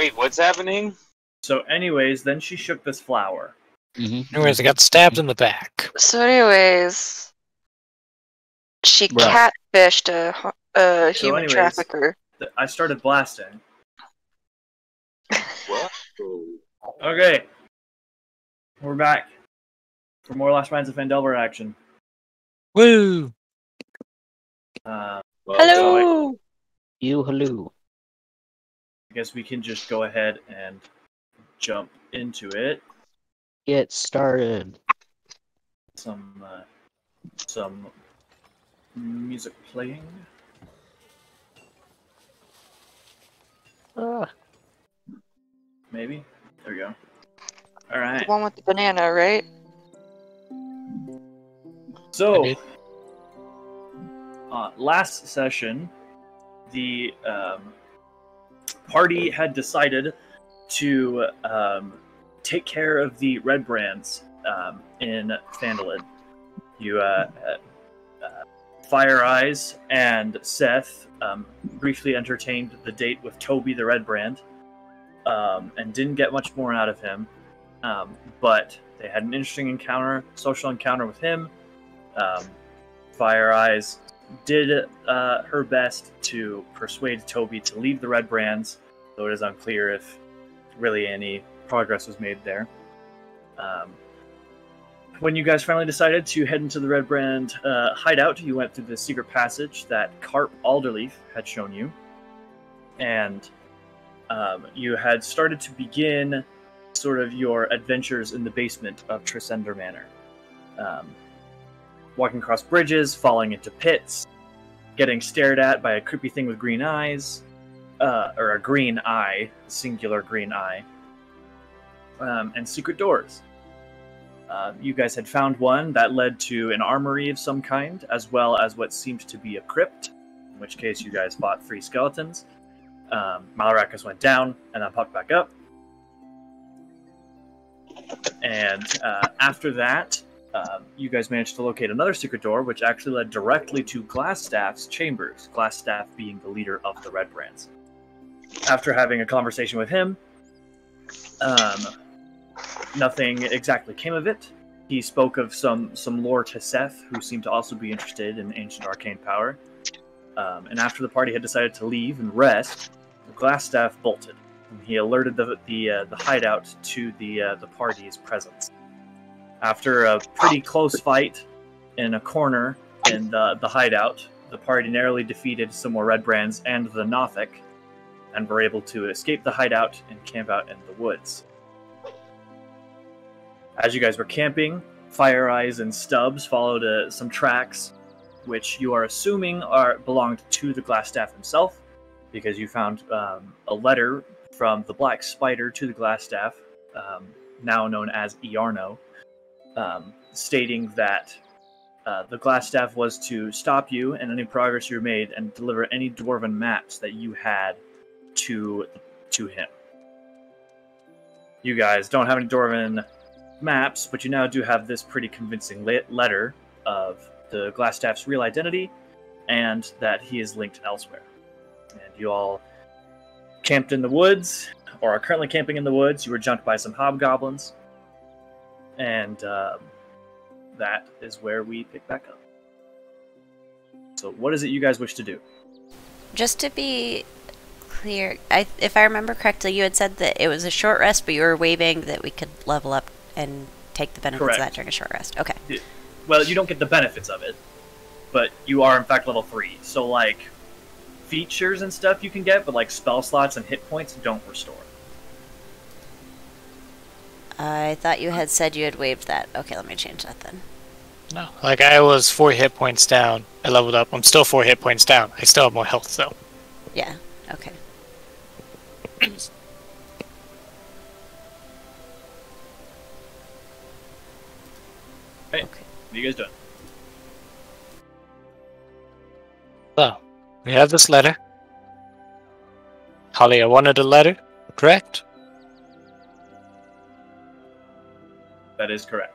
Wait, what's happening? So, anyways, then she shook this flower. Mm-hmm. Anyways, I got stabbed in the back. So, anyways, she Right. catfished a, hu- a So human anyways- trafficker. Th- I started blasting. What? Okay. We're back for more Lost Mines of Phandelver action. Woo! Uh, Well, Hello. You hello. I guess we can just go ahead and jump into it. Get started. Some uh, some music playing. Ah, Maybe. There we go. All right. The one with the banana, right? So, Maybe. uh, last session, the um, party had decided to um, take care of the red brands um, in Phandalin. You, uh, uh, uh, Fire Eyes and Seth um, briefly entertained the date with Toby the Red Brand um, and didn't get much more out of him. Um, but they had an interesting encounter, social encounter with him. Um, Fire Eyes did uh, her best to persuade Toby to leave the Red Brands, though it is unclear if really any progress was made there. Um, when you guys finally decided to head into the Red Brand uh, hideout, you went through the secret passage that Carp Alderleaf had shown you, and um, you had started to begin sort of your adventures in the basement of Tresendar Manor. Um, walking across bridges, falling into pits, getting stared at by a creepy thing with green eyes, uh, or a green eye, singular green eye, um, and secret doors. Uh, you guys had found one that led to an armory of some kind, as well as what seemed to be a crypt, in which case you guys fought three skeletons. Um, Malarakas went down and then popped back up. And uh, after that, um, you guys managed to locate another secret door, which actually led directly to Glasstaff's chambers. Glasstaff being the leader of the Red Brands. After having a conversation with him, um, nothing exactly came of it. He spoke of some some lore to Seth, who seemed to also be interested in ancient arcane power. Um, and after the party had decided to leave and rest, Glasstaff bolted. And he alerted the the, uh, the hideout to the uh, the party's presence. After a pretty close fight in a corner in the, the hideout, the party narrowly defeated some more Red Brands and the Nothic, and were able to escape the hideout and camp out in the woods. As you guys were camping, Fire Eyes and Stubbs followed uh, some tracks, which you are assuming are belonged to the Glasstaff himself, because you found um, a letter from the Black Spider to the Glasstaff, um, now known as Iarno, um, stating that uh, the Glasstaff was to stop you and any progress you made and deliver any dwarven maps that you had to to him. You guys don't have any dwarven maps, but you now do have this pretty convincing le- letter of the Glasstaff's real identity and that he is linked elsewhere. And you all camped in the woods, or are currently camping in the woods. You were jumped by some hobgoblins, and um, that is where we pick back up. So, what is it you guys wish to do? Just to be clear, I, if I remember correctly, you had said that it was a short rest, but you were waving that we could level up and take the benefits Correct. of that during a short rest. Okay. Well, you don't get the benefits of it, but you are in fact level three. So, like features and stuff you can get, but like spell slots and hit points don't restore. I thought you had said you had waived that. Okay, let me change that then. No, like I was four hit points down. I leveled up. I'm still four hit points down. I still have more health though. Yeah. Okay. Hey, Okay. what are you guys doing? So, we have this letter. Halia wanted a letter, correct? That is correct.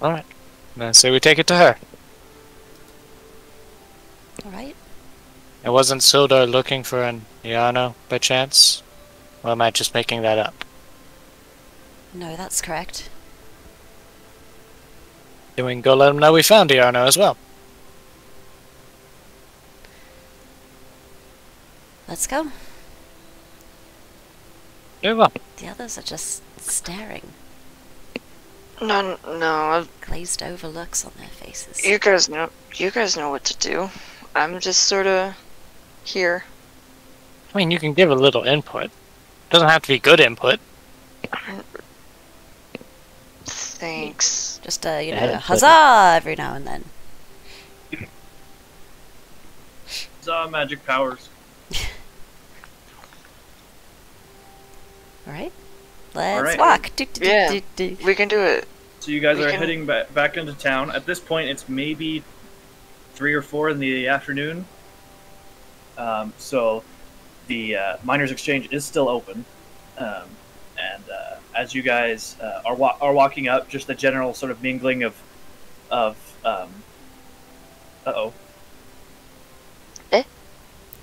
Alright. Then say we take it to her. All right. It wasn't Sildar looking for an Iarno by chance? Or am I just making that up? No, that's correct. Then we can go let them know we found Iarno as well. Let's go. Very well. The others are just staring, No, no. I've... glazed over looks on their faces. You guys know. You guys know what to do. I'm just sort of here. I mean, you can give a little input. Doesn't have to be good input. Thanks. Just a you know, that's what- huzzah every now and then. Huzzah, magic powers. All right, let's right. walk. Do, do, do, Yeah. do, do. We can do it. So you guys We are can- heading back, back into town. At this point, it's maybe three or four in the afternoon. Um, so the uh, miners' exchange is still open, um, and uh, as you guys uh, are wa- are walking up, just the general sort of mingling of of um, uh oh.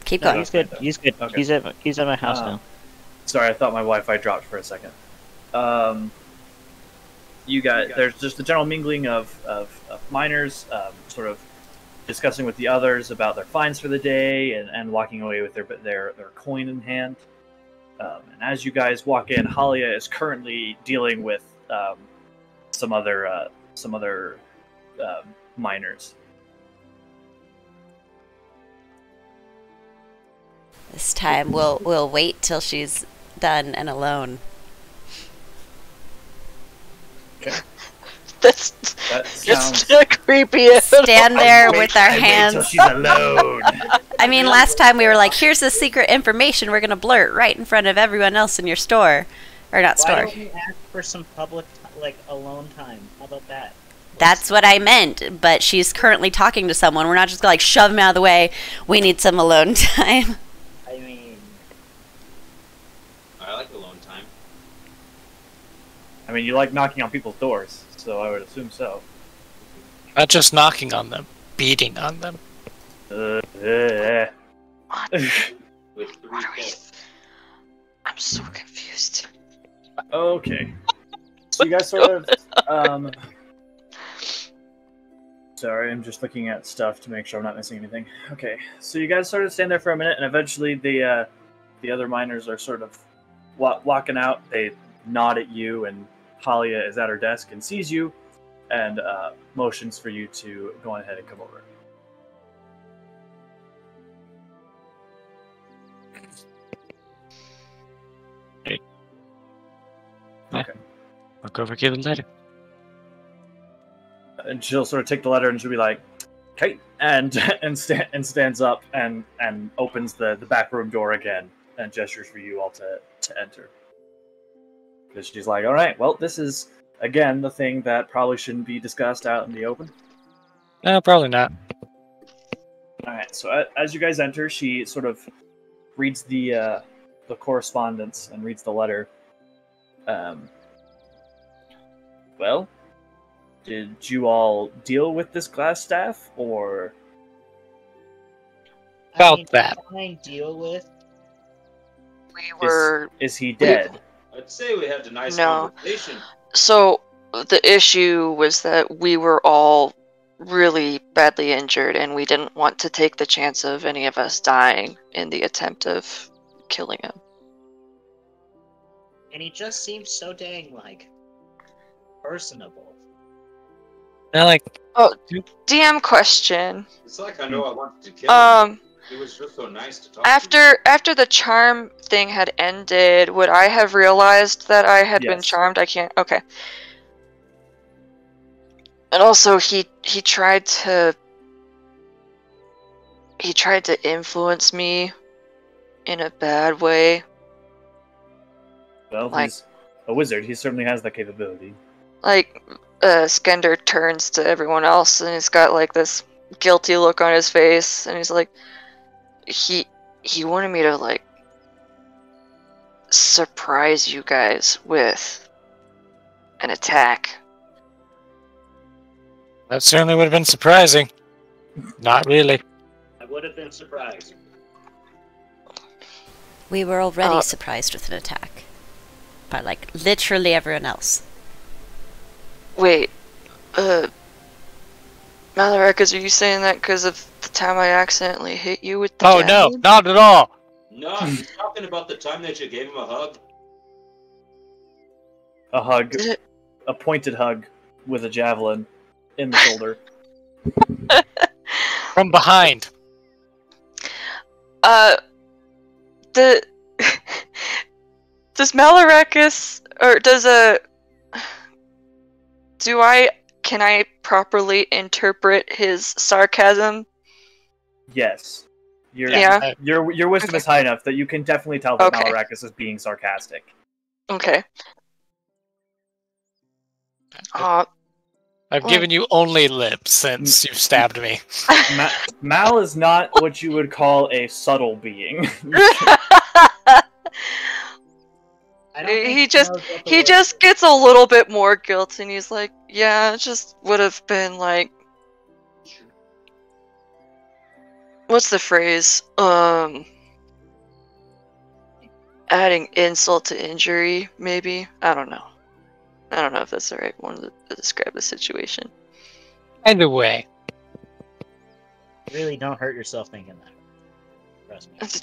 Keep No, going. He's good. He's good. Okay. He's at he's at my house Uh, now. Sorry, I thought my Wi-Fi dropped for a second. Um, you got there's just a general mingling of of, of miners, um, sort of discussing with the others about their finds for the day and, and walking away with their their their coin in hand. Um, and as you guys walk in, Halia is currently dealing with um, some other uh, some other um, miners. This time we'll we'll wait till she's done and alone. That's That sounds. just creepy. as- Stand there with our I wait till hands. she's alone. I mean, last time we were like, "Here's the secret information we're gonna blurt right in front of everyone else in your store, or not Why store." don't we ask for some public, like alone time? How about that? That's what I meant. But she's currently talking to someone. We're not just gonna like shove him out of the way. We need some alone time. I mean, I like alone time. I mean, you like knocking on people's doors, so I would assume so. Not just knocking on them, beating on them. Uh, uh, With three What are we? I'm so confused. okay. So you guys sort of. Um, sorry, I'm just looking at stuff to make sure I'm not missing anything. Okay, so you guys sort of stand there for a minute, and eventually the uh, the other miners are sort of wa- walking out. They nod at you, and Halia is at her desk and sees you, and uh, motions for you to go ahead and come over. Okay. I'll go over give later. and she'll sort of take the letter and she'll be like, "Okay," and and sta- and stands up and and opens the the back room door again and gestures for you all to to enter. Because she's like, "All right, well, this is again the thing that probably shouldn't be discussed out in the open." No, probably not. All right, so a- as you guys enter, she sort of reads the uh, the correspondence and reads the letter. Um, well, did you all deal with this Glasstaff, or About I mean, that. Fine deal with. We were is he dead? I'd say we had a nice No. conversation. so the issue was that we were all really badly injured and we didn't want to take the chance of any of us dying in the attempt of killing him. And he just seems so dang like personable. I like, Oh DM question. It's like I know I wanted to kill him. Um He was just so nice to talk to. after after the charm thing had ended, would I have realized that I had been charmed? I can't. Okay. And also, he he tried to he tried to influence me in a bad way. Well, Like- he's a wizard. He certainly has that capability. Like, uh, Skender turns to everyone else and he's got like this guilty look on his face, and he's like, he he wanted me to like surprise you guys with an attack. that certainly would have been surprising. Not really. I would have been surprised. We were already Uh, surprised with an attack. By, like, literally everyone else. Wait, uh, Malarakas, are you saying that because of the time I accidentally hit you with the Oh no, javelin? not at all. No, he's talking about the time that you gave him a hug. A hug, Did it- a pointed hug with a javelin in the shoulder. From behind. Uh, the does Malarakas or does a do I can I properly interpret his sarcasm? Yes. Your, Yeah. your your wisdom Okay. is high enough that you can definitely tell that Okay. Malarakas is being sarcastic. Okay. Uh, I've Well- given you only lip since you've stabbed me. Ma- Mal is not what you would call a subtle being. I don't He just- knows he just gets a little bit more guilt and he's like, yeah, it just would have been like what's the phrase? Um adding insult to injury, maybe? I don't know. I don't know if that's the right one to, to describe the situation. Anyway, Really, don't hurt yourself thinking that. Trust me. It's-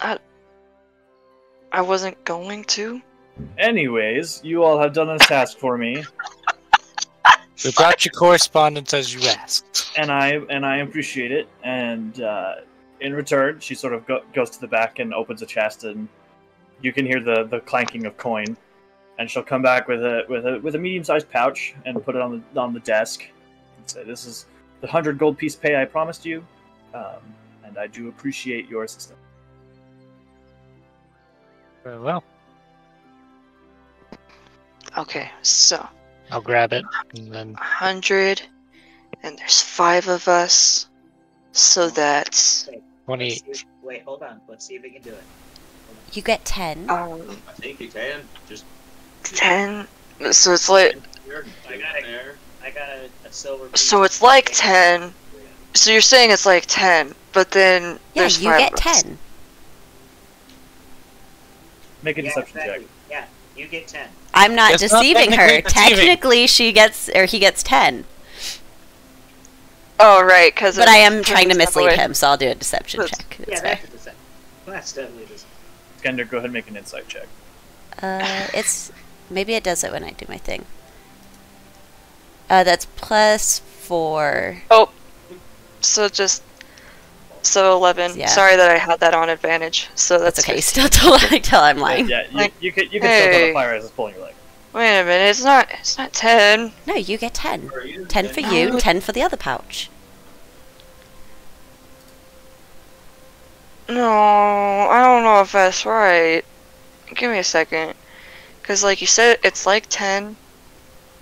I, I wasn't going to. Anyways, you all have done this task for me, we brought you correspondence as you asked. and I and I appreciate it. And uh, in return, she sort of go- goes to the back and opens a chest, and you can hear the, the clanking of coin. And she'll come back with a with a with a medium sized pouch and put it on the on the desk and say, "This is the hundred gold piece pay I promised you, um, and I do appreciate your assistance." Very well. Okay, so I'll grab it and then a hundred, and there's five of us, so that's Let's 20. see if- wait, hold on. Let's see if we can do it. You get 10. um I think you can. Just ten. So it's like here, I get got in it. there. I got a, a silver. piece. so it's like ten. So you're saying it's like ten, but then yeah, there's you five get of us. 10. Make a Yeah, deception exactly. check. Yeah, you get ten. I'm not That's not deceiving her. technically deceiving. Technically, she gets, or he gets 10. Oh right, because But I am trying to mislead him, so I'll do a deception That's- check. Yeah, that's a deception. That's definitely a deception. Skender, go ahead and make an insight check. Uh, it's maybe it does it when I do my thing. Uh, that's plus four. Oh, So just so eleven. Yeah. Sorry that I had that on advantage. So That's that's, okay. 15. Still tell, tell I'm lying. Yeah, you, Like, you can you can still tell hey. the fire as it's pulling your leg. Wait a minute. It's not. It's not ten. No, you get ten. You? Ten for No. you. Ten for the other pouch. No, I don't know if that's right. Give me a second. Because, like you said, it's like 10,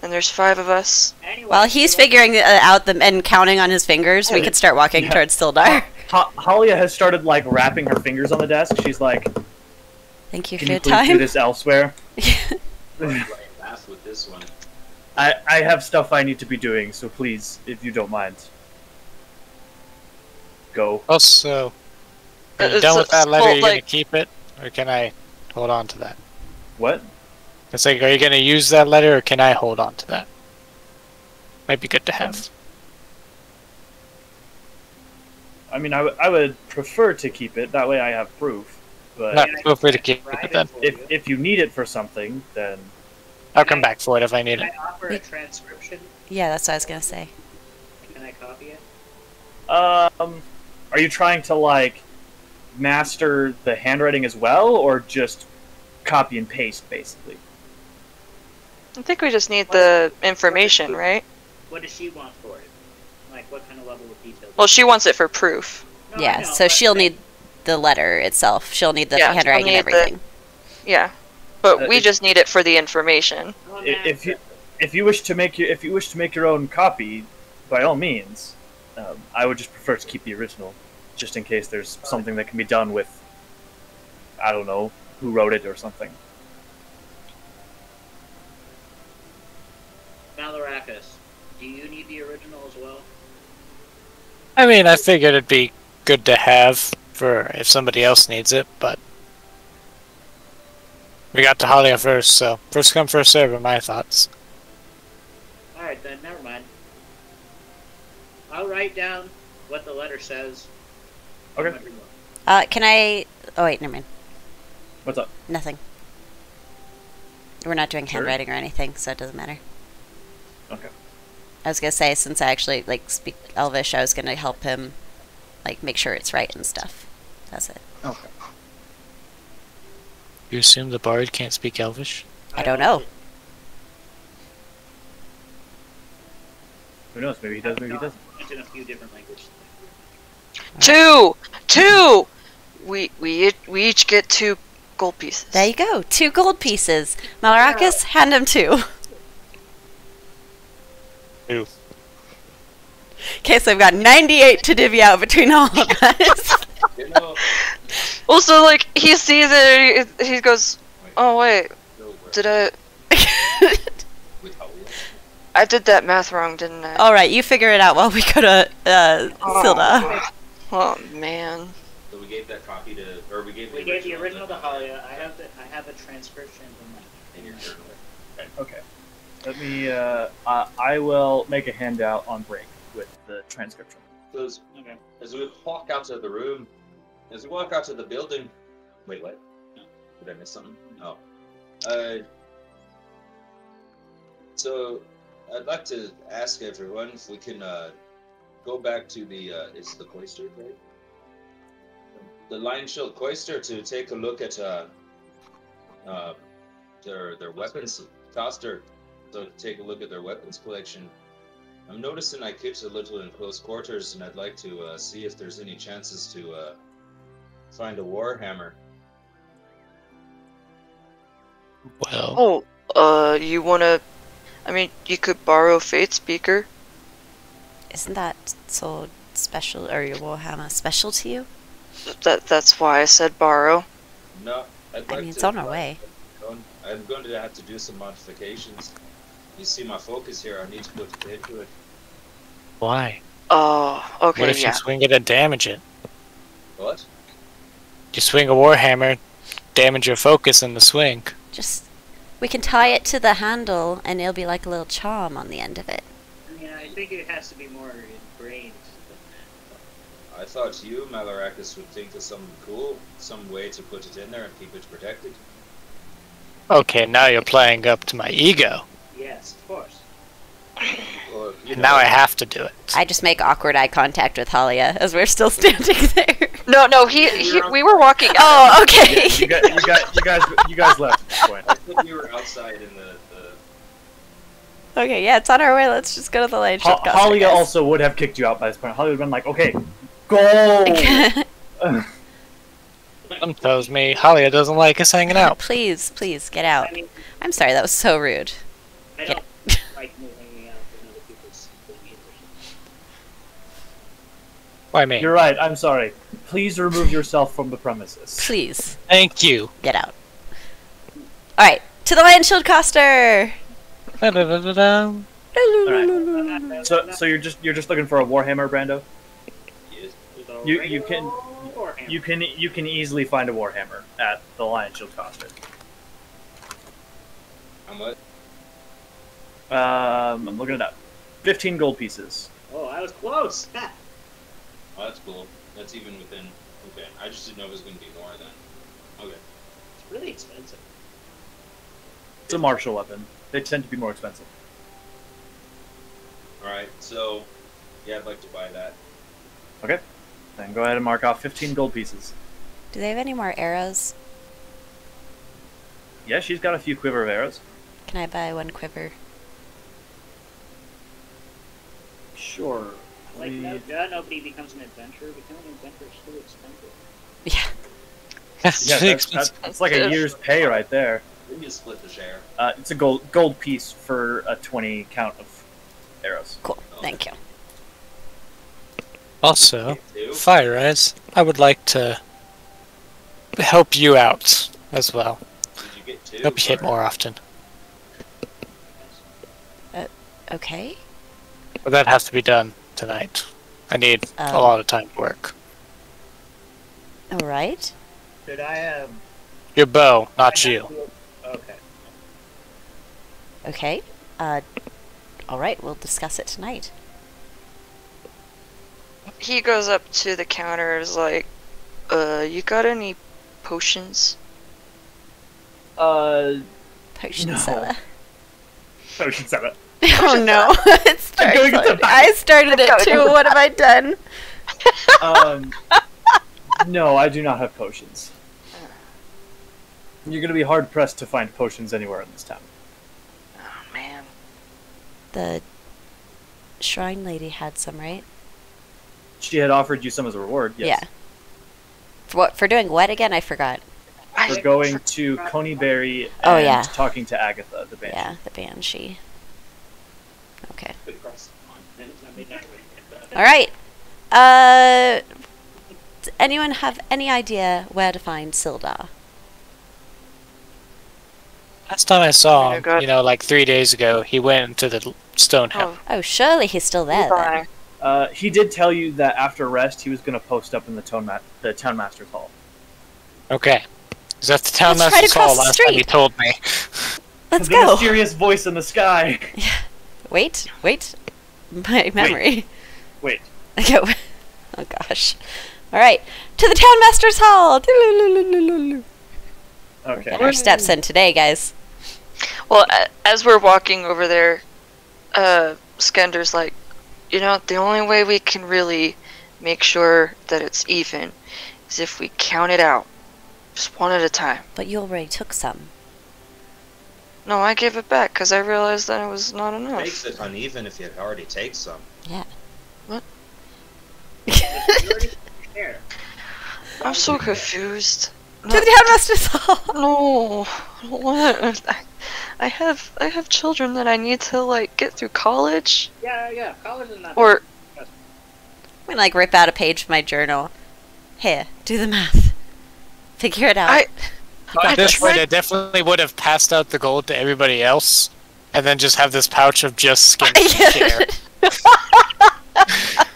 and there's five of us. Anyway, While he's figuring uh, out the and counting on his fingers, we could start walking Yeah. towards Sildar. Ha- Halia has started like wrapping her fingers on the desk. She's like, Thank you for "Can you your please do this elsewhere? With this one. I I have stuff I need to be doing, so please, if you don't mind, go." Also, are you Uh, done so- with that letter? so, Are you gonna keep it, or can I hold on to that? What? It's like, are you gonna use that letter, or can I hold on to that? Might be good to have. I mean, I, w- I would prefer to keep it. That way, I have proof. But No, feel free to keep it then. if you? if you need it for something, then I'll come back for it if I need Can it. I offer a transcription? Yeah, that's what I was gonna say. Can I copy it? um, are you trying to like master the handwriting as well, or just copy and paste, basically? I think we just need the information, right? What does she want for it? Like, what kind of level of detail? Well, she wants it for proof. No, yeah, know, so she'll I- need the letter itself. She'll need the Yeah, she'll handwriting and need the- Yeah. But Uh, we it- just need it for the information. Oh, I- man, if you if you wish to make your if you wish to make your own copy, by all means. Um, I would just prefer to keep the original, just in case there's something that can be done with. I don't know who wrote it or something. Malarakas, do you need the original as well? I mean, I figured it'd be good to have for if somebody else needs it, but We got to Halia first, so first come, first serve are my thoughts. Alright then, never mind. I'll write down what the letter says. Okay. on my remote. Uh, can I? Oh wait, never mind. What's up? Nothing. We're not doing Sure. handwriting or anything, so it doesn't matter. Okay. I was gonna say since I actually like speak Elvish, I was gonna help him, like make sure it's right and stuff. That's it. Okay. You assume the bard can't speak Elvish? I don't know. Who knows? Maybe he does. Maybe he doesn't. Mention a few different languages. Two! Two! We we each- we each get two gold pieces. There you go. Two gold pieces. Malarakas, hand him two. Two. Okay, so I've got 98 to divvy out between all of us. You know, Also, like he sees it, he, he goes, "Oh wait, did I? I did that math wrong, didn't I?" all right, you figure it out while we go to uh, Sildar. Oh man. So we gave that copy to, or we gave the We gave the original to Halia. I have the I have a transcription in my in your journal. Okay. Let me. Uh, uh, I will make a handout on break with the transcription. As, Okay. as we walk out of the room, as we walk out of the building, wait, what? Did I miss something? Oh. Uh, so I'd like to ask everyone if we can uh, go back to the uh, the cloister, right? The Lion Shield Cloister to take a look at uh, uh, their their weapons coster. So take a look at their weapons collection. I'm noticing I keep a little in close quarters, and I'd like to uh, see if there's any chances to uh, find a warhammer. Well, Oh, uh, you wanna? I mean, you could borrow Fate Speaker. Isn't that so special, or your Warhammer special to you? That that's why I said borrow. No, I'd I like mean, it's on our way. I'm going to have to do some modifications. You see my focus here. I need to put it into it. why? Oh, okay, what if yeah. you swing it and damage it? What? You swing a warhammer, damage your focus in the swing. Just we can tie it to the handle, and it'll be like a little charm on the end of it. I mean, I think it has to be more ingrained. I thought you, Malarakas, would think of something cool, some way to put it in there and keep it protected. Okay, now you're playing up to my ego. Yes, of course. Or, you And know, now I have to do it. I just make awkward eye contact with Halia as we're still standing there. No, no, he, he we were walking. oh, okay. You got. You got. You guys. You guys left at this point. I thought you were outside in the. the okay, yeah, it's on our way. Let's just go to the lane. Ha- Halia also would have kicked you out by this point. Halia would have been like, "Okay, go." Some tells me Halia doesn't like us hanging out. please, please get out. I mean, I'm sorry, that was so rude. I don't like moving out in other people's domains. Why me? You're right. I'm sorry. Please remove yourself from the premises. Please Thank you. get out. All right, to the Lion Shield Coster. Da-da-da-da-da. So, so you're just you're just looking for a warhammer, Brando. yes. You- you can- You can you can easily find a warhammer at the Lion Shield Coster. How much? Um, I'm looking it up. Fifteen gold pieces. Oh, I was close. Ha! Oh, that's cool. That's even within. Okay, I just didn't know it was going to be more then. Okay. It's really expensive. It's a martial weapon. They tend to be more expensive. Alright, so. Yeah, I'd like to buy that. Okay. Then go ahead and mark off 15 gold pieces. Do they have any more arrows? Yeah, she's got a few quiver of arrows. Can I buy one quiver? Sure. Like, We- no, no, nobody becomes an adventurer. Becoming an adventurer is too expensive. Yeah. That's Yeah, really that's, that's, expensive. that's like a year's pay right there. We can split the share. Uh, it's a gold gold piece for a 20 count of arrows. Cool. Thank you. Also, Fire Eyes, I would like to help you out as well. Did you get two? Help you hit more often. Okay. But that has to be done tonight. I need Um, a lot of time to work. All right. Should I um? Your bow, not I you. have to- Okay. Uh, all right. We'll discuss it tonight. He goes up to the counter, is like, uh, you got any potions? Uh, Potion No. seller. potion seven. Oh no! it starts going to already. I started it too. What have I done? Um, no, I do not have potions. You're gonna be hard pressed to find potions anywhere in this town. Oh man. The shrine lady had some, right? She had offered you some as a reward. Yes. Yeah. For what? For doing what again? I forgot. We're going to Conyberry and Oh, yeah. talking to Agatha, the banshee. Yeah, the banshee. Okay. All right. Uh, does anyone have any idea where to find Sildar? Last time I saw Oh, him, God. you know, like three days ago, he went into the l- stone house. Oh, Oh, surely he's still there. goodbye. Then. Uh, he did tell you that after rest, he was going to post up in the town ma- the town master's hall. Okay. Is that the town That's right master's hall across the last time he told me? Let's the go. mysterious voice in the sky. Wait, wait. My memory. Wait, Go. Oh gosh. All right. To the town master's hall. Okay. getting our steps in today, guys. Well, as we're walking over there, uh, Skender's like, you know, the only way we can really make sure that it's even is if we count it out, just one at a time. But you already took some. No, I gave it back because I realized that it was not enough. Makes it uneven if you already take some. Yeah. What? I'm so confused. To the town master's hall. No, what? I- I have I have children that I need to like get through college Yeah, yeah. College is not. or I'm gonna like rip out a page from my journal. Here, do the math. Figure it out. I- You At this this. point, I definitely would have passed out the gold to everybody else, and then just have this pouch of just skin to share.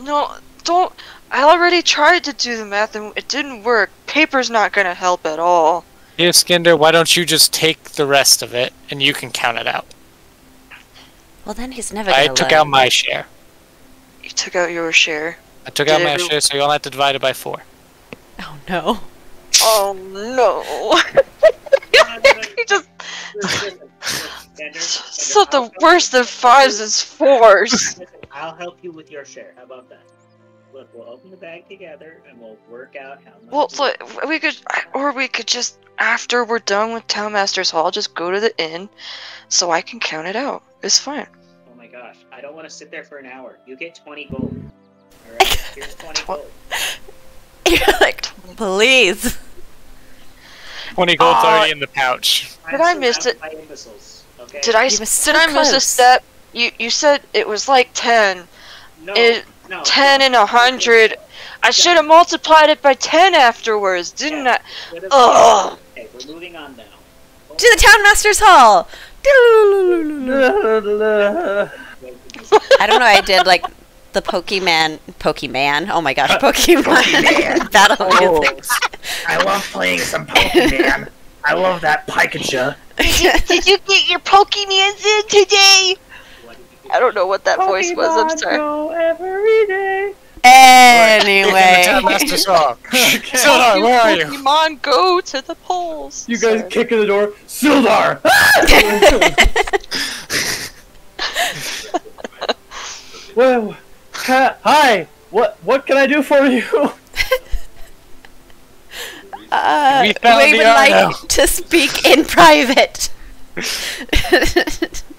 no, don't. I already tried to do the math and it didn't work. Paper's not gonna help at all. Here, Skender, why don't you just take the rest of it, and you can count it out. well, then he's never gonna I took learn. out my share. You took out your share. I took Did out my every- share, so you all have to divide it by four. Oh no. Oh no! you just so the worst of fives is fours. I'll help you with your share. How about that? Look, we'll open the bag together and we'll work out how much. Well, we- look, we could, or we could just after we're done with Townmaster's Hall, just go to the inn, so I can count it out. It's fine. Oh my gosh, I don't want to sit there for an hour. You get 20 gold. Alright, here's 20 gold. You're like, please. 20 gold's Uh, already in the pouch. Did I miss it? Okay? Did I? You s- so did I miss a step? You you said it was like ten. No, it- no. Ten and a hundred. I should have multiplied it by ten afterwards, didn't I? Ugh. Okay, we're moving on now. To the town master's hall. I don't know. I did like the Pokemon. Pokemon. Oh my gosh, Pokemon. Battle Oh, music. I love playing some Pokemon. I love that Pikachu. Did you get your Pokemons in today? What did you do? I don't know what that voice was. I'm sorry. Go every day. Anyway. Town Master's Hall. Okay. Sildar, where are you? Pokemon, go to the polls. You guys Sorry. kick in the door. Sildar! Whoa. Ha- Hi. What what can I do for you? Uh, We found we the would like Arno. to speak in private.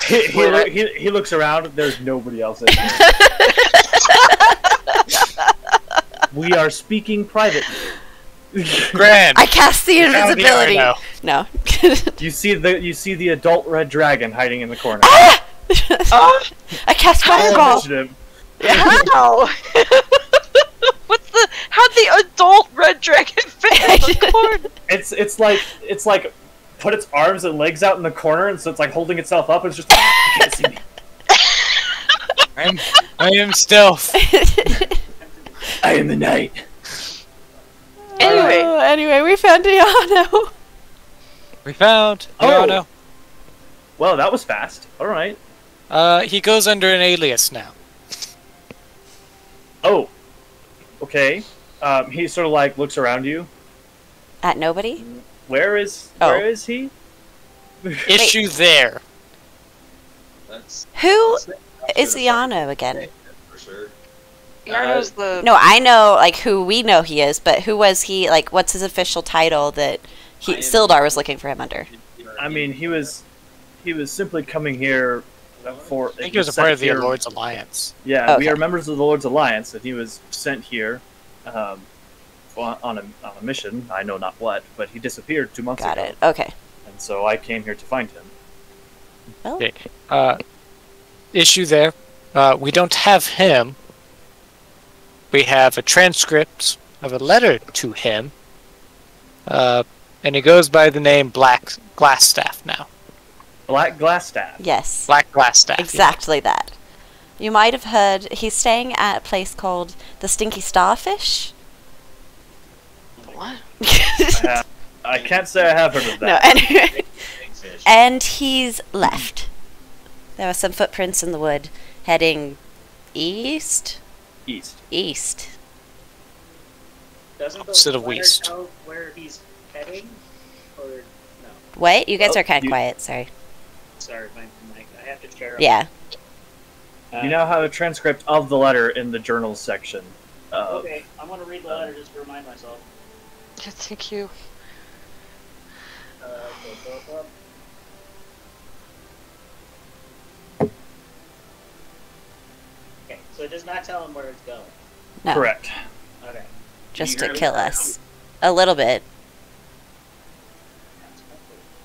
he, he, he, he looks around. There's nobody else in here. we are speaking privately. Grand. I cast the Found the invisibility. No. You see the you see the adult red dragon hiding in the corner. Ah! Oh, I cast Roll fireball. Initiative. how? What's the? How'd the adult red dragon fit in the corner? It's it's like it's like put its arms and legs out in the corner, and so it's like holding itself up. And it's just you can't see me. I'm, I am stealth. I am the knight. Anyway. Oh, anyway, we found Diano. We found the Oh. Arno. well, that was fast. All right. Uh, he goes under an alias now. Oh, okay. Um, he sort of like looks around you. At nobody? Where is Oh. where is he? Issue there. That's Who that's- is Iano again? for sure. Iarno's the. No, I know like who we know he is, but who was he? Like, what's his official title that he Sildar was looking for him under? I mean, he was he was simply coming here for. I think he was a part of the Lord's Alliance. Yeah, we are members of the Lord's Alliance, and he was sent here um, on on a, on a mission. I know not what, but he disappeared two months Got ago, it. Okay. and so I came here to find him. Well, Okay. Uh, issue there. Uh, we don't have him. We have a transcript of a letter to him. Uh, and he goes by the name Black Glasstaff now. Black glass Glasstaff. yes. Black Glasstaff. yeah. Exactly that. You might have heard he's staying at a place called the Stinky Starfish. What? I, I can't say I have heard of that. no, anyway. And he's left. There are some footprints in the wood heading east. East. East. Doesn't Opposite of West. tell where he's heading? Or no? Wait, you guys Oh, are kind of you- quiet. Sorry. Sorry, my mic. I have to share. Yeah. You now have a transcript of the letter in the journals section. Uh, Okay, I'm gonna read the letter just to remind myself. Yeah, thank you. Uh, go, go, go. Okay, so it does not tell him where it's going. No. Correct. Okay. Just to kill that? us. A little bit.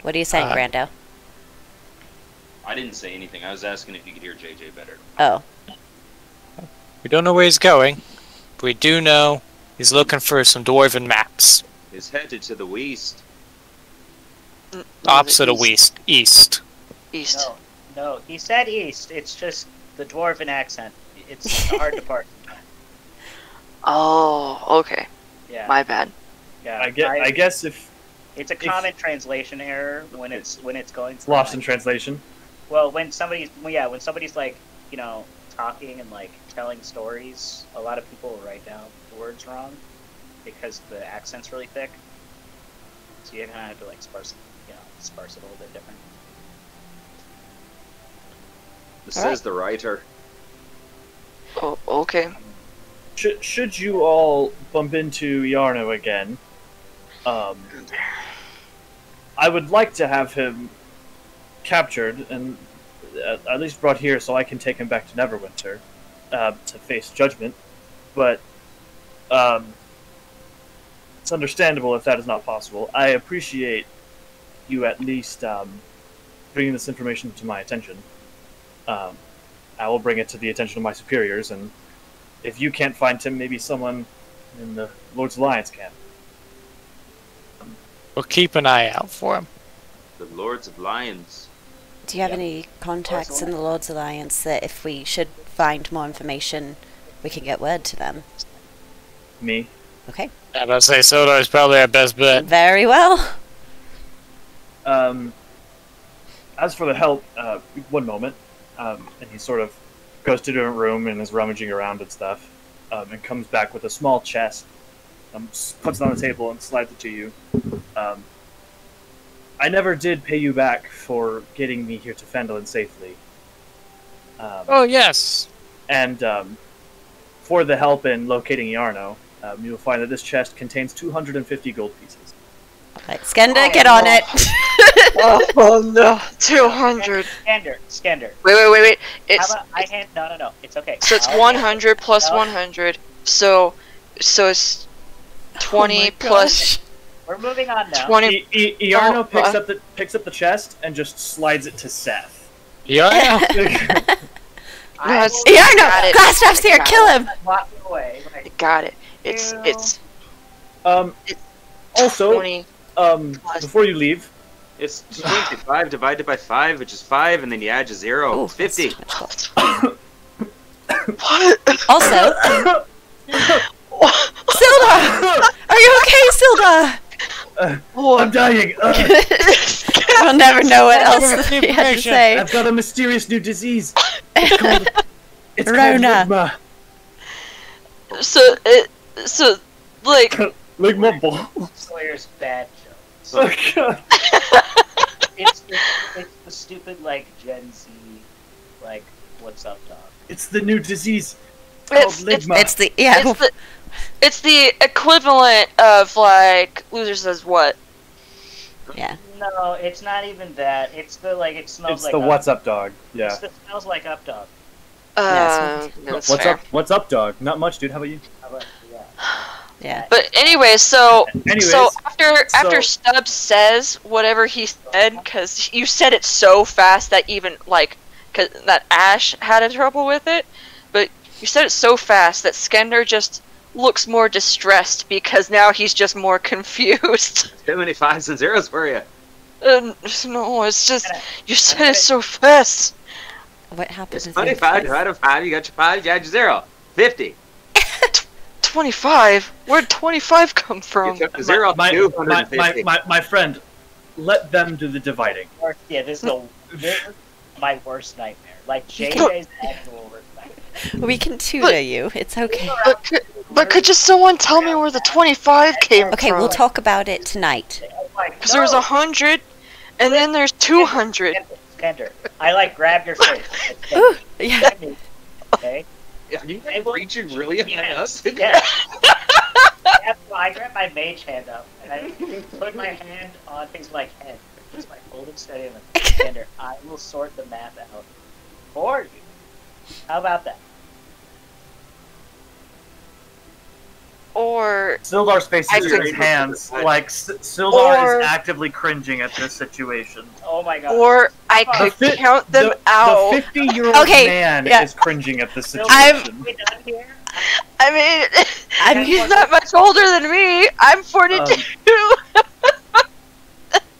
What are you saying, Uh, Brando? I didn't say anything. I was asking if you could hear JJ better. Oh. We don't know where he's going. But we do know he's looking for some dwarven maps. It's headed to the west. N- no, the Opposite of east- west. East. East. No, no, he said east. It's just the dwarven accent. It's hard to parse. Oh, okay. Yeah, My bad. yeah. I get. I guess if it's a common translation error when it's when it's going. lost in translation. Well, when somebody's well, yeah, when somebody's like you know talking and like telling stories, a lot of people will write down the words wrong because the accent's really thick. So you kind of have to like sparse, you know, sparse it a little bit different. This All says the writer. Oh, okay. Should should you all bump into Iarno again, um, I would like to have him captured and uh, at least brought here so I can take him back to Neverwinter uh, to face judgment. But um, it's understandable if that is not possible. I appreciate you at least um, bringing this information to my attention. Um, I will bring it to the attention of my superiors, and if you can't find him, maybe someone in the Lord's Alliance can. We'll keep an eye out for him. The Lords of Lions. Do you have Yep. any contacts in the Lord's Alliance that if we should find more information, we can get word to them? Me? Okay. I'm about to say Sildar is probably our best bet. Very well. Um, as for the help, uh, one moment. Um, and he sort of goes to a different room and is rummaging around and stuff, um, and comes back with a small chest, um, puts it on the table and slides it to you. Um, I never did pay you back for getting me here to Phandalin safely. Um, Oh yes. And um, for the help in locating Iarno, um, you will find that this chest contains 250 gold pieces. Right, Skender, get on it. oh no, 200. Skender, Skender. Wait, wait, wait, wait. How It's about I hand? No, no, no. It's okay. so it's I'll- 100 plus I'll- 100. So, so it's 20 my plus We're moving on now. 20. I- I- Iarno Oh, picks uh, up the picks up the chest and just slides it to Seth. Yeah. I No, it's- will Iarno, it. Here, kill him. walk away. Like, Got it. It's Ew. it's um, also, 20. um, before you leave, It's 25 divided by 5, which is 5, and then you add a 0. Ooh, 50. that's too much gold. What? Also, Sildar! Are you okay, Sildar? I'm dying. Uh, We'll never know what else he had to say. I've got a mysterious new disease. It's called, it's Rona. called So it, so like ligma. ligma ball. Sawyer's bad jokes. Oh, God. it's, the, it's the stupid like Gen Z, like what's up, dog? It's the new disease. Called it's it's. It's the yeah. it's the it's the equivalent of like loser says what. yeah. No, it's not even that. It's the like it smells It's like the up, what's up dog. Yeah. It's the smells like up dog. Uh, Yeah, that's What's fair. up? What's up, dog? Not much, dude. How about you? How about yeah? Yeah. But anyway, so Anyways, so after after so- Stubbs says whatever he said, because you said it so fast that even like, cause that Ash had a trouble with it, but you said it so fast that Skender just looks more distressed because now he's just more confused. Too many fives and zeros for you. Uh, no, it's just you said it so fast. What happened? It's 25 divided by 5, you got your 5, you add your 0. 50. Twenty-five. Where'd twenty-five come You from? took 0 off my, my, my, my, my friend, let them do the dividing. Yeah, this is the this is my worst nightmare. Like JJ's actual worst nightmare. We can tutor you. It's okay. But could, but could just someone tell me where the twenty-five came Okay, from? we'll talk about it tonight. Because there's a hundred, and then there's two hundred. Skender, I like grab your face. Ooh, yeah. Okay. Are you reaching really at Yeah. us? Yeah. Yeah, so I grab my mage hand up and I put my hand on things like head. Just like hold it steady and like, Skender, I will sort the map out for you. How about that? Or Sildar's face I is in could- his hands. Like, Sildar Or- is actively cringing at this situation. Oh my god. or I The could fi- count them the, out. The 50 year old Okay, man yeah. is cringing at this Bill, I'm- situation. we done here? I mean, I'm- he's not much older than me. I'm forty-two. Um,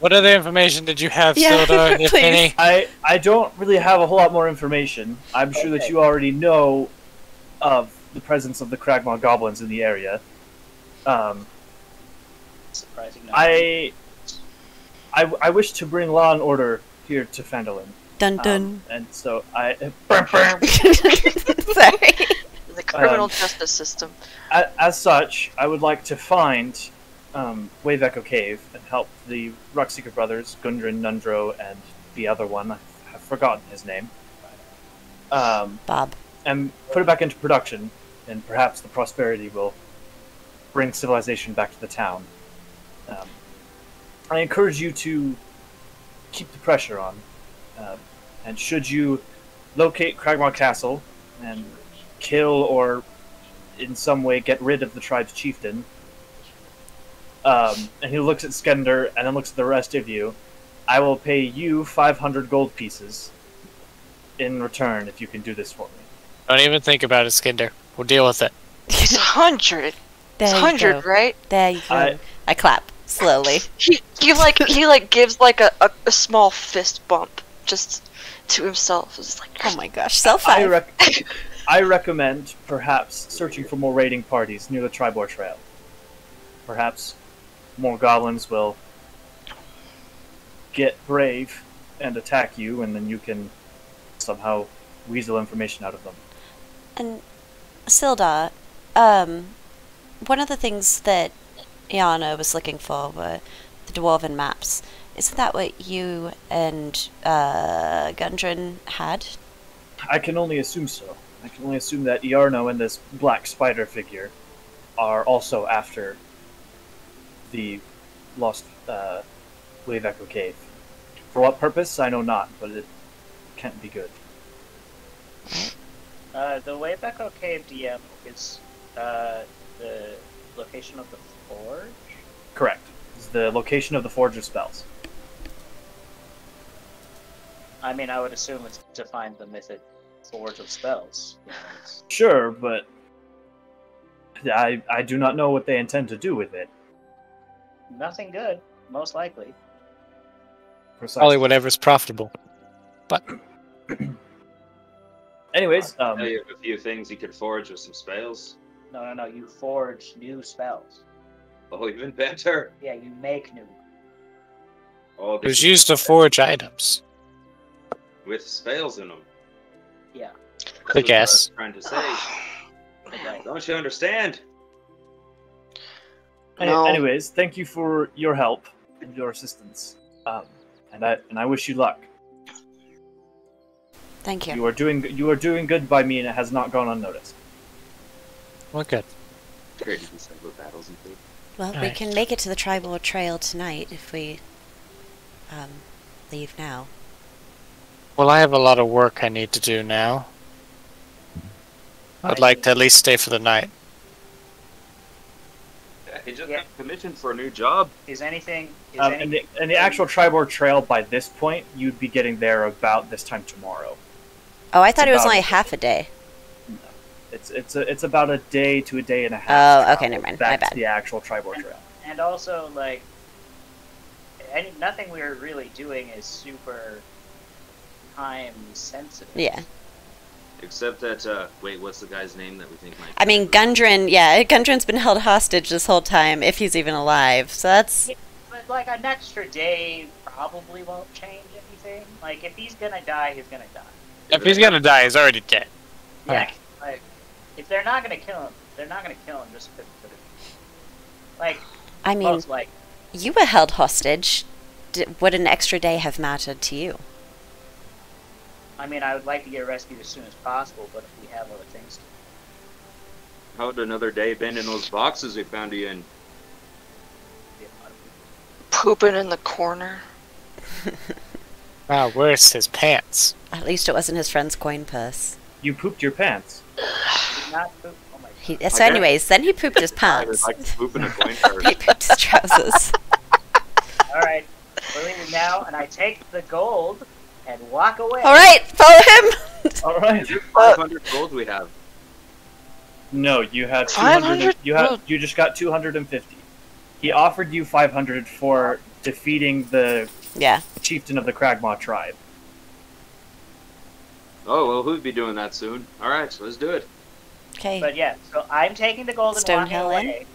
what other information did you have, Yeah, Sildar, if any? I, I don't really have a whole lot more information. I'm sure that you already know of the presence of the Cragmaw goblins in the area. Um, Surprising. I, I, I wish to bring law and order here to Phandalin. Dun Um, dun. and so I, Sorry. the criminal Um, justice system. A- As such, I would like to find um, Wave Echo Cave and help the Rockseeker brothers, Gundren, Nundro, and the other one. I have forgotten his name. Um, Bob. and put it back into production, and perhaps the prosperity will bring civilization back to the town. Um, I encourage you to keep the pressure on, um, and should you locate Cragmaw Castle and kill or in some way get rid of the tribe's chieftain, um, and he looks at Skender and then looks at the rest of you, I will pay you 500 gold pieces in return if you can do this for me. Don't even think about it, Skender. We'll deal with it. It's a hundred. There It's you hundred, right? There you go. I- I clap slowly. He he like he like gives like a, a, a small fist bump just to himself. It's like Oh my gosh, self I, five. rec- I recommend perhaps searching for more raiding parties near the Triboar Trail. Perhaps more goblins will get brave and attack you, and then you can somehow weasel information out of them. And Sildar, um, one of the things that Iana was looking for were the dwarven maps. Isn't that what you and uh, Gundren had? I can only assume so. I can only assume that Iarno and this black spider figure are also after the lost uh, Wave Echo Cave. For what purpose, I know not, but it can't be good. Uh, the Wave Echo Cave DM is uh, the location of the forge. Correct. It's the location of the Forge of Spells. I mean, I would assume it's to find the mythic forge of spells. You know, it's- Sure, but I I do not know what they intend to do with it. Nothing good, most likely. Precisely. Probably whatever's profitable. Anyways, Tell um, you a few things you could forge with some spells. No, no, no. You forge new spells. Oh, even better. Yeah, you make new. Oh, It was used to forge items. with spells in them. Yeah. I guess. trying to say. Right. Don't you understand? Any- No. Anyways, thank you for your help and your assistance. Um, and I and I wish you luck. Thank you. You are doing you are doing good by me, and it has not gone unnoticed. Well, good. Great to cyber battles and things. Well, we Alright. can make it to the Triboar Trail tonight if we um, leave now. Well, I have a lot of work I need to do now. I'd like to at least stay for the night. Yeah, he just Yeah. got commissioned for a new job. Is anything? Is Um, any, and, the, and the actual Triboar Trail, by this point, you'd be getting there about this time tomorrow. Oh, I thought it was about- only half a day. It's it's a, it's about a day to a day and a half. Oh, okay, never mind. My back to bad. the actual Triboar Trail. and also like, any nothing we're really doing is super time sensitive. Yeah. Except that, uh, wait, what's the guy's name that we think might? I mean, Gundren, yeah, Gundren's been held hostage this whole time, if he's even alive. So that's. But like an extra day probably won't change anything. Like if he's gonna die, he's gonna die. If he's gonna die, he's already dead. Yeah. Alright. Like if they're not gonna kill him, they're not gonna kill him just because. Like I mean, most like you were held hostage. D- would an extra day have mattered to you? I mean, I would like to get rescued as soon as possible, but if we have other things to do. How would another day been in those boxes we found you in? do, a lot of people- Pooping in the corner. Ah, wow, where's his pants? At least it wasn't his friend's coin purse. You pooped your pants. did not poop. Oh. He, so, Okay. anyways, then he pooped his I pants. like to a coin he pooped his trousers. All right, we're leaving now, and I take the gold and walk away. All right, follow him. All right. 500 gold we have. No, you had 200. 500 You had you just got 250. He offered you 500 for defeating the Yeah. chieftain of the Cragmaw tribe. Oh, well, who'd be doing that soon? Alright, so let's do it. Okay. But yeah, so I'm taking the gold and walking Stonehill away,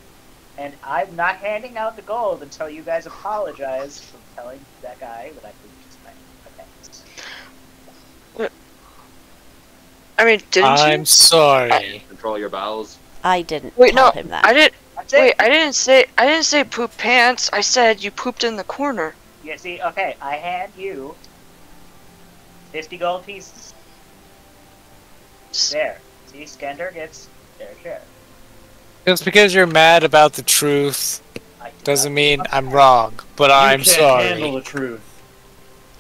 and I'm not handing out the gold until you guys apologize for telling that guy that I pooped his pants. Okay. I mean, didn't you I'm you? sorry. Control your bowels. I didn't Wait, tell no, him that. I didn't. Wait, I didn't say. I didn't say poop pants. I said you pooped in the corner. You see, okay, I hand you 50 gold pieces. There. See, Skender gets their share. Just because you're mad about the truth I doesn't mean I'm wrong, but I'm you can't handle sorry. the truth.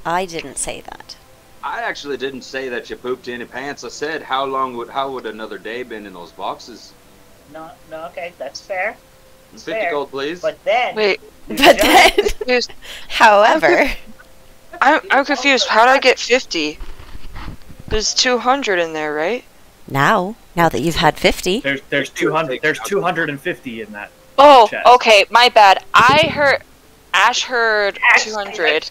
I didn't say that. I actually didn't say that you pooped in your pants. I said how long would how would another day been in those boxes? No, no, okay, that's fair. It's 50 fair. gold, please. But then, Wait, But just- then, however, I'm I'm confused. How did I get fifty? There's two hundred in there, right? now, now that you've had 50, There's there's 200 there's 250 in that. Oh, Chest. okay. My bad. I heard. Ash heard Ash, two hundred.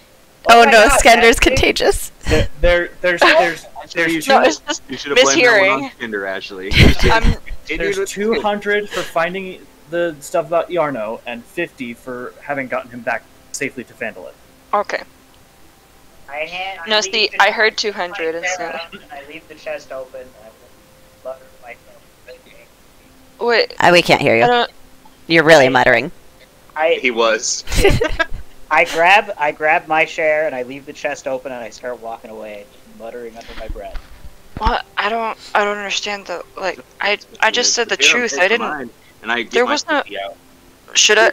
Oh, oh, my no, God, Skender's Ashley. contagious. There, there there's there's Actually, you there's should, No, it's just you should have blamed that one on mishearing. Kinder, Ashley. There's 200 for finding the stuff about Iarno and 50 for having gotten him back safely to Phandalin. Okay. I hand, No, I see, the- I heard two hundred and instead. I leave the chest open. And I butter myself. Wait. Uh, we can't hear you. You're really muttering. I He was. I grab I grab my share and I leave the chest open and I start walking away, muttering under my breath. What? I don't. I don't understand the like. I I just said the truth. I didn't. Mine, And I get There my was no- 50 out. Should I?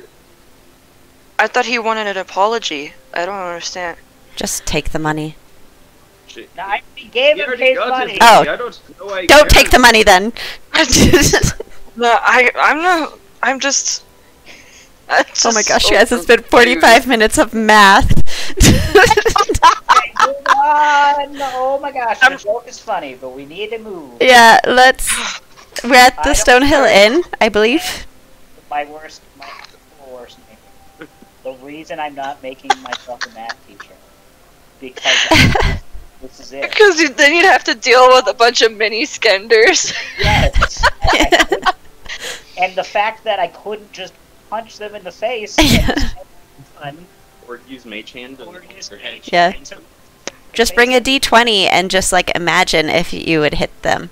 I thought he wanted an apology. I don't understand. Just take the money. Shit. Now I already gave He him already his money. Oh. I don't know why Don't take the money then. No, I. I'm not. I'm just. I'm oh my gosh, so guys, it's been confused. 45 minutes of math. Okay, move on. Oh my gosh, the joke is funny, but we need to move. yeah, let's. We're at the Stonehill. Inn, I believe. My worst, my worst name. The reason I'm not making myself a math teacher because this is it. Because you- then you'd have to deal with a bunch of mini skenders. Yes. And, and the fact that I couldn't just punch them in the face. Yeah. fun Or use Mage Hand. Or and- use mage Yeah. hand to- Just bring a d20 and just like imagine if you would hit them.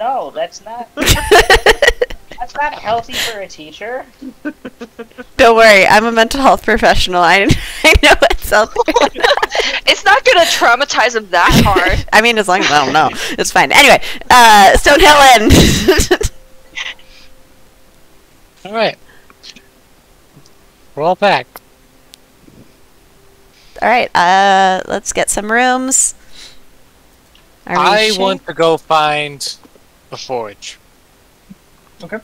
No, that's not. That's not healthy for a teacher. Don't worry, I'm a mental health professional. I, I know what's up. It's not gonna traumatize him that hard. I mean, as long as I don't know, it's fine. Anyway, uh, Stonehill Inn. All right. We're all back. All right, uh, let's get some rooms. I sure? want to go find the forge. Okay.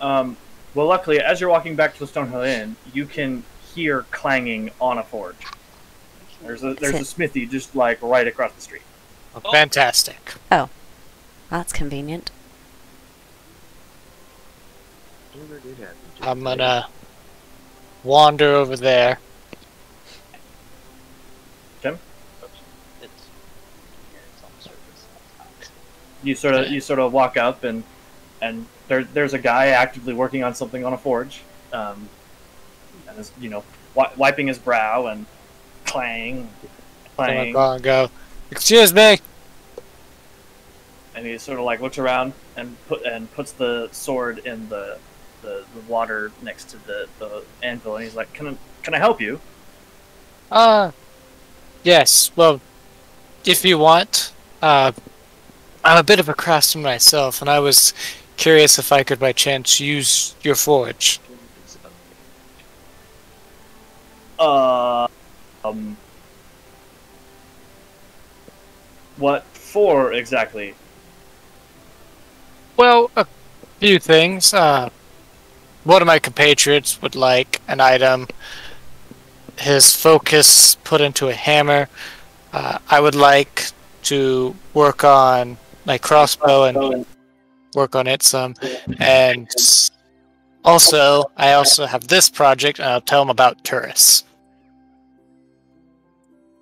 Um, well, luckily, as you're walking back to the Stonehill Inn, you can hear clanging on a forge. There's a there's a smithy just like right across the street. Oh, Fantastic. Oh, that's convenient. I'm gonna wander over there. You sort of you sort of walk up and and there there's a guy actively working on something on a forge, um, and is you know wi- wiping his brow and clang, I'm clang, go and go. Excuse me. and he sort of like looks around and put and puts the sword in the the, the water next to the, the anvil, and he's like, "Can I can I help you?" Uh, yes. Well, if you want, uh, I'm a bit of a craftsman myself, and I was curious if I could by chance use your forge. Uh, um, what for exactly? Well, a few things. Uh, one of my compatriots would like an item. His focus put into a hammer. Uh, I would like to work on my crossbow and work on it some. And also, I also have this project, and I'll tell him about Turris.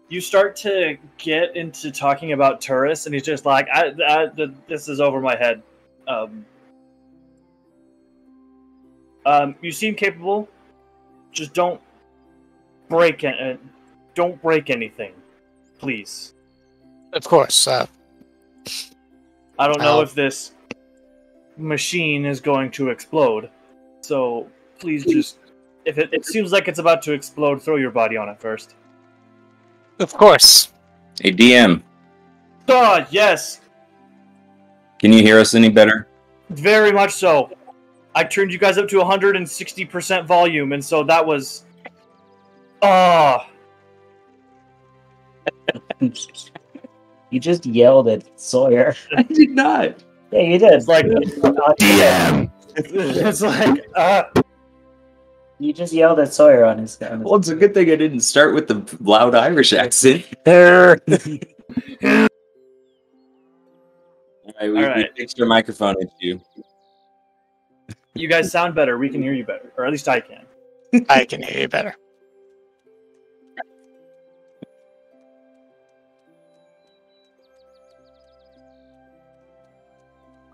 You start to get into talking about Turris, and he's just like, I, I, th- "This is over my head." Um, um, you seem capable. Just don't break it. Uh, don't break anything, please. Of course. Uh, I don't know Oh. if this machine is going to explode, so please just. If it, it seems like it's about to explode, throw your body on it first. of course. Hey, DM, God, yes, can you hear us any better? very much so. I turned you guys up to 160% volume, and so that was. Ah, You just yelled at Sawyer. I did not. Yeah, you did. it's like DM. it's like uh, You just yelled at Sawyer on his. On his Well, it's a good thing I didn't start with the loud Irish accent. There. All right, we, All we fixed your microphone issue. you guys sound better. We can hear you better, or at least I can. I can hear you better.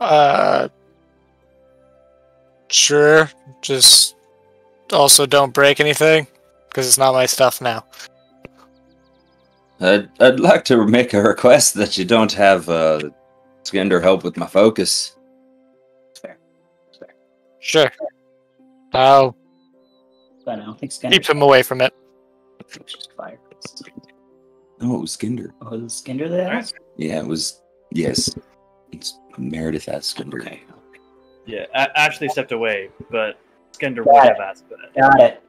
Uh, sure. Just also don't break anything because it's not my stuff now. I'd, I'd like to make a request that you don't have uh, Skender help with my focus. It's Fair. Sure. I'll But I don't think Skinner. keep him away from it. Just fire. No, it was Skender. Oh, is Skender the ass? Yeah, it was. Yes, it's Meredith as Skender. Okay. Yeah, a- Ashley stepped away, but Skender Got would it. have asked for that. Got it.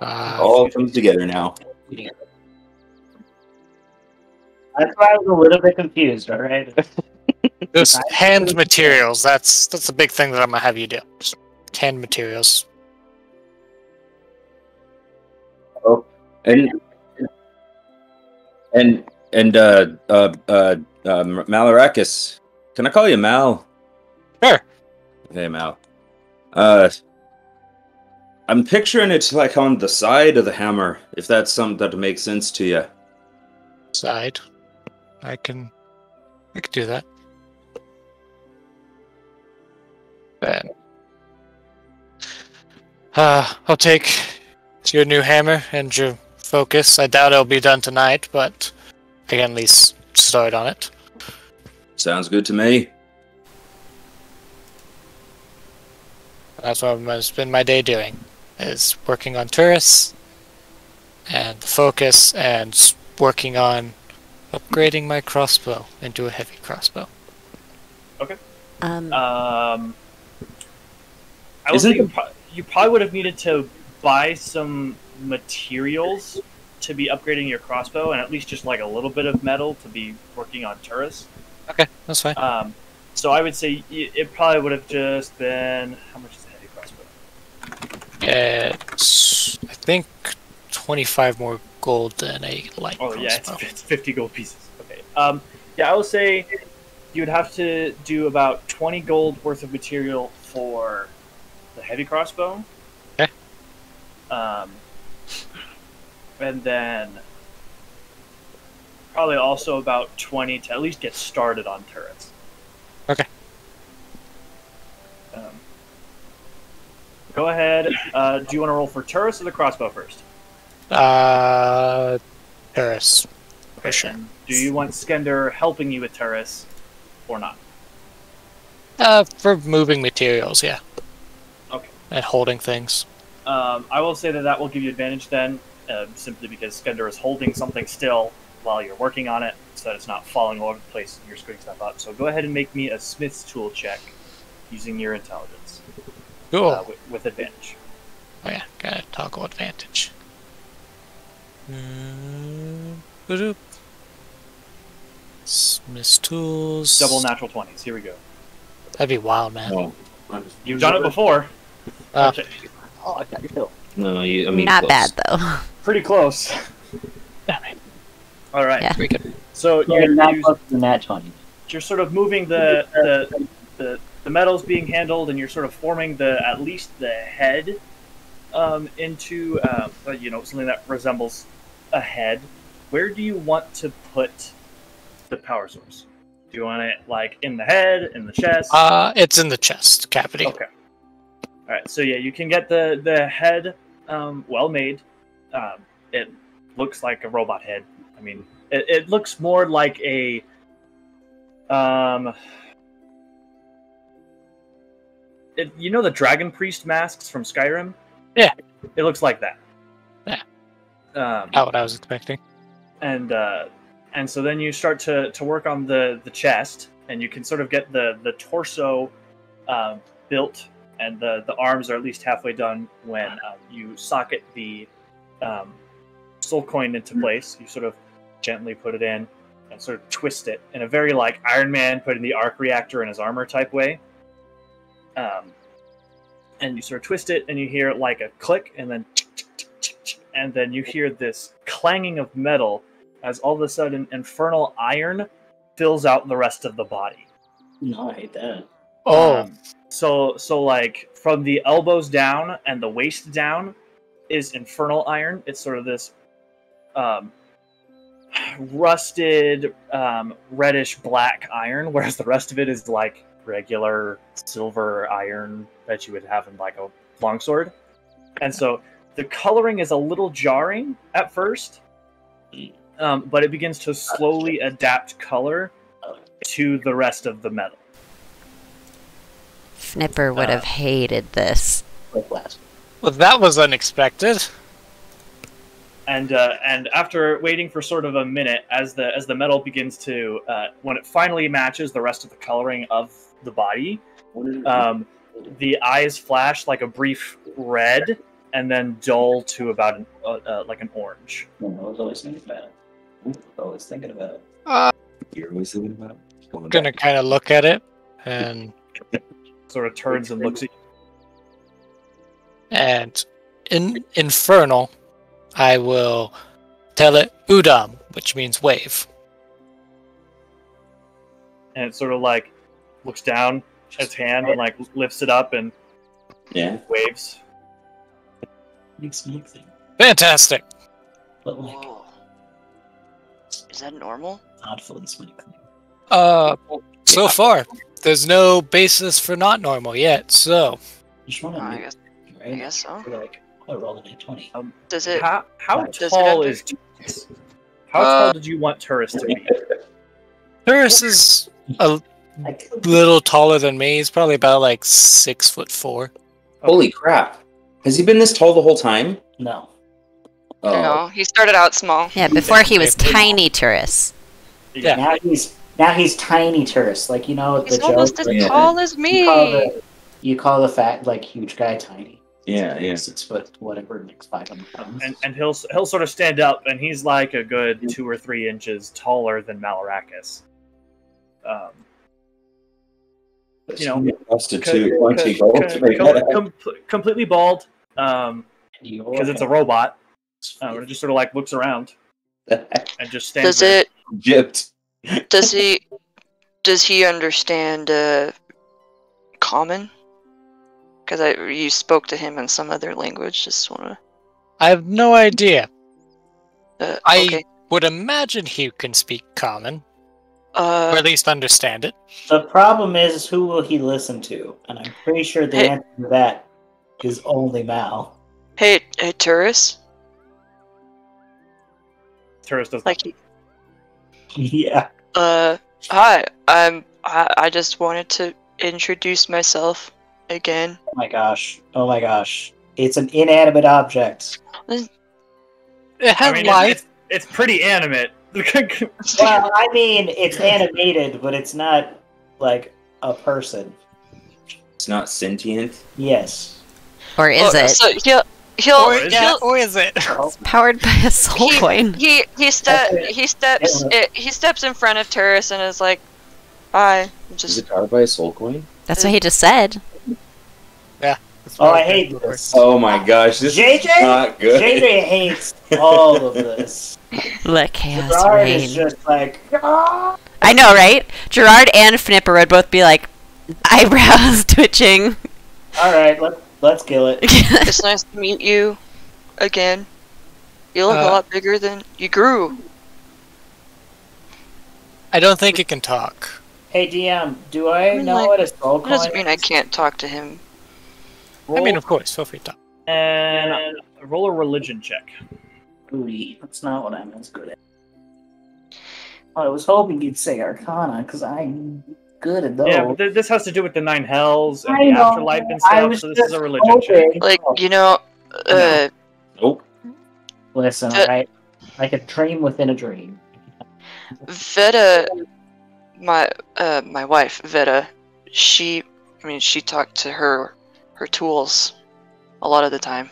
Uh, All comes together now. That's why I was a little bit confused. All right. just hand materials. That's that's a big thing that I'm gonna have you do. Just hand materials. And and and uh uh uh, uh Malarakas, can I call you Mal? Sure. Hey Mal. Uh I'm picturing it like on the side of the hammer, if that's something that makes sense to you. Side. I can I can do that. Then Uh, I'll take your new hammer and your focus. I doubt it'll be done tonight, but I can at least start on it. Sounds good to me. That's what I'm going to spend my day doing, is working on Turris and the focus and working on upgrading my crossbow into a heavy crossbow. Um, Um, I would Isn't say you, pro- you probably would have needed to buy some materials to be upgrading your crossbow, and at least just like a little bit of metal to be working on Turris. Okay, that's fine. Um, so I would say it probably would have just been how much is a heavy crossbow? It's, I think, 25 more gold than a light Oh yeah, it's, it's fifty gold pieces. Okay. Um, yeah, I will say you would have to do about twenty gold worth of material for the heavy crossbow. Okay. Um, and then probably also about twenty to at least get started on Turris. Okay. Um, go ahead. Uh, do you want to roll for Turris or the crossbow first? Uh, Turris. For sure. Do you want Skender helping you with Turris or not? Uh, for moving materials, yeah. Okay. And holding things. Um, I will say that that will give you advantage then, uh, simply because Skender is holding something still while you're working on it, so that it's not falling all over the place and you're screwing stuff up. So go ahead and make me a Smith's tool check using your intelligence Cool. uh, with, with advantage. Oh yeah, gotta toggle advantage. Mm, ba-doop. Smith's tools. Double natural twenties. Here we go. That'd be wild, man. Oh. You've done it before. Uh, Okay. Oh, I got your hill. No, you, I mean, not close. bad though. Pretty close. Damn it. All right. Yeah. We could. So Yeah, you're, not you- close to the nat 20. you're sort of moving the the, the the metals being handled, and you're sort of forming the at least the head um, into um, uh, you know something that resembles a head. Where do you want to put the power source? Do you want it like in the head, in the chest? Uh, it's in the chest cavity. Okay. All right. So yeah, you can get the the head um, well made. Um, it looks like a robot head. I mean, it, it looks more like a um. It, you know the dragon priest masks from Skyrim? Yeah. It looks like that. Yeah. Um, Not what I was expecting. and uh, and so then you start to, to work on the, the chest, and you can sort of get the the torso um, built, and the the arms are at least halfway done when um, you socket the um, soul coin into place. You sort of gently put it in and sort of twist it in a very like Iron Man putting the arc reactor in his armor type way. Um, and you sort of twist it, and you hear like a click, and then and then you hear this clanging of metal as all of a sudden infernal iron fills out the rest of the body. No, I hate that. Oh, Um, so so like from the elbows down and the waist down is infernal iron. It's sort of this um, rusted um, reddish black iron, whereas the rest of it is like regular silver iron that you would have in like a longsword. And so the coloring is a little jarring at first, um, but it begins to slowly adapt color to the rest of the metal. Snipper would Uh, have hated this. Like well, that was unexpected. and uh, and after waiting for sort of a minute, as the as the metal begins to uh, when it finally matches the rest of the coloring of the body, What did it um, the eyes flash like a brief red, and then dull to about an, uh, uh, like an orange. I was always thinking about it. Always thinking about it. Uh, You're always thinking about it. Going gonna kind of look at it and Sort of turns and looks at you. and in infernal, I will tell it udam, which means wave. and it sort of like looks down at its hand and like lifts it up and Yeah. waves. Big smoke thing. Fantastic. But like, Whoa. Is that normal? thoughtfully smoke thing. Uh, so far, there's no basis for not normal yet. So Just want to I guess. right? I guess so. Like, oh, roll a twenty. Um, Does it? how how Does it tall under- is How Uh, tall did you want Turris to be? Turris is a little taller than me. He's probably about like six foot four. Holy crap! Has he been this tall the whole time? No. Oh, No, he started out small. Yeah, before he was tiny Turris. Yeah. Now he's now he's tiny tourist. Like you know He's the almost joke. as Yeah. tall as You call me. the you call the fat like huge guy tiny. yeah, yeah. Six foot whatever next five hundred pounds. And, and he'll he'll sort of stand up, and he's like a good two or three inches taller than Malarakas. Um, you know, prostitute. co- Once you co- go co- through co- that. com- completely bald, um, because it's a robot. Uh, it just sort of like looks around and just stands. Does there. it? Gypped. Does he? Does he understand uh, common? Because I you spoke to him in some other language. Just wanna. I have no idea. Uh, I would imagine he can speak common, uh, or Uh, at least understand it. The problem is who will he listen to? And I'm pretty sure the Hey. answer to that is only Mal. hey, hey, Turris. Turris doesn't Like, he- yeah. uh, hi. I'm. I, I just wanted to introduce myself again. Oh my gosh. Oh my gosh. It's an inanimate object. It I mean, life. it's, it's, it's pretty animate. Well, I mean, it's animated, but it's not like a person. It's not sentient. Yes. Or is Well, it? So he'll he'll or, is yeah, he'll or is it? Powered by a soul He- coin. he he step he steps it, he steps in front of Turris and is like, "Hi." Is Just it powered by a soul coin? That's what he just said. That's Oh, what I hate this. Oh my gosh, this JJ? is not good. JJ hates all of this. Let chaos Gerard is reign. just like, "Ah." I know, right? Gerard and Fnipper would both be like eyebrows twitching. all right, let, let's kill it. it's nice to meet you again. You look a Uh, lot bigger than you grew. I don't think it can talk. Hey DM, do I I mean, know like, what a soul That coin doesn't mean I can't talk to him. I mean, of course, feel free to talk. and roll a religion check. Booty. That's not what I'm as good at. I was hoping you'd say Arcana, because I'm good at those. Yeah, but th- this has to do with the nine hells and I the know, afterlife and stuff. So this is a religion check. hoping- Like you know, uh, Nope. Listen, Uh, alright? Like a dream within a dream. Veda, my uh my wife Veda, she, I mean, she talked to her her tools a lot of the time.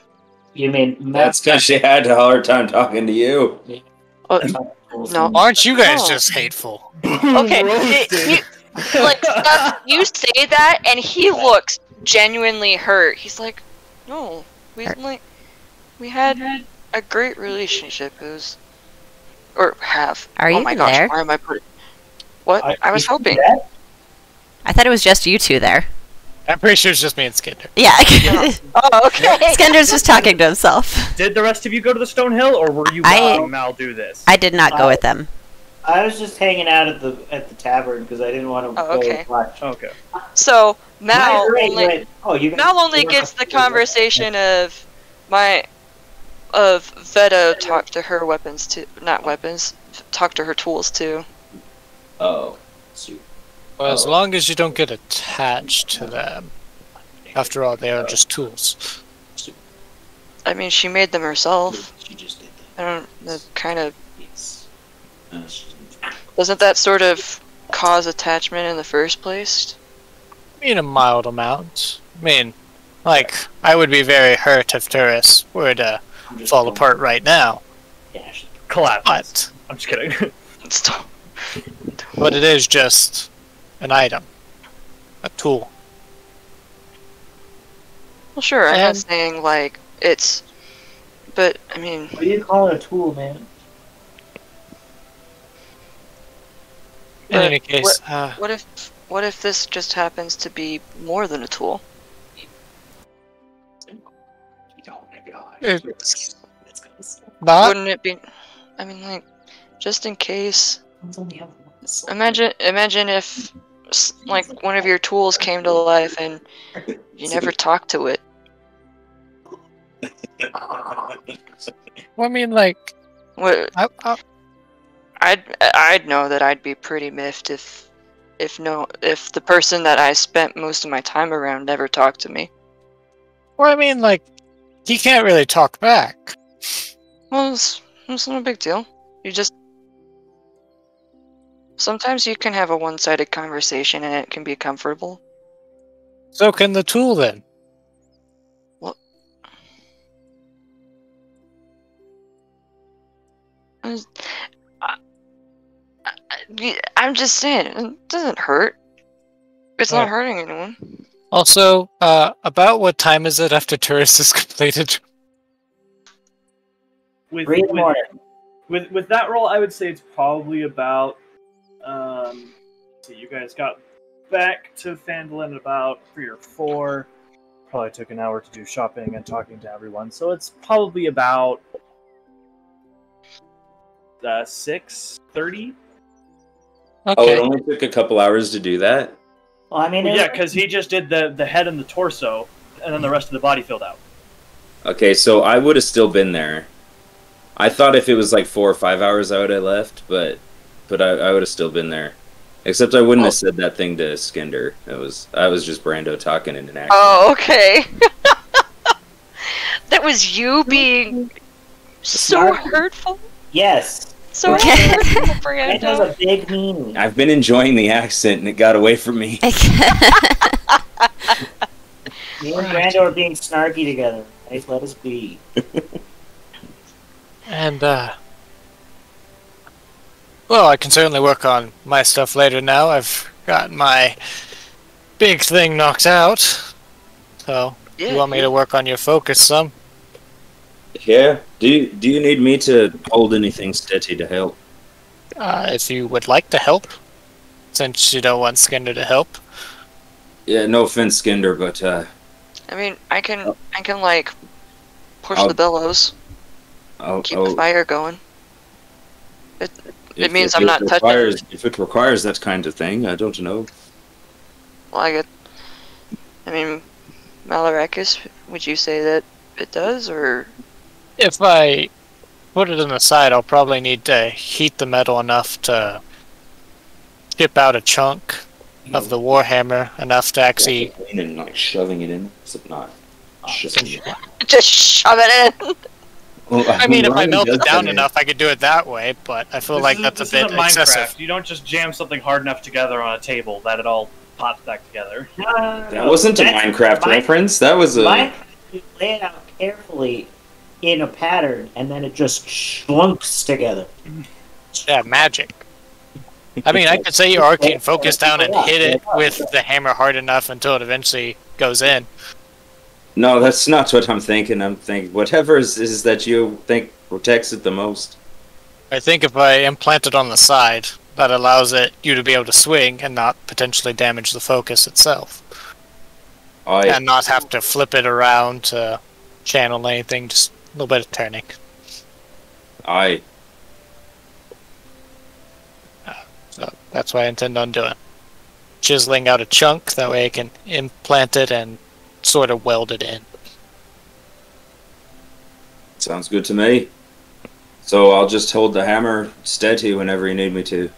You mean That's because she had a hard time talking to you. Oh, no. Aren't you guys Oh. just hateful? Okay, he- he- like stuff, you say that, and he looks genuinely hurt. He's like, "No, we like we had a great relationship. It was, or have. Are oh you my gosh, there? why am I putting? What? I was hoping. I thought it was just you two there. I'm pretty sure it's just me and Skender. Yeah. yeah. Oh, okay. Skender's just talking to himself. Did the rest of you go to the stone hill, or were you I- watching Mal do this? I did not go uh, with them. I was just hanging out at the at the tavern because I didn't want to Oh, go okay. watch. Okay. So Mal Wait, wait, only wait. Oh, you Mal only gets the conversation of my of Veta talk to her weapons too, not weapons, talk to her tools too. Oh. Shoot. Well, as Oh. long as you don't get attached to them. After all, they are just tools. I mean, she made them herself. She just did that. I don't. That kind of that. Yes. Uh, Doesn't that sort of cause attachment in the first place? I mean, a mild amount. I mean, like, I would be very hurt if Turris were to fall going- apart right now. Yeah, Collapse. But, I'm just kidding. Stop. but it is just an item, a tool. Well, sure. I'm not saying like it's, but I mean, What do you call it a tool, man? In But any case, uh, what if what if this just happens to be more than a tool? Oh my god. It's not. Wouldn't it be? I mean, like, just in case. it's only have one soul. Imagine, imagine if, like, one of your tools came to life and you never talked to it. Well, I mean, like, What I, I, I'd I'd know that I'd be pretty miffed if if no if the person that I spent most of my time around never talked to me. well, I mean, like, he can't really talk back. Well, it's, it's not a big deal. You just sometimes you can have a one-sided conversation and it can be comfortable. So can the tool then. I- I'm just saying, it doesn't hurt. It's not Oh. hurting anyone. Also, uh, about what time is it after Turris is completed? With, Three with, morning. with with that roll, I would say it's probably about. Um, see, you guys got back to Phandalin about three or four. Probably took an hour to do shopping and talking to everyone, so it's probably about uh, six thirty. Oh, it only took a couple hours to do that. Well, I mean, Well, yeah, because he just did the the head and the torso, and then the rest of the body filled out. Okay, so I would have still been there. I thought if it was like four or five hours, I would have left, but but I, I would have still been there. Except I wouldn't Oh. have said that thing to Skender. It was I was just Brando talking in an accent. Oh, okay. that was you being so hurtful. yes, So Okay. hurtful, it has a big meaning. I've been enjoying the accent, and it got away from me. Me and Brando are being snarky together. Guys, let us be. And, uh. Well, I can certainly work on my stuff later now. I've got my big thing knocked out. So, Yeah, you want me to work on your focus some? Yeah. Do you, do you need me to hold anything steady to help? Uh, if you would like to help, since you don't want Skender to help. Yeah. No offense, Skender, but uh, I mean, I can, I can like push I'll- the bellows, I'll, keep I'll, the fire going. It, it if- means if I'm not touching- If it requires that kind of thing, I don't know. well, I get. I mean, Malarakas, would you say that it does, or If I put it in the side, I'll probably need to heat the metal enough to chip out a chunk of the Warhammer, enough to actually. and like shoving it in, except not. Ah, shoving it. just shove it in? Well, I mean, if I melt it down that. enough, I could do it that way, but I feel This like that's a bit Minecraft. excessive. You don't just jam something hard enough together on a table that it all pops back together. No, no, no, That wasn't a Minecraft Mine- reference. That was a. Minecraft, you lay it out carefully in a pattern, and then it just schlunks together. Yeah, magic. I mean, I could say your arcane focus down and hit it with the hammer hard enough until it eventually goes in. No, that's not what I'm thinking. I'm thinking whatever is, is that you think protects it the most. I think if I implant it on the side, that allows it you to be able to swing and not potentially damage the focus itself, I and not have to flip it around to channel anything. Just a little bit of turning. I So that's what I intend on doing. Chiseling out a chunk, that way I can implant it and sort of weld it in. sounds good to me. So I'll just hold the hammer steady whenever you need me to.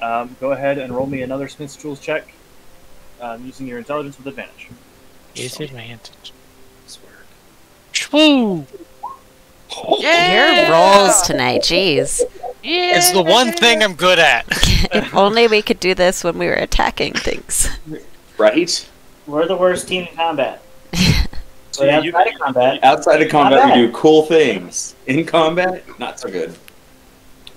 Um, go ahead and roll me another Smith's Tools check um, using your intelligence with advantage. Use it advantage. Woo! Yeah. Your rolls tonight, jeez. Yeah. It's the one thing I'm good at. if only we could do this when we were attacking things. Right. We're the worst team in combat. So But you- outside of combat, Outside of combat, bad. we do cool things. In combat, not so good.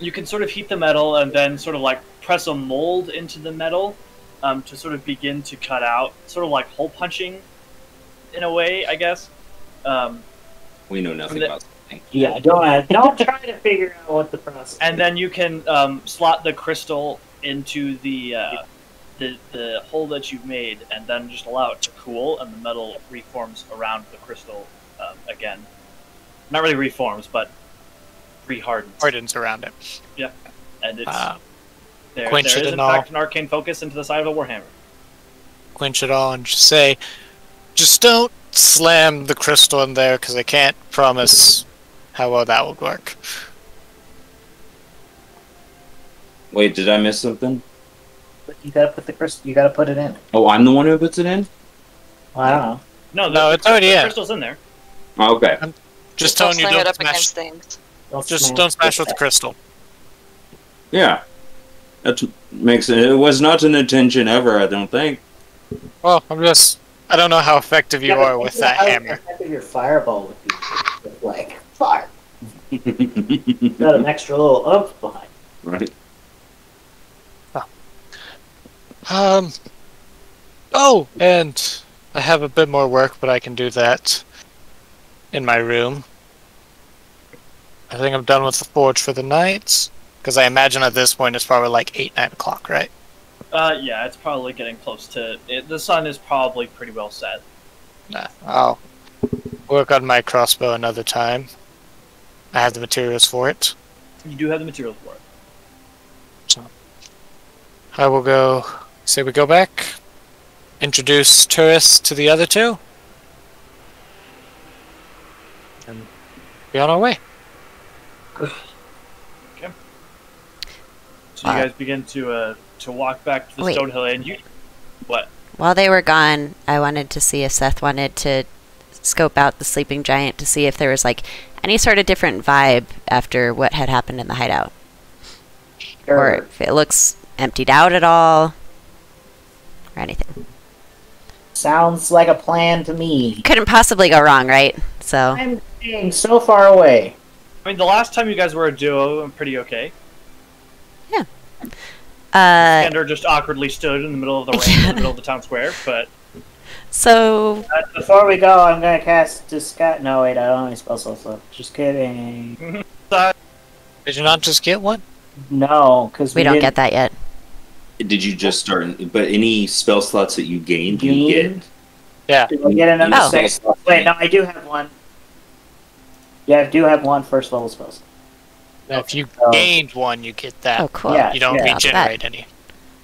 you can sort of heat the metal and then sort of like press a mold into the metal um, to sort of begin to cut out, sort of like hole punching in a way, I guess. Um, We know nothing The- about something. yeah, don't don't try to figure out what the process. and then you can um, slot the crystal into the, uh, the the hole that you've made, and then just allow it to cool, and the metal reforms around the crystal um, again. Not really reforms, but re-hardens. Hardens around it. Yeah, and it's Uh, there, quench there it is in and all. fact an arcane focus into the side of a warhammer. Quench it all and just say, just don't slam the crystal in there because I can't promise how well that would work. Wait, did I miss something? You gotta put the crystal. You gotta put it in. Oh, I'm the one who puts it in. Well, I don't know. No, the, No, the it's already crystal- in. crystal's in there. Oh, okay. Just don't telling you don't up smash. things. Don't Just smash don't smash the with the crystal. Yeah. That makes it. It was not an intention ever. I don't think. Well, I'm just. I don't know how effective you Yeah, are with think that how hammer. effective Your fireball would be with, like fire. Got an extra little oomph behind. right. Um. Oh, and I have a bit more work, but I can do that in my room. I think I'm done with the forge for the night. Because I imagine at this point it's probably like 8, 9 o'clock, right? Uh, yeah, it's probably getting close to. It, the sun is probably pretty well set. Nah, I'll work on my crossbow another time. I have the materials for it. You do have the materials for it. So, I will go. Say we go back. Introduce Turris to the other two. And be on our way. So you Uh, guys begin to uh to walk back to the Wait. stone hill, and you. What? While they were gone, I wanted to see if Seth wanted to scope out the sleeping giant to see if there was like any sort of different vibe after what had happened in the hideout, or if it looks emptied out at all, or anything. Sounds like a plan to me. Couldn't possibly go wrong, right? So I'm being so far away. I mean, the last time you guys were a duo, I'm pretty okay. Uh, Ender just awkwardly stood in the middle of the rain, in the middle of the town square. But so Uh, before we go, I'm gonna cast disguise. No, wait, I don't have any spell slots left. Just kidding. Did you not just get one? No, because we don't get that yet. Did you just start? But any spell slots that you gained, you, You get. need- Yeah. Did I get another Oh. six? Wait, no, I do have one. Yeah, I do have one first level spells. If you Oh. gained one, you get that. Oh, cool. Yeah. You don't yeah. regenerate any.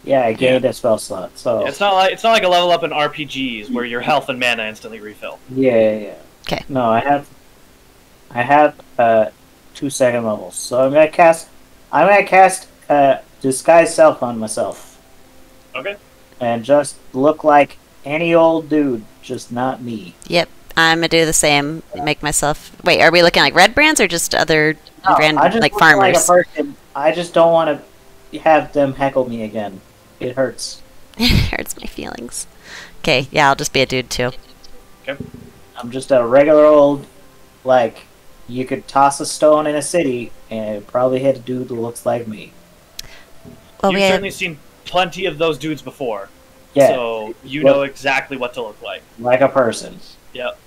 Yeah, I gained a spell slot. So it's not like it's not like a level up in RPGs where your health and mana instantly refill. yeah, yeah, yeah. 'Kay. No, I have, I have uh two second levels. So I'm gonna cast. I'm gonna cast uh disguise self on myself Okay. and just look like any old dude, just not me. Yep, I'm gonna do the same. Make myself. Wait, are we looking like red brands or just other Oh, no, random I just like look farmers? a person. I just don't want to have them heckle me again. It hurts. it hurts my feelings. Okay, yeah, I'll just be a dude too. Okay. I'm just a regular old, like, you could toss a stone in a city and it probably hit a dude who looks like me. Well, You've we have, certainly seen plenty of those dudes before, Yeah, so you Well- know exactly what to look like. like a person. Yep.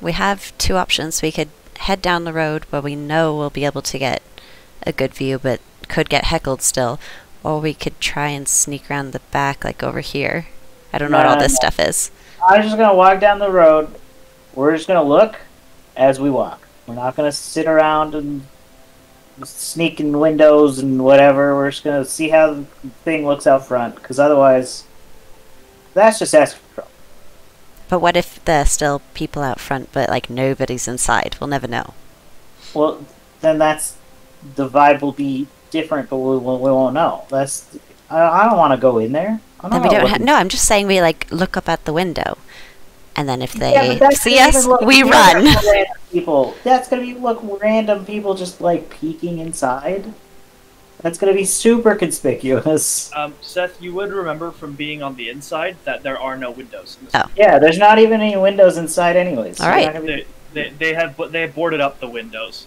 we have two options. We could head down the road where we know we'll be able to get a good view, but could get heckled still, or we could try and sneak around the back, like over here. I don't know what all this nah. stuff is. I'm just gonna walk down the road. We're just gonna look as we walk. We're not gonna sit around and sneak in windows and whatever. We're just gonna see how the thing looks out front, because otherwise, that's just asking. But what if there's still people out front, but like nobody's inside? We'll never know. Well, then that's the vibe will be different, but we, we, we won't know. That's I, I don't want to go in there. Then don't we don't. Ha- no, I'm just saying we like look up at the window, and then if they Yeah, see us, we run. People, that's gonna be look random people just like peeking inside. That's gonna be super conspicuous. Um, Seth, you would remember from being on the inside that there are no windows. In this Oh. Yeah, there's not even any windows inside, anyways. All You're right. be- They, they, they have they have boarded up the windows.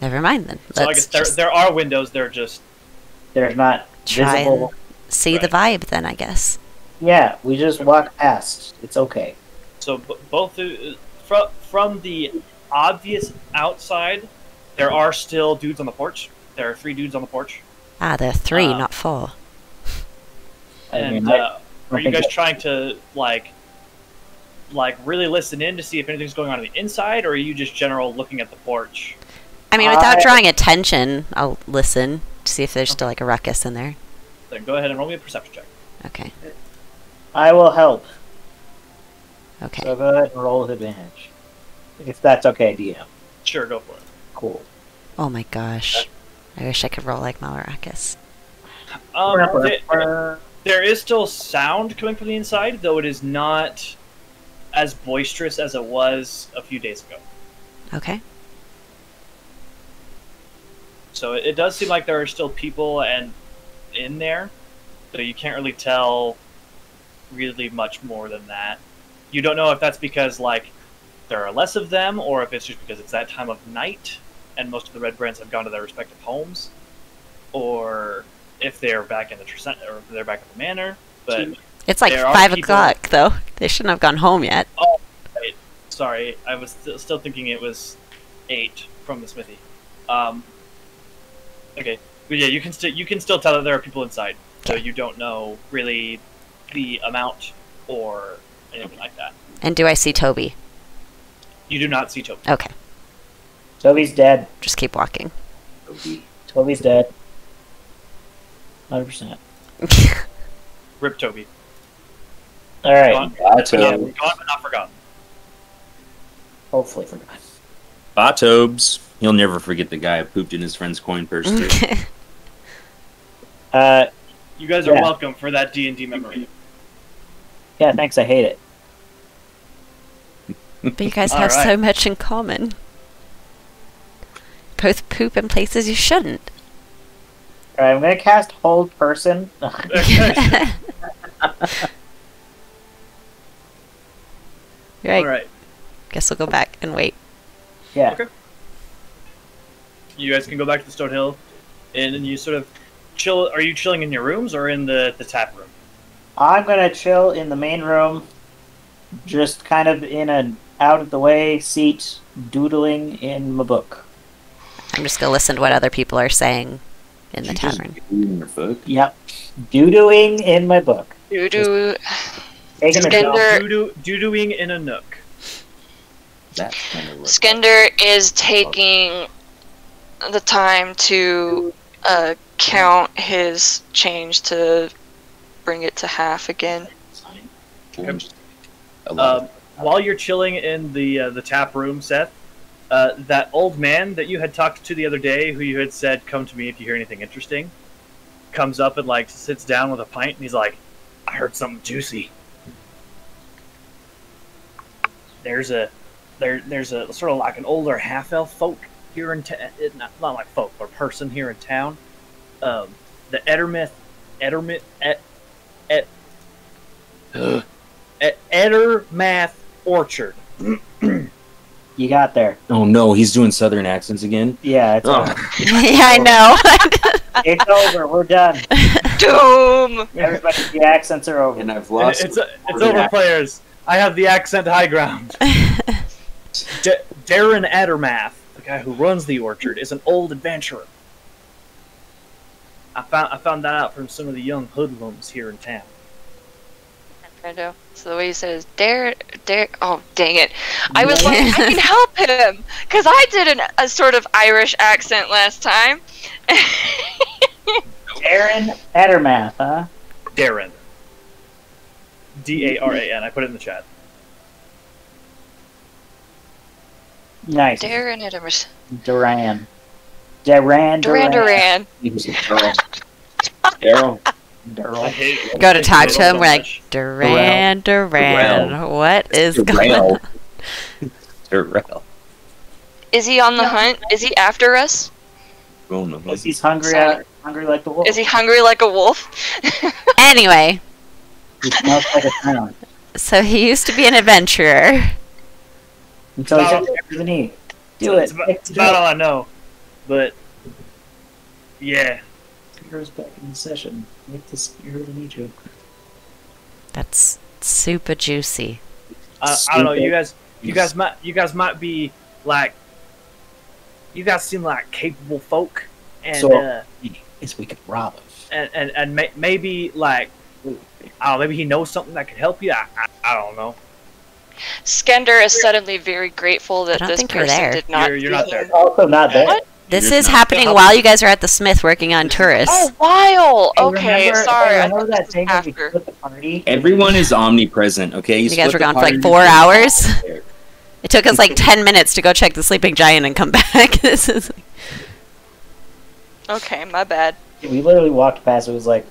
Never mind then. So I Let's guess there, just there are windows. They're just There's not try and visible. see the vibe. Then I guess. Yeah, we just walk past. It's okay. so b- both uh, from from the obvious outside. There are still dudes on the porch. There are three dudes on the porch. Ah, there are three, Uh, not four. And uh, are you guys trying to like like really listen in to see if anything's going on on the inside, or are you just general looking at the porch? I mean, without I- drawing attention, I'll listen to see if there's still like a ruckus in there. Then go ahead and roll me a perception check. Okay. I will help. Okay. So go ahead and roll with advantage. If that's okay, DM. Sure, go for it. Cool. Oh my gosh. I wish I could roll like Malarakas. Um, there, there is still sound coming from the inside, though it is not as boisterous as it was a few days ago. Okay. So it, it does seem like there are still people and in there, so you can't really tell really much more than that. You don't know if that's because like there are less of them, or if it's just because it's that time of night and most of the red brands have gone to their respective homes, or if they're back in the Tresendar or if they're back at the manor. But It's like five o'clock though. They shouldn't have gone home yet. Wait, sorry, I was st- still thinking it was eight from the smithy. Um, okay, but yeah, you can still you can still tell that there are people inside, so you don't know really the amount or anything like that. And do I see Toby? You do not see Toby. Okay. Toby's dead. Just keep walking. Toby. Toby's dead. 100%. Rip Toby. Alright. Gone, Bato. again, gone but not forgotten. Hopefully forgot. Batobes. He'll never forget the guy who pooped in his friend's coin purse. Too. Uh, You guys are Yeah. welcome for that D and D memory. yeah, thanks, I hate it. But you guys have so much in common. Both poop in places you shouldn't. Alright, I'm gonna cast Hold Person. Right. All right, Guess we'll go back and wait. yeah. Okay. you guys can go back to the Stone Hill, and then you sort of chill. Are you chilling in your rooms or in the the tap room? I'm gonna chill in the main room, just kind of in an out of the way seat, doodling in my book. I'm just gonna listen to what other people are saying in the She tavern. pooed in her foot. Yep. In my book. Doo doo. Taking a Skender- dump. There- Doo doo-dooing in a nook. That kind of Skender is taking the time to uh, count his change to bring it to half again. like. Um, while you're chilling in the uh, the tap room, Seth, uh, that old man that you had talked to the other day, who you had said, "Come to me if you hear anything interesting," comes up and like sits down with a pint, and he's like, "I heard something juicy." There's a there there's a sort of like an older half elf folk here in town, not, not like folk, but person here in town. Um, the Edermith, Edermith, Et, Et, Et, Edermath Orchard. You got there. oh no, he's doing southern accents again. Yeah, it's, Oh. yeah, I know. it's over. We're done. Doom! Everybody, the accents are over. And I've lost. It's it's over, players. I have the accent high ground. D- Daran Addermath, the guy who runs the orchard, is an old adventurer. I found I found that out from some of the young hoodlums here in town. Brando. So the way he says, dare, dare. Oh, dang it. I was like, I can help him. Because I did an, a sort of Irish accent last time. Aaron Edermath, huh? Daran. D A R A N. I put it in the chat. Nice. Darren Edmers. Duran. Duran. Duran Duran. Arrow. Duran. I hate Go to talk to him. so We're like. Duran, Duran. What is going on? Darrell. Is he on the hunt? Is he after us? Oh no. Because he's hungry, hungry like the wolf. Is he hungry like a wolf? Anyway, smells like a town. so he used to be an adventurer. Until he's No. in there for the knee. Do it. It's about, it's about all I know. But yeah, Heroes back in session. Make this hero the knee joke. That's super juicy. I, I don't know. You guys, you guys might, you guys might be like, you guys seem like capable folk, and So- uh, Is we could rob him. and and, and may, maybe like, I don't know, maybe he knows something that could help you. I, I, I don't know. Skender is suddenly very grateful that this person there. did not. You're- you're not there. Also not there. What? This is not- happening while you guys are at the Smith working on Turris. Oh, while. Okay, remember, sorry. I remember thought that thing was we after. split the party? Everyone is omnipresent. Okay, You guys were gone for like four hours. It took us like ten minutes to go check the sleeping giant and come back. this is Okay, my bad. We literally walked past. It was like,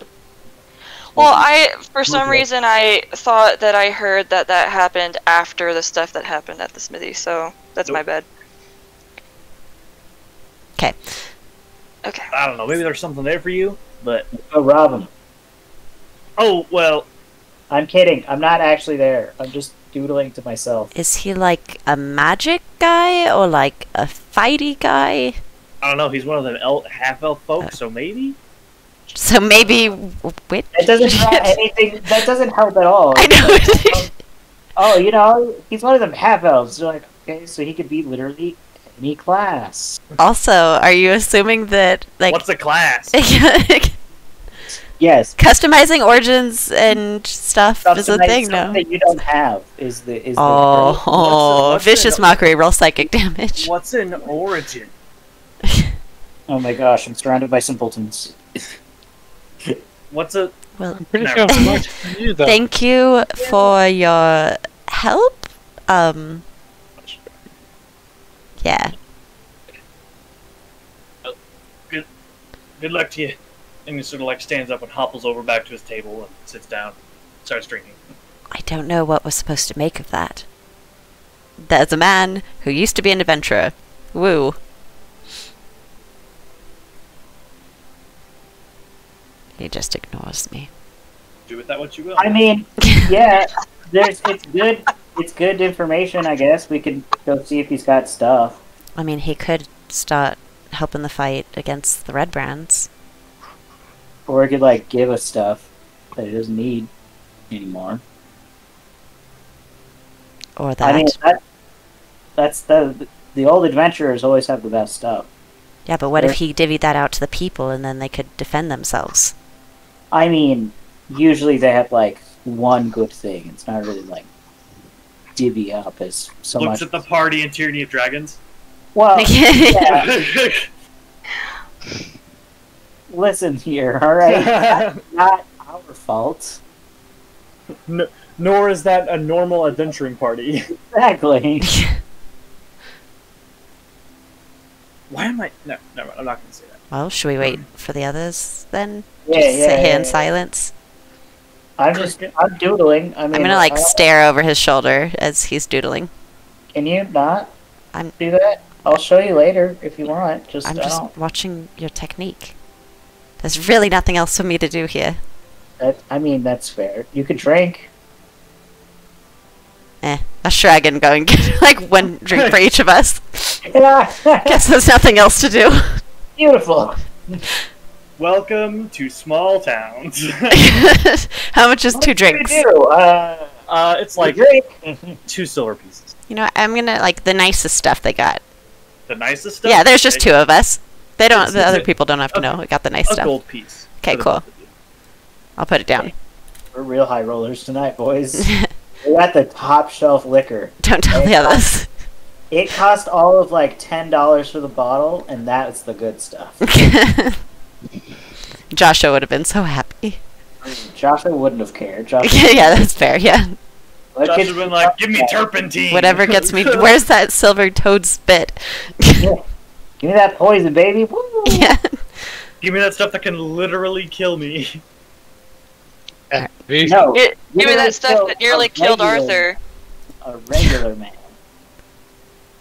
Well, I for some Okay. reason I thought that I heard that that happened after the stuff that happened at the smithy, so that's my bad. 'Kay. Okay. I don't know. Maybe there's something there for you, but oh, go rob him. oh well. I'm kidding. I'm not actually there. I'm just doodling to myself. is he like a magic guy or like a fighty guy? I don't know. He's one of them el- half elf folk, so maybe. So maybe which? It doesn't have anything. That doesn't help at all. I know. Oh, you know, he's one of them half elves. You're like, okay, so he could be literally any class. also, are you assuming that like What's a class? Yes. customizing origins and stuff is a thing that- now? that you don't have is the is Oh, the oh, what's the- vicious mockery, roll psychic damage. What's an origin? Oh my gosh, I'm surrounded by simpletons. What's a? Well, Pretty sure I'm mind. smarter than you, though. Thank you for your help. Um, yeah. Good luck to you. And he sort of like stands up and hopples over back to his table and sits down, starts drinking. I don't know what we're supposed to make of that. There's a man who used to be an adventurer. Woo. He just ignores me. Do with that what you will. I mean, yeah, there's it's good. It's good information, I guess. We could go see if he's got stuff. I mean, he could start helping the fight against the Red Brands. Or he could like give us stuff that he doesn't need anymore. Or that. I mean, that, that's the the old adventurers always have the best stuff. yeah, but what if he divvied that out to the people and then they could defend themselves? I mean, usually they have like one good thing. It's not really like divvy up as so Looks much. at the party in Tyranny of Dragons. Well, yeah, listen here, all right. That's not our fault. N- nor is that a normal adventuring party. Exactly. Why am I? No, no, I'm not going to say that. Well, should we wait for the others then? Yeah, Just yeah, sit here yeah, in yeah. silence. I'm just I'm doodling. I mean, I'm gonna like stare over his shoulder as he's doodling. Can you not I'm- do that? I'll show you later if you want. Just, I'm just don't- watching your technique. There's really nothing else for me to do here. that, I mean, that's fair. You could drink. Eh, a shrug and go and get like one drink for each of us. Yeah. Guess there's nothing else to do. Beautiful. Welcome to small towns. How much is two What do drinks? do? Uh, uh, it's like drink. two silver pieces. You know, I'm gonna like the nicest stuff they got. The nicest stuff. Yeah, there's just okay? two of us. They don't. The other it's- people don't have to know. We got the nice A stuff. gold piece. Okay, cool. both of you. I'll put it down. We're real high rollers tonight, boys. we got the top shelf liquor. Don't tell the others. It cost all of like ten dollars for the bottle, and that's the good stuff. Joshua would have been so happy. Joshua wouldn't have cared. Joshua, yeah, that's fair. Yeah, Let Josh kids- has been like, "Give me turpentine." whatever gets me. Where's that silver toad spit? Give me that poison, baby. Woo! yeah. Give me that stuff that can literally kill me. No, Gi- give me that stuff that nearly a killed regular- Arthur. A regular man.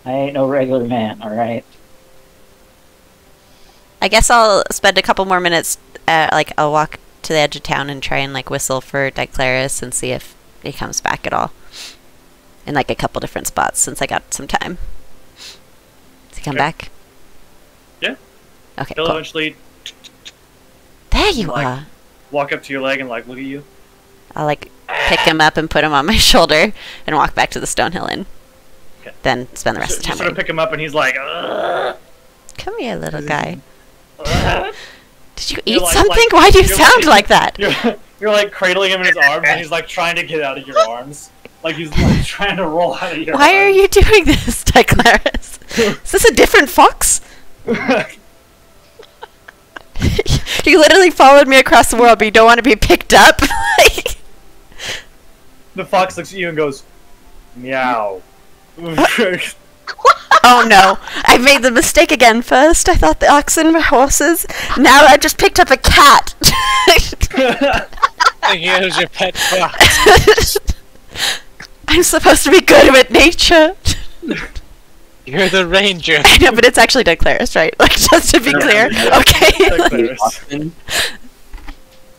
I ain't no regular man. All right. I guess I'll spend a couple more minutes. Uh, like I'll walk to the edge of town and try and like whistle for Diclaris and see if he comes back at all. In like a couple different spots since I got some time. Does he come Okay. back? Yeah. Okay. He'll Cool. eventually There you like- are. walk up to your leg and like look at you. I'll like pick him up and put him on my shoulder and walk back to the Stonehill Inn. Okay. Then spend the rest So- of the time. sort of pick him up and he's like, "Ugh, Come here, little guy. Ugh." Did you eat like- something? like- Why do you sound like- like that? You're, you're like cradling him in his arms and he's like trying to get out of your arms. Like he's like trying to roll out of your Why are you doing this, Diclaris? Is this a different fox? you literally followed me across the world, but you don't want to be picked up. The fox looks at you and goes, meow. Oh no! I made the mistake again. First, I thought the oxen were horses. Now I just picked up a cat. Here's your pet fox. I'm supposed to be good with nature. You're the ranger. I know, but it's actually Declaris, right? Like, just to be clear. Okay.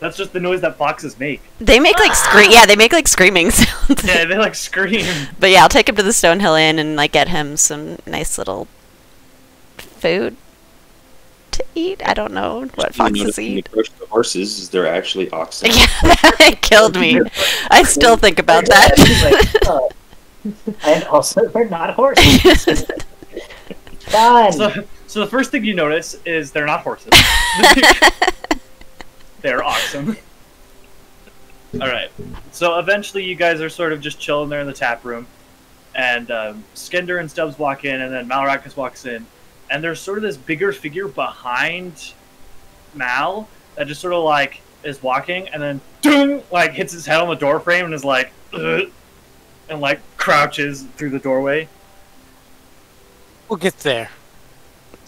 Declaris. That's just the noise that foxes make. they make like scream. Yeah, they make like screaming sounds. Yeah, they like scream. But yeah, I'll take him to the Stonehill Inn and like get him some nice little food to eat. I don't know what You foxes notice when you eat. the horses, is they're actually oxen. Yeah, it killed me. I still think about that. Uh, and also, they're not horses. Done. So, so the first thing you notice is they're not horses. They're awesome. All right. So eventually, you guys are sort of just chilling there in the tap room, and um, Skender and Stubbs walk in, and then Malarakas walks in, and there's sort of this bigger figure behind Mal that just sort of like is walking, and then ding, like hits his head on the door frame and is like, "Ugh," and like crouches through the doorway. We'll get there.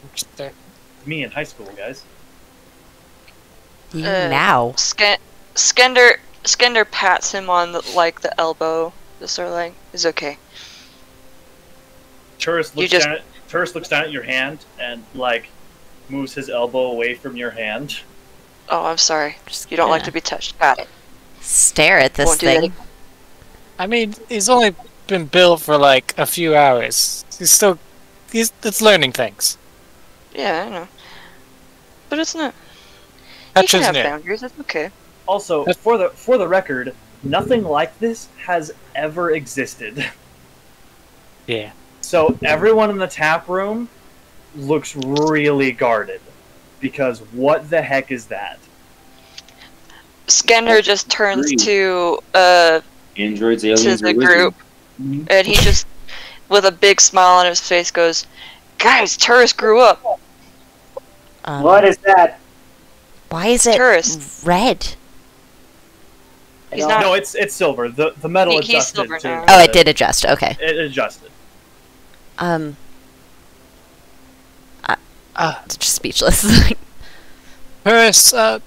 We'll get there. Me in high school, guys. You Uh, now. Sk- Skender Skender pats him on the, like the elbow, just sort of like, "It's okay." Turris You looks just- down. At, Turris looks down at your hand and like moves his elbow away from your hand. Oh, I'm sorry. Just You don't like gonna be touched. Got it. Stare at this Won't thing. I mean, he's only been built for like a few hours. He's still, he's it's learning things. Yeah, I know. But it's not. You his have boundaries. That's okay. Also, for the for the record, nothing like this has ever existed. Yeah. So everyone in the tap room looks really guarded because what the heck is that? Skender just turns Agreed. to uh Androids, to the or group, wizards. and he just, with a big smile on his face, goes, "Guys, Turris grew up. Um, what is that? Why is it Turris. red? He's don't- No, it's it's silver. The the metal He- adjusted silver to. now. Oh, it did adjust. Okay. It adjusted. Um. Uh, Just speechless. Paris, uh,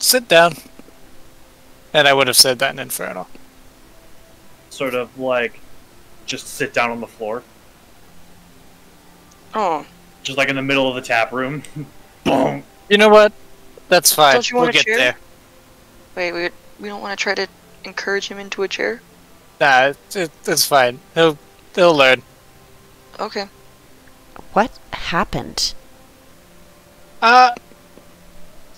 sit down. And I would have said that in Infernal. Sort of like just sit down on the floor, Oh, just like in the middle of the tap room. Boom. You know what? That's fine. Don't you we'll want a get chair? there. wait, we we don't want to try to encourage him into a chair. Nah, it, it, it's fine. He'll he'll learn. Okay. what happened? Uh,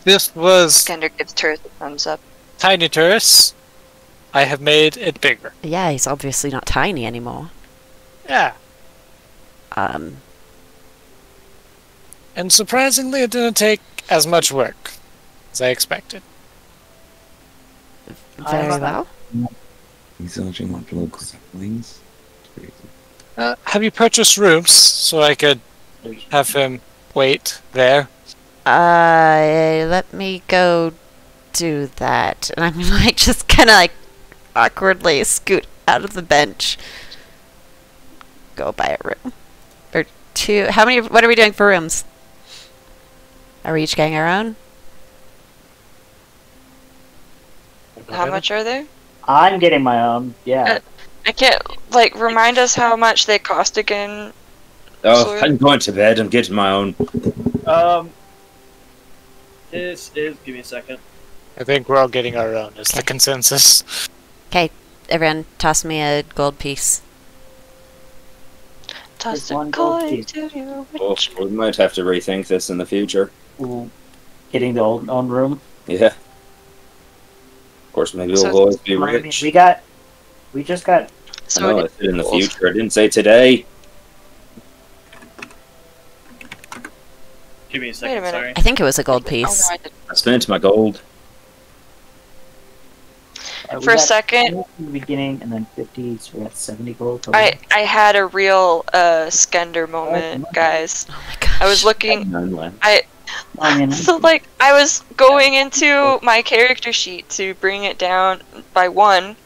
this was Skender gives Turris a thumbs up. Tiny Turris. I have made it bigger. Yeah, he's obviously not tiny anymore. Yeah. Um. And surprisingly, it didn't take as much work as I expected. Very well. He's launching on local saplings. Uh, have you purchased rooms so I could have him wait there? Uh, let me go do that. And I'm like, just kind of like awkwardly scoot out of the bench. Go buy a room. Or two. How many? What are we doing for rooms? Are we each getting our own? How much are they? I'm getting my own. Yeah. I can't like remind us how much they cost again. Oh, Sorry. I'm going to bed. I'm getting my own. Um, this is. Give me a second. I think we're all getting our own, is the consensus. Okay, everyone, toss me a gold piece. Toss There's one a gold coin piece. to you. Oh, we might have to rethink this in the future. Ooh, Getting the old own room. Yeah. Of course, maybe So- we'll always be I mean, we got. We just got. I know, I said in the future. I didn't say today. Give me a Wait a second. minute. Sorry. I think it was a gold Oh, piece. no, I spent my gold. Uh, For a second, in the beginning, and then 50, so we're at 70 gold. total. I I had a real uh Skender moment, guys. Oh my gosh. I was looking. I I mean, so like I was going into my character sheet to bring it down by one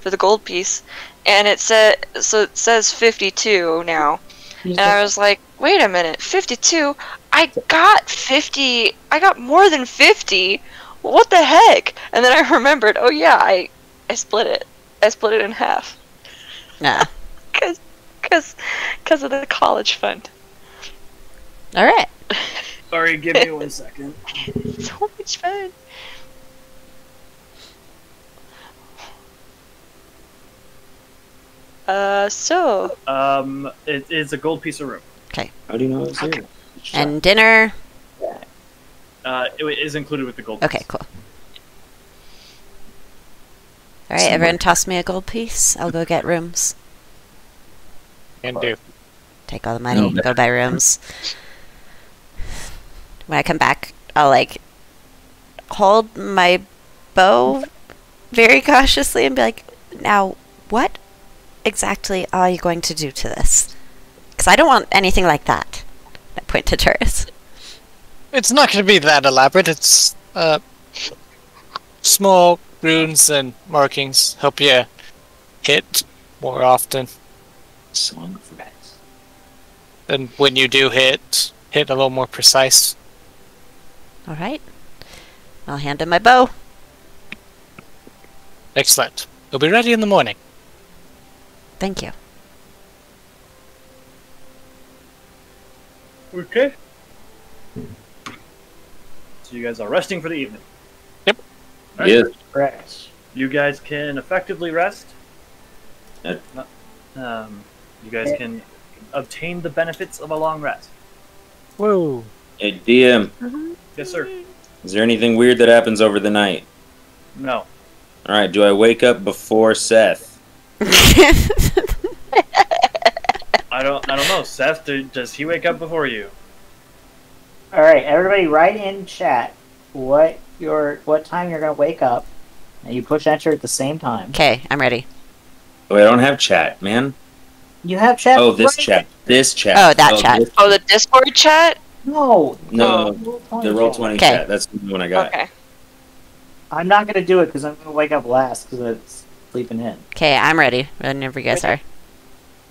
for the gold piece, and it said so it says 52 now, and I was like, wait a minute, 52? I got 50. I got more than 50. What the heck? And then I remembered, oh yeah, I I split it. I split it in half Nah. cuz cuz cuz of the college fund. All right. Sorry, give me one second. so much fun. Uh, so Um, it is a gold piece of room. Okay. How do you know it's here? And dinner. Uh, it is included with the gold. Okay, piece. cool. All right, everyone, toss me a gold piece. I'll go get rooms. And do. Take all the money. No, go buy rooms. When I come back, I'll like hold my bow very cautiously and be like, "Now, what exactly are you going to do to this? Because I don't want anything like that." I point to Turris. It's not going to be that elaborate. It's uh, small runes and markings help you hit more often. Song of Rats. And when you do hit, hit a little more precise. All right. I'll hand him my bow. Excellent. We'll be ready in the morning. Thank you. Okay. So you guys are resting for the evening. Yep. Alright. Yeah. Correct. You guys can effectively rest. Uh, Um, you guys can obtain the benefits of a long rest. Whoa. Hey, DM, Yes, sir. is there anything weird that happens over the night? No. All right, do I wake up before Seth? I don't. I don't know. Seth, do, does he wake up before you? All right, everybody, write in chat what your what time you're gonna wake up, and you push enter at the same time. Okay, I'm ready. Oh, I don't have chat, man. You have chat. Oh, this right? chat. This chat. Oh, that oh, chat. this- oh the Discord chat. No, No, Roll20 the roll chat. twenty 'Kay. chat. That's the one I got. Okay. I'm not gonna do it because I'm gonna wake up last because it's sleeping in. Okay, I'm ready. Whenever you guys are.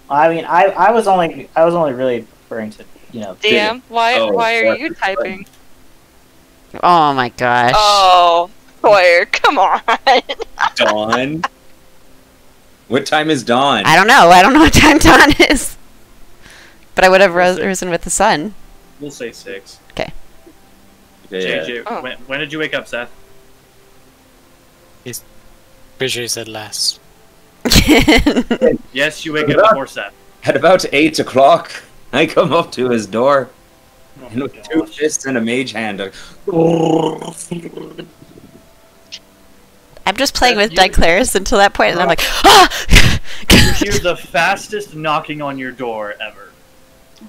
I mean, I I was only I was only really referring to you know. DM, why Oh, why are you typing? Oh my gosh. Oh, Sawyer, come on. Dawn. what time is dawn? I don't know. I don't know what time dawn is. But I would have ros- risen with the sun. We'll say six. Yeah. JJ, Oh. when, when did you wake up, Seth? Pretty sure you said last. Yes, you wake up before Seth. At about eight o'clock, I come up to his door Oh and my with two fists and a mage hand. I- I'm just playing with you- Diclaris until that point, and I'm like, ah! You hear the fastest knocking on your door ever.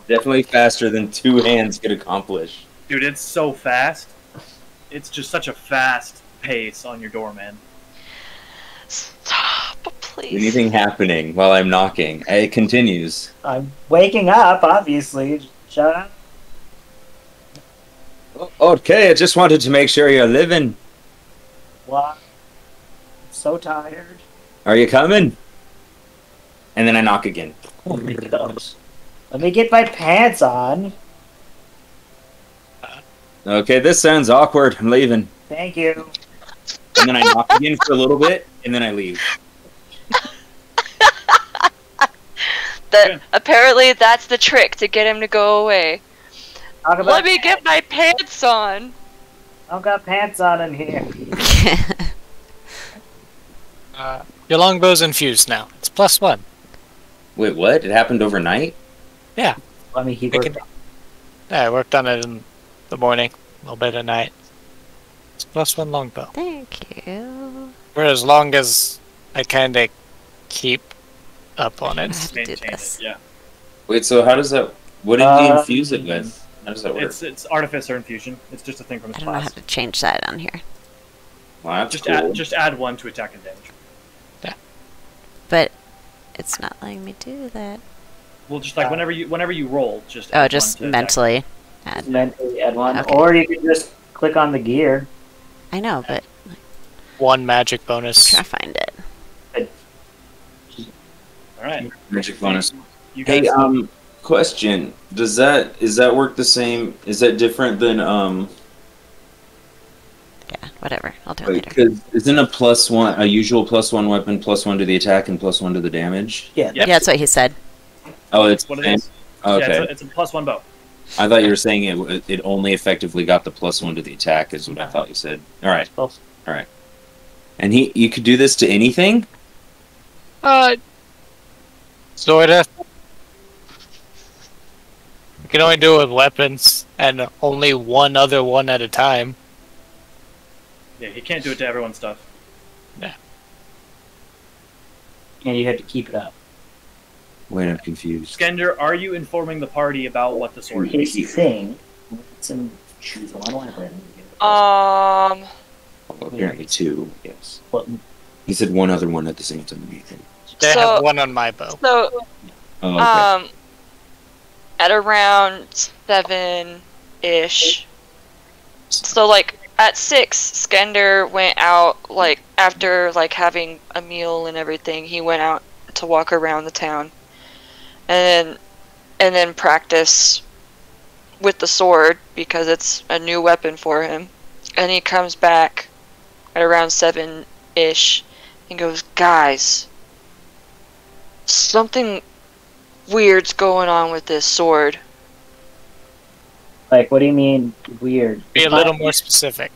Definitely faster than two hands could accomplish. Dude, it's so fast. It's just such a fast pace on your door, man. Stop, please. Anything happening while I'm knocking? It continues. I'm waking up, obviously. Shut up. Okay, I just wanted to make sure you're living. What? So tired. Are you coming? And then I knock again. Oh my gosh. Let me get my pants on. Okay, this sounds awkward. I'm leaving. Thank you. And then I knock again for a little bit, and then I leave. That apparently that's the trick to get him to go away. Talk about Let me get my pants on. I don't got pants on in here. Uh, your longbow's infused now. It's plus one. Wait, what? It happened overnight? Let me keep We working. can- Yeah, I worked on it in the morning, a little bit at night. It's plus one longbow. Thank you. For as long as I kind of keep up on I it. have to do this. it, yeah. Wait, so how does that. What did he Um, infuse it with? How does that work? It's it's artificer infusion. It's just a thing from the class. I his don't know how to change that on here. Well, that's Just cool. add just add one to attack and damage. Yeah. But it's not letting me do that. Well, just like whenever you whenever you roll, just Oh, just one to attack. mentally. Add. Mentally add one, Okay. or you can just click on the gear. I know, but One magic bonus. try to find it. All right. Magic bonus. You guys, Hey, um, question: Does that is that work the same? Is that different than um? Yeah, whatever. I'll do it later. Because isn't a plus one a usual plus one weapon plus one to the attack and plus one to the damage? Yeah. Yep. Yeah, that's what he said. Oh, it's what it same? is. Okay, Yeah, it's a, it's a plus one bow. I thought you were saying it. It only effectively got the plus one to the attack. Is what I thought you said. All right, all right. And he, you could do this to anything. Uh, sorta. You can only do it with weapons, and only one other one at a time. Yeah, he can't do it to everyone's stuff. Yeah. And you have to keep it up. Wait, I'm confused. Skender, are you informing the party about what the sword Here's is? the thing. It's in choose one weapon. Um, Apparently two. Yes. What? He said one other one at the same time. They So- have one on my bow. so Oh, okay. um, at around seven ish. So like at six, Skender went out like after like having a meal and everything. He went out to walk around the town, and then and then practice with the sword because it's a new weapon for him. And he comes back at around seven ish and goes, guys, something weird's going on with this sword. Like, what do you mean weird? Be a little more specific.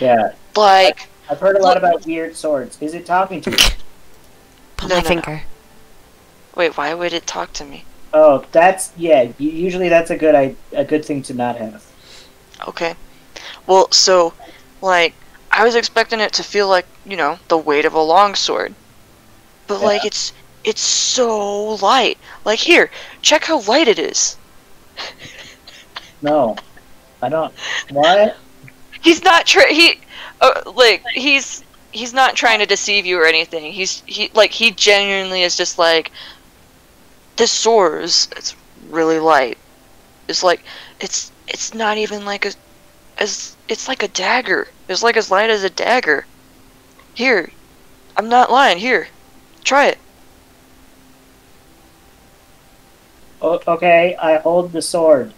Yeah. Like, I've heard a lot about weird swords. Is it talking to you? Put No, my no, no. finger. Wait, why would it talk to me? Oh, that's yeah. Usually, that's a good I, a good thing to not have. Okay. Well, so, like, I was expecting it to feel like, you know, the weight of a longsword. But, like, it's it's so light. Like, here, check how light it is. No, I don't. What? He's not try he uh, like he's he's not trying to deceive you or anything. He's he like he genuinely is just like this sword is it's really light. It's like it's it's not even like a as it's like a dagger. It's like as light as a dagger. Here. I'm not lying. Here. Try it. O- okay, I hold the sword.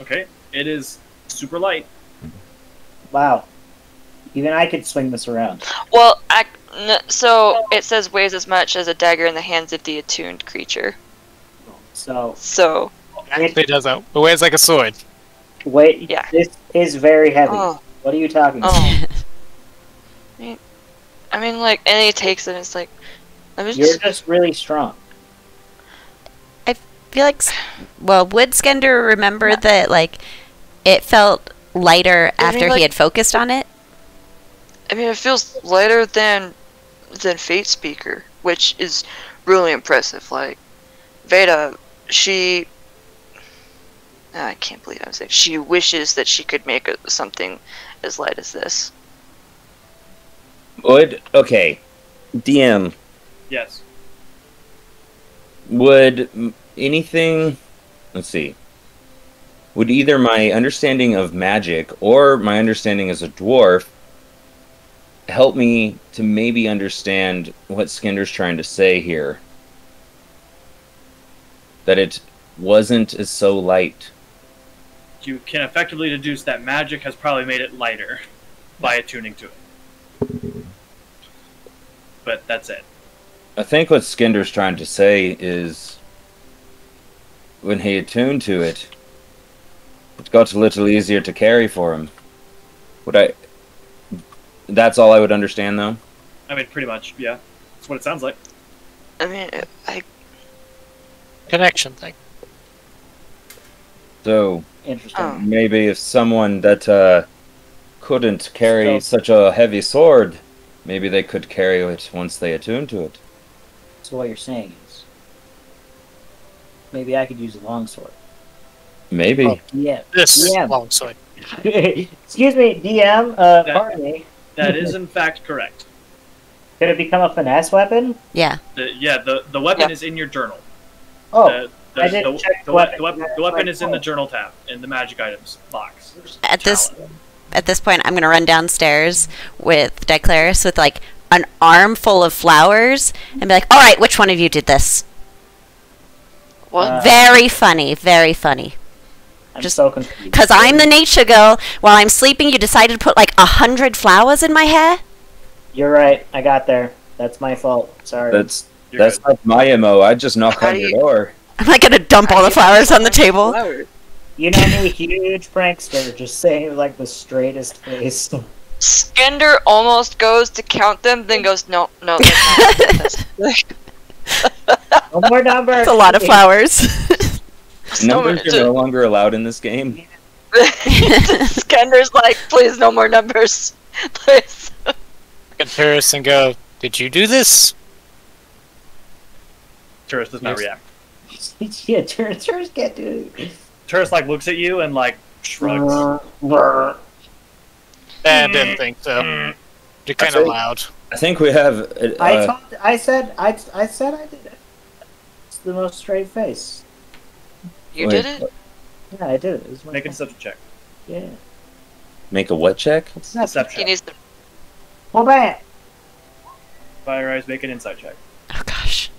Okay, it is super light. Wow. Even I could swing this around. Well, I, n- so it says weighs as much as a dagger in the hands of the attuned creature. So So, Actually, it doesn't. It weighs like a sword. wait. Yeah. This is very heavy. oh, What are you talking about? oh. I mean, like, and he takes it and it's like, let me You're just, just really strong. I feel like, well, would Skender remember that like it felt lighter I mean, after like- he had focused on it? I mean, it feels lighter than, than Fate Speaker, which is really impressive. Like, Veda, she, I can't believe I'm saying, she wishes that she could make a, something as light as this. Would okay, DM Yes. would anything? Let's see. Would either my understanding of magic or my understanding as a dwarf help me to maybe understand what Skender's trying to say here? That it wasn't as so light. You can effectively deduce that magic has probably made it lighter by attuning to it. But that's it. I think what Skender's trying to say is when he attuned to it, it got a little easier to carry for him. Would I. That's all I would understand, though? I mean, pretty much, yeah. That's what it sounds like. I mean, I, Connection thing. So Interesting. Oh. maybe if someone that uh, couldn't carry So- such a heavy sword, maybe they could carry it once they attune to it. So what you're saying is, maybe I could use a longsword. Maybe. Oh. Yeah. This Yeah. long sword. Excuse me, DM. Uh, That- pardon me. That is, in fact, correct. Could it become a finesse weapon? Yeah. The, yeah, the, the weapon Yeah. is in your journal. Oh, the, the, I didn't the, check the, the weapon. the weapon, the weapon is in the journal tab in the magic items box. At this at this point, I'm gonna run downstairs with Declaris with like an armful of flowers and be like, "All right, which one of you did this?" What? Uh, very funny, very funny. I'm just- so confused. Cause I'm the nature girl. While I'm sleeping, you decided to put like a hundred flowers in my hair. You're right. I got there. That's my fault. Sorry. That's You're that's good. not my mo. I just knock How on do your door. I'm not gonna dump all the flowers on the table. Flowers. You know me, huge prankster, just saying like the straightest face. Skender almost goes to count them, then goes, no, no, that's not One more number. It's a lot of flowers. No, Numbers are no longer allowed in this game. Skender's like, please, no more numbers. Please. Look at Paris and go, Did you do this? Turris does not react. yeah, react. turns turns can't do it. Turris like looks at you and like shrugs. Brr. I didn't think so. You're kind of loud. I think we have. Uh, I told, I said I I said I did it. It's the most straight face. You wait, did it? Yeah, I did it. it was my Make a deception check. Yeah. Make a what check? It's not. He Deception. needs to. Well, bam. Fire eyes, make an insight check. oh gosh.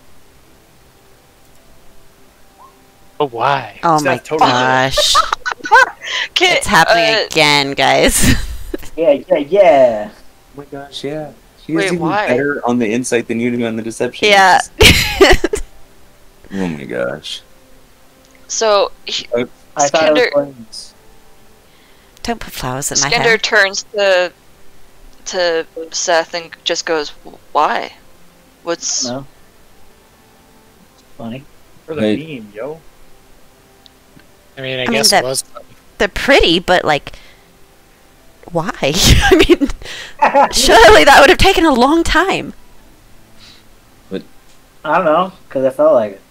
But why? Oh Seth my totally gosh. Can, It's happening uh, again, guys. Yeah, yeah, yeah. Oh my gosh, yeah. She Wait, even why? better on the insight than you do on the deception. yeah. Oh my gosh. So, he- I thought Skender- Don't put flowers in my Skender hair. turns to to Seth and just goes, "Why? What's No. Funny. For the Hey. beam, yo. I mean, I, I mean, guess that- it was. They're pretty, but like, why? I mean, surely that would have taken a long time. But I don't know, cause I felt like it.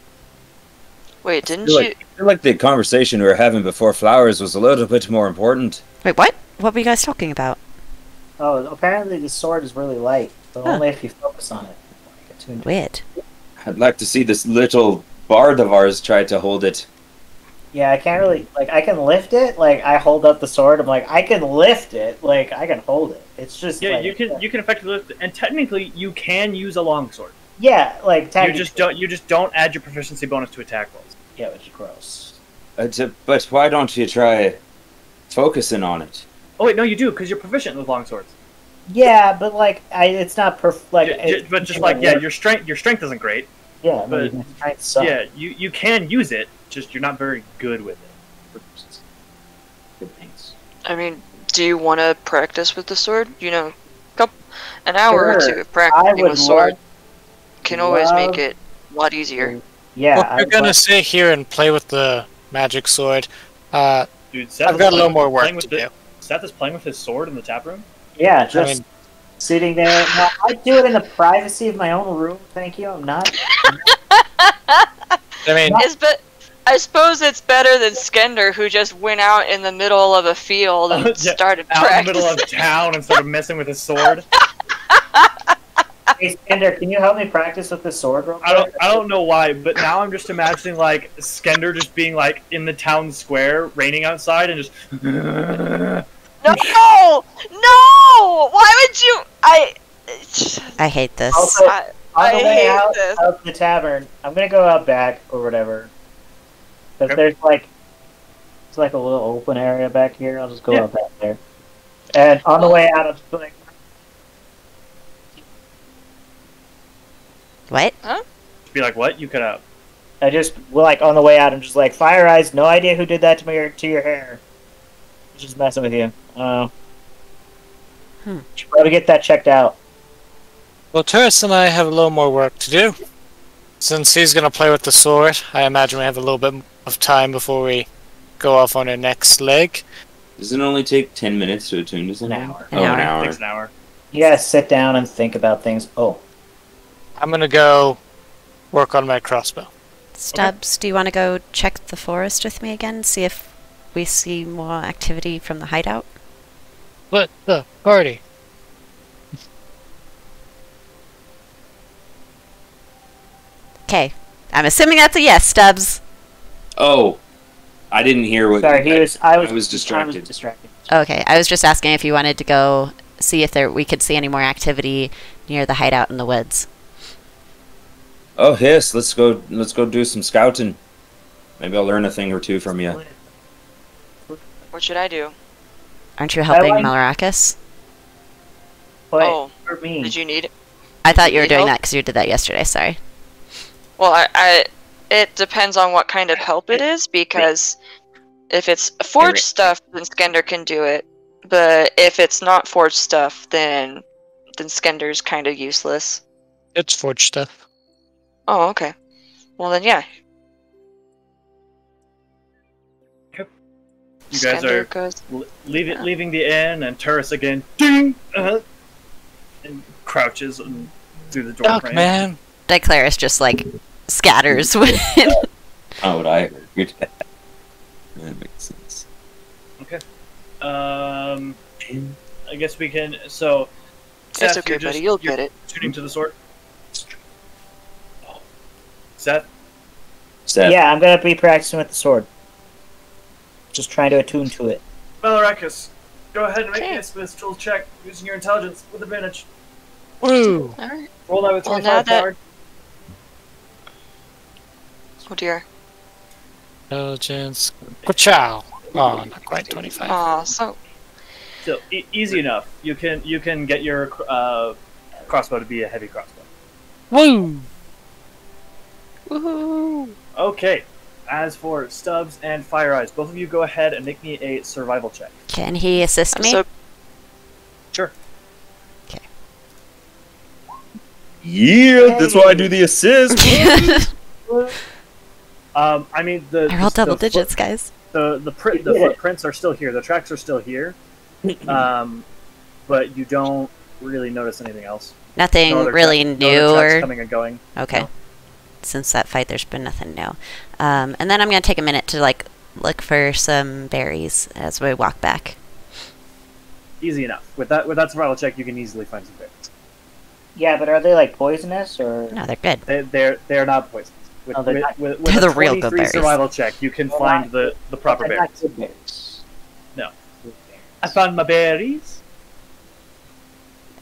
Wait? Didn't feel you? like- I feel like the conversation we were having before flowers was a little bit more important. Wait, what? What were you guys talking about? Oh, apparently the sword is really light, but Huh. only if you focus on it. Like attuned to it. Weird. I'd like to see this little bard of ours try to hold it. Yeah, I can't really like. I can lift it. Like I hold up the sword. I'm like, I can lift it. Like I can hold it. It's just Yeah, like, you can you can effectively lift, it, and technically you can use a longsword. Yeah, like You just don't you just don't add your proficiency bonus to attack rolls. Yeah, which is gross. Uh, to- but why don't you try focusing on it? Oh wait, no, you do because you're proficient with longswords. Yeah, but like, I it's not perf. Like, Ju- ju- it- but just like yeah, work. your strength your strength isn't great. yeah, but- but my strength. Yeah, you you can use it, just you're not very good with it. Good things. I mean, do you want to practice with the sword? You know, couple, an hour or Sure. two of practicing would with sword love- can always love- make it a lot easier. Yeah, well, I you're would gonna love- sit here and play with the magic sword. Uh, Dude, Seth I've got a little more work to with the- do. Seth is playing with his sword in the tap room. yeah, just mean- sitting there. No, I do it in the privacy of my own room. Thank you. I'm not. I mean, It's but I suppose it's better than Skender, who just went out in the middle of a field and Yeah, started Out in the middle of town and started messing with his sword. hey, Skender, can you help me practice with the sword real quick? I don't I don't know why, but now I'm just imagining like Skender just being like in the town square, raining outside, and just. No, no! Why would you? I. I hate this. Also, I, On I the way hate out this. of the tavern, I'm gonna go out back or whatever. Because Okay. there's like, it's like a little open area back here. I'll just go Yeah. out back there. And on the way out, I'm just like, What? Huh? Be like, what? You cut out. I just well, like on the way out, I'm just like, Fire Eyes. No idea who did that to my to your hair. Just messing with you. Oh. Hmm. Should probably get that checked out. well, Turris and I have a little more work to do. Since he's gonna play with the sword, I imagine we have a little bit of time before we go off on our next leg. Does it only take 10 minutes to attune to an hour. Oh, an An hour. Takes an hour. You gotta sit down and think about things. Oh, I'm gonna go work on my crossbow. Stubbs, do you want to go check the forest with me again? See if we see more activity from the hideout? What the party? Okay. I'm assuming that's a yes, Stubbs. Oh, I didn't hear what. Sorry, he was. I was. I was distracted. I was distracted. Okay. I was just asking if you wanted to go see if there we could see any more activity near the hideout in the woods. Oh yes, let's go. Let's go do some scouting. Maybe I'll learn a thing or two from you. What should I do? Aren't you helping like- Malarakas? But oh, for me, did you need? I thought you were doing help? that because you did that yesterday. Sorry. Well, I, I it depends on what kind of help it is because if it's forged stuff, then Skender can do it. But if it's not forged stuff, then then Skender's kind of useless. It's forged stuff. Oh, okay. Well then, yeah. You guys Skender are goes. l- leaving leaving the inn, and Turris again, ding, uh, and crouches and through the door Duck, frame. man. Declaris just like scatters when Not would I heard. That makes sense. Okay. Um, I guess we can. So, It's Seth, okay, you're just, buddy. You'll get it. Tuning to the sword. Seth, Seth, yeah, I'm gonna be practicing with the sword. Just trying to attune to it. Malarakas, go ahead and make me Okay. a Smith's tool check using your intelligence with advantage. Woo! All right. Roll that with 25 now that- power. Oh dear. Intelligence. Ka-chow. Oh, not quite 25. Aw, so So e- easy enough. You can you can get your uh, crossbow to be a heavy crossbow. Woo! Woohoo! Okay. As for Stubbs and Fire Eyes, both of you go ahead and make me a survival check. can he assist me? so Sure. Okay. Yeah, that's why I do the assist. Um, I mean the I rolled the- double the foot- digits, guys. the the, print, the footprints are still here. The tracks are still here. Um, but you don't really notice anything else. Nothing No really tra- new other tracks or coming and going. okay. No. Since that fight, there's been nothing new. Um, and then I'm gonna take a minute to like look for some berries as we walk back. Easy enough. With that with that survival check, you can easily find some berries. Yeah, but are they like poisonous or? No, they're good. They, they're they're not poisonous. With, Oh, they're with, not- with, with They're the real good berries. survival check, you can They're find not- the, the proper berries. not good berries. No. Good berries. I found my berries.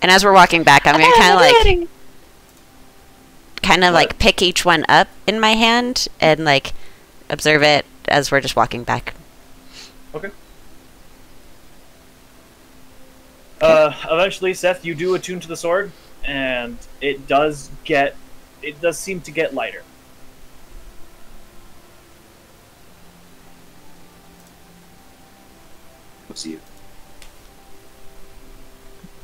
And as we're walking back, I'm gonna kind of like, kind of like pick each one up in my hand and like observe it as we're just walking back. Okay. Uh, eventually, Seth, you do attune to the sword, and it does get, it does seem to get lighter. See you?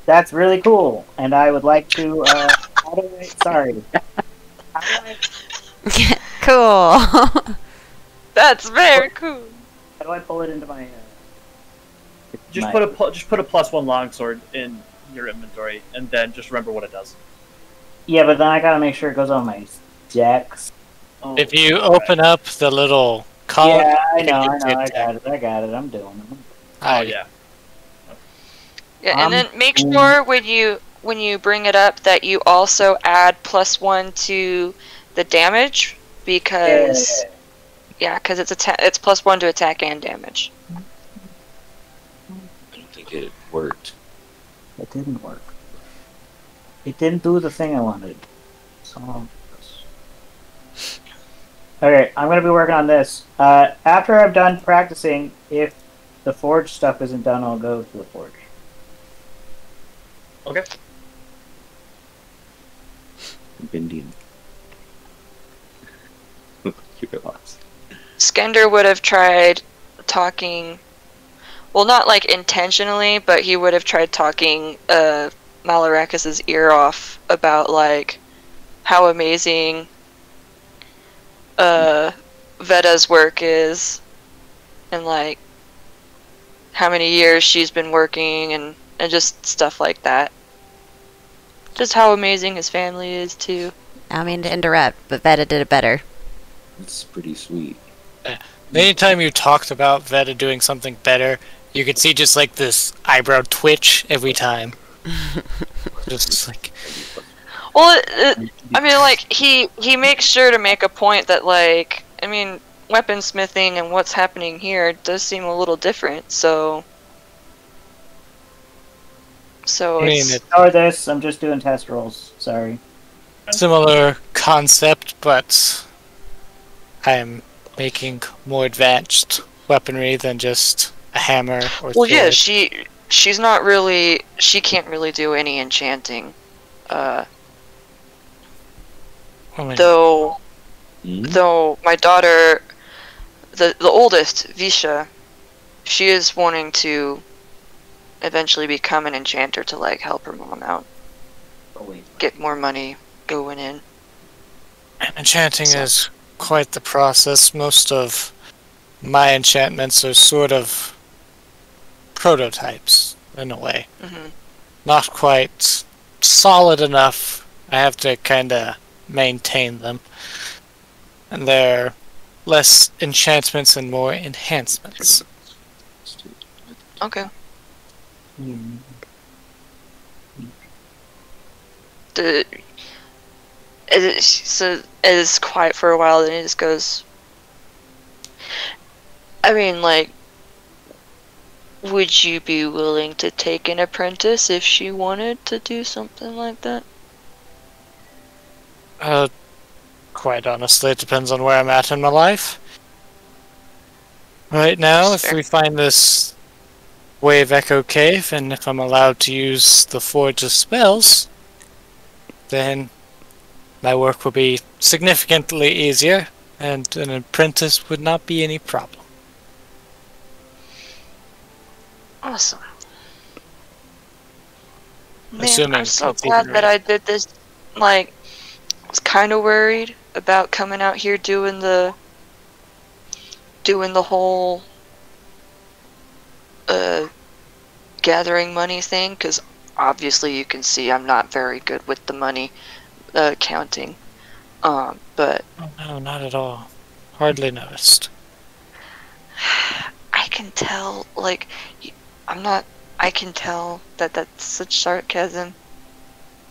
That's really cool, and I would like to. Uh, how do I? Sorry. How do I, cool. That's very cool. how do I pull it into my? Uh, Just my- put a pl- just put a plus one longsword in your inventory, and then just remember what it does. Yeah, but then I gotta make sure it goes on my decks. Oh, If you okay. open up the little column, yeah, I know, I know, I got it, I got it. I'm doing it. Oh yeah. Yeah, Um, and then make sure when you when you bring it up that you also add plus one to the damage because yeah, because it's atta- it's plus one to attack and damage. I don't think it worked. It didn't work. It didn't do the thing I wanted. So. Okay, I'm gonna be working on this. Uh, after I'm done practicing, if the forge stuff isn't done, I'll go to the forge. Okay. Keep it lost. Skender would have tried talking, well, not like intentionally, but he would have tried talking uh, Malarakas's ear off about like how amazing uh, Veda's work is, and like how many years she's been working, and and just stuff like that. Just how amazing his family is too. I mean to interrupt, but Veda did it better. It's pretty sweet. Uh, anytime you talked about Veda doing something better, you could see just like this eyebrow twitch every time. just like, Well, it, it, I mean, like he he makes sure to make a point that like I mean, weaponsmithing and what's happening here does seem a little different. So, so I mean, it's, it, Ignore this. I'm just doing test rolls. Sorry. similar concept, but I am making more advanced weaponry than just a hammer or well, yeah, she she's not really she can't really do any enchanting, uh, I mean, though Hmm? though my daughter, the the oldest Visha, she is wanting to eventually become an enchanter to like help her mom out, get more money going in. enchanting So- is quite the process. Most of my enchantments are sort of prototypes in a way. hmm Not quite solid enough. I have to kind of maintain them. And they're less enchantments and more enhancements. Okay. The it so it is quiet for a while, then he just goes. I mean, like, would you be willing to take an apprentice if she wanted to do something like that? Uh, quite honestly, it depends on where I'm at in my life. Right now, if we find this Wave Echo Cave, and if I'm allowed to use the Forge of Spells, then my work will be significantly easier, and an apprentice would not be any problem. Awesome. Man, Assuming I'm so glad that. I did this. Like, I was kind of worried about coming out here doing the doing the whole uh gathering money thing because obviously you can see I'm not very good with the money uh, counting. Um, but Oh, no, not at all. Hardly noticed. I can tell, like, I'm not. I can tell that that's such sarcasm.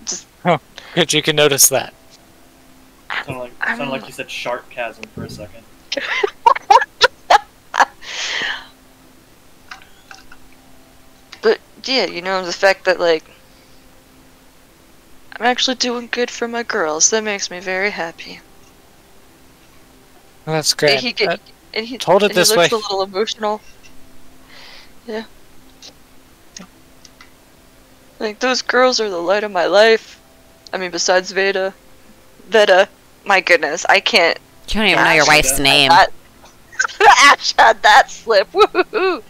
Just Good, you can notice that. Sounded like, I'm- sounded like you said shark chasm for a second. But yeah, you know the fact that like I'm actually doing good for my girls. That makes me very happy. That's And great. he get, Uh, and he, told it and he this looks way. a little emotional. Yeah. Like those girls are the light of my life. I mean, besides Veda, Veda. My goodness, I can't. You don't even know your wife's name. That, Ash had that slip. Woohoo!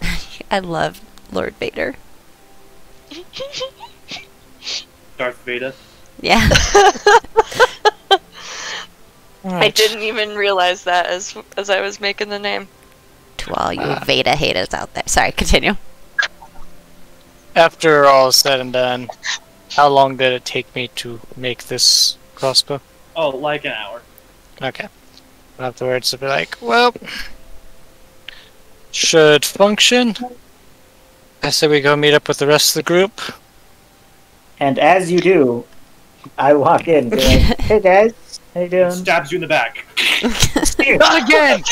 I love Lord Vader. Darth Vader. Yeah. I didn't even realize that as as I was making the name. to all you ah. Veda haters out there. Sorry, continue. After all is said and done, how long did it take me to make this crossbow? Oh, like an hour. Okay. Afterwards, I'll be like, well, should function. I say we go meet up with the rest of the group. And as you do, I walk in. Like, hey guys, how you doing? Stabs you in the back. Not again!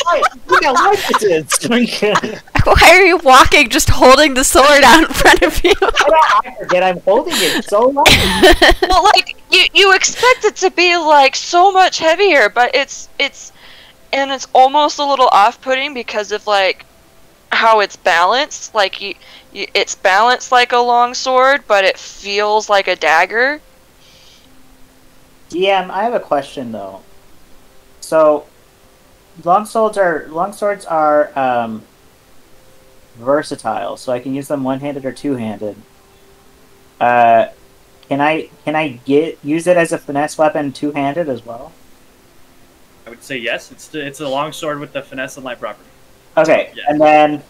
You know what this is. Why are you walking just holding the sword out in front of you? I forget I'm holding it so long. well, like you you expect it to be like so much heavier, but it's it's and it's almost a little off-putting because of like how it's balanced. Like you, you it's balanced like a long sword, but it feels like a dagger. DM, I have a question though. So, long swords are long swords are um, versatile, so I can use them one-handed or two-handed. Uh, can I can I get use it as a finesse weapon two-handed as well? I would say yes. It's it's a long sword with the finesse and light property. Okay, Yeah. and then,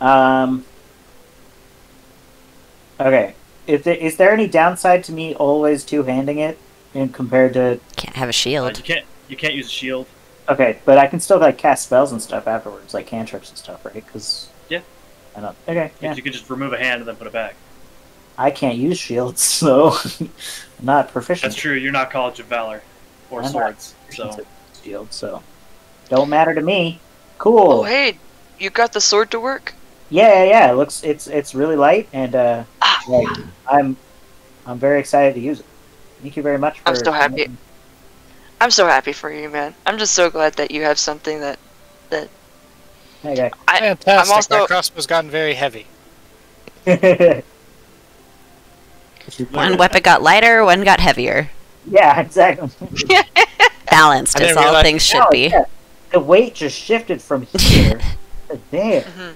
um, okay. If there, is there any downside to me always two-handing it, in compared to Can't have a Uh, shield. you can't you can't use a shield. Okay, but I can still like cast spells and stuff afterwards, like cantrips and stuff, right? Because Yeah. I don't. Okay, yeah. You could just remove a hand and then put it back. I can't use shields, so I'm not proficient. That's true. You're not College of Valor or I'm not swords, so proficient at shields, so don't matter to me. Cool. Oh, hey, you got the sword to work? Yeah, yeah, yeah. It looks it's it's really light, and uh, Ah. like, I'm I'm very excited to use it. Thank you very much for. I'm so happy. I'm so happy for you, man. I'm just so glad that you have something that that Okay. I, Fantastic. I'm also My crossbow's gotten very heavy. One weapon got lighter, one got heavier. yeah, exactly. Balanced, as all realize- things should No, be. yeah. The weight just shifted from here. to there. Mhm.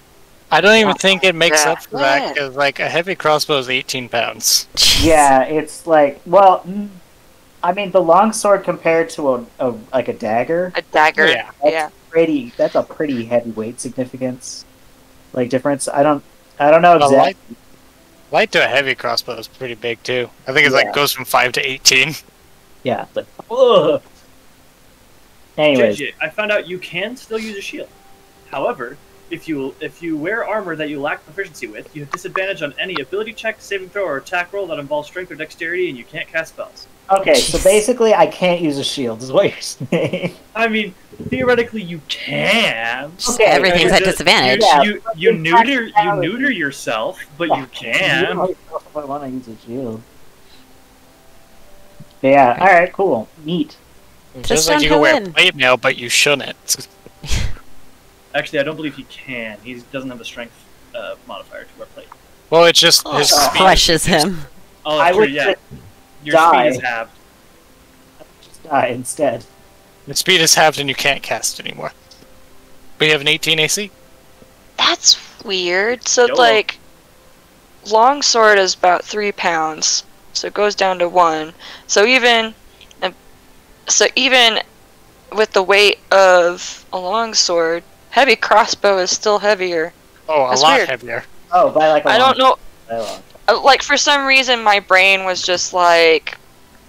I don't even think it makes Yeah. up for that because like a heavy crossbow is 18 pounds. Yeah, it's like well, mm, I mean the longsword compared to a, a like a dagger, a dagger. Yeah. that's Yeah. pretty. That's a pretty heavyweight significance, like difference. I don't. I don't know exactly. light, light to a heavy crossbow is pretty big too. I think it's Yeah. like goes from five to 18. Yeah, but ugh. Anyways, JJ, I found out you can still use a shield. However, if you if you wear armor that you lack proficiency with, you have disadvantage on any ability check, saving throw, or attack roll that involves strength or dexterity, and you can't cast spells. okay, so basically, I can't use a shield. Is what you're saying? I mean, theoretically, you can. Okay, Everything's at just- disadvantage. Yeah, You, you neuter you neuter yourself, but Yeah, you can. don't if I want to use a shield. Yeah. All right. Cool. Neat. It's Just just like don't you can go wear in. plate mail, but you shouldn't. Actually, I don't believe he can. He doesn't have a strength uh, modifier to wear plate. Well, it's just his Oh. speed. Crushes him. Oh, I true. would Yeah, just your die. speed is halved. Just die instead. His speed is halved and you can't cast anymore. We have an 18 AC. That's weird. So YOLO. like, longsword is about three pounds, so it goes down to one. So even, so even with the weight of a longsword, heavy crossbow is still heavier. Oh, a That's lot weird. heavier. Oh, by like a I don't know. by a long- uh, Like for some reason, my brain was just like,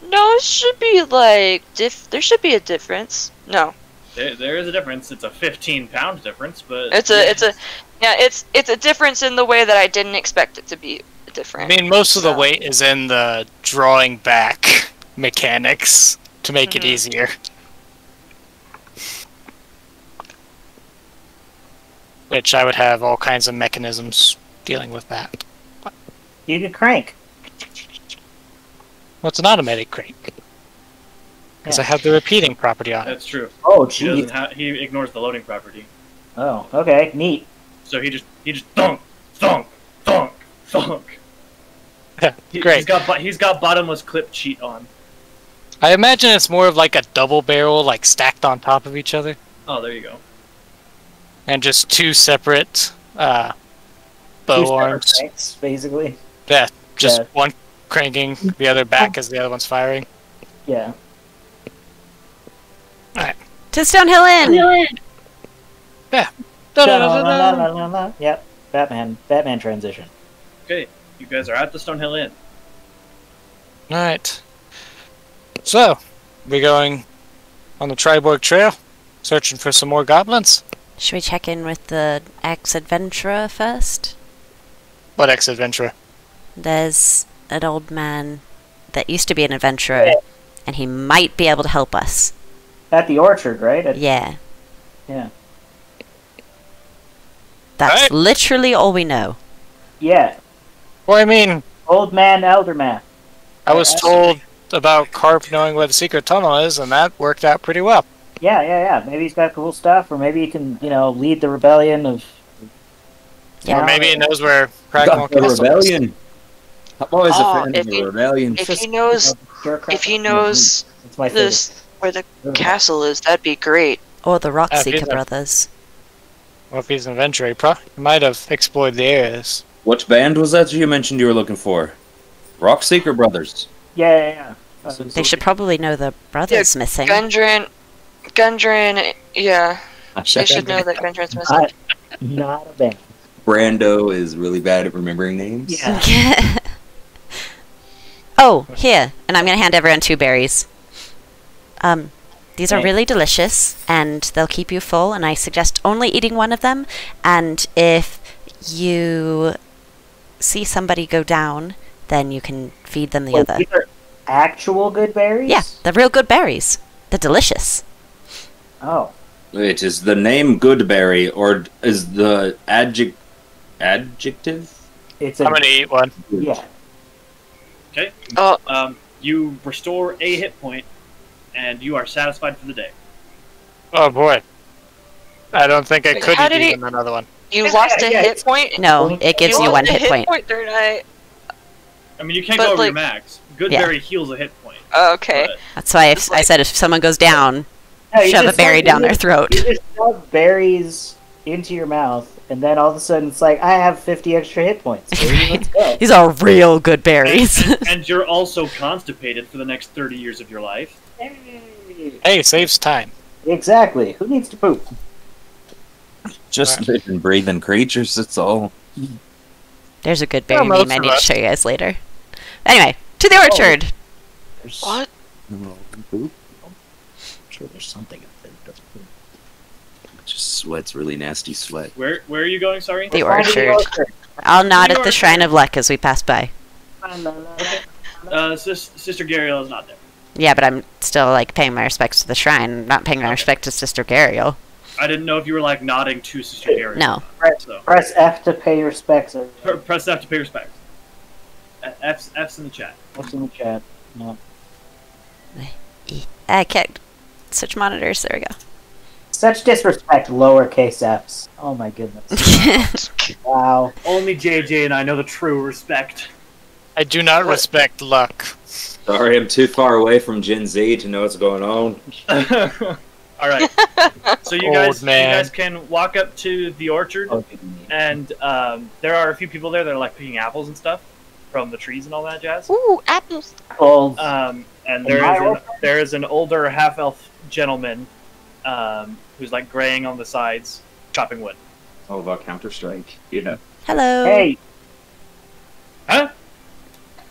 no, it should be like diff. There should be a difference. No, There, there is a difference. It's a 15 pound difference, but it's a, it's a, yeah, it's it's a difference in the way that I didn't expect it to be different. I mean, most of the weight is in the drawing back mechanics to make it Mhm. easier. Which I would have all kinds of mechanisms dealing with that. You can crank. Well, it's an automatic crank. Because I have the repeating property on it. That's true. Oh, He jeez. ha- he ignores the loading property, Oh, okay. Neat. so he just he just thunk, thunk, thunk, thunk. He, Great. He's got he's got bottomless clip cheat on. I imagine it's more of like a double barrel, like stacked on top of each other, Oh, there you go. and just two separate uh, Two bow separate arms. cranks, basically. Yeah, just Yeah. one cranking the other back as the other one's firing. Yeah. All right. To Stonehill Inn! Sha-la-la-la-la-la. Yep. Batman. Batman transition. Okay, you guys are at the Stonehill Inn. All right. So, we're going on the Triboar Trail, searching for some more goblins. Should we check in with the ex-adventurer first? What ex adventurer? There's an old man that used to be an adventurer, and he might be able to help us. At the orchard, right? At- Yeah. Yeah. That's Alright. literally all we know. Yeah. Well, I mean, Old man, elder man. I was told about Carp knowing where the secret tunnel is, and that worked out pretty well. Yeah, yeah, yeah. Maybe he's got cool stuff, or maybe he can, you know, lead the rebellion of. Yeah. Or maybe he knows where Got Cragmaw the Castle is. rebellion. I'm always Oh, a fan if of he- the rebellion. if Just, he knows, Sure crap. if he knows That's my this where the castle is, that'd be great. Or the Uh, if Rockseeker he's brothers. Well, if he's an adventurer, he, pro- he might have explored the areas. Which band was that you mentioned you were looking for? Rock Seeker Brothers. Yeah, yeah, yeah. Uh, They should probably know the brothers missing. Gundren, Gundren, yeah, they should know that Gundren's missing. not, not a band. Brando is really bad at remembering names. Yeah. oh, here, and I'm gonna hand everyone two berries. Um, these are really delicious, and they'll keep you full. And I suggest only eating one of them. And if you see somebody go down, then you can feed them the Wait, other. these are actual good berries? Yeah, they're real good berries. They're delicious. Oh. Wait, is the name Goodberry or is the adjec- adjective? It's I'm a gonna eat one. yeah. Okay. Oh. Um, you restore a hit point, and you are satisfied for the day. Oh boy. I don't think I Wait, could how eat did he- even another one. You lost a yeah, hit point. No, it gives you lost one a hit point. during I. I mean, you can't But, go over your like- max. Goodberry heals a hit point. Oh, okay. That's why It's if, I said if someone goes down, No, you shove a berry shove- down their throat. You just shove berries into your mouth, and then all of a sudden it's like, I have 50 extra hit points. baby, Let's. These are real good berries. and you're also constipated for the next 30 years of your life. Hey, saves time. Exactly. Who needs to poop? Just living, breathing creatures. That's all. There's a good berry most meme I need to show you guys later. Anyway, to the orchard. There's- What? Poop. I'm sure there's something up there. that doesn't poop. Just sweats really nasty sweat. Where where are you going? Sorry. The Find the orchard. I'll nod The at the Shrine of Luck as we pass by. Uh, sis, Sister Garaele is not there. Yeah, but I'm still like paying my respects to the shrine, not paying my Okay. respect to Sister Garaele. I didn't know if you were like nodding to Sister Garaele. No. So Press F to pay respects. or- press F to pay respect. F's F's in the chat. What's in the chat? No. I can't switch monitors. There we go. Such disrespect, lowercase f's. Oh my goodness. wow. Only JJ and I know the true respect. I do not respect luck. Sorry, I'm too far away from Gen Z to know what's going on. All right. So you Old guys, man. you guys can walk up to the orchard, Oh, and um, there are a few people there that are like picking apples and stuff from the trees and all that jazz. Ooh, apples. Old. Um, and there is an, there is an older half elf gentleman um, who's like graying on the sides, chopping wood. All about Counter Strike. You know. Hello. hey, Huh?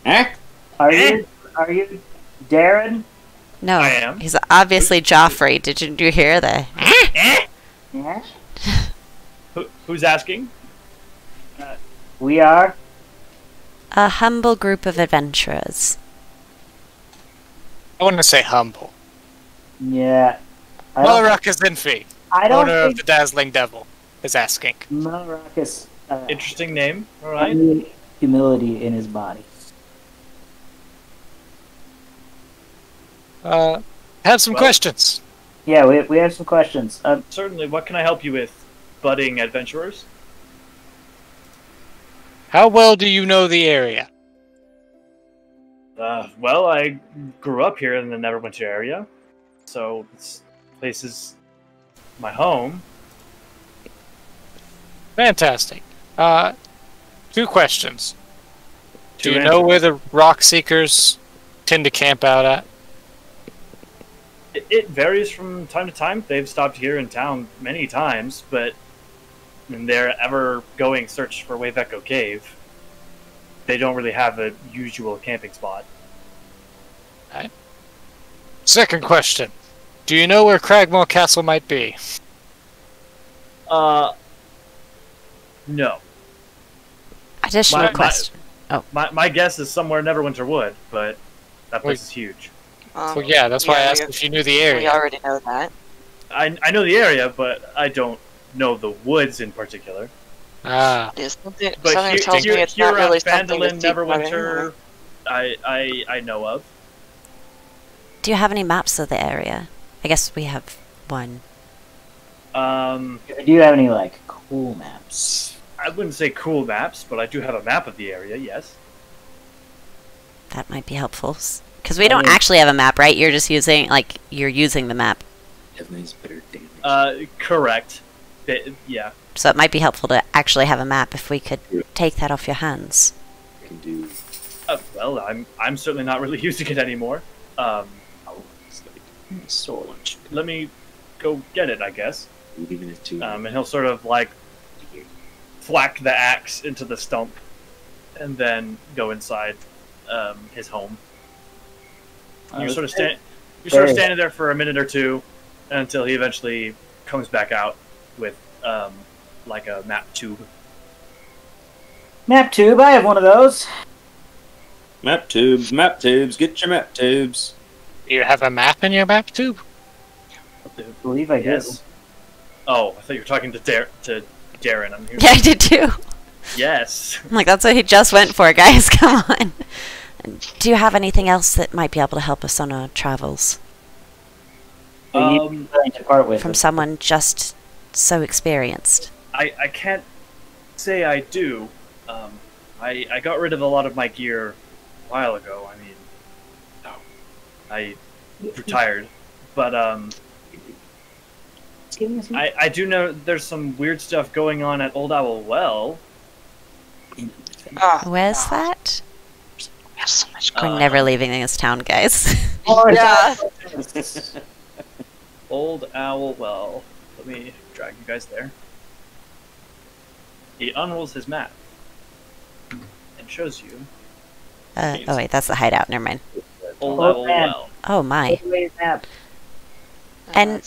Eh? are you are you Daran? No, I am. he's obviously Joffrey. Didn't you hear the? Yeah. Who, who's asking? We are. A humble group of adventurers. I want to say humble. Yeah. I don't, Malarakas Zinfi, I don't owner of the Dazzling Devil, is asking. Malarakas uh, Interesting name. All I right. need humility in his body. Uh, have some Well- questions. Yeah, we, we have some questions. Um, Certainly. What can I help you with, budding adventurers? How well do you know the area? Uh, well, I grew up here in the Neverwinter area, so this place is my home. Fantastic. Uh, two questions. Do To you know where the Rock Seekers tend to camp out at? It, it varies from time to time. They've stopped here in town many times, but in their ever going search for Wave Echo Cave, they don't really have a usual camping spot. Second question. Do you know where Cragmaw Castle might be? Uh, no. Additional My- my- question. My, my guess is somewhere Neverwinter Wood, but that place Wait. is huge. Um, Well, yeah, that's why I asked if you knew the area. We already know that. I, I know the area, but I don't know the woods in particular. Ah, Yeah, something But something here, tells here, me it's here not really around something to Phandalin, seek out Neverwinter. I, I I know of. Do you have any maps of the area? I guess we have one. Um, do you have any like cool maps? I wouldn't say cool maps, but I do have a map of the area. Yes. That might be helpful. Because we I don't mean- actually have a map, right? You're just using like you're using the map, Evidence better damage. Uh, correct. Th- yeah. so it might be helpful to actually have a map if we could take that off your hands. I can do. Uh, well, I'm I'm certainly not really using it anymore. Um, Oh, like so much. let me go get it, I guess. Even if two. Um, and he'll sort of like thwack the axe into the stump, and then go inside um, his home. You're sort of stand, you're sort of standing there for a minute or two until he eventually comes back out with um, like a map tube. Map tube. I have one of those. Map tubes, map tubes, get your map tubes. You have a map in your map tube? I believe I do. Oh, I thought you were talking to Dar- to Daran. I'm here. Yeah, I did too. Yes. I'm like, that's what he just went for, guys. Come on. Do you have anything else that might be able to help us on our travels? Um, something to part with. From someone just so experienced. I, I can't say I do. Um, I, I got rid of a lot of my gear a while ago. I mean, I retired. But um, I, I do know there's some weird stuff going on at Old Owl Well. Ah, Where's that? there's so much We're Uh, never leaving this town, guys. Oh, Yeah. Old Owl Well. Let me drag you guys there. He unrolls his map and shows you Uh, oh wait, that's the hideout. Never mind. Old Oh, Owl man. Well. Oh my. Map. And-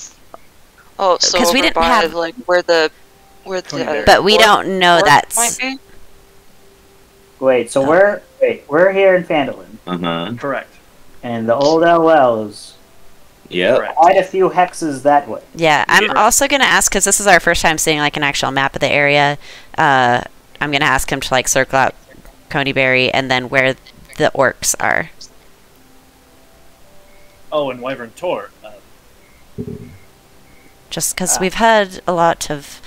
oh, so 'cause we over didn't by, have- like where the where the But we don't know orc that's. Wait, so Oh. we're wait, we're here in Phandalin. Uh huh. Correct. and the old LL is Yep. Correct. quite a few hexes that way. Yeah, I'm Yeah. also gonna ask because this is our first time seeing like an actual map of the area. Uh, I'm gonna ask him to like circle out Coneyberry and then where the orcs are. Oh, and Wyvern Tor. Uh, Just because Ah. we've had a lot of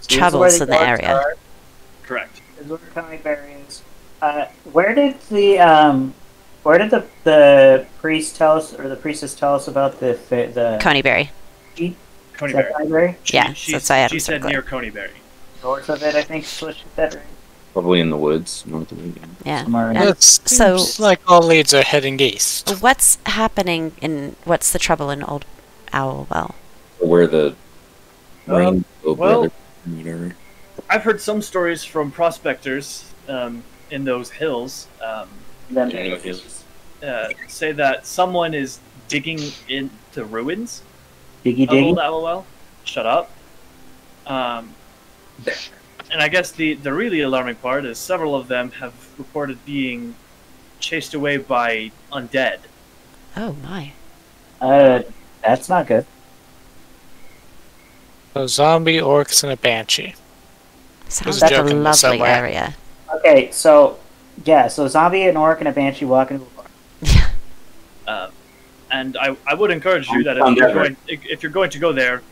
This is where troubles in the area. are. correct. This is where Coneyberry's. Uh, where did the um, where did the the priest tell us, or the priestess tell us about the fa- the Coneyberry. Coney is Coneyberry? She, Yeah, she, that's why I had she said circle near Coneyberry. North of it, I think is what she said. Right? Probably in the woods, north of Wigan. Yeah. Somewhere in And It so- seems like all leads are heading east. What's happening in what's the trouble in Old Owl Well? Where the Um, rainbow well- brother. I've heard some stories from prospectors um, in those hills um, Then uh, say that someone is digging into ruins Diggy of Diggy. Old Owl Well. Shut up. Um, and I guess the, the really alarming part is several of them have reported being chased away by undead. Oh my. Uh, that's not good. So zombie, orcs, and a banshee. Sounds Just like a joking, lovely area. Okay, so yeah, so zombie, an orc, and a banshee walking into a bar. Um, and I, I would encourage you that if you're, going, if if you're going to go there,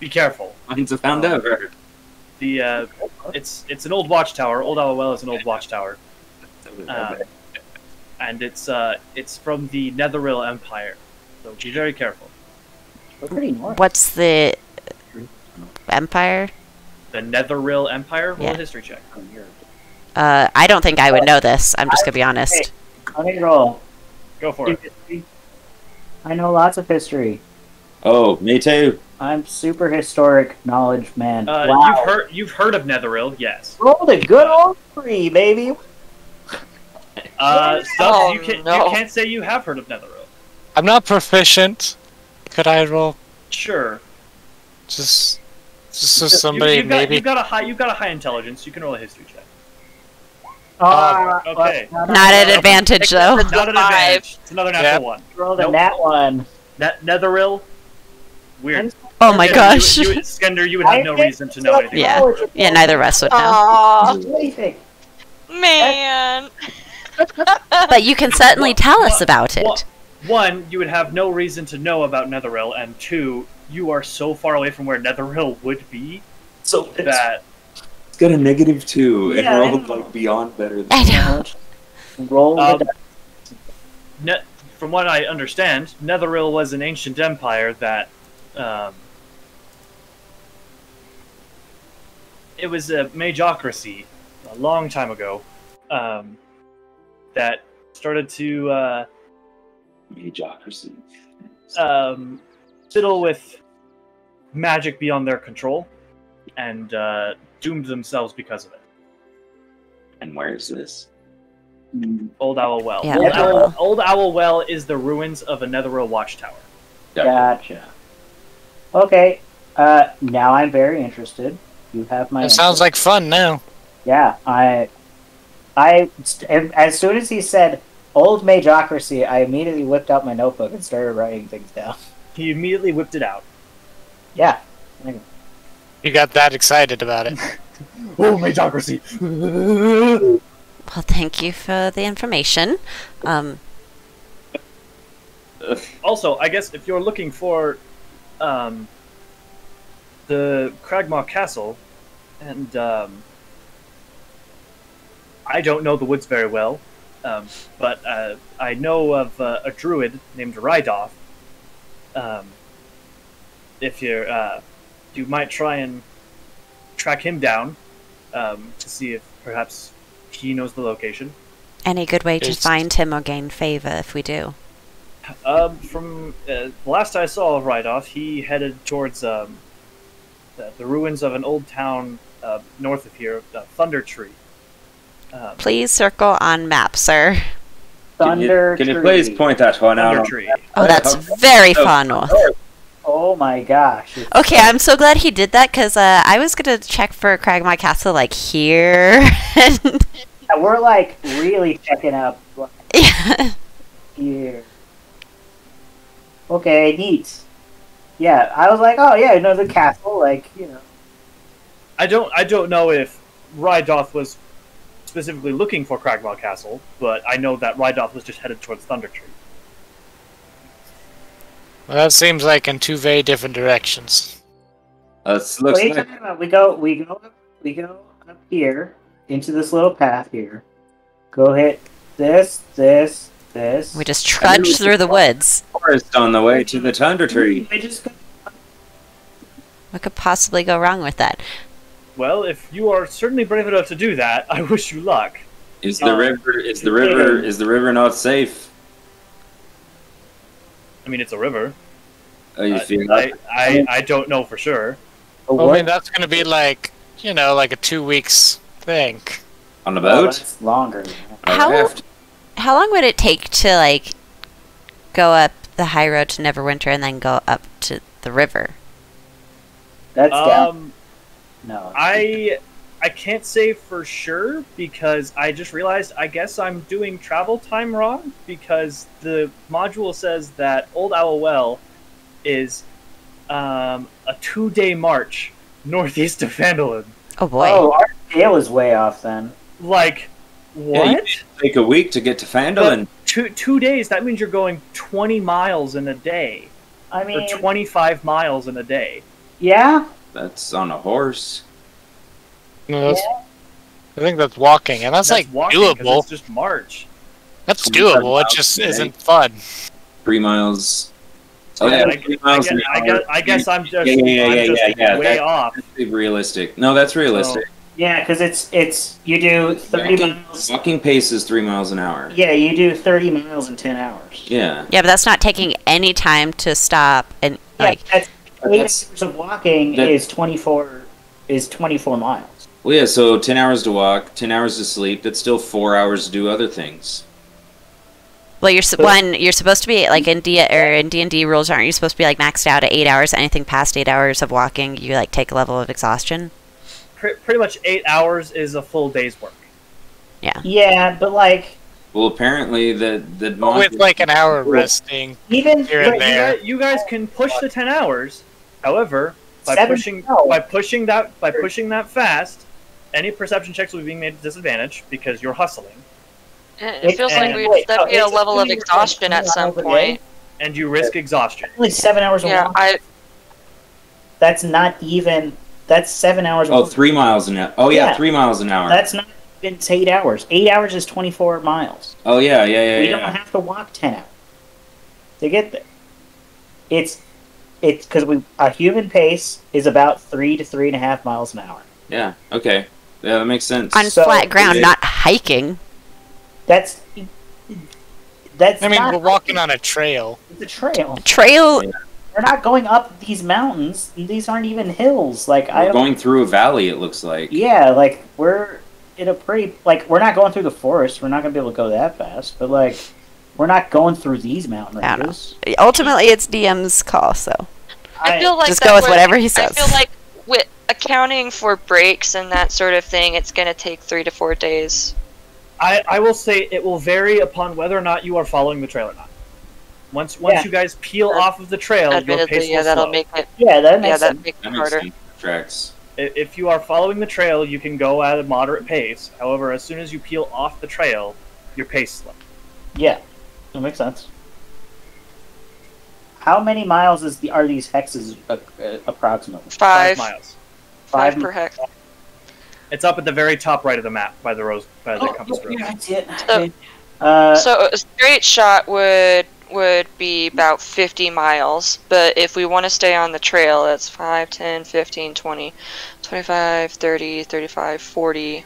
be careful. Mine's a found ever. The uh, it's it's an old watchtower. Old Owl Well is an old watchtower, um, and it's uh, it's from the Netheril Empire. So be very careful. We're pretty north. What's the empire? The Netheril Empire. Roll Yeah. a history check. Uh, I don't think I would know this. I'm just gonna be honest. Let me roll. Go for it. I know lots of history. Oh, me too. I'm super historic knowledge man. Uh, wow. You've heard you've heard of Netheril, yes. rolled a good old three, baby. Uh, Stubbs, Oh, you can no. you can't say you have heard of Netheril. I'm not proficient. Could I roll? Sure. Just, just so You- somebody you've got, maybe. You've got a high you've got a high intelligence. You can roll a history check. Uh, okay. well, Not an advantage though. It's a Not an five. advantage. It's another natural Yep. one. Rolled a Nope. nat one. Net Netheril. Weird. Oh my Yeah, gosh. You, you, Skender, you would have no reason to know anything. Yeah. Yeah, neither of us would know. Aw, Anything. man. But you can certainly tell us about Well, it. One, you would have no reason to know about Netheril, and two, you are so far away from where Netheril would be So it's, that it's got a negative two, and Yeah, we're I all like beyond better than I know. Roll Um, ne- from what I understand, Netheril was an ancient empire that um, it was a magocracy a long time ago um, that started to uh, magocracy. um, fiddle with magic beyond their control and uh, doomed themselves because of it. And where is this? Old Owl Well. Yeah, Old, Old Owl, Owl. Old Owl Well is the ruins of a Netheril watchtower. Gotcha. Okay. Uh, now I'm very interested. You have my. It sounds like fun now. Yeah, I. I as soon as he said old mageocracy, I immediately whipped out my notebook and started writing things down. He immediately whipped it out. Yeah. You got that excited about it. Oh, Mageocracy! Well, thank you for the information. Um, also, I guess if you're looking for um, the Cragmaw Castle, and um, I don't know the woods very well, um, but uh, I know of uh, a druid named Reidoth. Um, if you're, uh, you might try and track him down um, to see if perhaps he knows the location. any good way to find him or gain favor if we do? Um, from uh, the last I saw of Reidoth, he headed towards um, the, the ruins of an old town uh, north of here, uh, Thundertree. Um, Please circle on map, sir. Can you, can you please point that one out? Thunder on- Tree. Oh, that's very far north. Oh my gosh. Okay, I'm so glad he did that because uh, I was gonna check for Cragmaw Castle like here. Yeah, we're like really checking up like, yeah. here. Okay, neat. Yeah, I was like, oh yeah, another castle, like you know. I don't, I don't know if Reidoth was specifically looking for Cragmaw Castle, but I know that Reidoth was just headed towards Thundertree. Well, that seems like in two very different directions. This What looks are you like talking about? We go, we go, we go up here into this little path here. Go hit this, this, this. We just trudge through the woods. forest on the way to the Thundertree. We just go What could possibly go wrong with that? Well, if you are certainly brave enough to do that, I wish you luck. Is the Uh, river? Is the river? Is the river not safe? I mean, it's a river. Oh, you I, feel I, I, I don't know for sure. Well, I mean, that's going to be like, you know, like a two weeks thing. on a Oh, boat? that's longer. than that. On a How- How long would it take to like go up the high road to Neverwinter and then go up to the river? That's down. Um, No. I I can't say for sure because I just realized I guess I'm doing travel time wrong because the module says that Old Owl Well is um, a two day march northeast of Phandalin. Oh boy. Oh, our scale is way off then. Like Yeah, what? Take a week to get to Phandalin. two two days? That means you're going twenty miles in a day I or mean, twenty five miles in a day. yeah. That's on a horse. You know, that's- I think that's walking, and that's, like walking 'cause doable. It's just march. That's 25 doable. It just a day. isn't fun. Three miles. Oh I, yeah, I, three I, miles guess, I, guess, I guess I'm just, Yeah, yeah, I'm yeah, just yeah, yeah, way that- off. That's realistic. No, that's realistic. Yeah, because it's it's you do thirty Walking, miles. walking pace is three miles an hour. Yeah, you do thirty miles in ten hours. Yeah. Yeah, but that's not taking any time to stop and Yeah, like that's eight that's- hours of walking that- is twenty four is twenty four miles. Well, yeah. So ten hours to walk, ten hours to sleep. That's still four hours to do other things. well you're su- one you're supposed to be like in D or in D&D rules aren't you supposed to be like maxed out at 8 hours anything past 8 hours of walking you like take a level of exhaustion. Pre- pretty much eight hours is a full day's work. Yeah, Yeah, but like Well, apparently the the But with like an hour resting even here and You there. guys, you guys can push the ten hours. However, by Seven pushing hours. by pushing that by pushing that fast, any perception checks will be being made at disadvantage because you're hustling, It, It- it feels like and- we'd wait, that'd be a level of exhaustion at some hours a day? point. and you risk exhaustion. only seven hours of Yeah. I That's not even that's seven hours. of Oh, walking. three miles an hour. Oh yeah, Yeah. three miles an hour. That's not even eight hours. Eight hours is twenty four miles. oh yeah, yeah, yeah, we yeah. don't have to walk ten hours to get there. It's it's because we a human pace is about three to three and a half miles an hour. Yeah. Okay. Yeah, that makes sense. On So- flat ground, it- not hiking. That's that's. I mean, not we're walking on a trail. It's a trail. Trail We're not going up these mountains. These aren't even hills. Like I We're don't. going through a valley. It looks like. Yeah, like we're in a pretty like we're not going through the forest. We're not gonna be able to go that fast. But like we're not going through these mountain I don't know. ranges. ultimately it's DM's call, so I feel like Just go with would- whatever he says. I feel like with accounting for breaks and that sort of thing, it's gonna take three to four days. I, I will say it will vary upon whether or not you are following the trail or not. Once once Yeah. you guys peel uh, off of the trail, your pace Admittedly, yeah, will that'll slow. make it. Yeah, that Yeah, makes that makes it That makes harder. sense. Tracks. If you are following the trail, you can go at a moderate pace. However, as soon as you peel off the trail, your pace slows. Yeah, that makes sense. How many miles is the are these hexes uh, uh, approximately? Five, miles. five Five per hex. It's up at the very top right of the map by the rose by the Oh, compass yeah, rose. yeah, I it. So- Uh, So a straight shot would would be about 50 miles, but if we want to stay on the trail, that's 5, 10, 15, 20, 25, 30, 35, 40,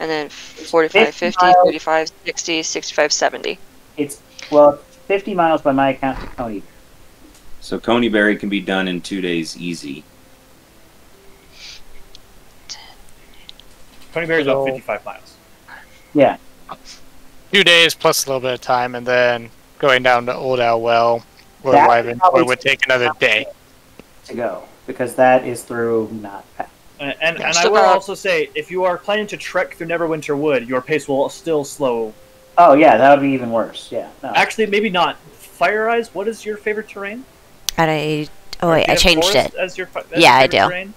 and then 45, 50 50, miles. 55, 60, 65, 70. it's well, 50 miles by my account to Tony. So Coneyberry can be done in two days easy. Coneyberry's about 55 miles. Yeah, Two days plus a little bit of time, and then going down to Old Owl Well or That Wyvern, probably would take another day. to go because that is through not. Uh, and, and, and I will also say, if you are planning to trek through Neverwinter Wood, your pace will still slow. Oh yeah, that would be even worse. Yeah. No. Actually, maybe not. Fire Eyes, what is your favorite terrain? And I. Oh wait, I changed it. As your, as Yeah, your I do. terrain?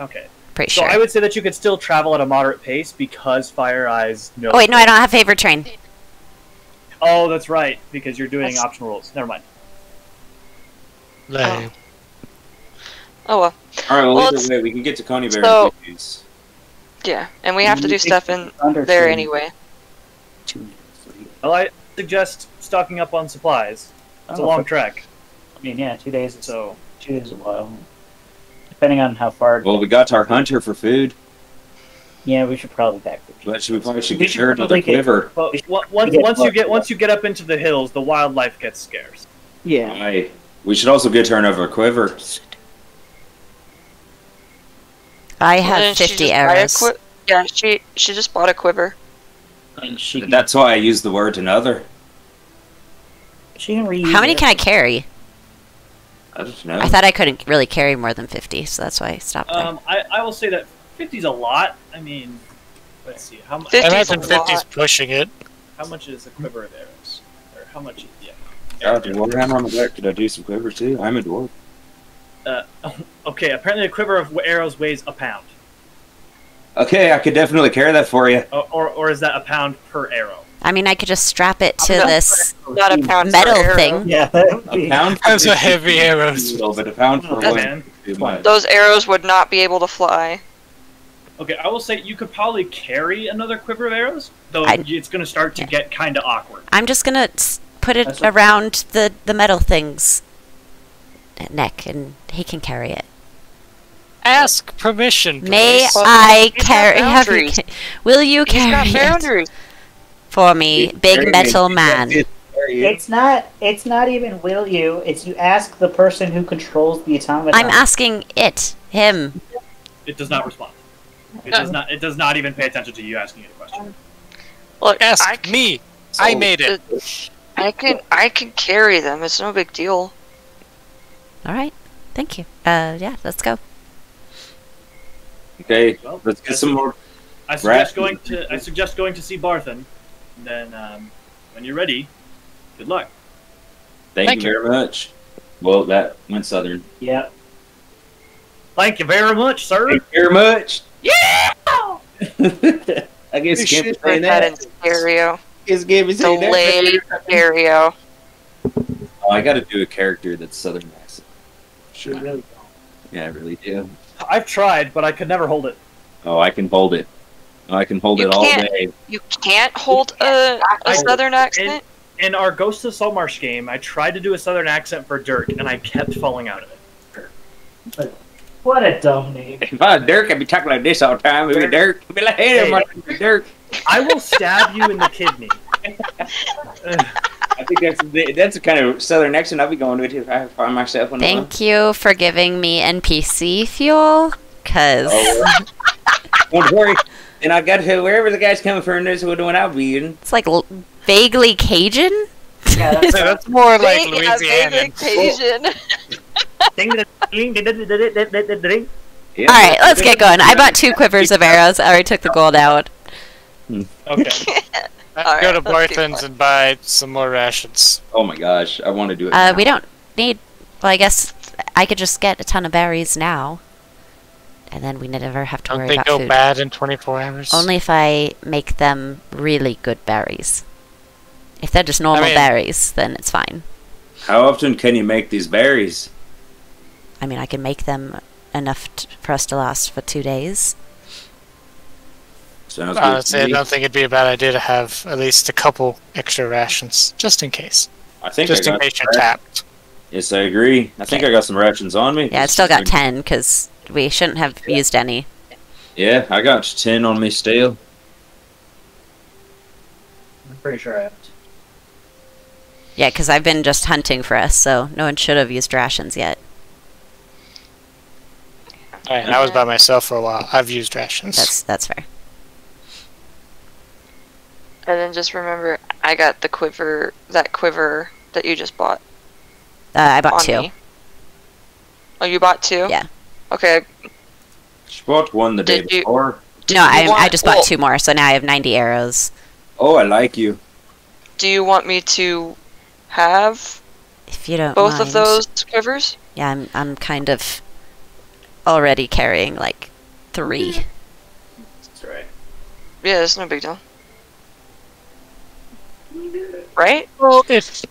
Okay. Pretty So sure. I would say that you could still travel at a moderate pace because Fire Eyes knows. Oh wait, no, I don't have favorite train. Oh, that's right, because you're doing That's- optional rules. Never mind. Lame. Oh, oh well, All right. Well, Well, either it's- way, we can get to Coneyberry so- in yeah, and we have to do stuff in there anyway. Well, I suggest stocking up on supplies. It's a Oh, long but- trek, I mean, yeah, two days. is so two days is a while. Depending on how far. Well, we got to our hunter for food, yeah, we should probably back. but should we probably should We get her another probably quiver. Well, We should- wa- once once you get once you get up into the hills, the wildlife gets scarce. Yeah. Aye. We should also get her another quiver. I have she 50 just arrows. qui- yeah, she she just bought a quiver. And she can, That's why I used the word another. she can reuse How many can I carry? I don't know. I thought I couldn't really carry more than 50, so that's why I stopped there. Um, I, I will say that 50 is a lot. I mean, let's see how, mu- I 50 's imagine a 50's pushing it. how much is a quiver of arrows, or how much? Yeah. God, the Warhammer on the back. Did I do some quivers too? I'm a dwarf. Uh, okay, apparently a quiver of arrows weighs a pound, Okay, I could definitely carry that for you. or or, or is that a pound per arrow? I mean, I could just strap it to this Not a pound metal thing. Yeah, that would A pound. Those are heavy arrows. A little bit. A pound for Okay, one. man. Those arrows would not be able to fly. Okay, I will say you could probably carry another quiver of arrows, though I- it's going to start to get kind of awkward. I'm just gonna put it That's what- around the, the metal thing's neck, and he can carry it. Ask permission. May. Well, I carry? Have you, ca- will you He's got carry it boundaries. For me, big metal man? It's not. It's not even will you. It's you ask the person who controls the automaton. I'm asking it, him. It does not respond. It does not. It does not even pay attention to you asking it a question. Look, Ask I, me. I made it. I can I can carry them. It's no big deal. All right, thank you. Uh, yeah, let's go. Okay, Well, let's get some more. I suggest going to. I suggest going to see Barthen. And then, um, when you're ready, good luck. Thank, Thank you very much. Well, that went southern. Yeah. Thank you very much, sir. Thank you very much. Yeah. I guess We you can't should be Put saying that that. in stereo. Guess you can't be saying that. Delayed stereo. Oh, I got to do a character that's southern accent. She really Yeah, I really do. I've tried, but I could never hold it. Oh, I can hold it. I can hold You it all day. You can't hold a southern accent. In our Ghost of Saltmarsh game, I tried to do a southern accent for Dirk, and I kept falling out of it. What a dumb name. If I was Dirk, I'd be talking like this all the time. It'd be Dirk. I'd be like, hey, Hey. my name's Dirk. I will stab you in the kidney. I think that's the, that's the kind of southern accent I'll be going with if I find myself in one. Thank you for giving me NPC fuel, cause Oh, Don't worry. And I got to wherever the guy's coming from. That's what I'll be. It's like l- vaguely Cajun. Yeah, that's, so that's more like Louisiana. Cajun. yeah. All right, let's get going. I bought two quivers of arrows. I already took the gold out. Hmm. Okay. Uh, right, go to Blarthen's and buy some more rations. Oh my gosh, I want to do it. Uh, we don't need. Well, I guess I could just get a ton of berries now and then we never have to Don't worry they go bad in 24 hours? Only if I make them really good berries. If they're just normal mean- berries, then it's fine. How often can you make these berries? I mean, I can make them enough t- for us to last for two days. Sounds Honestly, to I don't think it'd be a bad idea to have at least a couple extra rations, just in case. I think Just I in case you're ra- tapped. Yes, I agree. I think I got some rations on me. Yeah, I still got ten because we shouldn't have used any. Yeah, I got ten on me still. I'm pretty sure I have. Yeah, because I've been just hunting for us, so no one should have used rations yet. Alright, I was by myself for a while. I've used rations. That's that's fair. And then just remember, I got the quiver, that quiver that you just bought. Uh, I bought on two. me. Oh, you bought two? Yeah. Okay. She bought one the day you- before. No, I, I just bought well- two more, so now I have ninety arrows. Oh, I like you. Do you want me to have If you don't both mind. of those quivers? Yeah, I'm I'm kind of already carrying like three. That's right. Yeah, it's no big deal. Right? Well, if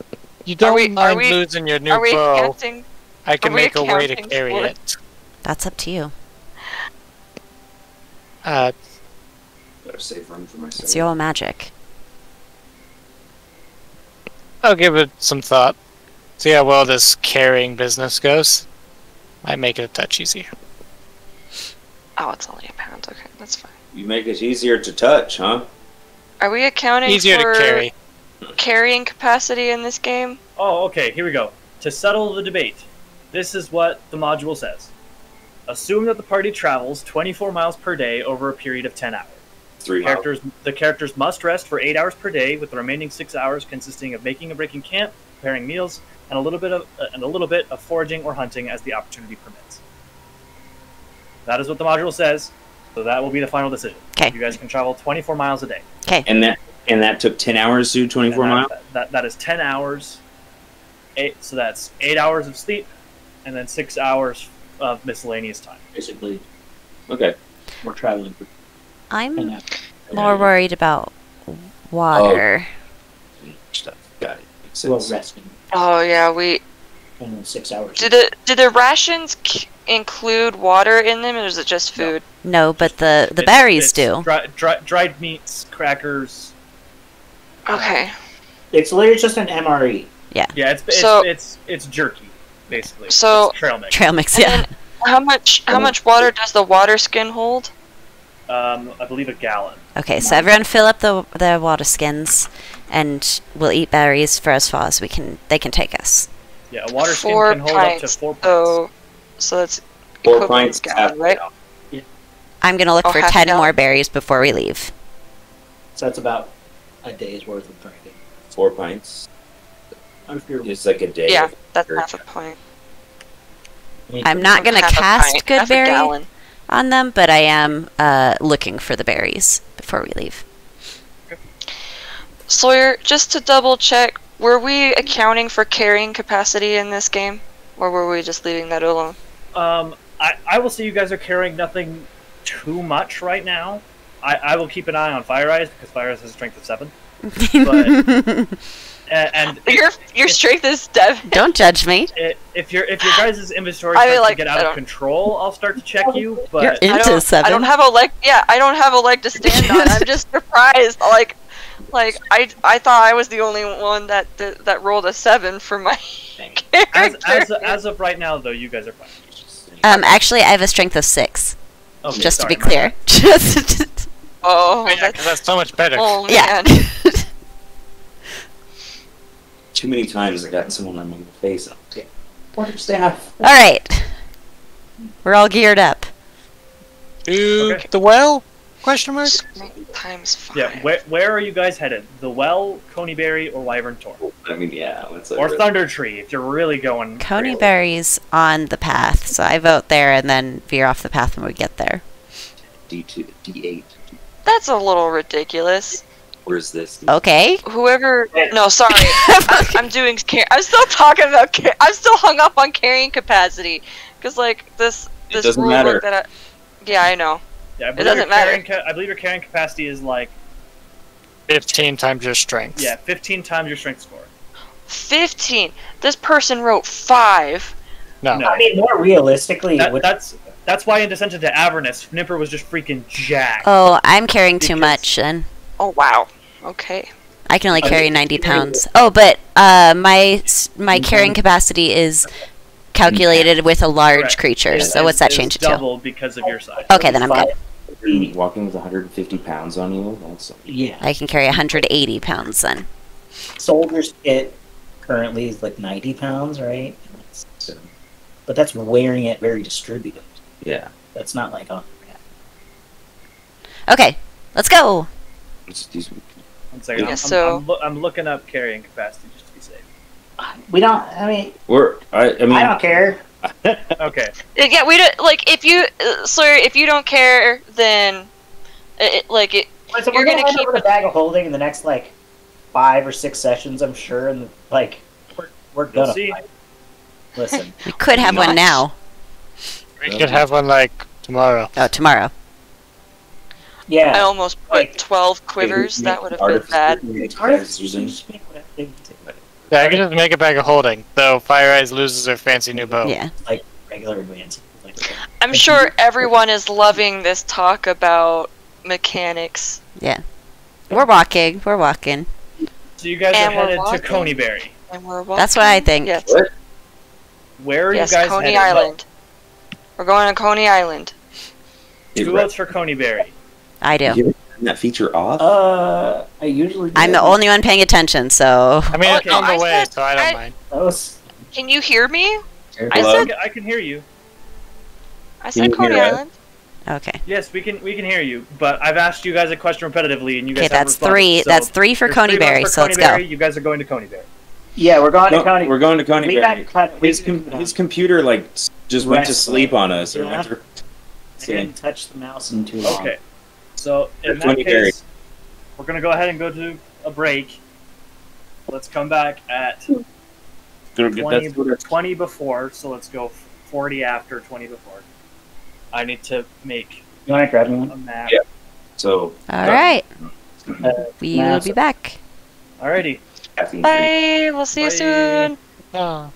you don't we- are mind we- losing your new Are we bow, counting? I can we make a way to accounting carry for- it. That's up to you. Uh, Better save room for myself. It's your magic. I'll give it some thought. See how well this carrying business goes. Might make it a touch easier. Oh, it's only a pound. Okay, that's fine. You make it easier to touch, huh? Are we accounting Easier for to carry. carrying capacity in this game? Oh, okay, here we go. To settle the debate, this is what the module says. Assume that the party travels 24 miles per day over a period of 10 hours. Three miles. Characters, the characters must rest for 8 hours per day, with the remaining 6 hours consisting of making and breaking camp, preparing meals, and a little bit of uh, and a little bit of foraging or hunting as the opportunity permits. That is what the module says, so that will be the final decision. 'Kay. You guys can travel 24 miles a day. Okay. And that and that took ten hours to do twenty four And miles. that, that, that is 10 hours. Eight, so that's 8 hours of sleep, and then 6 hours of miscellaneous time. Basically, Okay. we're traveling for I'm ten hours. more worried about water. Oh. Stuff. Got it. Makes Well, sense. resting. Oh yeah, we And then six hours. did the did the rations c- include water in them, or is it just food? No, but the the It's- berries it's do. Dry, dry, dried meats, crackers. Okay. It's literally just an MRE. Yeah, it's it's So- it's, it's jerky, basically. So- It's trail mix. Trail mix, yeah. how much how much water does the water skin hold? Um, I believe a gallon. Okay, so everyone fill up the their water skins, and we'll eat berries for as far as we can. They can take us. Yeah, a water skin can hold up to four pints. So so that's Four equivalent pints, to half gallon, right? gallon. I'm gonna look Oh, for ten gallon? more berries before we leave. So that's about a day's worth of drinking. Four pints. If you're, It's like a day. Yeah, of- that's Sure. half a point. I'm not gonna Half cast pint, good half a berry on them, but I am uh, looking for the berries before we leave. Sawyer, just to double check, were we accounting for carrying capacity in this game, or were we just leaving that alone? Um, I, I will say you guys are carrying nothing too much right now. I, I will keep an eye on Fire Eyes because Fire Eyes has a strength of seven. But- And, and Your your strength is dev. Don't judge me. if your if your guys' inventory I starts mean, like, to get out of control, I'll start to check you. But You're I don't, seven. I don't have a leg. Yeah, I don't have a leg to stand on. I'm just surprised. Like, like I I thought I was the only one that that, that rolled a seven for my as, character. as, as of right now, though, you guys are fine. Um, actually, I have a strength of six. Okay, just sorry, to be clear. Just oh, yeah, that's, because that's so much better. oh yeah. man. Too many times I got someone on my face. Okay. quarter staff. All right. We're all geared up. To Okay. the well? Question mark? Times five. Yeah, where, where are you guys headed? The Well, Coneyberry, or Wyvern Tor? I mean, yeah. It's like Or Thundertree, if you're really going. Coneyberry's on the path, so I vote there and then veer off the path when we get there. D two, D eight. That's a little ridiculous. Where's this? Okay. Whoever. No, sorry. I'm, I'm doing. Car- I'm still talking about. Car- I'm still hung up on carrying capacity, because like this It doesn't rule matter. that I. Yeah, I know. Yeah, I It doesn't matter. ca- I believe your carrying capacity is like 15 times your strength. yeah, 15 times your strength score. Fifteen. This person wrote five. No. No. I mean, more realistically, That, would- that's that's why in Descent into Avernus, Nipper was just freaking jacked. Oh, I'm carrying too much, and Oh wow. Okay. I can only I carry 90 pounds. Oh, but uh, my my carrying capacity is calculated with a large Correct. creature. It So is- what's that change it to? Double because of your size. Okay, then I'm good. Walking with 150 pounds on you. That's yeah. I can carry 180 pounds then. Soldier's kit currently is like 90 pounds, right? so, But that's wearing it very distributed. yeah. That's not like on. Okay, let's go. It's these- One second. Yeah, I'm, so- I'm, I'm, loo- I'm looking up carrying capacity just to be safe. We don't. I mean, We're. I, I mean, I don't care. Okay. Uh, Yeah, we don't like if you, uh, sir. If you don't care, then, it, it- like it. So You're we're gonna, gonna keep with a bag of holding in the next like five or six sessions, I'm sure, and like we're we're gonna see. fight. Listen, We could have one now. We could have one like tomorrow. Oh, tomorrow. I almost put twelve quivers. That would have been bad. It's hard to just make whatever they do, Yeah, I can just make a bag of holding, though Fire Eyes loses her fancy new bow. Yeah. like regular advance. I'm sure everyone is loving this talk about mechanics. Yeah. We're walking. We're walking. So you guys And are we're headed to walking. Coneyberry. And we're walking. That's what I think. Yes. What? Where are yes, you guys Coney headed? Island. We're going to Coney Island. Two votes for Coneyberry. I do. You turn that feature off. Uh, I usually. I'm the only one paying attention, so. I mean, Okay. it's on the I way, said- so I don't I- mind. Was. Can you hear me? I Hello? said I can hear you. I said Coney? Island. Okay. Yes, we can we can hear you. But I've asked you guys a question repetitively, and you guys Okay, that's responded. three. So That's three for there's three votes Coneyberry, so let's go. You guys are going to Coneyberry. Yeah, we're going No, to Coney. we're going to we Coneyberry. got cut. we His, com- his computer like s- just went to sleep on us. Or Yeah. went to- I didn't touch the mouse in too long. Okay. So in that Coneyberry. case, we're gonna go ahead and go to a break. Let's come back at 20, That's what it's- 20 before. So let's go 40 after 20 before. I need to make You want to grab me one? a map. Yeah. So All right. Uh, We will be back. Alrighty. caffeine. Bye. We'll see you soon. Oh.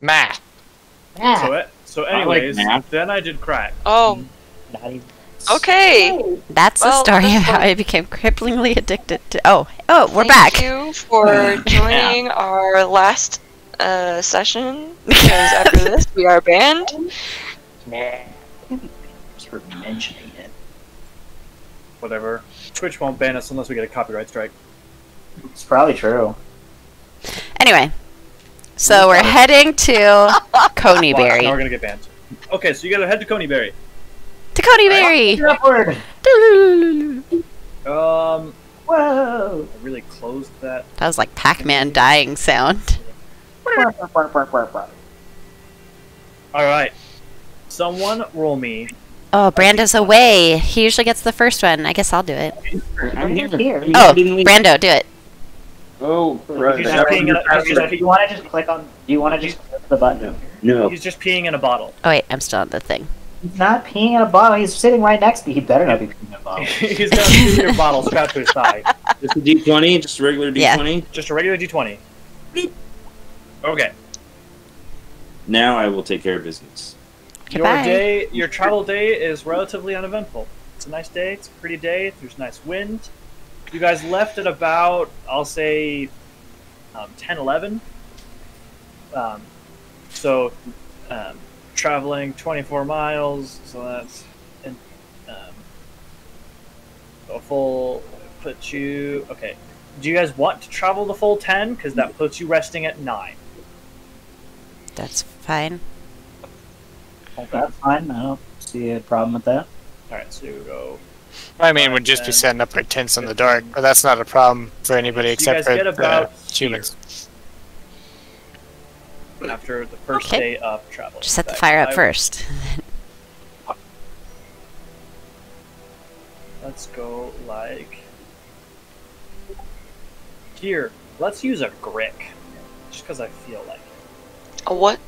Math. So, it, so I like anyways, math. then I did crack. Oh, Not okay. That's the story of how. I became cripplingly addicted to. Oh, oh, we're Thank back. Thank you for joining our last uh, session. Because after this, we are banned. Just for mentioning it. Whatever. Twitch won't ban us unless we get a copyright strike. It's probably true. Anyway, so we're heading to Watch, now we're gonna get banned. Okay, so you gotta head to Coneyberry. To Coneyberry. Upward. Um, Whoa. I really closed that. That was like Pac-Man dying sound. All right. Someone roll me. Oh, Brando's away. He usually gets the first one. I guess I'll do it. I'm here. Here. Oh, Brando, do it. Oh, He's just right. peeing in a, he's just, Do you want to just click on? Do you want to just click the button? No. he's just peeing in a bottle. Oh wait, I'm still on the thing. He's not peeing in a bottle. He's sitting right next to me. He better not be peeing in a bottle. he's got a two-liter bottle strapped to his side. Just a D20, just a regular D20. Just a regular D20. Okay. Now I will take care of business. Your day, your travel day is relatively uneventful. It's a nice day. It's a pretty day. There's nice wind. You guys left at about, I'll say, um, 10, 11. Um, so, um, traveling 24 miles. So that's in, um, a full put you. Okay. Do you guys want to travel the full 10? Because that puts you resting at 9. That's fine. That's fine. I don't see a problem with that. Alright, so you go. I mean, we'd just be setting up our tents in the dark, but that's not a problem for anybody So you except guys for get uh, about humans. after the first Okay. day of travel. Just set the fire up I- first. Let's go like here. Let's use a grick, just because I feel like it. A what?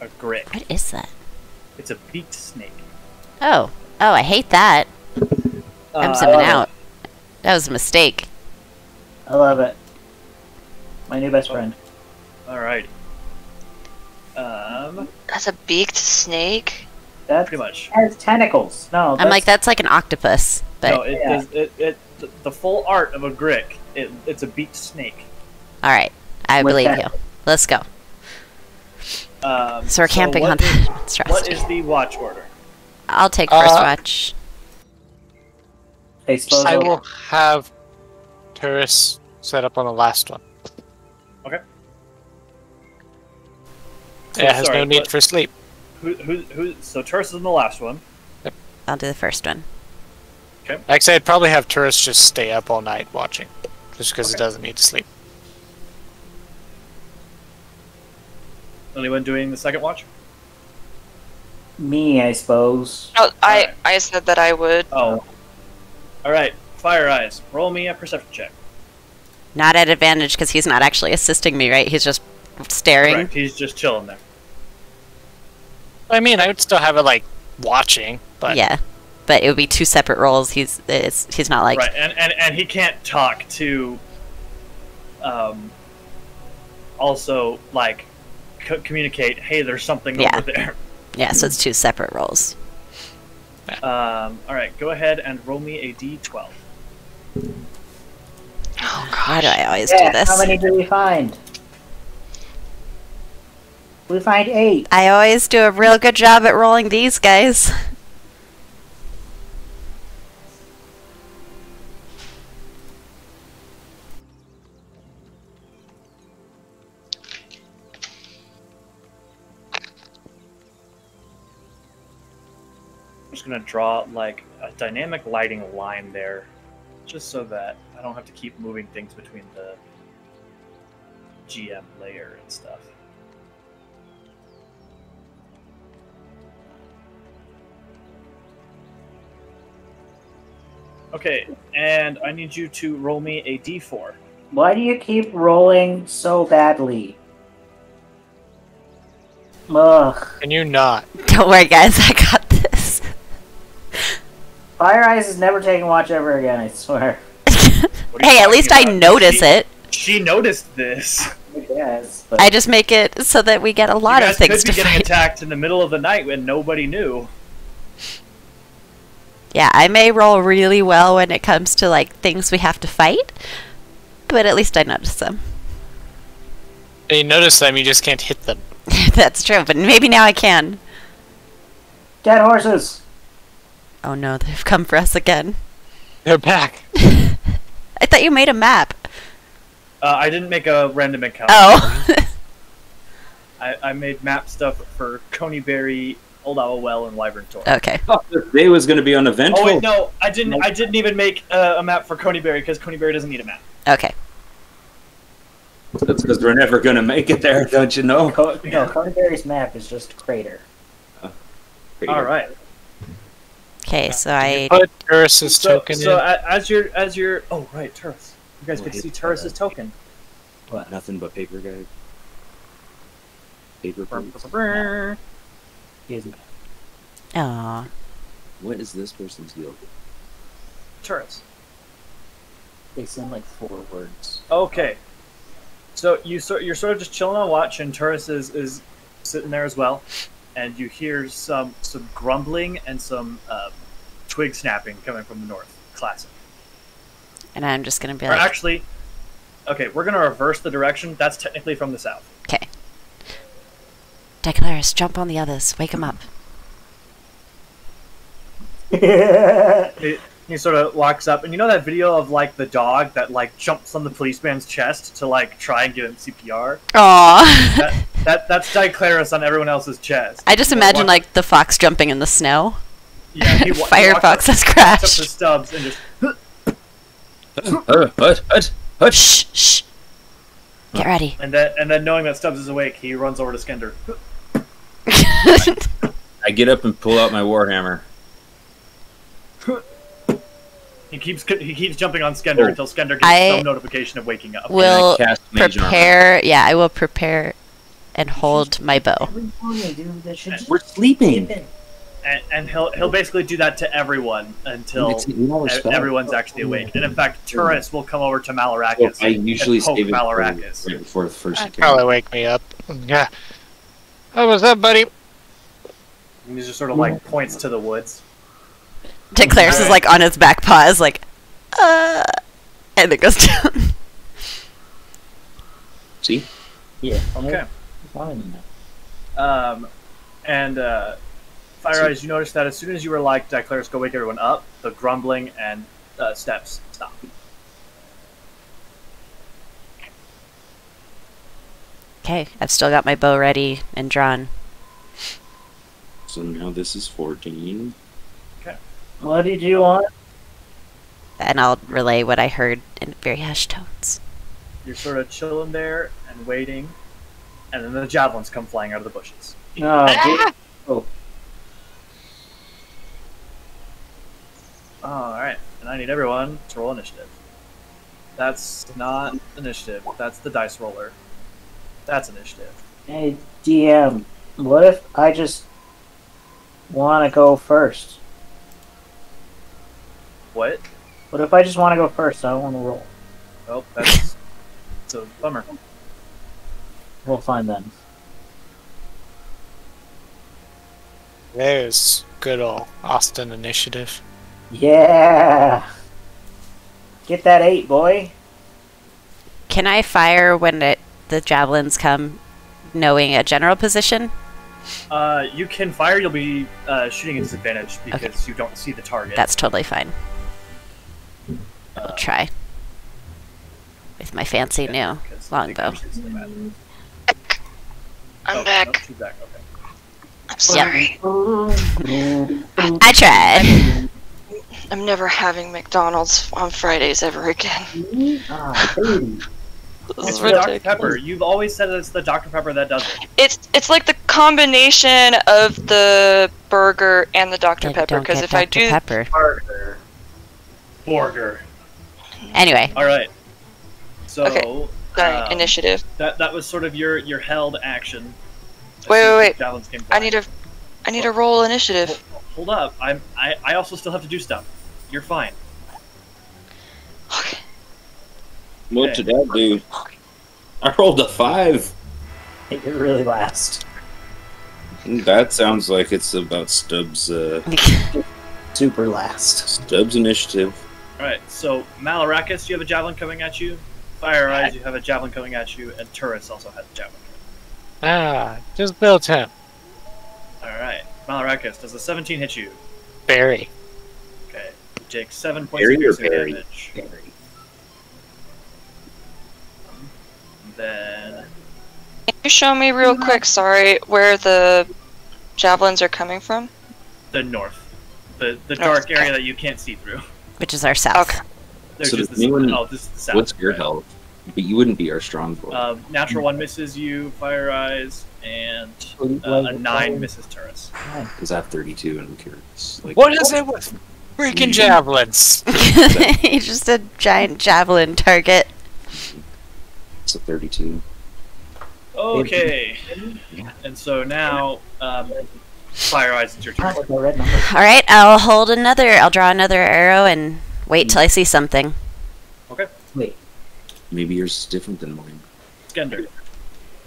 a grick. What is that? It's a beaked snake. Oh, oh, I hate that. I'm Uh, zooming out. That was a mistake. I love it. My new best friend. Alrighty. Um, That's a beaked snake. That's pretty much. has tentacles. No, I'm like, that's like an octopus, but no, it, Yeah. is- it, it, the- the full art of a grick. It, it's a beaked snake. all right, I With believe that- you. Let's go. Um, So we're camping what on is- that What monstrosity. is the watch order? I'll take first Uh, watch. They I will have Turris set up on the last one. Okay. It has sorry, no need for sleep. Who, who, who? So Turris is in the last one. I'll do the first one. Okay. Actually, I'd probably have Turris just stay up all night watching, just because it doesn't need to sleep. Anyone doing the second watch? me, I suppose. No, I Alright. I said that I would. Oh. All right. Fire eyes. Roll me a perception check. Not at advantage because he's not actually assisting me, right? He's just staring. Correct. He's just chilling there. I mean, I would still have it like watching, but yeah, but it would be two separate roles. He's it's, he's not like right, and, and and he can't talk to. Um. Also, like, c- communicate. Hey, there's something Yeah. over there. yeah. So it's two separate roles. Um. All right. Go ahead and roll me a d12. Oh Why gosh. do I always Yeah, do this? how many do we find? We find eight. I always do a real good job at rolling these guys. I'm just gonna draw like a dynamic lighting line there, just so that I don't have to keep moving things between the GM layer and stuff. Okay, and I need you to roll me a d4. Why do you keep rolling so badly? Ugh. can you not? Don't worry, guys. I got this. Fire Eyes is never taking watch ever again, I swear. What are you hey, at talking least I notice She- it. She noticed this. guess. But I just make it so that we get a lot of guys things could to be getting fight. attacked in the middle of the night when nobody knew. Yeah, I may roll really well when it comes to like things we have to fight, but at least I notice them. You notice them, you just can't hit them. That's true, but maybe now I can. dead horses. Oh no, they've come for us again. They're back. I thought you made a map. Uh, I didn't make a random encounter. Oh. I, I made map stuff for Coneyberry, Old Owl Well, and Wyvern Tor. okay. thought this day was going to be uneventful. Oh wait, no, I didn't. I didn't even make uh, a map for Coneyberry because Coneyberry doesn't need a map. Okay. That's because we're never going to make it there, don't you know? Co- no, Coneyberry's map is just a crater. All right. Okay, so I Put Ursus So, token so in. a- as your as your oh right, Turris. You guys Oh, get see hate Turris's that. Uh, token. What? Nothing but paper guide. Paper plates. Excuse me. Aw. What is this person's deal? Turris. They send like four words. Okay. So you sort you're sort of just chilling on watch, and Turris is, is sitting there as well, and you hear some some grumbling and some um, twig snapping coming from the north. Classic. And I'm just gonna be Or like, actually, okay, we're gonna reverse the direction. That's technically from the south. okay. Declarus, jump on the others. Wake them up. He, he sort of walks up, and you know that video of like the dog that like jumps on the policeman's chest to like try and give him CPR. Aw. That, that that's Diclaris on everyone else's chest. I just He imagine walks- like the fox jumping in the snow. yeah, he, wa- he Firefox walks up- has walks up crashed. to Stubbs and just Hut, hut, hut, hut. Shh, shh. Get ready. and then and then knowing that Stubbs is awake, he runs over to Skender. I get up and pull out my warhammer. He keeps he keeps jumping on Skender Oh. until Skender gets I some notification of waking up. will cast Mage Armor. prepare. Yeah, I will prepare and hold my bow. Morning, dude, that should just We're sleeping. And, and he'll he'll basically do that to everyone until It's- we all respect. everyone's actually oh, awake. And in fact, Turris will come over to Well, I usually and poke save it for, Malarakas. right before the first That'd probably wake me up. Yeah. How was that, buddy? And he just sort of like points to the woods. Declarus is like on its back paws, like, uh, and it goes down. See? Yeah. Okay. Fine. Um, and uh, Fire Eyes, you notice that as soon as you were like, Diclaris, go wake everyone up, the grumbling and uh, steps stop. Okay, I've still got my bow ready and drawn. So now this is 14. What did you want? And I'll relay what I heard in very hushed tones. You're sort of chilling there and waiting, and then the javelins come flying out of the bushes. No, dude. Ah! Oh, Alright, and I need everyone to roll initiative. That's not initiative, that's the dice roller. That's initiative. hey, DM. What if I just want to go first? What? What if I just want to go first? I don't want to roll. Well, that's it's a bummer. We'll find then. There's good old Austin initiative. Yeah. Get that eight, boy. Can I fire when it, the javelins come, knowing a general position? Uh, you can fire, you'll be uh, shooting at disadvantage because you don't see the target. That's totally fine. I'll try. With my fancy new longbow. Diclaris is the bad- I'm Oh, back. nope, she's back, okay. I'm sorry. I tried. I'm never having McDonald's on Fridays ever again. ah, baby. This It's is the Dr. Pepper. You've always said it's the Dr. Pepper that does it. It's it's like the combination of the burger and the Dr Then Pepper. Because get if I Dr. do, Pepper. Burger. Borger. Anyway, All right. So Okay, sorry, um, initiative. That that was sort of your your held action. Wait, wait, wait. the came I need a, I I need to roll initiative. Hold, hold up. I'm I, I also still have to do stuff. You're fine. Okay. What Okay. did I do? I rolled a five. You're really last. That sounds like it's about Stubbs. Uh, Super last. Stubbs initiative. All right. So Malarakas, you have a javelin coming at you. Fire Eyes, you have a javelin coming at you, and Turris also has a javelin. Ah, just built him. All right. Malarakas, does the 17 hit you? Barry. Okay. You take seven points Barry of or piercing Barry? damage. Then Can you show me real quick, sorry, where the javelins are coming from? the north, the the North, dark okay. area that you can't see through. Which is our south. Okay. There's So just does anyone- oh, this is the south. What's your right. health? But you wouldn't be our strong boy. Um, natural one misses you, Fire Eyes, and uh, a nine misses Turris. Because I have 32 and I'm curious. Like, What is it with freaking javelins? he just a giant javelin target. It's a 32. Okay. And so now, um, Fire Eyes, it's your turn. With the red. All right, I'll hold another. I'll draw another arrow and wait till I see something. Okay. Wait. Maybe yours is different than mine. Skender.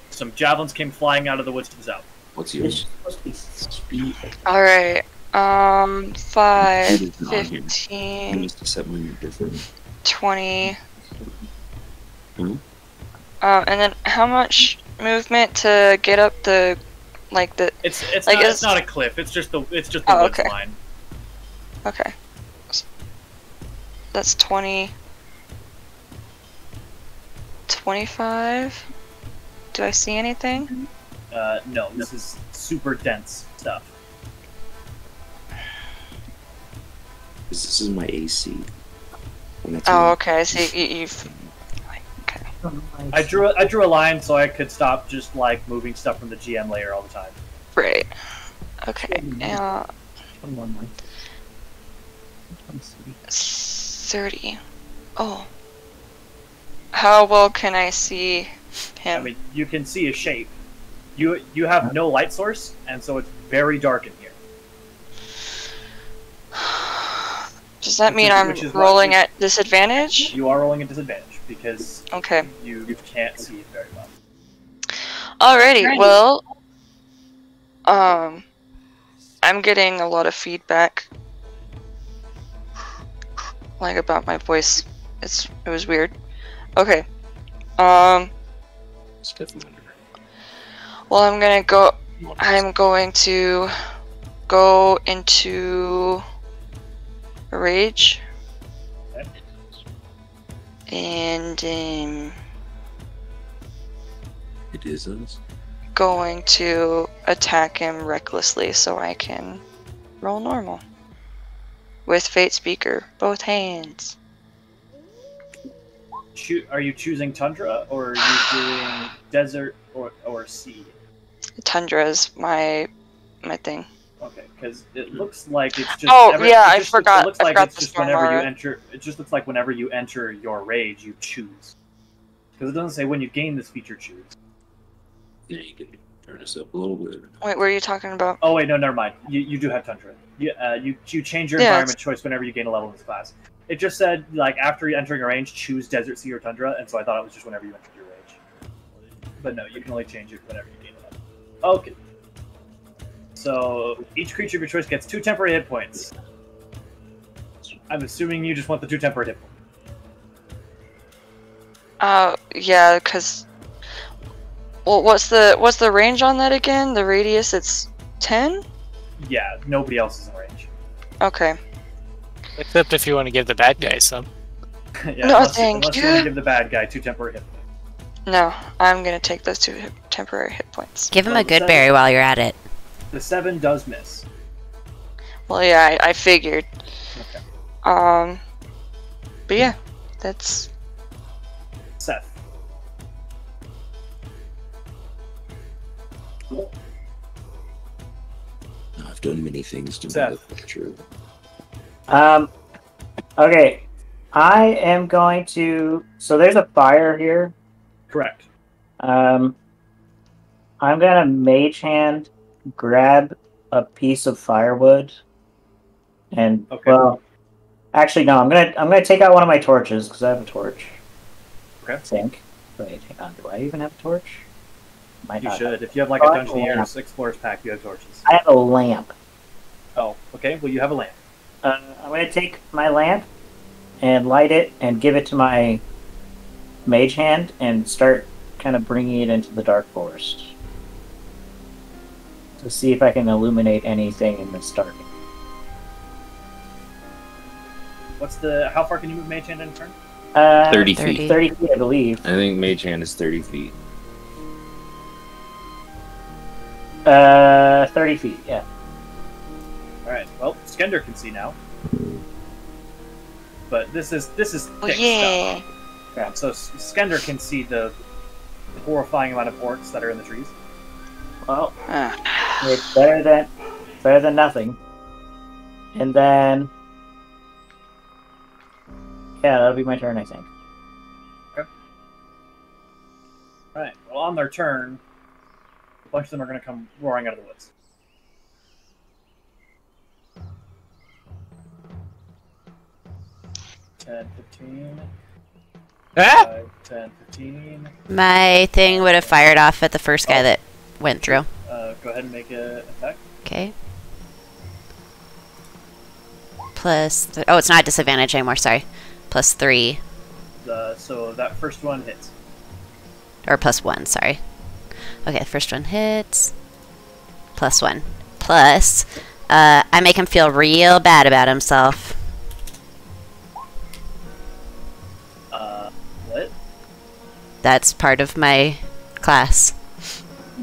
Some javelins came flying out of the woods to the south. What's yours? supposed to be. Alright. Um, 5, Speed isn't on here. You 15, must have set mine different. 20. Hmm? Um, and then how much movement to get up the, like the, It's it's Like, not it's- it's not a cliff. It's just the it's just the Oh, woods okay. line. okay. That's 20. 25? Do I see anything? Uh, no, this is super dense stuff. This this is my AC. Oh, okay. I see. You, you've. I drew a, I drew a line so I could stop just like moving stuff from the GM layer all the time. Right. Okay. 21 more. 30. Oh. How well can I see him? I mean, you can see a shape. You you have no light source, and so it's very dark in here. Does that mean is- I'm which is what rolling you- at disadvantage? You are rolling a disadvantage because Okay. you can't see it very well. Alrighty. Well, um, I'm getting a lot of feedback, like about my voice. It's it was weird. Okay. Um. It's definitely under. Well, I'm gonna go. I'm going to go into rage. Okay. And um, It is us. going to attack him recklessly so I can roll normal. With Fate Speaker, both hands. Choo- are you choosing tundra or are you doing desert or or sea? Tundra is my my thing. Okay, because it looks like it's just. Oh, every- yeah, it I forgot- It looks I like it's just whenever you enter. It just looks like whenever you enter your rage, you choose. Because it doesn't say when you gain this feature, choose. Yeah, you can turn this up a little bit. Wait, what are you talking about? Oh wait, no, never mind. You, you do have tundra. You, uh, you you change your Yeah, environment choice whenever you gain a level in this class. It just said like after entering a range, choose desert, sea, or tundra, and so I thought it was just whenever you entered your range. But no, you can only change it whenever you gain a level. Okay. So each creature of your choice gets two temporary hit points. I'm assuming you just want the two temporary hit points. Uh, yeah, because. Well, what's the what's the range on that again? The radius, it's ten. Yeah, nobody else is in range. Okay. Except if you want to give the bad guy some. yeah, No, unless, thank unless you want to give the bad guy two temporary hit points. No, I'm gonna take those two temporary hit points. Give him a good berry while you're at it. The seven does miss. Well, yeah, I, I figured. Okay. Um, but yeah, that's Seth. I've done many things to Seth. make that true. Um, okay. I am going to. So there's a fire here. Correct. Um, I'm gonna mage hand grab a piece of firewood, and Okay. well, actually no, I'm gonna I'm gonna take out one of my torches because I have a torch. Okay. I think. Wait, hang on. Do I even have a torch? Might You should. If you have like Oh, a I have a lamp. Dungeoneers Explorers pack, you have torches. I have a lamp. Oh, okay. Well, you have a lamp. Uh, I'm gonna take my lamp and light it and give it to my mage hand and start kind of bringing it into the dark forest to see if I can illuminate anything in this dark. What's the? How far can you move Mage Hand in a turn? Uh, 30 30. feet. Thirty feet, I believe. I think Mage Hand is 30 feet. Uh, thirty feet. Yeah. All right. Well, Skender can see now. But this is this is Oh, thick yeah. stuff. Yeah, so Skender can see the horrifying amount of orcs that are in the trees. Well, Ah. it's better than better than nothing. And then, yeah, that'll be my turn, I think. Okay. All right. Well, on their turn, a bunch of them are going to come roaring out of the woods. Ten, fifteen. Ah! Five, 10, 15. My thing would have fired off at the first guy that went through. Uh, go ahead and make a attack. Okay. Plus, oh, it's not disadvantage anymore. Sorry, plus three The, so that first one hits. or plus one. Sorry. Okay, first one hits. Plus one. Plus, uh, I make him feel real bad about himself. Uh, what? That's part of my class.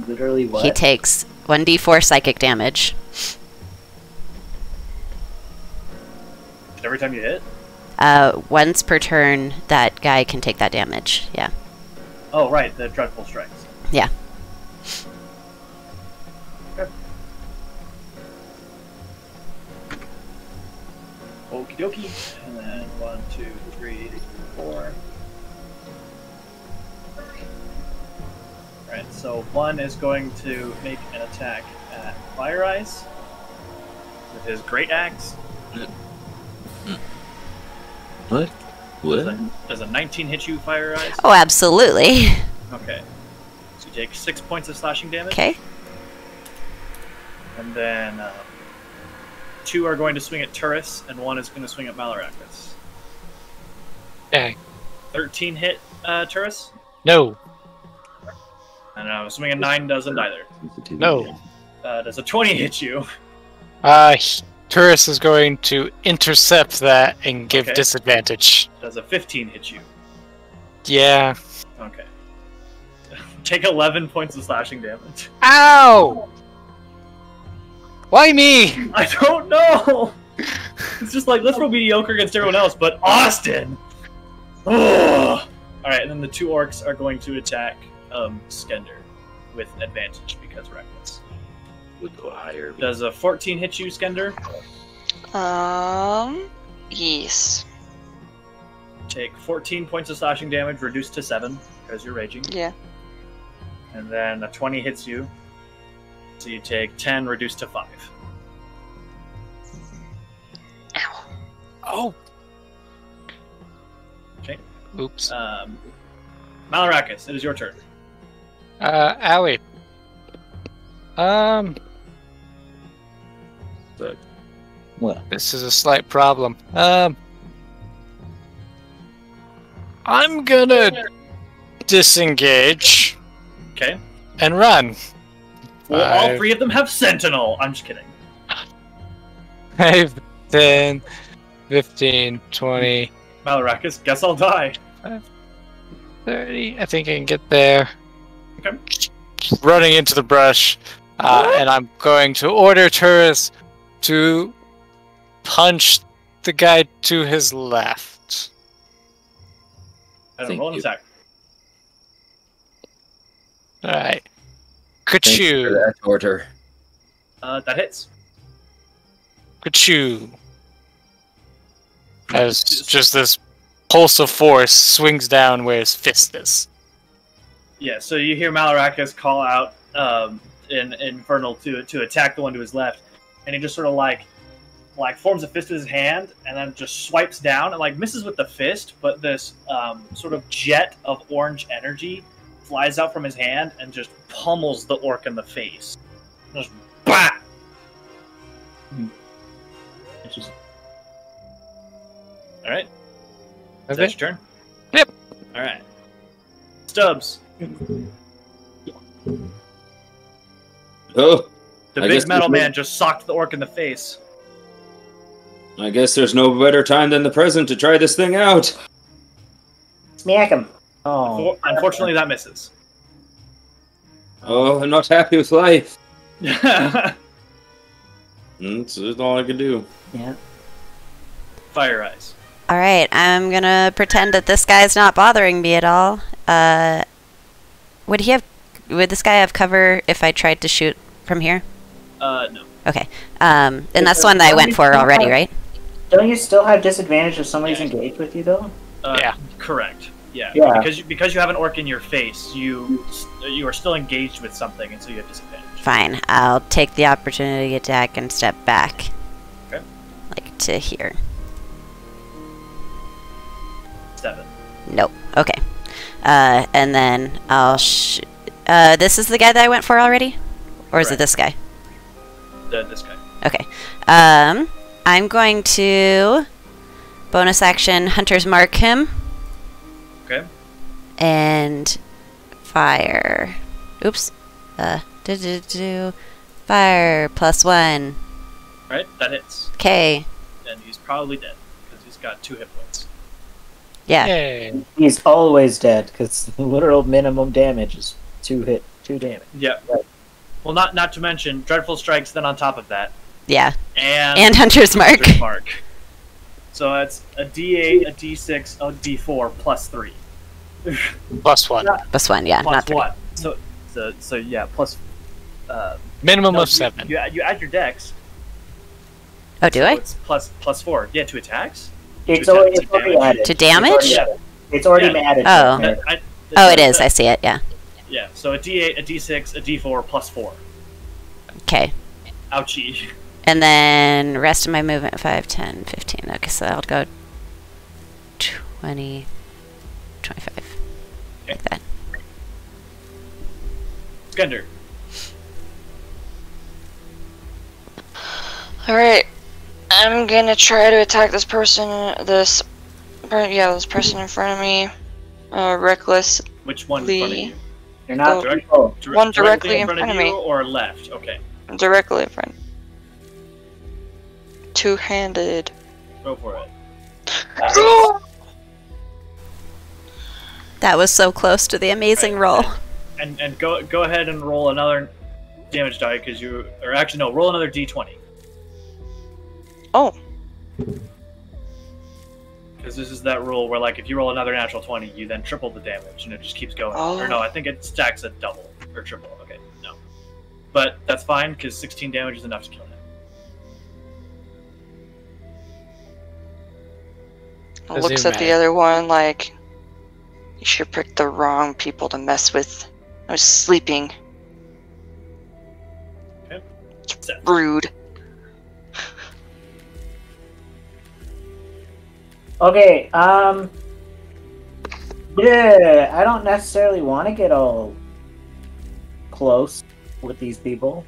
Literally, what? He takes 1d4 psychic damage. Every time you hit? Uh, once per turn, that guy can take that damage. Yeah. Oh, right, the dreadful strikes. Yeah. Okie dokie. And then one, two, so one is going to make an attack at Fire Eyes with his Great Axe. What? Does What? a, does a 19 hit you, Fire Eyes? Oh, absolutely. Okay. So you take six points of slashing damage. Okay. And then um, two are going to swing at Turris, and one is going to swing at Malarakas. Dang. 13 hit uh, Turris, No. And I'm assuming a nine doesn't either. No. Uh, does a 20 hit you? Uh, Turris is going to intercept that and give Okay. disadvantage. Does a 15 hit you? Yeah. Okay. Take 11 points of slashing damage. Ow! Why me? I don't know! it's just like, let's roll mediocre against everyone else, but Austin! Ugh. Alright, and then the two orcs are going to attack um, Skender with advantage because reckless. Would go higher. Does a 14 hit you, Skender? Um, yes. Take 14 points of slashing damage, reduced to 7 because you're raging. Yeah. And then a 20 hits you. So you take 10, reduced to 5. Ow. Oh. Okay. Oops. Um, Malarakas, it is your turn. Uh, Owie. Um, But What? this is a slight problem. Um, I'm gonna disengage Okay. and run. Well, all three of them have Sentinel. I'm just kidding. 5, 10, 15, 20, Malarakas, guess I'll die. 30. I think I can get there. Okay. Running into the brush. Uh, and I'm going to order Turris to punch the guy to his left. And Thank roll an you. attack. Alright. thanks for Kachoo. that order. Uh, that hits. Kachoo. As just this pulse of force swings down where his fist is. Yeah, so you hear Malarakas call out um, in Infernal to to attack the one to his left, and he just sort of like like forms a fist with his hand and then just swipes down and like misses with the fist, but this um, sort of jet of orange energy flies out from his hand and just pummels the orc in the face. Just bah! Which is All right. Is Okay. that your turn? Yep. All right. Stubbs, Oh, the I big metal there's no- man, just socked the orc in the face. I guess there's no better time than the present to try this thing out. smack him. Oh, Unfortunately, that misses. Oh, I'm not happy with life. Fire That's, that's all I can do. yeah. Fire eyes. All right, I'm gonna pretend that this guy's not bothering me at all. Uh, would he have? Would this guy have cover if I tried to shoot from here? Uh, no. Okay. Um, and that's the one that I went for already, right? Don't you still have disadvantage if somebody's engaged with you though? Uh, Yeah. Correct. Yeah. Yeah. Because you, because you have an orc in your face, you you are still engaged with something, and so you have disadvantage. Fine. I'll take the opportunity to attack and step back. Okay. Like to here. Seven. Nope. Okay. Uh, and then I'll sh- Uh, this is the guy that I went for already? Or is it this guy? The, this guy. Okay. Um, I'm going to bonus action Hunter's Mark him Okay. and fire. Oops. Uh, do do do. Fire plus one. Right. That hits, Okay. and he's probably dead because he's got two hit points. Yeah. Yay. He's always dead because the literal minimum damage is two hit, two damage. Yeah. Well, not not to mention dreadful strikes. Then on top of that, Yeah. and And Hunter's Mark. Hunter's mark. So that's a D8, a D6, a D4 plus three. Plus one. Plus one, yeah, plus not three. one. So, so, so yeah, plus. Uh, Minimum no, of you- seven. You, add- you add your dex. Oh, do so I? It's plus plus four. Yeah, to attacks. It's To already, to it's already damage? added. To It's already damage? added. It's already Yeah. added. Oh. I- I- Oh, it so. I see it. Yeah. Yeah. So a D8, a D6, a D4 plus four. Okay. Ouchie. And then rest of my movement 5, 10, 15. Okay, so I'll go 20, 25. Like that. Skender. Alright. I'm gonna try to attack this person, this, yeah, this person in front of me. Uh, reckless. Which one in front of you? You're not. Direct- Oh, Dire- One directly in front front of you me. or left? Okay. Directly in front. Two-handed. Go for it. That was so close to the amazing Right. roll. And and go go ahead and roll another damage die because you or actually no roll another d20 Oh, because this is that rule where like if you roll another natural 20 you then triple the damage and it just keeps going Oh. or no I oh. think it stacks at double or triple okay no but that's fine because 16 damage is enough to kill him looks at the other one like, you should pick the wrong people to mess with. I was sleeping. Set. Rude. Okay, um. Yeah, I don't necessarily want to get all close with these people.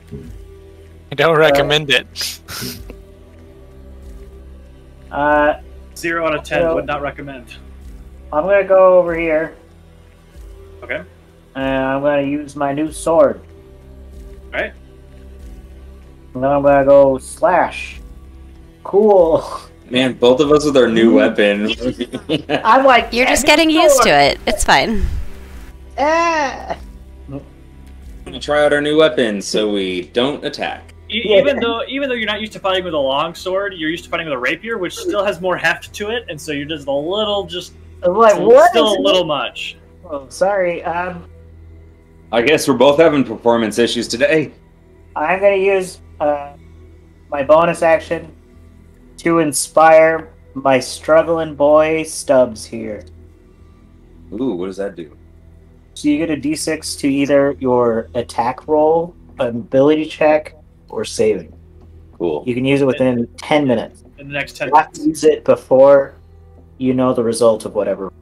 I don't recommend it. Uh, zero out of 10 Well- would not recommend I'm gonna go over here okay and I'm gonna use my new sword. Alright. And then I'm gonna go slash. Cool. Man, both of us with our new weapon. I'm like, You're just getting new used to it. It's fine. Ah. try out our new weapon so we don't attack. E- even though even though you're not used to fighting with a long sword you're used to fighting with a rapier which still has more heft to it and so you're just a little just like, still, what? still a little much Oh, sorry. Um, I guess we're both having performance issues today. I'm gonna use uh, my bonus action to inspire my struggling boy Stubbs here. Ooh, what does that do? So you get a d6 to either your attack roll, ability check, or saving. Cool. You can use it within ten minutes. In the next ten You have to minutes. use it before you know the result of whatever.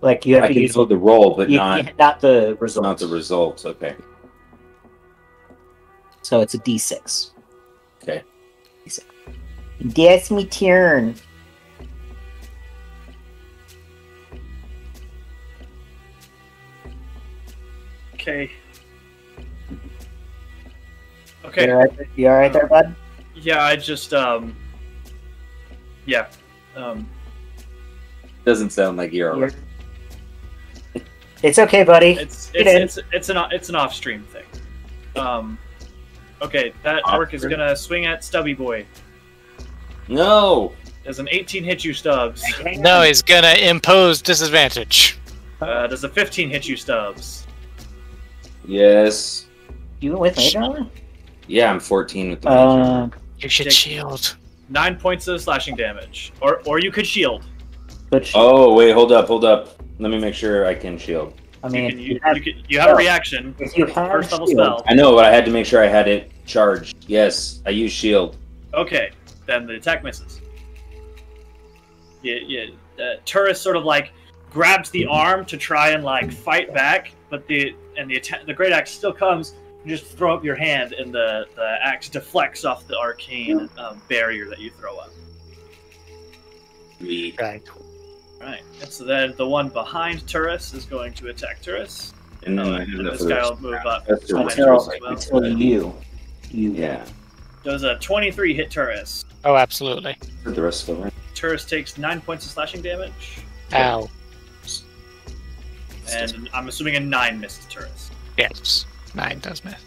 Like you have I to can use know the roll, but you- not not the result. not the results. Okay. So it's a D6. Okay. That's me turn. Okay. Okay. You alright, you alright there, bud? Yeah, I just um. Yeah. Um. Doesn't sound like you're alright. It's okay, buddy. It's it's it's, it's an it's an off stream thing. Um. Okay, that orc is gonna swing at Stubby Boy. No. Does an 18 hit you, Stubbs? No, he's gonna impose disadvantage. Uh, does a 15 hit you, Stubbs? Yes. You with Mage Armor? Yeah, I'm 14 with the Uh, You should Dick. shield. Nine points of slashing damage, or or you could shield. but Oh wait, hold up, hold up. Let me make sure I can shield. I You mean, can you you, have, you, can, you have a reaction. if you have First level shield, spell. I know, but I had to make sure I had it charged. Yes, I use shield. Okay, then the attack misses. Yeah, yeah. Uh, Turris sort of like grabs the arm to try and like fight back, but the and the attack, the great axe still comes. You just throw up your hand, and the the axe deflects off the arcane um, barrier that you throw up. Me. Right. Right, and so then the one behind Turris is going to attack Turris. And then I have and that this the guy will move up. That's the until, of Turris the as well. until you, you Yeah. Does a 23 hit Turris? Oh, absolutely. For the rest of the round. Turris takes nine points of slashing damage, Ow. and I'm assuming a nine missed Turris. Yes. Nine does miss.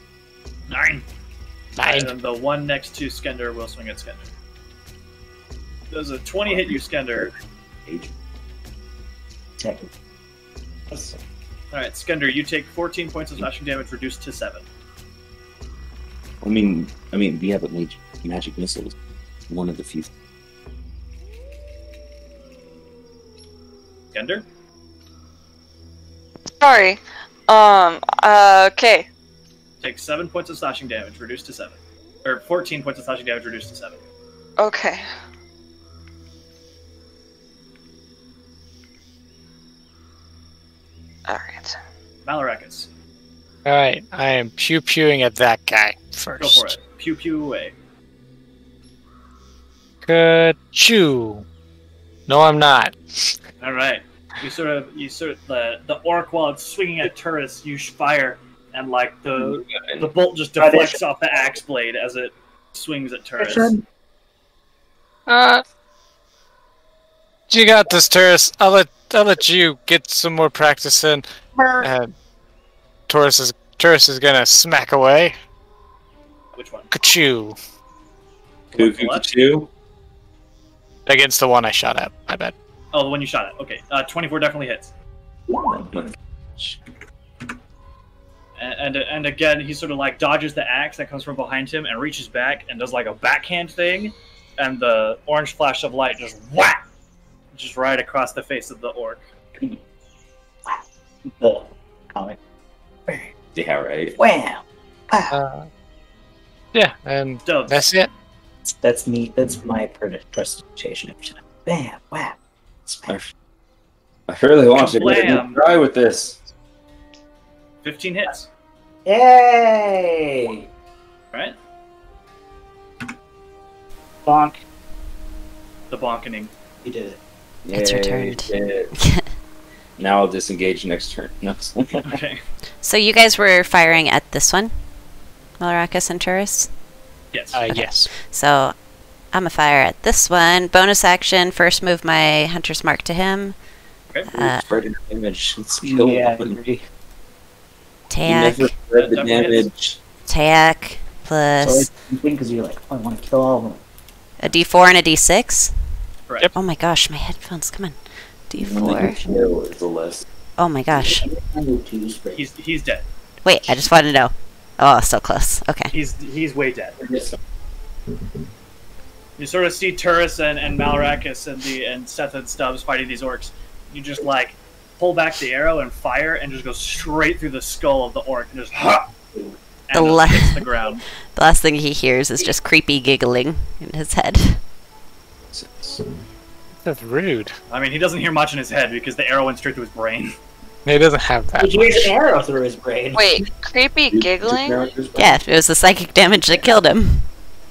Nine. Nine. And then the one next to Skender will swing at Skender. Does a 20 hit you, Skender? Age. second. Alright, Skender, you take 14 points of slashing damage, reduced to 7. I mean, I mean, yeah, but mag- magic missiles, one of the few. Skender? Sorry. Um. Uh. Okay. Take 7 points of slashing damage, reduced to 7. Or 14 points of slashing damage, reduced to 7. Okay. All right. Malarakas, All right. I am pew pewing at that guy go for it. Pew pew away. Ka-chew. No, I'm not. Alright. You sort of, you sort of, the, the orc, while it's swinging at Turris, you fire, and like the, the bolt just deflects off the axe blade as it swings at Turris. Uh, you got this, Turris. I'll let I'll let you get some more practice in. And Turris is Turris is gonna smack away. Which one? Ka-chew. Cuckoo Left? Against the one I shot at. I bet. Oh, the one you shot at. Okay, uh, 24 definitely hits. And, and and again, he sort of like dodges the axe that comes from behind him and reaches back and does like a backhand thing, and the orange flash of light just whack, just right across the face of the orc. The comic. Yeah, right. Wow. Uh, yeah, and Dubs. that's it. That's me. That's my presentation every time. Bam. Wow. Smash. I really want to get a Kablam. try with this. 15 hits, Yay! right? Bonk. The bonkening. You did it. It's your Yay, turn. yeah. now I'll disengage next turn. No. Okay. So you guys were firing at this one, Malarakas and Turris. Yes. Uh, yes. So I'm a fire at this one. Bonus action. First move my hunter's mark to him. Okay. Uh, Spreading damage. Let's kill Yeah, I one. You never spread the That definitely damage. tack, plus because you're like, oh, I want to kill all of them. a D4 and a D6. Correct. Yep. Oh my gosh, my headphones. Come on. The more you D4. kill is the less. Oh my gosh. I need to spray. He's he's dead. Wait, I just wanted to know. Oh, so close. Okay. He's he's way dead. You sort of see Turris and, and Malarakas and the and Seth and Stubbs fighting these orcs. You just like pull back the arrow and fire and just go straight through the skull of the orc and just ha! The, and la- the ground. the last thing he hears is just creepy giggling in his head. That's rude. I mean, he doesn't hear much in his head because the arrow went straight to his brain. He doesn't have that He hears much. an arrow through his brain. Wait, creepy giggling? Yeah, it was the psychic damage that killed him.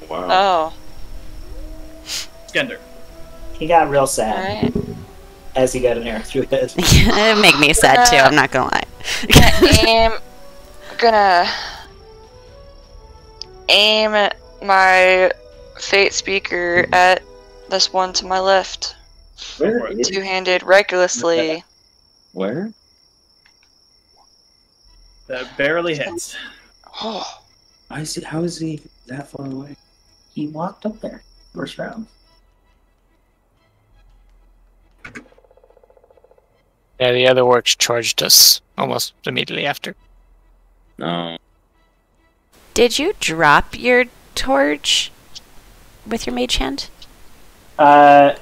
Wow. Oh, Skender. He got real sad alright. as he got an arrow through his. it made me sad too. I'm not gonna lie. Gonna aim. Gonna aim my fate speaker at this one to my left. Where? Two handed recklessly. Where? That barely hits. Oh, I see. How is he that far away? He walked up there first round. Yeah, the other orcs charged us almost immediately after. No. Did you drop your torch with your mage hand? Uh,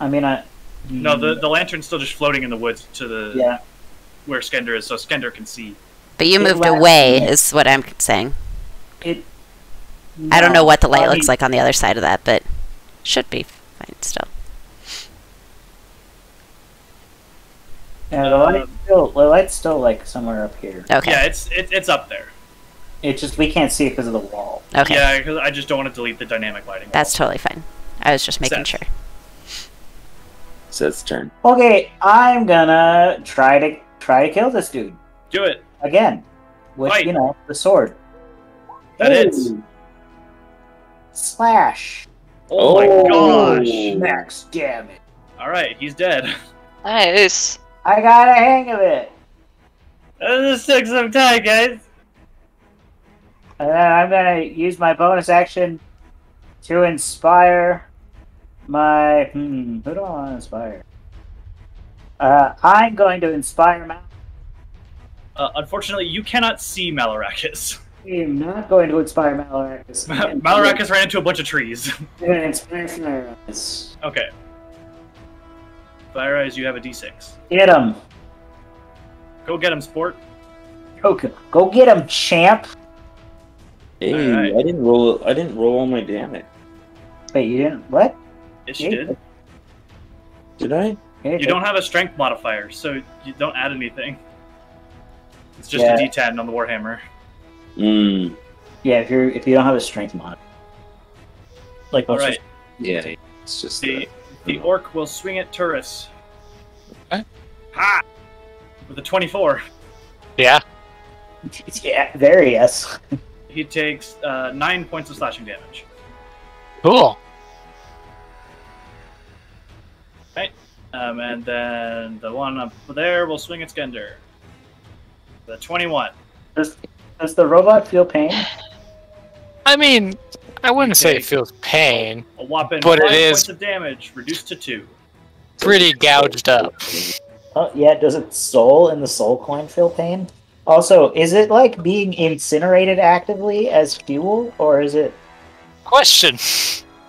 I mean, I. No, the, the lantern's still just floating in the woods to the Yeah. where Skender is, so Skender can see. But you moved away, minute. is what I'm saying. It. I don't know what the light I looks like on the other side of that, but should be fine still. Yeah, the light's still, the light's still like somewhere up here. Okay. Yeah, it's it, it's up there. It's just we can't see it because of the wall. Okay. Yeah, because I just don't want to delete the dynamic lighting. That's totally fine. I was just making Seth. sure. Seth's turn. Okay, I'm gonna try to try to kill this dude Do it. Again with Fight. you know the sword. That hits. Slash. Oh, my gosh. Max damage. All right, he's dead. nice. I got a hang of it. This took some time, guys. And then I'm gonna use my bonus action to inspire my. Hmm, who do I want to inspire? Uh, I'm going to inspire Mal. Uh, unfortunately, you cannot see Malarakas. I'm not going to inspire Malarakas. Malarakas ran into a bunch of trees. I'm going to inspire Flareeyes. okay. Fire Eyes, you have a d6. Get him. Go get him, sport. Go, go get him, champ. Hey, Alright. I didn't roll. I didn't roll all my damage. Wait, you didn't? What? Yes, you did. Did I? You don't have a strength modifier, so you don't add anything. It's just Yeah. a d10 on the Warhammer. Mm. Yeah, if you're if you don't have a strength mod. Like All most right. Yeah. It's just The the orc will swing at Turris. Okay. Ha! With a 24. Yeah. yeah, very yes. He takes uh, 9 points of slashing damage. Cool. Right, Um, and then the one up there will swing at Skender. The 21. Does does the robot feel pain? I mean, I wouldn't say it feels pain. A whopping But it 5 is- points of damage, reduced to 2. Pretty gouged up. Oh yeah, does its soul in the soul coin feel pain? Also, is it like being incinerated actively as fuel, or is it? Question.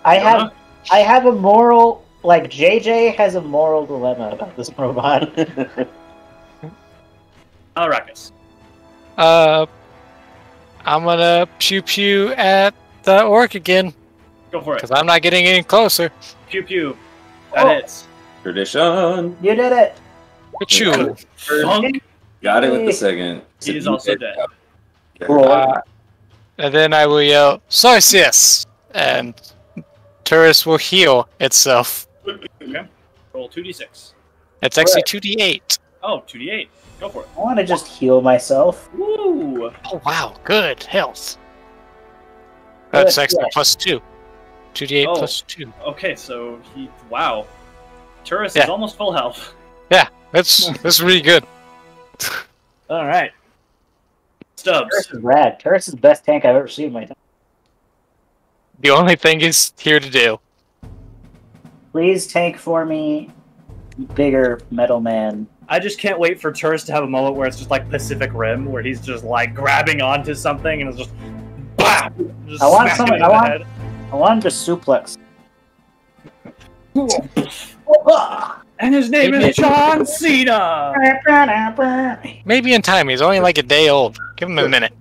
I Uh-huh. have I have a moral like JJ has a moral dilemma about this robot. Malarakas. Uh, I'm gonna pew pew at the orc again Go for it. because I'm not getting any closer. Pew pew. That Oh. hits. tradition. you did it. Pew. Funk. Got it with the second. He is also dead. Uh, and then I will yell, Sorcius! And Turris will heal itself. Okay. Roll 2d6. It's actually 2d8. Oh, 2d8. Go for it. I want to just heal myself. Woo! Oh, wow. Good health. That's Good, actually yeah. plus 2. 2d8 Oh. plus 2. Okay, so he. Wow. Turris Yeah. is almost full health. Yeah, that's, that's really good. All right. Stubbs. Turris is rad. Turris is the best tank I've ever seen in my time. The only thing he's here to do. Please tank for me, bigger metal man. I just can't wait for Turris to have a moment where it's just like Pacific Rim, where he's just like grabbing onto something and it's just. Bam! Just I want smacking someone- I want- head. I want him to suplex. And his name is John Cena! Maybe in time. He's only like a day old. Give him a minute.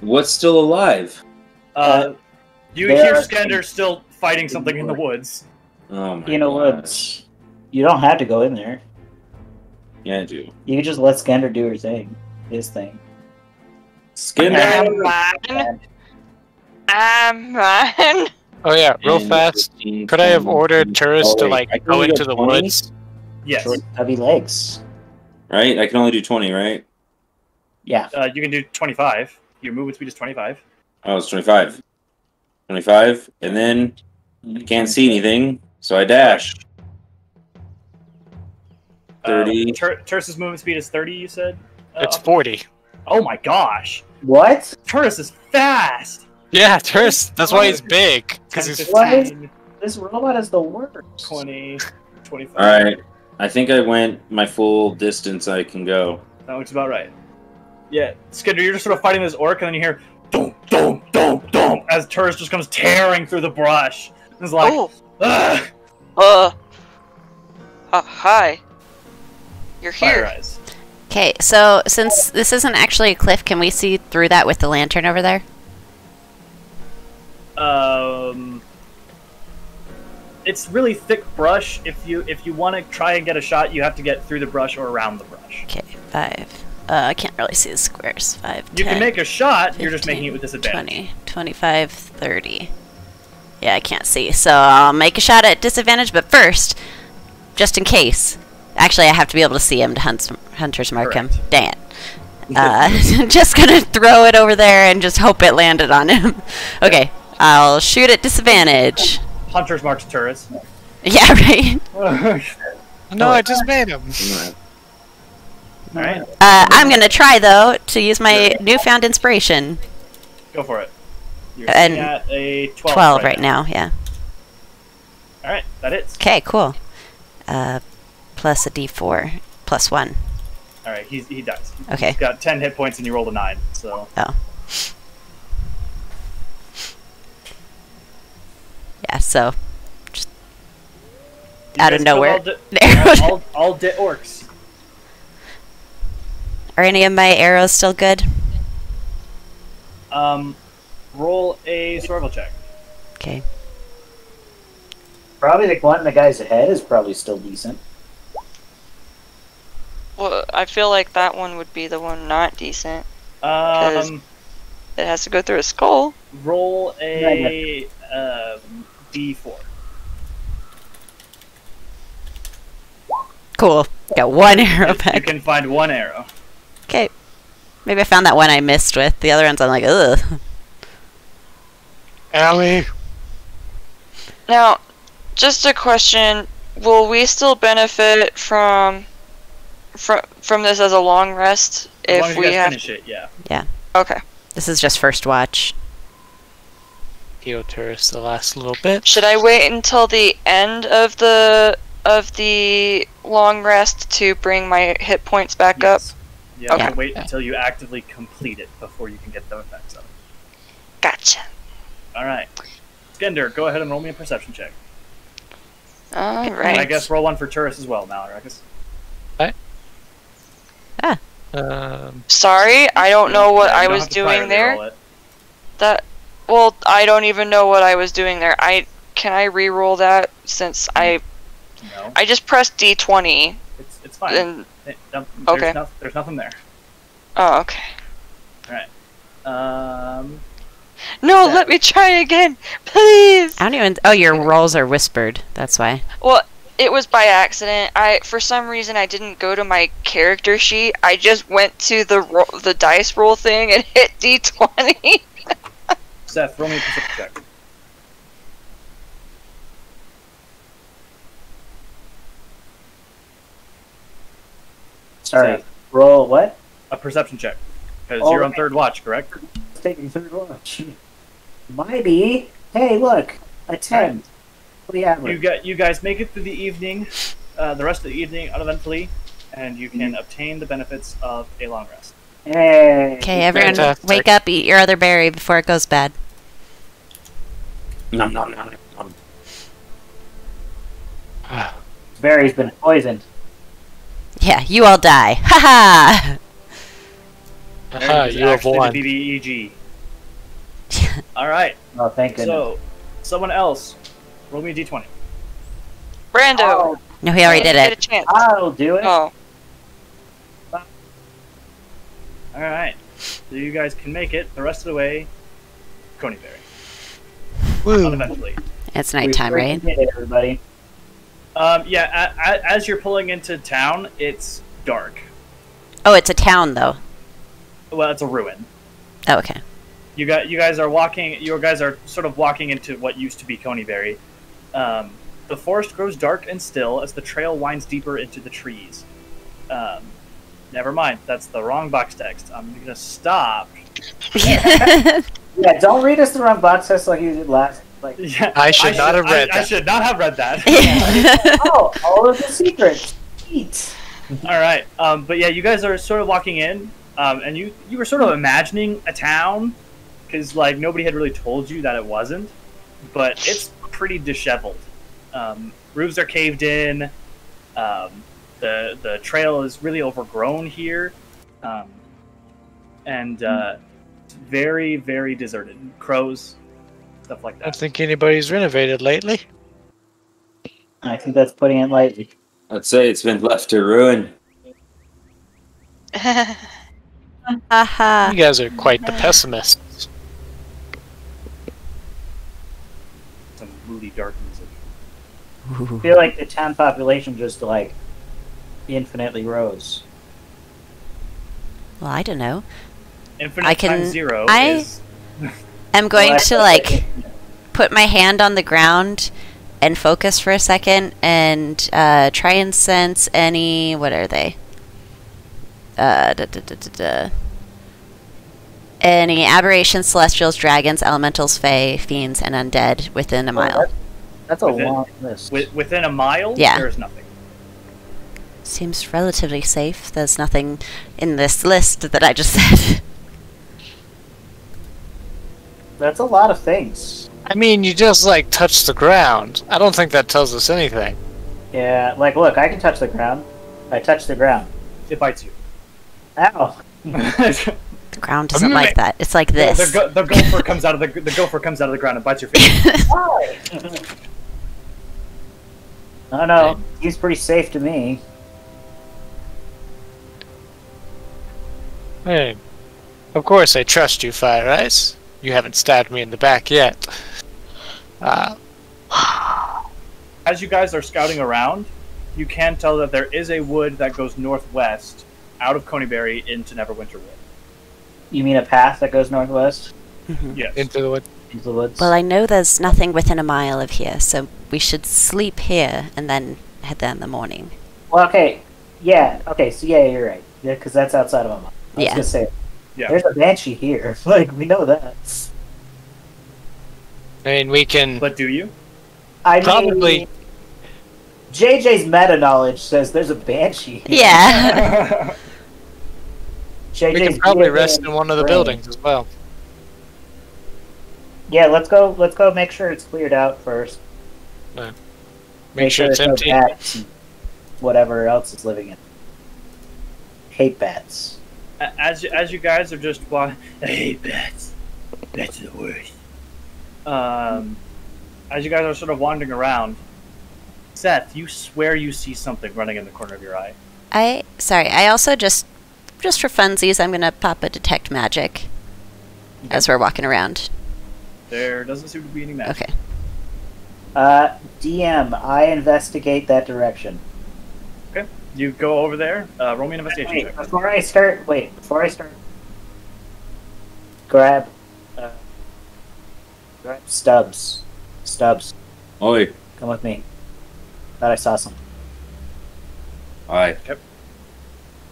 What's still alive? Uh, you there hear are- Skender still fighting something in the woods. Oh my You know gosh. what? You don't have to go in there. Yeah, I do. You can just let Skender do her thing, his thing. Skin I'm mine. I'm mine. Oh yeah, real And fast. 15, Could I have ordered tourists to oh, like go only into the 20, woods? Yes. Short, heavy legs. Right? I can only do 20, right? Yeah. Uh, you can do 25. Your movement speed is 25. Oh, it's 25. 25, and then I can't see anything, so I dash. 30. Uh, Tur- Turris's movement speed is 30, you said? Uh, It's 40. Oh my gosh. What? Turris is fast! Yeah, Turris. That's why he's big. Because he's 15, This robot is the worst. 20, 25. Alright. I think I went my full distance I can go. That looks about right. Yeah, Skender, you're just sort of fighting this orc, and then you hear dum dum dum dum as Turris just comes tearing through the brush. It's like, oh, ugh, uh, uh, hi. You're here. Okay, so since this isn't actually a cliff, can we see through that with the lantern over there? Um, it's really thick brush. If you if you want to try and get a shot, you have to get through the brush or around the brush. Okay, five. Uh, I can't really see the squares. Five, You 10, can make a shot. You're just making it with disadvantage. 20, 25, 30. Yeah, I can't see. So I'll make a shot at disadvantage, but first, just in case. Actually, I have to be able to see him to hunt, hunter's mark him. Correct. Dang it. Uh, just gonna throw it over there and just hope it landed on him. Okay, I'll shoot at disadvantage. Hunter's marks Turris. Yeah, right. No, I just made him. All right. Uh, I'm gonna try though to use my newfound inspiration. go for it. You're And at a 12, 12 right now, yeah. All right, that is. Okay, cool. Uh, plus a d4, plus one. All right, he's, he dies. Okay. He's got 10 hit points and you rolled a 9, so. Oh. Yeah, so You Out of nowhere. All, di- Arrows. all, all, all dit orcs. are any of my arrows still good? Um, roll a survival check. Okay. Probably the one in the guy's head is probably still decent. Well, I feel like that one would be the one not decent. Because- Um, It has to go through a skull. roll a um, d4. Cool. Got one arrow You can find one arrow. Okay. Maybe I found that one I missed with. The other ones I'm like, ugh. Allie. Now, just a question: Will we still benefit from from from this as a long rest As long if as you we guys have? finish it, yeah. Yeah. Okay. This is just first watch. Heal Turris the last little bit. Should I wait until the end of the of the long rest to bring my hit points back up? Yes. You have Okay. to wait until you actively complete it before you can get the effects of it. Gotcha. All right. Skender, go ahead and roll me a perception check. Alright. And. I guess roll one for Turris as well now, Arrakis. Um, Sorry, I don't know what Yeah, I was doing there. That well, I don't even know what I was doing there. I can I re-roll that since I No, I just pressed D20 it's, it's fine. and It- no- Okay. There's, no, there's nothing there. oh okay. All right. Um, No, Yeah. let me try again, please. I don't even. Oh, your rolls are whispered. That's why. Well, it was by accident. I for some reason I didn't go to my character sheet. I just went to the ro- the dice roll thing and hit D20. Seth, roll me a perception check. Sorry. Seth, Roll what? a perception check. Because Oh, you're on third watch, correct? Taking third watch. Mighty. Hey, look, a ten. What you have? You got you guys make it through the evening, uh, the rest of the evening uneventfully, and you can obtain the benefits of a long rest. Hey. Okay, everyone, Fantastic. wake up, eat your other berry before it goes bad. Nom, nom, nom, nom. Barry's been poisoned. Yeah, you all die. Ha ha! Haha, you have won. BBEG. All right. Oh, thank goodness. So, someone else, roll me a d20. Brando. Oh, No, he already did Get a it. chance. I'll do it. Oh, All right. So you guys can make it the rest of the way. Coneyberry. Woo. Eventually. It's nighttime, freaking right? it, everybody. Um, yeah. A, a, as you're pulling into town, it's dark. Oh, it's a town though. Well, it's a ruin. Oh, okay. You got you guys are walking. You guys are sort of walking into what used to be Coneyberry. Um, the forest grows dark and still as the trail winds deeper into the trees. Um, never mind. That's the wrong box text. I'm gonna stop. Yeah, don't read us the wrong box text like you did last. Like, Yeah, I should not have read I, I that. should not have read that. oh, all of the secrets. Sweet. All right. Um, but yeah, you guys are sort of walking in, um, and you you were sort of imagining a town, because like nobody had really told you that it wasn't, but it's pretty disheveled. Um, roofs are caved in. Um, the the trail is really overgrown here, um, and uh, very very deserted. Crows, stuff like that. I don't think anybody's renovated lately. I think that's putting it lightly. I'd say it's been left to ruin. Haha. You guys are quite the pessimists. Some moody dark music. I feel like the town population just like infinitely rose. Well, I don't know. Infinite I can- times zero I- is I'm going Well, to like put my hand on the ground and focus for a second and uh, try and sense any. What are they? Uh, da, da, da, da, da. Any aberrations, celestials, dragons, elementals, fae, fiends, and undead within a Oh, mile. that- That's a Within- long list. wi- within a mile. Yeah. There's nothing. Seems relatively safe. There's nothing in this list that I just said. That's a lot of things. I mean, you just like touch the ground. I don't think that tells us anything. Yeah, like look, I can touch the ground. I touch the ground. It bites you. Ow! the, The ground doesn't like that. It's like the, this. go- the gopher comes out of the the gopher comes out of the ground and bites your face. Why? I don't know. He's pretty safe to me. Hey, of course I trust you, Fire Eyes. You haven't stabbed me in the back yet. Uh, As you guys are scouting around, you can tell that there is a wood that goes northwest out of Coneyberry into Neverwinter Wood. You mean a path that goes northwest. Yes. into the wood. Into the woods? Well, I know there's nothing within a mile of here, so we should sleep here and then head there in the morning. Well, okay. Yeah. Okay. So yeah, you're right. Yeah, because that's outside of my mind. I was Yeah. gonna say. Yeah. There's a banshee here. Like we know that. I mean, we can. But do you? I Probably- Mean, JJ's meta knowledge says there's a banshee. here. Yeah. JJ's We can probably rest in one of the brain. buildings as well. Yeah. Let's go. Let's go. Make sure it's cleared out first. Make, sure it's there's no bats and whatever else is living in. it. Hate bats. As you, as you guys are just wa- I hate bats. That's the worst. Um, as you guys are sort of wandering around, Seth, you swear you see something running in the corner of your eye. I sorry. I also just just for funsies, I'm gonna pop a detect magic as we're walking around. There doesn't seem to be any magic. Okay. Uh, DM, I investigate that direction. Okay. You go over there. Uh, roll me an investigation Wait, check. before I start, wait, before I start, grab, uh, grab Stubbs. Stubbs, Oi. come with me. Thought I saw something. Aye.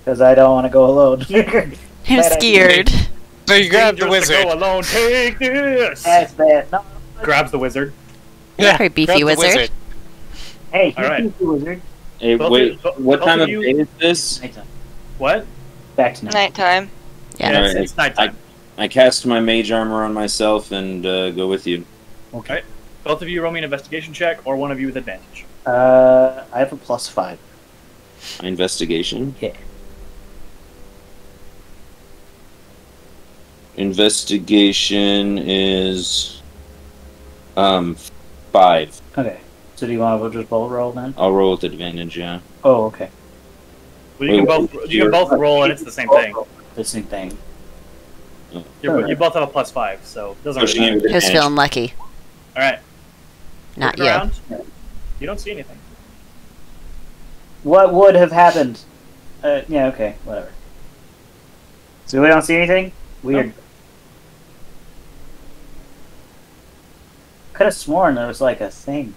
Because I don't want to go alone. I'm Bad idea. scared. So you grab the wizard. Go alone. Take this. That's bad. No, Grabs the wizard. Yeah, Very beefy grab the wizard. hey, All right. you the wizard. Hey, Both wait. of- bo- what both time of of you- day is this? Nighttime. What? Back to night. Nighttime. Yeah. Yeah, it's, Alright. it's nighttime. I cast my mage armor on myself and uh, go with you. Okay. Both of you roll me an investigation check, or one of you with advantage. Uh, I have a plus five. Investigation. Yeah. Investigation is um five. Okay. So do you want to just both roll then? I'll roll with advantage. Yeah. Oh, okay. Well, you can both you can both roll and it's the same thing. The same thing. You're, you both have a plus five, so it doesn't really Pushing matter. with Who's feeling lucky? All right, Not look you. around. You don't see anything. What would have happened? Uh, yeah, okay, whatever. So we don't see anything? Weird. Could have sworn there was like a thing.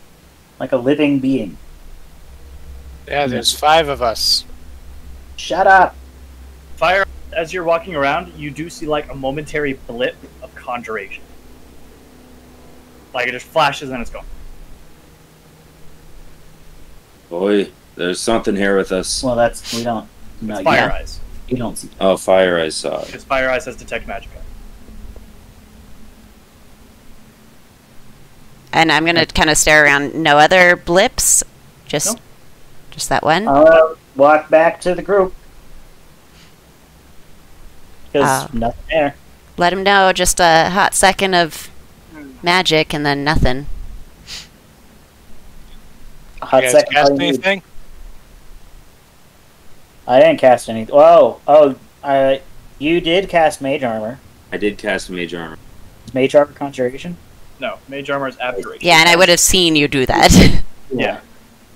Like a living being. Yeah, there's five of us. Shut up! Fire. As you're walking around, you do see like a momentary blip of conjuration. Like it just flashes and it's gone. Boy, there's something here with us. Well, that's. We don't. No, It's fire yeah. eyes. You don't see. Oh, fire! eyes saw. it. Because fire eyes has detect magicka. And I'm gonna kind of stare around. No other blips. Just, Nope. just that one. I'll walk back to the group. Because Ah. nothing there. Let him know. Just a hot second of magic, and then nothing. A hot you guys second. cast all you need. anything? I didn't cast anything. Whoa! Oh, I. You did cast mage armor. I did cast mage armor. Mage armor conjuration. No, mage armor is abjuration. Yeah, and I would have seen you do that. Yeah.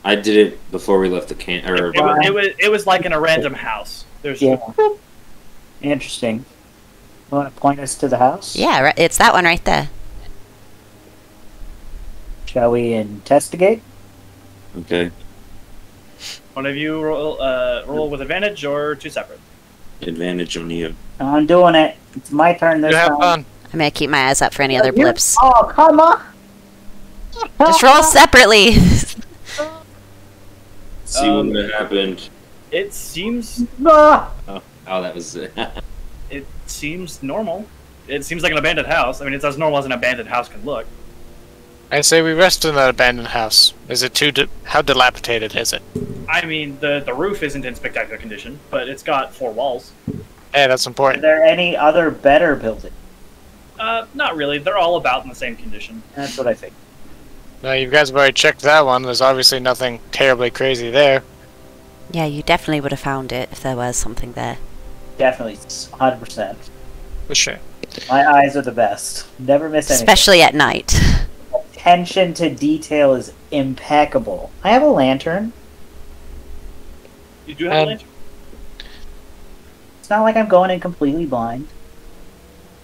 I did it before we left the camp. Or It, was, it was it was like in a random house. There's Yeah. Interesting. You want to point us to the house? yeah, it's that one right there. Shall we investigate? okay. one of you roll uh, roll with advantage or two separate. Advantage on you. I'm doing it. It's my turn this You have time. fun. I'm gonna keep my eyes up for any other blips. Oh, come on! Just roll separately. See Um, what happened. It seems Ah! Oh, oh that was it. it seems normal. It seems like an abandoned house. I mean, it's as normal as an abandoned house can look. I say we rest in that abandoned house. Is it too? Di- how dilapidated is it? I mean, the the roof isn't in spectacular condition, but it's got four walls. Hey, that's important. Are important. there any other better buildings? Uh, not really. They're all about in the same condition. That's what I think. No, you guys have already checked that one. There's obviously nothing terribly crazy there. yeah, you definitely would have found it if there was something there. Definitely, 100%. For sure. My eyes are the best. Never miss anything. Especially at night. Attention to detail is impeccable. I have a lantern. You do have a Um, lantern. It's not like I'm going in completely blind.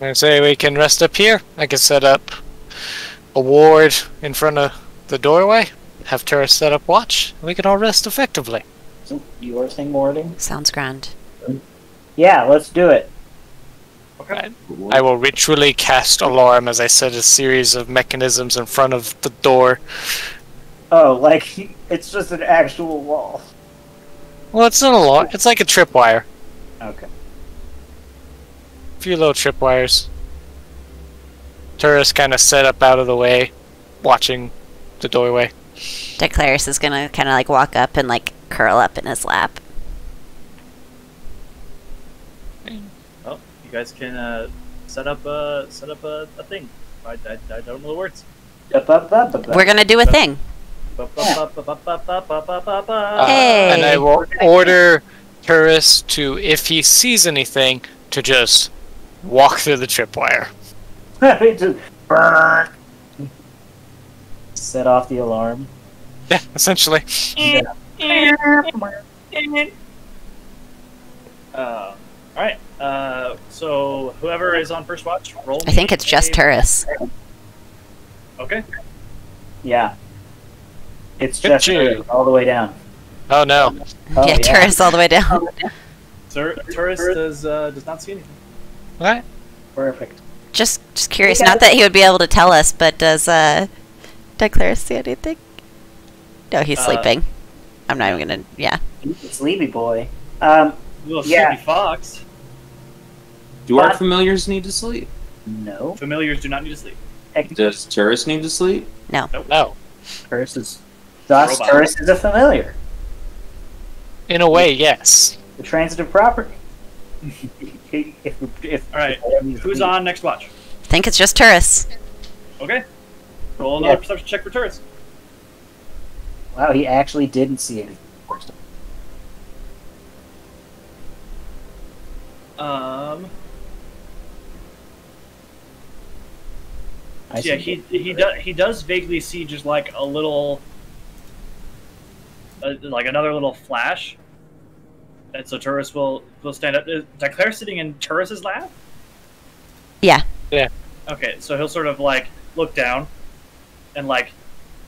I say we can rest up here. I can set up a ward in front of the doorway. Have tourists set up watch. We can all rest effectively. So your thing, Warding? Sounds grand. Yeah, let's do it. Okay. I will ritually cast alarm as I set a series of mechanisms in front of the door. Oh, like it's just an actual wall. Well, it's not a alarm. It's like a tripwire. Okay few little tripwires. Turris kind of set up out of the way, watching the doorway. Declaris is gonna kind of like walk up and like curl up in his lap. Oh, you guys can uh, set up a set up a, a thing. I, I, I, don't know the words. We're gonna do a thing. Yeah. Uh. And I will order Turris to, if he sees anything, to just walk through the tripwire. just burn. Set off the alarm. Yeah, essentially. Yeah. Uh, all right. Uh, so whoever is on first watch, roll. I think it's just me a- Turris. Okay. Yeah. It's Good just job. all the way down. Oh no. Oh, yeah, Turris all the way down. Sir, Turris does uh, does not see anything. What? Perfect. Just, just curious. Not that he would be able to tell us, but does uh, Declaris see anything? No, he's Uh, sleeping. I'm not even gonna. Yeah. Sleepy boy. Um, Little Yeah. sleepy fox. Do our familiars need to sleep? no. Familiars do not need to sleep. Does Turris need to sleep? No. Turris is. Thus, Robot. Turris is a familiar. In a way, yes. The transitive property. If, if, if All right, who's on next watch? think it's just Turris. Okay. Roll another Yeah. perception check for Turris. Wow, he actually didn't see anything. Um. I yeah, see. he he does he does vaguely see just like a little, uh, like another little flash. And so Turris will will stand up. Is Declare sitting in Turris's lap? Yeah. Yeah. Okay, so he'll sort of like look down, and like,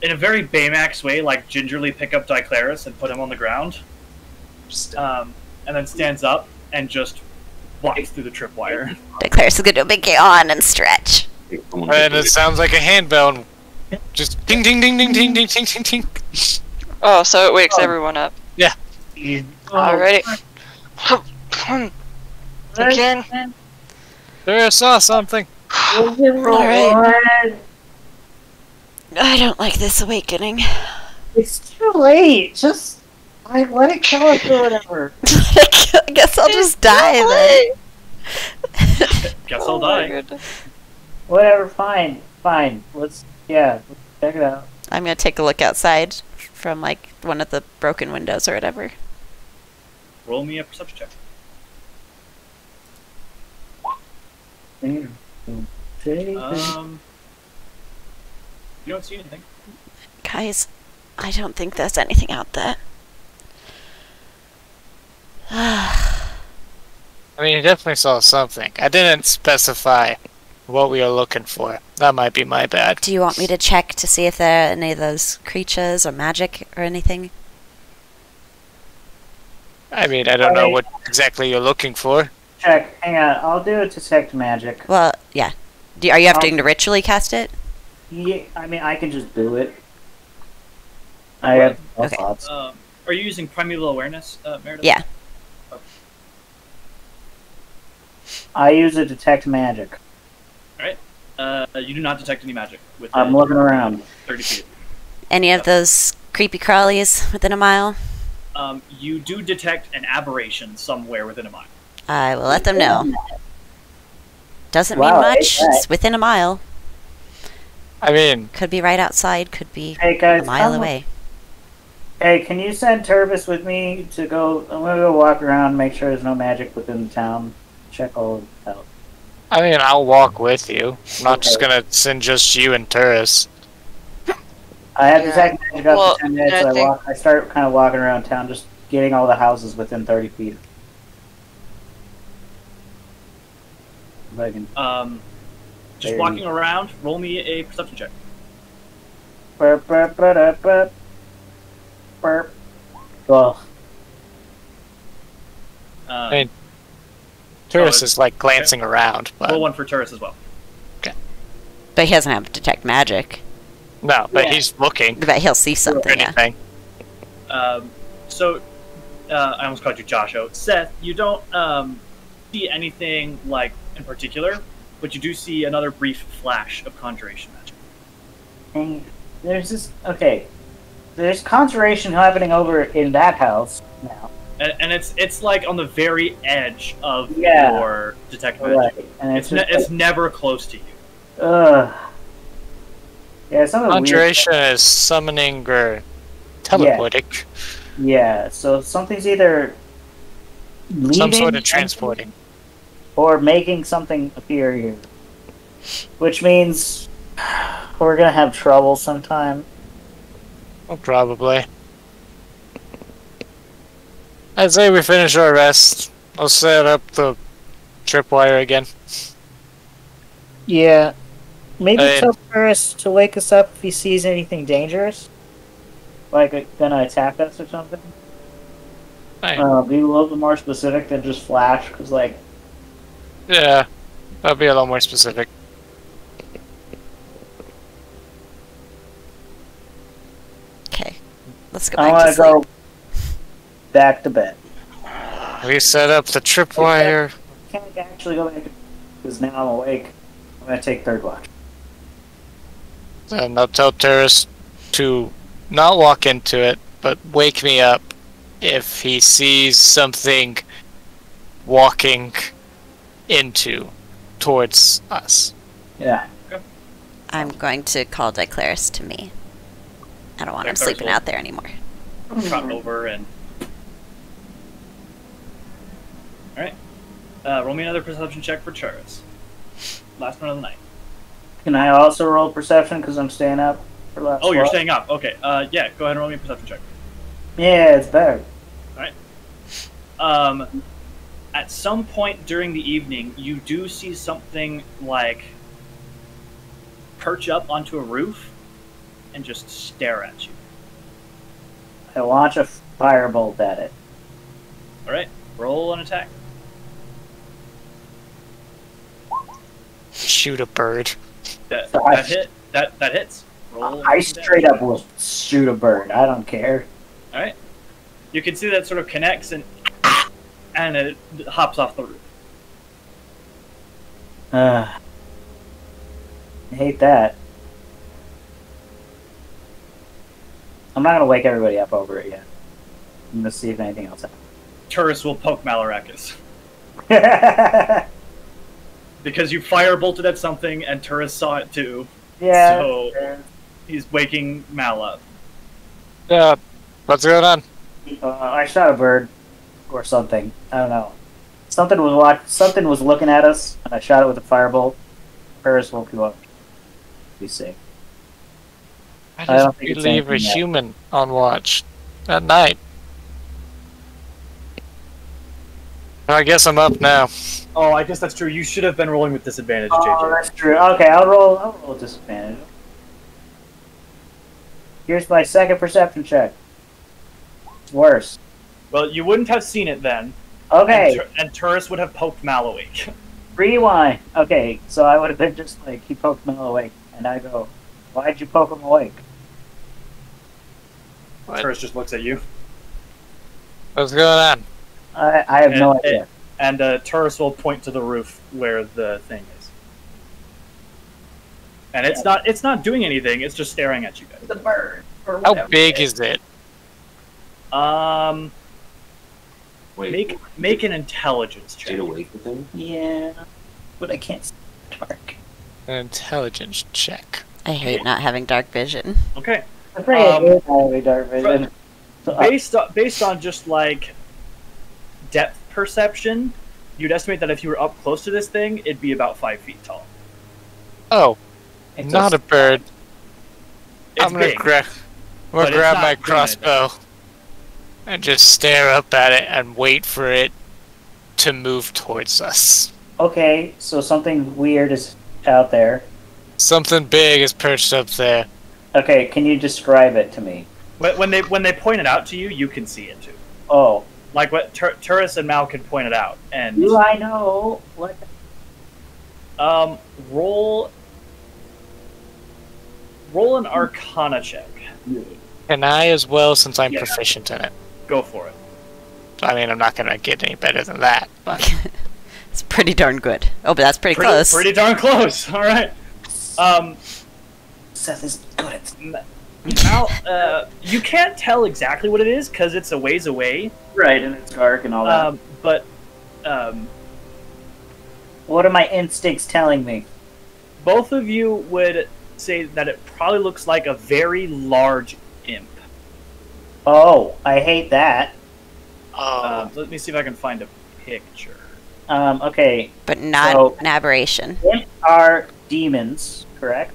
in a very Baymax way, like gingerly pick up Diclaris and put him on the ground. Um, and then stands up and just walks through the tripwire. Declares to do a big yawn and stretch. And it sounds like a handbell. Just ding ding ding ding ding ding ding ding ding. Oh, so it wakes everyone up. You- Alrighty. Oh, Again. There, I saw something. Alright. I don't like this awakening. It's too late. Just like let it kill us or whatever. I guess I'll just die then. Guess Oh I'll my die. Whatever. Fine. Fine. Let's. Yeah. Let's check it out. I'm gonna take a look outside from like one of the broken windows or whatever. Roll me a perception check. Um, you don't see anything. Guys, I don't think there's anything out there. I mean, he definitely saw something. I didn't specify what we were looking for. That might be my bad. Do you want me to check to see if there are any of those creatures or magic or anything? I mean, I don't know what exactly you're looking for. Check. Hang on. I'll do a detect magic. Well, yeah. Do, are you having Um, to ritually cast it? Yeah. I mean, I can just do it. I have no Okay. thoughts. Um, are you using primeval awareness, uh, Meredith? Yeah. I use a detect magic. Uh, you do not detect any magic with I'm looking around. 30 feet. Any of those creepy crawlies within a mile? Um, you do detect an aberration somewhere within a mile. I will let them know. Doesn't Wow, mean much. ain't that- It's within a mile. I mean, Could be right outside. Could be Hey guys, a mile I'm- away. Hey, can you send Turris with me to go? I'm gonna go walk around, make sure there's no magic within the town. Check all out. I mean, I'll walk with you. I'm not just gonna send just you and Turris. I have Yeah. detect magic up Well, to ten minutes. I so I, think- walk. I start kind of walking around town, just getting all the houses within 30 feet. If I can. Um, just There walking around, roll me a perception check. Burp, burp, burp, burp, burp. Well, Um, Hey. Turris Oh, is like glancing around, roll one for Turris as well. Okay. But he doesn't have detect magic. No, but Yeah. he's looking But he'll see for something. Yeah. anything. Um, so, uh, I almost called you Josho. Seth, you don't um, see anything like in particular, but you do see another brief flash of conjuration magic. hang- there's this. Okay, there's conjuration happening over in that house now. And, and it's it's like on the very edge of Yeah. your detect magic. Right, and It's it's, ne- just it's never close to you. ugh. Yeah, some of Conjuration is summoning or teleporting. Yeah, yeah. so something's either leaving Some sort of transporting. or making something appear here, which means we're gonna have trouble sometime. Well, probably. I'd say we finish our rest. I'll set up the tripwire again. Yeah, maybe Uh, tell Turris to wake us up if he sees anything dangerous, like uh, gonna attack us or something. Fine. Uh, be a little bit more specific than just flash, because like Yeah, I'll be a little more specific. Okay. Let's go I want to to sleep. go back to bed. We set up the tripwire. Can't actually go back because now I'm awake. I'm gonna take third watch. And I'll tell Turris to not walk into it, but wake me up if he sees something walking into towards us. Yeah. I'm going to call Declaris to me. I don't want him sleeping out there anymore. trot over and. All right. Uh, roll me another perception check for Turris. Last one of the night. Can I also roll perception because I'm staying up for last? Oh, you're spot? staying up. Okay. Uh, yeah. Go ahead and roll me a perception check. Yeah, it's better. Um, at some point during the evening, you do see something like perch up onto a roof and just stare at you. I launch a firebolt at it. All right. Roll an attack. Shoot a bird. That, I- that hit. That that hits. Roll I straight up will shoot a bird. I don't care. All right. You can see that sort of connects and and it hops off the roof. Uh, I hate that. I'm not gonna wake everybody up over it yet. I'm gonna see if anything else Turris will poke Malarakas happens. because you fire bolted at something and Turris saw it too. yeah. So he's waking Mal up. Uh, what's going on? Uh, I shot a bird or something. I don't know. Something was watch. Something was looking at us, and I shot it with a firebolt. Turris woke you up. Be safe. I I just don't think it's leave a yet. human on watch at night. I guess I'm up now. Oh, I guess that's true. You should have been rolling with disadvantage, Oh, JJ. that's true. Okay, I'll roll. I'll roll disadvantage. Here's my second perception check. Worse. Well, you wouldn't have seen it then. Okay, And, Tur- and Turris would have poked Mal awake. rewind. Okay, so I would have been just like he poked Mel and I go, "Why'd you poke him awake?" What? Turris just looks at you. What's going on? I, I have no And- idea. And uh, Turris will point to the roof where the thing is. And it's not it's not doing anything, it's just staring at you guys. The bird. Or How big is it? Um Wait, make make an intelligence check. stayed awake with him? Yeah, but I can't see dark. An intelligence check. I hate not having dark vision. Okay. I'm afraid Um, having dark vision. So, Based on based on just like depth perception, you'd estimate that if you were up close to this thing, it'd be about five feet tall. Oh, it's not a bird. It's I'm gonna big. grab. I'm gonna grab not my good. crossbow and just stare up at it and wait for it to move towards us. Okay, so something weird is out there. Something big is perched up there. Okay, can you describe it to me? When when they when they point it out to you, you can see it too. Oh, Like what Tur- Turris and Mal could point it out, and do I know what? um, roll roll an Arcana check. Can I as well, since I'm Yeah. proficient in it? Go for it. I mean, I'm not gonna get any better than that. But It's pretty darn good. Oh, but that's pretty, Pretty, close. pretty darn close. All right. Um, Seth is good at. Mal, uh, you can't tell exactly what it is because it's a ways away. Right, and it's dark and all that. Um, but um, what are my instincts telling me? both of you would say that it probably looks like a very large imp. Oh, I hate that. oh, Um, let me see if I can find a picture. Um, okay, but not So- an aberration. imps are demons, correct?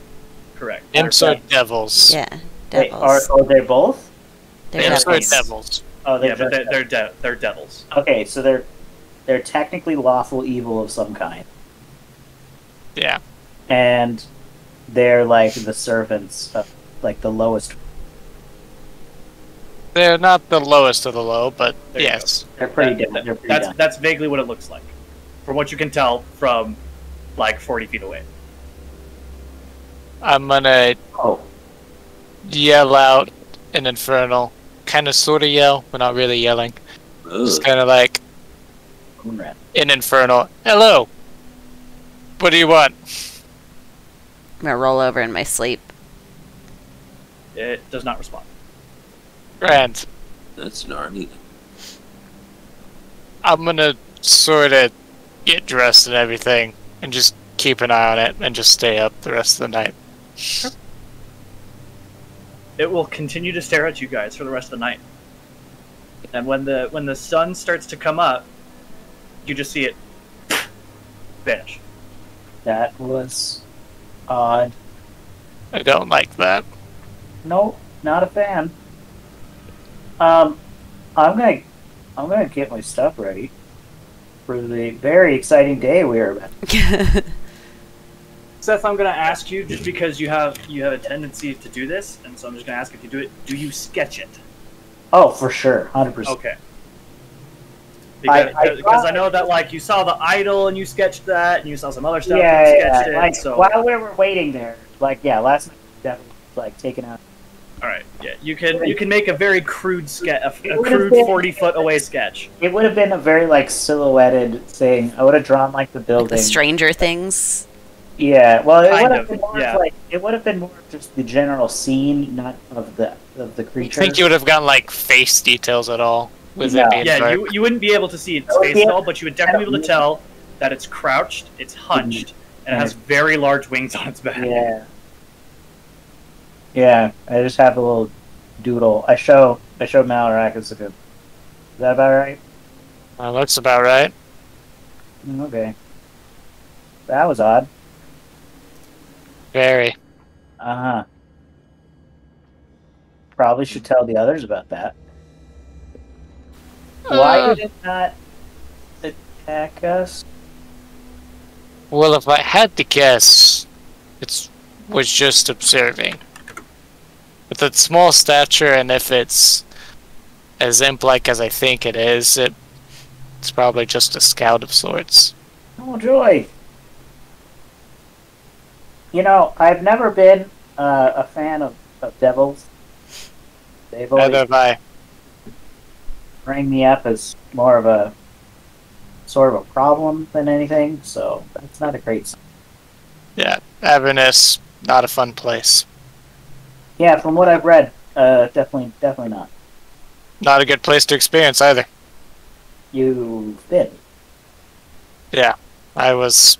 Correct. imps are devils. Yeah, They are, devils. oh, they're both? They're Imps are devils. devils. Oh, they're Yeah, but they're they're, de- they're devils. Okay, so they're they're technically lawful evil of some kind, Yeah. and they're like the servants of like the lowest. They're not the lowest of the low, but There yes. They're pretty That- dumb. that- They're pretty that's dumb. that's vaguely what it looks like, from what you can tell from like forty feet away. I'm gonna Oh, yell out an infernal. Kind of sort of yell, but not really yelling. Just kind of like Moonrat. an infernal. Hello! What do you want? I'm gonna roll over in my sleep. It does not respond. Grand. That's gnarly. I'm gonna sort of get dressed and everything, and just keep an eye on it, and just stay up the rest of the night. It will continue to stare at you guys for the rest of the night. And when the when the sun starts to come up, you just see it vanish. That was odd. I don't like that. No, not a fan. Um, I'm gonna, I'm gonna get my stuff ready for the very exciting day we are about. Seth, I'm gonna ask you just because you have you have a tendency to do this, and so I'm just gonna ask if you do it. Do you sketch it? Oh, for sure, hundred percent. Okay. Because I I, because I know that like you saw the idol and you sketched that, and you saw some other stuff Yeah, and you yeah. sketched it. Like so while we were waiting there, like yeah, last night definitely like taking out. all right, yeah, you can you can make a very crude sketch, a, a crude been- forty foot away sketch. It would have been a very like silhouetted thing. I would have drawn like the building. the Stranger Things. Yeah, well, it would have of, been more yeah. like it would have been more of just the general scene, not of the of the creature. I think you would have gotten like face details at all with No. it being Yeah, dark. you you wouldn't be able to see its face at all, but you would definitely be able to tell that it's crouched, it's hunched, and it has very large wings on its back. Yeah. Yeah, I just have a little doodle. I show I show Malarakas a good. Is that about right? That looks about right. Mm, Okay. That was odd. Very. Uh huh. Probably should tell the others about that. Why Uh, did it not attack us? Well, if I had to guess, it was just observing. With its small stature, and if it's as imp-like as I think it is, it, it's probably just a scout of sorts. Oh joy! You know, I've never been uh, a fan of, of devils. They've always Neither have I. rang me up as more of a sort of a problem than anything, so that's not a great sign. Yeah, Avernus, not a fun place. Yeah, from what I've read, uh, definitely, definitely not. Not a good place to experience either. You've been. Yeah, I was,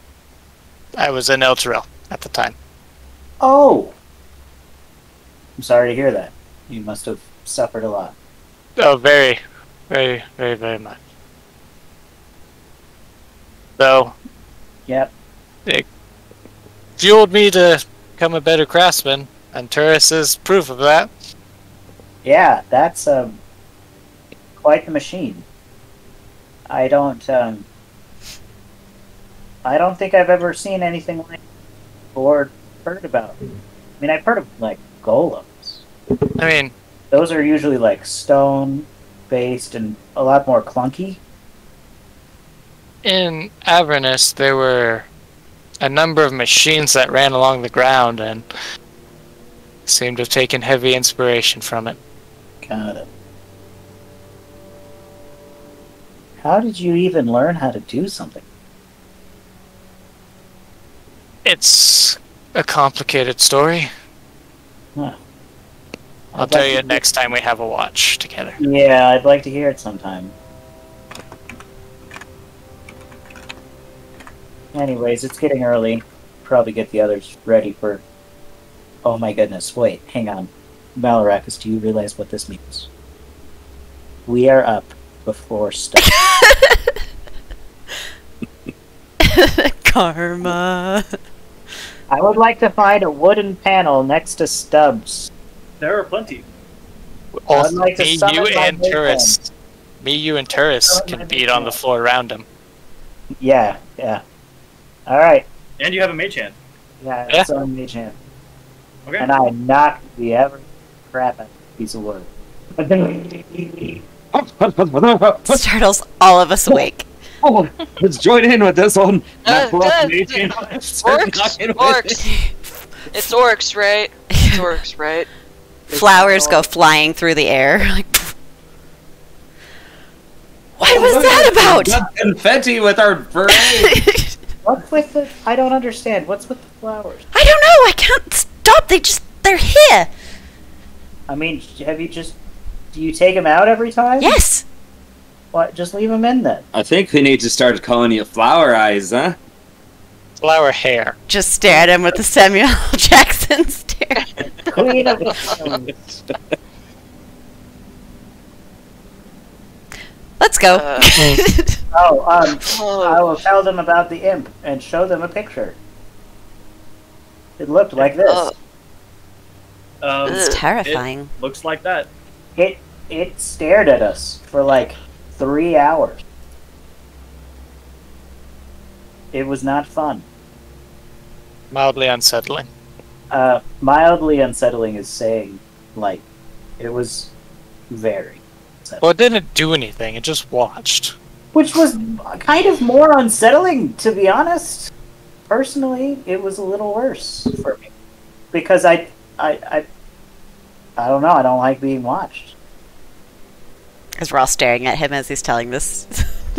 I was in Elturel at the time. Oh! I'm sorry to hear that. You must have suffered a lot. Oh, very, very, very, very much. So, Yep. it fueled me to become a better craftsman, and Turris is proof of that. Yeah, that's um, quite the machine. I don't um, I don't think I've ever seen anything like or heard about. I mean, I've heard of like golems. I mean, Those are usually like stone based and a lot more clunky. in Avernus, there were a number of machines that ran along the ground and seemed to have taken heavy inspiration from it. Got it. How did you even learn how to do something? It's a complicated story. Huh. I'll I'd tell like you to- next time we have a watch together. Yeah, I'd like to hear it sometime. Anyways, it's getting early. Probably get the others ready for. Oh my goodness! Wait, hang on, Malarakas. Do you realize what this means? We are up before stuff. Karma. I would like to find a wooden panel next to Stubbs. There are plenty. Also, like to me, you, and big Turris. Me, you, and Turris can beat on the floor around him. Yeah, yeah. All right. And you have a mage hand. Yeah, Yeah. it's on mage hand. Okay. And I knock the ever crap out of piece of wood. Startles all of us awake. Oh, let's join in with this one. Uh, Not pull up uh, the. Orcs, Knocking orcs. It's orcs, right? It's orcs, right? Flowers go flying through the air. Like, what was Look, that about? got confetti with our parade. What's with the? I don't understand. What's with the flowers? I don't know. I can't stop. They just they're here. I mean, have you just? Do you take them out every time? Yes. What? Just leave them in then. I think we need to start calling you Flower Eyes, huh? Flower hair. Just stare at him with the Samuel Jackson stare. Queen of the Let's go. Uh, Oh, um, oh, I will tell them about the imp and show them a picture. It looked like this. uh, Um, it's Ugh. terrifying. looks like that. It it stared at us for like three hours. It was not fun. Mildly unsettling. Uh, mildly unsettling is saying like it was very. Well, it didn't do anything. It just watched. Which was kind of more unsettling, to be honest. Personally, it was a little worse for me because I, I, I, I don't know. I don't like being watched. Because we're all staring at him as he's telling this.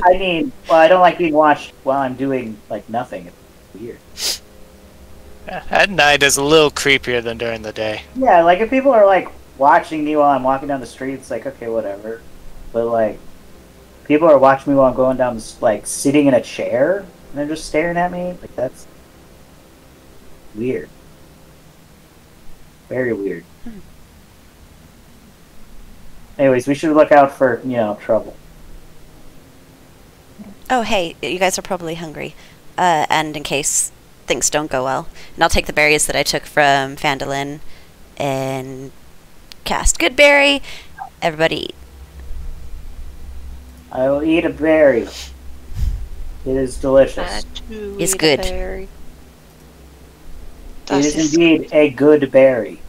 I mean, well, I don't like being watched while I'm doing like nothing. It's weird. At night is a little creepier than during the day. Yeah, like if people are like watching me while I'm walking down the street, it's like okay, whatever. But like, people are watching me while I'm going down, like sitting in a chair and they're just staring at me. Like that's weird. Very weird. Anyways, we should look out for you know trouble. oh, hey, you guys are probably hungry. Uh, and in case things don't go well, and I'll take the berries that I took from Phandalin and cast good berry. Everybody eat. I will eat a berry. It is delicious. had to It's eat good. berry. It That's is just- indeed a good berry.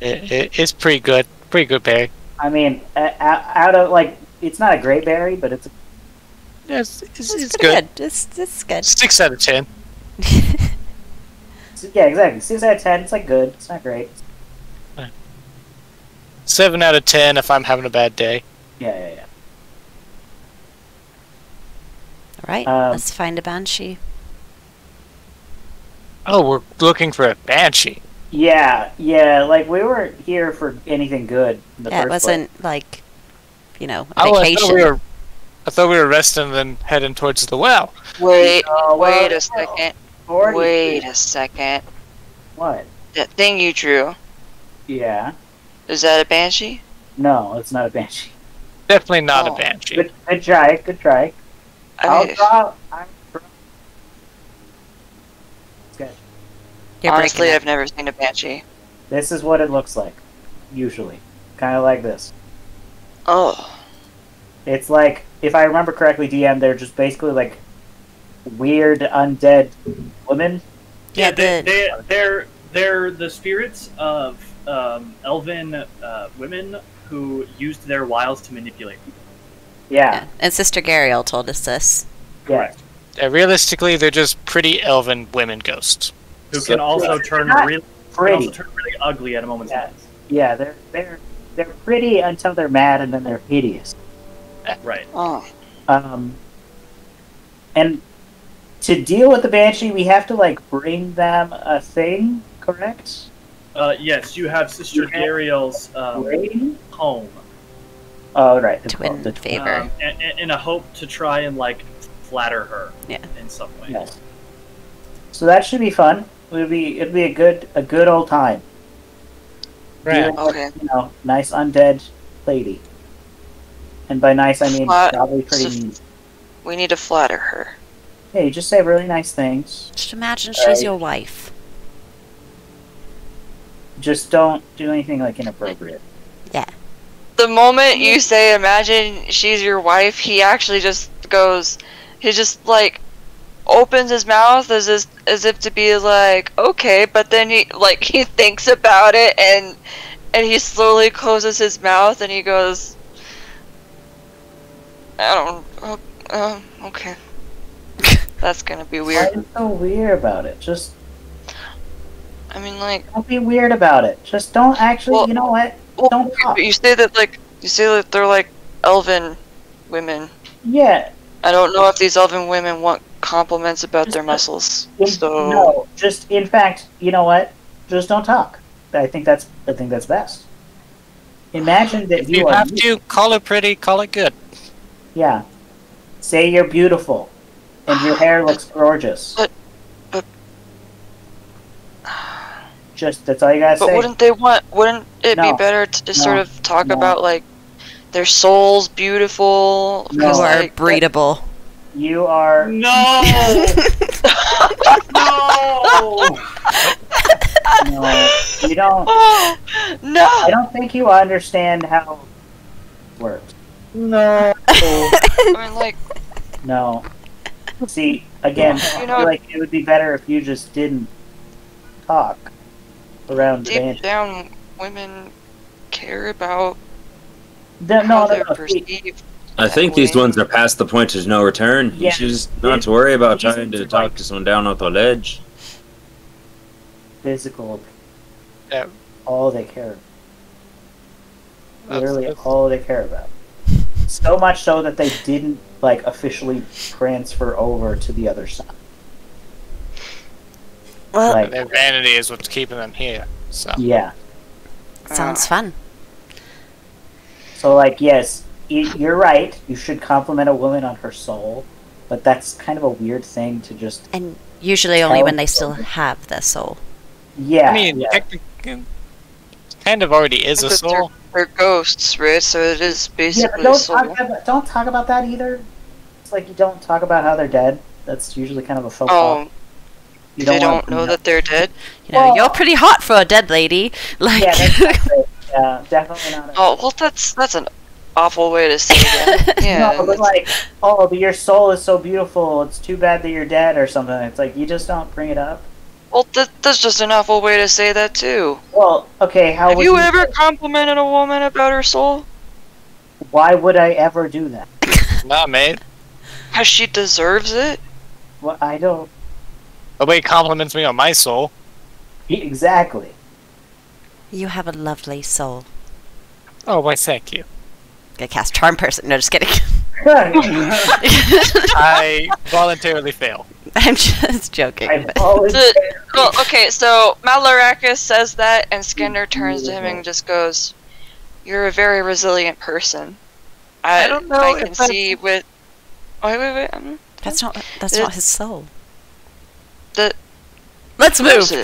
It, it, it's pretty good. Pretty good berry. I mean, a- a- out of like, it's not a great berry, but it's Yeah, it's, it's, It's, it's good. good. It's, it's good. Six out of ten. yeah, exactly. Six out of ten. It's like good. It's not great. Seven out of ten if I'm having a bad day. Yeah, yeah, yeah. All right, Um, let's find a banshee. Oh, we're looking for a banshee. Yeah, yeah. Like we weren't here for anything good. In the Yeah, it first wasn't like, you know, a Oh, I thought we were. I thought we were resting and then heading towards the well. Wait, well, wait no. a second. place. Wait a second. What? That thing you drew, Yeah. is that a banshee? No, it's not a banshee. Definitely not Oh. a banshee. Good, good try. Good try. I I'll draw. I'm Okay. You're honestly, I've never seen a banshee. This is what it looks like. Usually, kind of like this. Oh, It's like, if I remember correctly, DM, they're just basically like weird undead women. Yeah, they, the- they, they're they're the spirits of um, elven uh, women who used their wiles to manipulate people. Yeah, Yeah. And Sister Garaele told us this. yeah. Correct. Uh, realistically, they're just pretty elven women ghosts. Who can also turn really can Pretty. also turn really ugly at a moment's Yeah. notice. Yeah, they're they're they're pretty until they're mad, and then they're hideous. Right. oh, Um, and to deal with the banshee, we have to like bring them a thing, correct? Uh, yes, you have Sister You have- Garaele's um, home Oh, right. the To twelve- win the favor. um, in, in- in a hope to try and like flatter her Yeah. in some way. Yes. So that should be fun. It'll be it'll be a good a good old time. Right. Dealing with, Okay. You know, nice undead lady. And by nice, I mean Flat- probably pretty so- mean. we need to flatter her. Yeah, you just say really nice things. Just imagine she's your wife. Just don't do anything like inappropriate. Yeah. The moment you say, imagine she's your wife, he actually just goes, he just like opens his mouth as if, as if to be like, okay, but then he like he thinks about it and and he slowly closes his mouth and he goes, I don't, oh, um, okay, that's gonna be weird. you so weird about it? Just I mean, like, don't be weird about it. Just don't actually. Well- you know what? well, Don't talk. you say that like you say that they're like elven women. Yeah. I don't know if these elven women want compliments about their Just- muscles. in- So No. Just in fact, you know what? Just don't talk. I think that's I think that's best. Imagine that If you, you are have to, call it pretty, call it good. Yeah. Say you're beautiful, and your hair looks gorgeous. But- but- Just that's all you gotta But say. wouldn't they want? Wouldn't it No. be better to just sort of talk No. about like their souls beautiful? No. You Because, are like, that- breedable. You are. No! no! No, you don't. Oh no! I don't think you understand how it works. No! I mean, like, No. See, again, I You know- feel like it would be better if you just didn't talk around the deep band. down, women care about No, how no, no, they're no. See, perceived. I think these ones are past the point of no return. Yeah. You should just not to worry about These trying to ones talk to someone down off the ledge. physical. Yeah. All they care. That's- Literally that's- all they care about. So much so that they didn't like officially transfer over to the other side. Well, Like, Their vanity is what's keeping them here. So yeah. sounds fun. So, like, yes, y- you're right. You should compliment a woman on her soul, but that's kind of a weird thing to just. And usually only when they still have the soul. Yeah. I mean, yeah. technically, kind of already is a But they're- soul. They're ghosts, right? So it is basically a don't soul. talk, about, don't talk about that either. It's like you don't talk about how they're dead. That's usually kind of a faux oh, pas. Oh, You they wanna don't bring know up- that they're dead. You know, Well- you're pretty hot for a dead lady. Like, Yeah, that's not. Yeah, definitely not. A- Oh, well, that's that's an awful way to say that. Yeah, no, but like, oh, but your soul is so beautiful. It's too bad that you're dead or something. It's like you just don't bring it up. well, that, that's just an awful way to say that too. Well, okay. How Have would you ever complimented a woman about her soul? Why would I ever do that? Nah, mate. Because she deserves it. Well, I don't. Nobody compliments me on my soul. Exactly. you have a lovely soul. Oh, why, thank you. Gonna cast charm person. No, just kidding. I voluntarily fail. I'm just joking. I've but- always. The- well, okay, so Malarakas says that, and Skender turns to him and just goes, "You're a very resilient person." I, I don't know I can that's- see with. Wait, wait, wait. um, That's not. That's It- not his soul. The Let's move to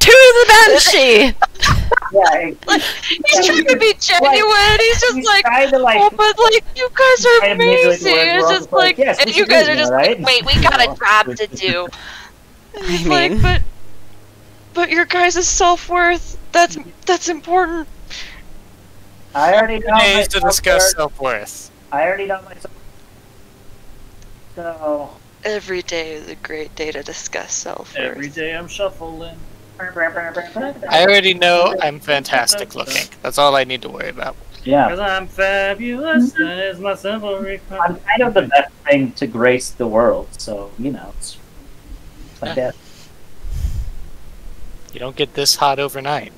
the banshee. Yeah, Like, he's trying to be genuine. He's just he's like, to like. oh, but like, you guys are trying to manipulate the amazing. It's just like, yes, and you guys are just right? like, wait, we got a job to do. I mean, like, but, but your guys' self worth. That's that's important. I already know Days to discuss self worth. I already know myself. So. Every day is a great day to discuss self worth. Every day I'm shuffling. I already know I'm fantastic looking. That's all I need to worry about. Yeah. Because I'm fabulous, mm-hmm. that is my simple requirement. I'm kind of the best thing to grace the world, so you know, it's like that. You don't get this hot overnight.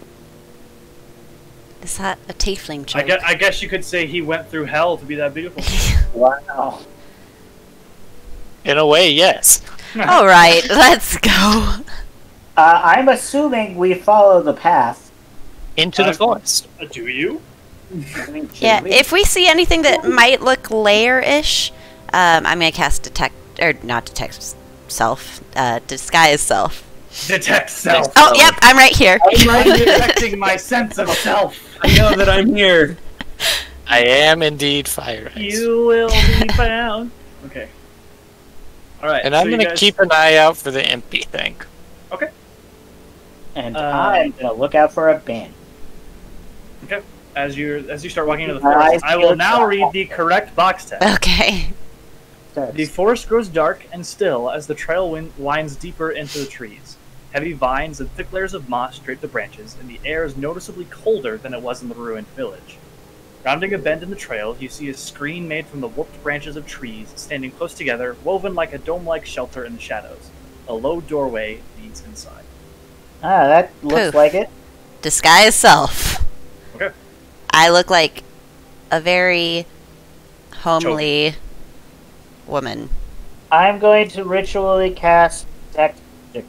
is that a tiefling I guess, I guess you could say he went through hell to be that beautiful. Wow. In a way, yes. All right, let's go. Uh, I'm assuming we follow the path. Into Uh, the forest. Uh, Do you? I mean, Yeah, we? if we see anything that might look layer-ish, um, I'm gonna cast detect or not detect self, uh, disguise self. Detect self. Oh, yep, I'm right here. I'm detecting my sense of self. I know that I'm here. I am indeed Fire Eyes. You will be found. Okay. All right. And so I'm you gonna guys- keep an eye out for the impy thing. And uh, I'm gonna look out for a band. as you as you start walking into the forest. I will now read the correct box text. Okay. The forest grows dark and still as the trail win- winds deeper into the trees. Heavy vines and thick layers of moss drape the branches, and the air is noticeably colder than it was in the ruined village. Rounding a bend in the trail, you see a screen made from the warped branches of trees standing close together, woven like a dome like shelter in the shadows. A low doorway leads inside. Ah, that looks Poof. like it. Disguise self. Okay. I look like a very homely woman. I'm going to ritually cast detect magic.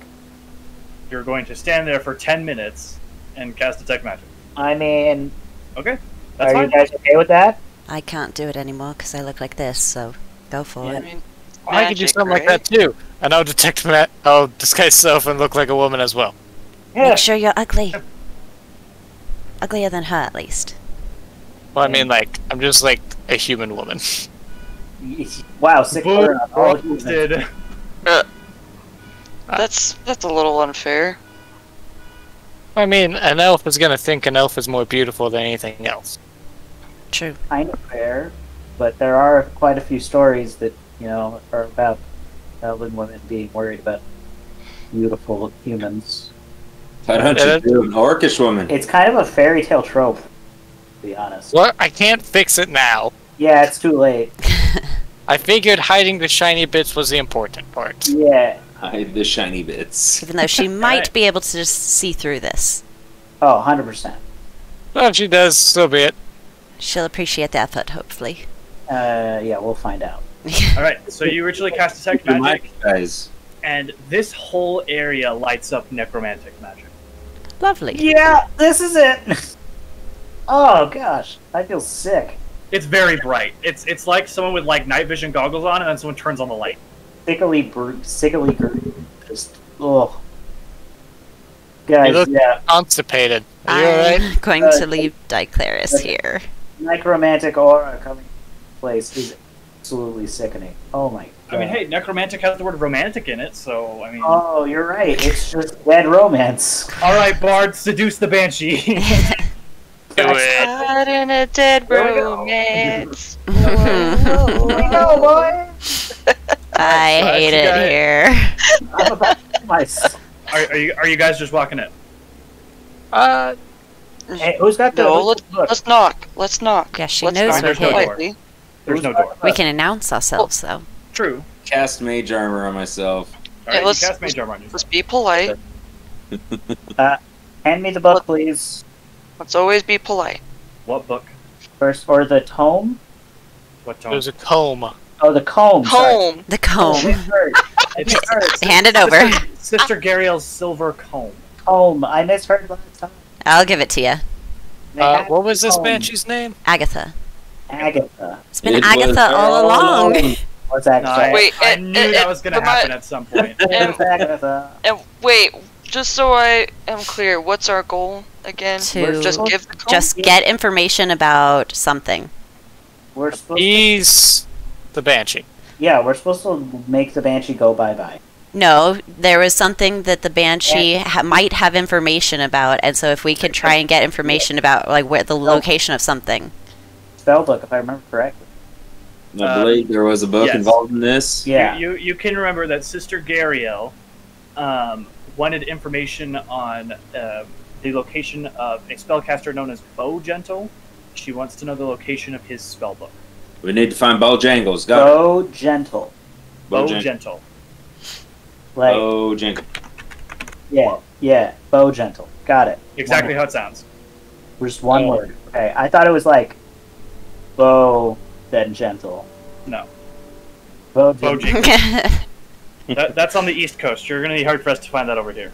You're going to stand there for 10 minutes and cast Detect Magic. I mean, Okay, that's are fine. you guys okay with that? I can't do it anymore because I look like this, so go for Yeah. it. mean, I can do magic, something like that too. And I'll detect ma- I'll disguise myself and look like a woman as well. Yeah. Make sure you're ugly. Uglier than her, at least. Well, I mean, like, I'm just like a human woman. Wow, sick burn on all humans. Roasted. Uh, ah. That's that's a little unfair. I mean, an elf is gonna think an elf is more beautiful than anything else. True. kind of fair, but there are quite a few stories that you know are about elven women being worried about beautiful humans. Why don't you do an orcish woman? It's kind of a fairy tale trope, to be honest. What? I can't fix it now. Yeah, it's too late. I figured hiding the shiny bits was the important part. Yeah. Hide the shiny bits. Even though she might Alright. be able to just see through this. Oh, 100%. Well, if she does, so be it. She'll appreciate the effort, hopefully. Uh, yeah, we'll find out. All right, so you originally cast detect Do magic, guys. and this whole area lights up necromantic magic. Lovely. Yeah, this is it. oh gosh, I feel sick. It's very bright. It's it's like someone with like night vision goggles on, and then someone turns on the light. Sickly, br- sickly, gr- just oh. Guys, You look- yeah, Constipated. Are you? I'm going Uh, to leave Diclaris here. necromantic aura coming place is absolutely sickening. Oh my god. I mean, hey, necromantic has the word romantic in it, so I mean. Oh, you're right. It's just dead romance. All right, Bard, seduce the banshee. Do it. Caught in a dead There we go. romance. we know, boy. I hate it got- here. I'm about to my. are, are you are you guys just walking in? Uh, Hey, who's got the? No, who's let's, the let's knock. Let's knock. Yeah, she let's knows we're here. politely. There's no door. We can announce ourselves, though. True. Cast mage armor on myself. All Yeah, right, let's- cast mage armor on yourself. Let's be polite. Hand me the book, please. Let's always be polite. What book? First, or the tome. What tone? there's a comb. Oh, the comb. sorry. Home. The comb. Misheard. It's Misheard. Hand it over. Sister, Sister Garaele's silver comb. Comb. I misheard last time. I'll give it to you. Uh, what was this Comb. banshee's name? Agatha. Agatha. It's been It Agatha all all along. along. What's that? No, Wait, I and- knew and- that was going to for my- happen at some point. And, Agatha. and wait, just so I am clear, what's our goal again? To just give the Just get information about something. We're supposed. To, He's the banshee. yeah, we're supposed to make the banshee go bye bye. No, there was something that the banshee ha- might have information about, and so if we could try and get information about like where the location of something. Spell book, if I remember correctly. I believe there was a book yes. involved in this. Yeah. You, you you can remember that Sister Garaele um, wanted information on uh, the location of a spellcaster known as Bowgentle. She wants to know the location of his spellbook. We need to find Bojangles. Jangles. it. Go gentle. Bowgentle. Like Bojangles. yeah, yeah. Bow gentle. Got it. Exactly One how it sounds. Just one Oh. word. Okay. I thought it was like bow then gentle. No, Bow Bow gentle. Gentle. that, that's on the East Coast. You're going to be hard for us to find that over here.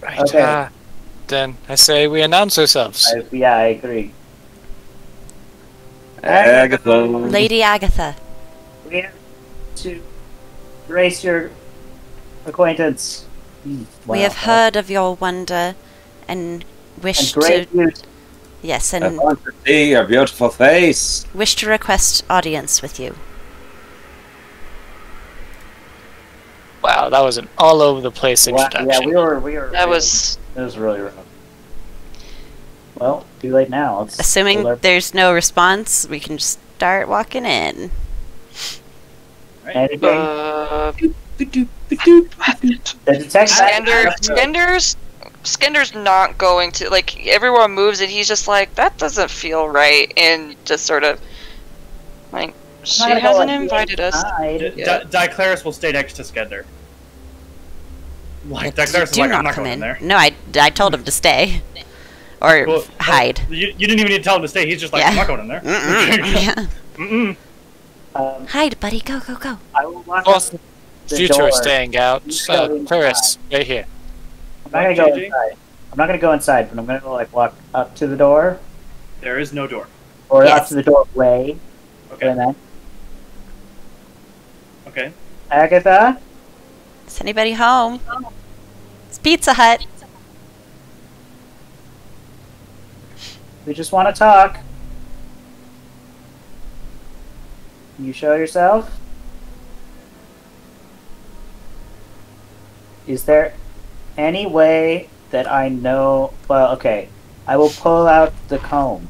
Right. Okay. Uh, then I say we announce ourselves. I, yeah, I agree. Agatha. Lady Agatha. We have to grace your acquaintance. We have heard of your wonder and wish and great to beauty. yes, I and want to see your beautiful face. wish to request audience with you. Wow, that was an all over the place Wow, introduction. yeah, we were we were. That really- was It was really rough. Well, too late now. Let's Assuming our- there's no response, we can just start walking in. anything. uh, the detect Skender, magic- Skender's Skender's not going to like everyone moves and he's just like that doesn't feel right and just sort of like she hasn't invited us. Yeah. Diclaris will stay next to Skender. Like, Diclaris is like, not I'm not come going in. in there. No, I, I told him to stay. Or Well, hide. You, you didn't even need to tell him to stay. He's just like, Yeah. I'm not going in there. Mm-mm. Yeah. Mm-mm. Um, Hide, buddy. Go, go, go. I will walk Well, up the Future door. staying out. You Uh, go right here. I'm not gonna go JJ? inside. I'm not gonna go inside, but I'm gonna like walk up to the door. There is no door. or up to the doorway. Okay. Then Okay. Agatha, Is anybody home? It's Pizza Hut. we just want to talk. Can you show yourself? Is there any way that I know? Well, okay. I will pull out the comb.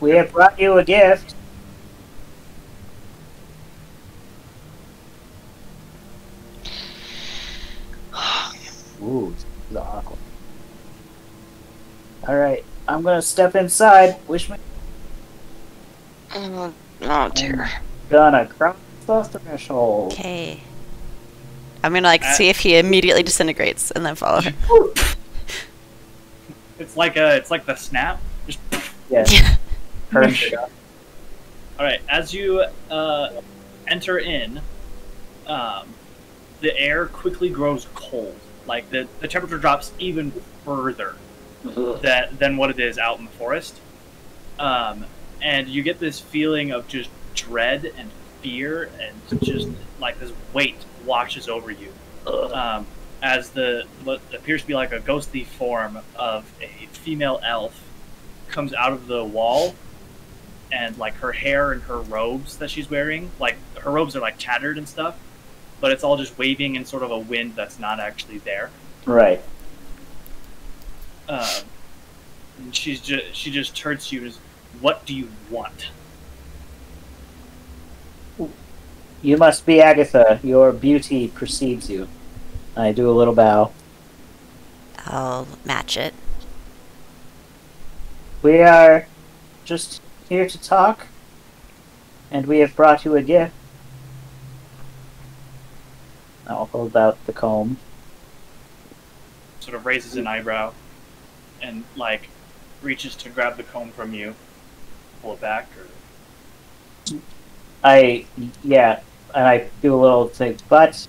We have brought you a gift. Ooh, this is awkward. Alright, I'm gonna step inside. Wish me Oh, oh dear. gonna cross the threshold. Okay. I'm gonna like Uh, see if he immediately disintegrates and then follow him. It's like a, it's like the snap. Just Yeah. Turn it. All right, as you uh, enter in, um, the air quickly grows cold. Like the, the temperature drops even further that than what it is out in the forest, um, and you get this feeling of just dread and fear and just like this weight washes over you. Um, as the what appears to be like a ghostly form of a female elf comes out of the wall and like her hair and her robes that she's wearing, like her robes are like tattered and stuff, but it's all just waving in sort of a wind that's not actually there. Right. Um, and she's just she just turns to you and says, "What do you want?" You must be Agatha. Your beauty precedes you. I do a little bow. I'll match it. We are just here to talk, and we have brought you a gift. I'll hold out the comb. Sort of raises an eyebrow, and like reaches to grab the comb from you, pull it back, or I, yeah, and I do a little thing, but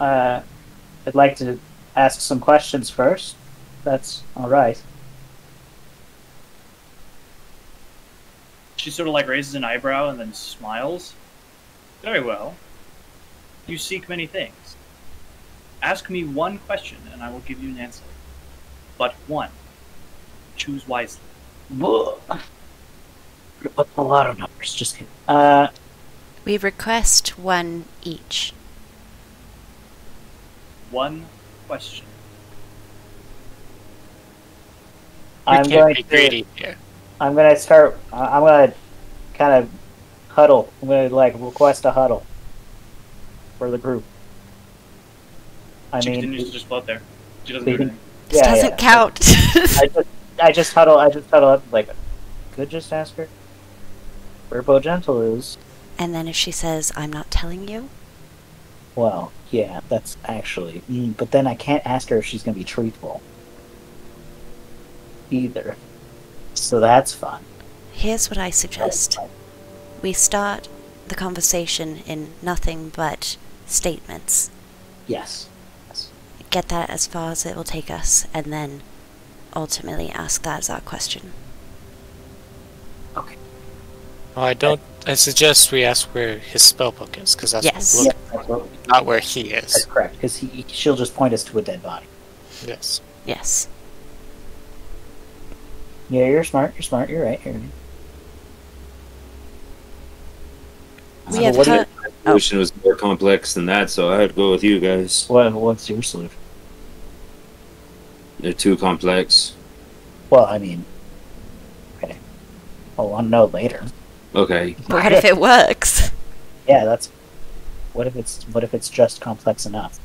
uh, I'd like to ask some questions first. That's all right. She sort of like raises an eyebrow and then smiles. Very well. You seek many things. Ask me one question and I will give you an answer. But one. Choose wisely. Up a lot of numbers. Just kidding. Uh, We request one each. One question. We I'm can't going be to. greedy here. I'm gonna start. I- I'm gonna kind of huddle. I'm gonna like request a huddle for the group. I she mean, continues to just float there. She doesn't we do anything. This Yeah, doesn't yeah. count. I just, I just huddle. I just huddle up. Like, could just ask her where Bowgentle is. And then if she says, I'm not telling you, Well, yeah, that's actually. Mm, but then I can't ask her if she's gonna be truthful either. So that's fun. here's what I suggest. We start the conversation in nothing but statements. Yes. yes. Get that as far as it will take us, and then ultimately ask that as our question. Okay. Well, I don't. I suggest we ask where his spellbook is, because that's Yes. what that's, what, not where he is. that's correct. Because he, she'll just point us to a dead body. Yes. Yes. Yeah, you're smart. You're smart. You're right. You're right. We So have uh, what do you- oh. heard. Solution was more complex than that, so I'd go with you guys. What, what's your solution? They're too complex. Well, I mean, okay. I'll want to know later. Okay. What if it works? Yeah, that's. What if it's what if it's just complex enough?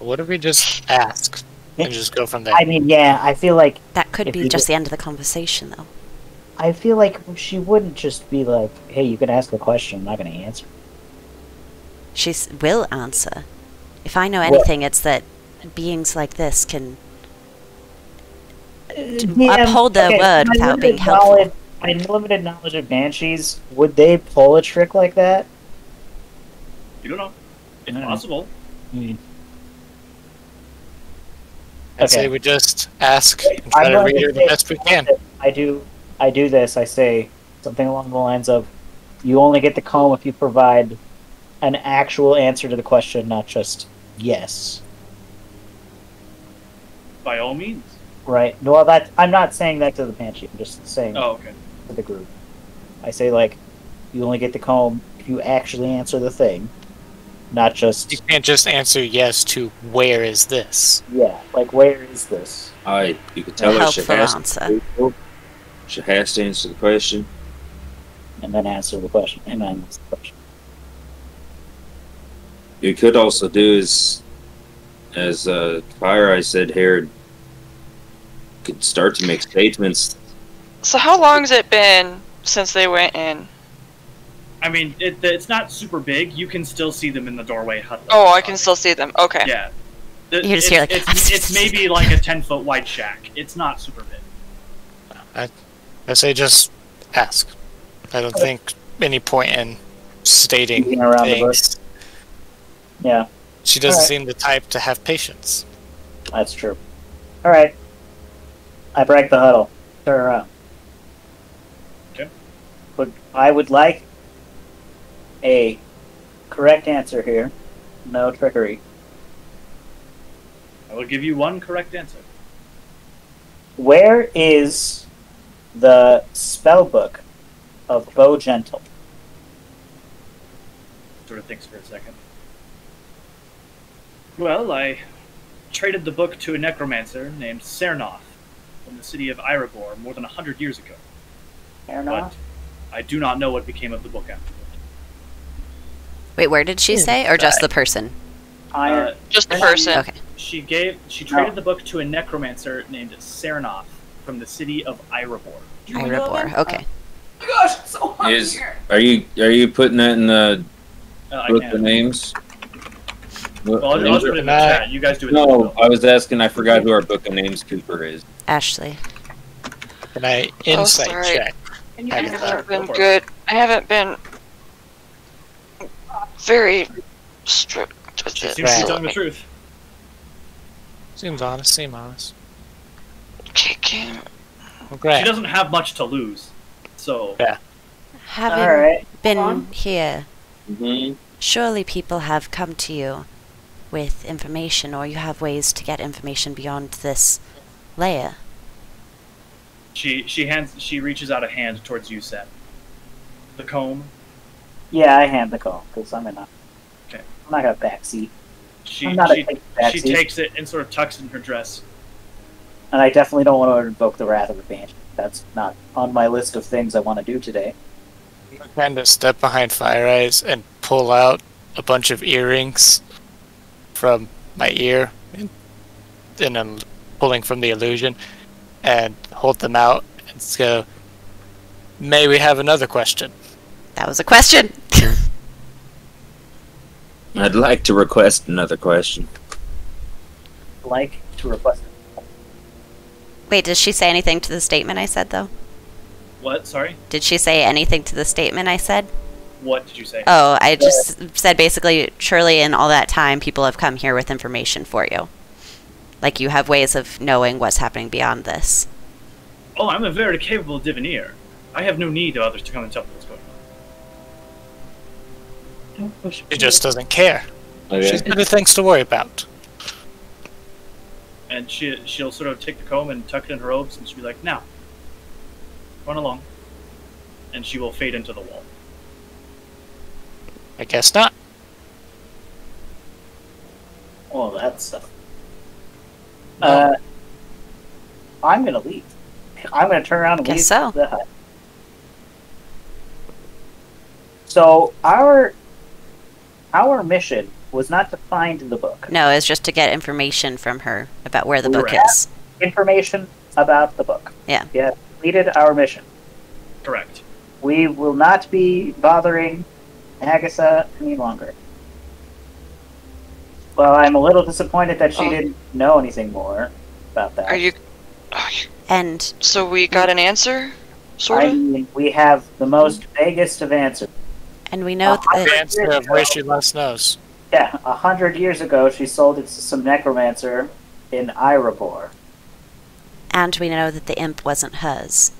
What if we just ask and just go from there? I mean, yeah, I feel like That could be just did- the end of the conversation, though. I feel like she wouldn't just be like, "Hey, you can ask a question. I'm not going to answer." She will answer. If I know Well- anything, it's that beings like this can Yeah, uphold their okay, word without being limited helpful. Knowledge- My limited knowledge of banshees, would they pull a trick like that? You don't know. It's Mm. possible. Hmm. I'd say we just ask and I'm try to going read her the best we can. I do. I do this, I say something along the lines of, "You only get the comb if you provide an actual answer to the question, not just yes." By all means. Right. Well, that I'm not saying that to the banshee. I'm just saying Oh, okay. To the group. I say like, you only get the comb if you actually answer the thing, not just You can't just answer yes to where is this. yeah. Like, where is this? I you could tell A her she helpful has answer. to she has to answer the question. And then answer the question. And then answer the question. You could also do is, as uh, Fire I said, Herod could start to make statements. So how long has it been since they went in? I mean, it, it's not super big. You can still see them in the doorway. huddling. Oh, I can still see them. Okay. Yeah. The- You just it's, hear, like, it's, it's maybe like a ten foot wide shack. It's not super big. I I say just ask. I don't think any point in stating Beating around the things. Yeah, She doesn't Alright. seem the type to have patience. that's true. All right. I break the huddle. Turn around. But I would like a correct answer here. No trickery. I will give you one correct answer. Where is the spell book of Bowgentle? Sort of thinks for a second. Well, I traded the book to a necromancer named Tsernoth from the city of Erebor more than a hundred years ago. Enough. I do not know what became of the book afterward. Wait, where did she say? Or just the person? Iron. Uh, Just the person. Okay. she gave she traded No. the book to a necromancer named Tsernoth from the city of Erebor. Erebor. Okay. Oh my gosh, it's so hot Is here. are you are you putting that in the Uh, I book can. of names? Well, I'll, I'll just put it in the Uh, chat. You guys do it. no, I was asking. I forgot who our book of names Cooper is. Ashley. Can I insight sorry. check? Can you I I answer did haven't that? Go been it. good. I haven't been very strict with She it. seems to be Right. telling the truth. Seems honest, seem honest. Kicking. Well, She doesn't have much to lose, so Having All right. been on. here, Mm-hmm. surely people have come to you with information, or you have ways to get information beyond this layer. She she hands she reaches out a hand towards you, Seth. The comb. Yeah, I hand the comb because I'm in a. Okay. I'm not gonna backseat. She I'm not she, a take she takes it and sort of tucks it in her dress. and I definitely don't want to invoke the wrath of the banshee. That's not on my list of things I want to do today. I kind of step behind Fire Eyes and pull out a bunch of earrings from my ear, and then I'm pulling from the illusion, and hold them out and go. May we have another question? That was a question. I'd like to request another question. Like to request. Wait, did she say anything to the statement I said, though? What? Sorry. Did she say anything to the statement I said? What did you say? Oh, I just said basically, surely in all that time, people have come here with information for you. Like you have ways of knowing what's happening beyond this. Oh, I'm a very capable diviner. I have no need of others to come and tell me what's going on. Don't push She just doesn't care. Oh, okay. She's got other things to worry about. And she she'll sort of take the comb and tuck it in her robes, and she'll be like, "Now, run along." And she will fade into the wall. I guess not. Well, that's stuff. Uh, I'm gonna leave. I'm gonna turn around and Guess leave so. the hut. So our our mission was not to find the book. No, it's just to get information from her about where the book is. Information about the book. Yeah. We have completed our mission. Correct. We will not be bothering Agatha any longer. Well, I'm a little disappointed that she Oh. didn't know anything more about that. Are you? And so we got an answer, sort I of. mean, we have the most vaguest of answers. and we know that The answer of where she last knows. Yeah, a hundred years ago, she sold it to some necromancer in Erebor. and we know that the imp wasn't hers.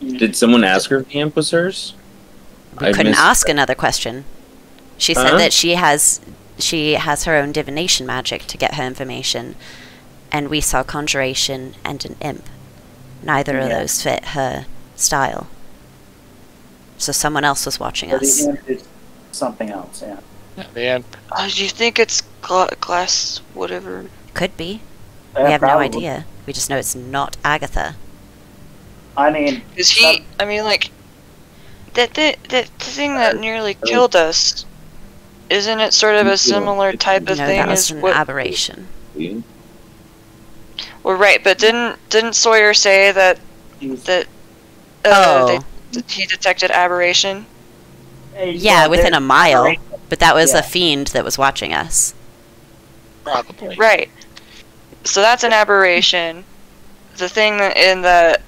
Did someone ask her if the imp was hers? We I couldn't missed- ask another question. She said Huh? that she has she has her own divination magic to get her information, and we saw conjuration and an imp. Neither of those fit her style. So someone else was watching So us. the imp something else, yeah. Yeah, the imp. Uh, do you think it's gla- glass, whatever? Could be. Yeah, we have probably. no idea. We just know it's not Agatha. I mean, Is he? I mean, like that the the thing that nearly killed us. Isn't it sort of a similar type No, of thing that was as an what? aberration. Well, right, but didn't didn't Sawyer say that that uh, Oh. that he detected aberration? Yeah, within a mile. But that was Yeah. a fiend that was watching us. Probably. Right. So that's an aberration. The thing in the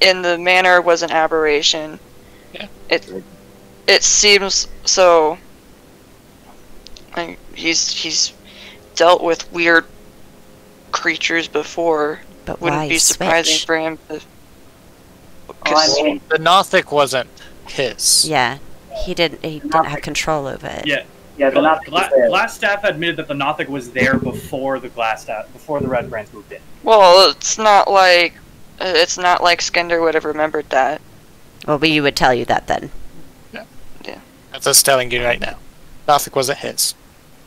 in the manor was an aberration. Yeah. It it seems so. Like he's he's dealt with weird creatures before. But Wouldn't why be surprising switch? for him to. I mean, The Nothic wasn't his. Yeah, he didn't. He didn't have control over it. Yeah. Yeah, the Gla- Nothic Gla-. Glasstaff admitted that the Nothic was there before the Glasstaff, before the Redbrands moved in. Well, it's not like uh, it's not like Skender would have remembered that. Well, we would tell you that then. Yeah. yeah. That's us telling you right now. Nothic wasn't his.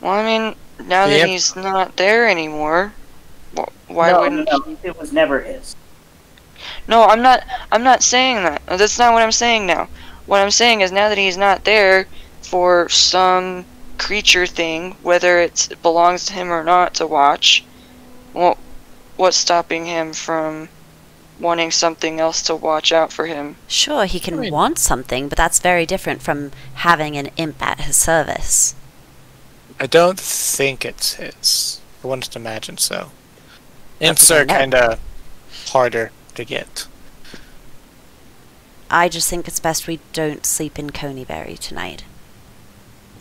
Well, I mean, now Yep. that he's not there anymore, why no, wouldn't? no, no, it was never his. No, I'm not. I'm not saying that. That's not what I'm saying now. What I'm saying is now that he's not there for some creature thing, whether it belongs to him or not to watch, well, what's stopping him from wanting something else to watch out for him? Sure, he can want something, but that's very different from having an imp at his service. I don't think it's his. I wouldn't imagine so. That's Imps are kind of harder to get. I just think it's best we don't sleep in Conyberry tonight.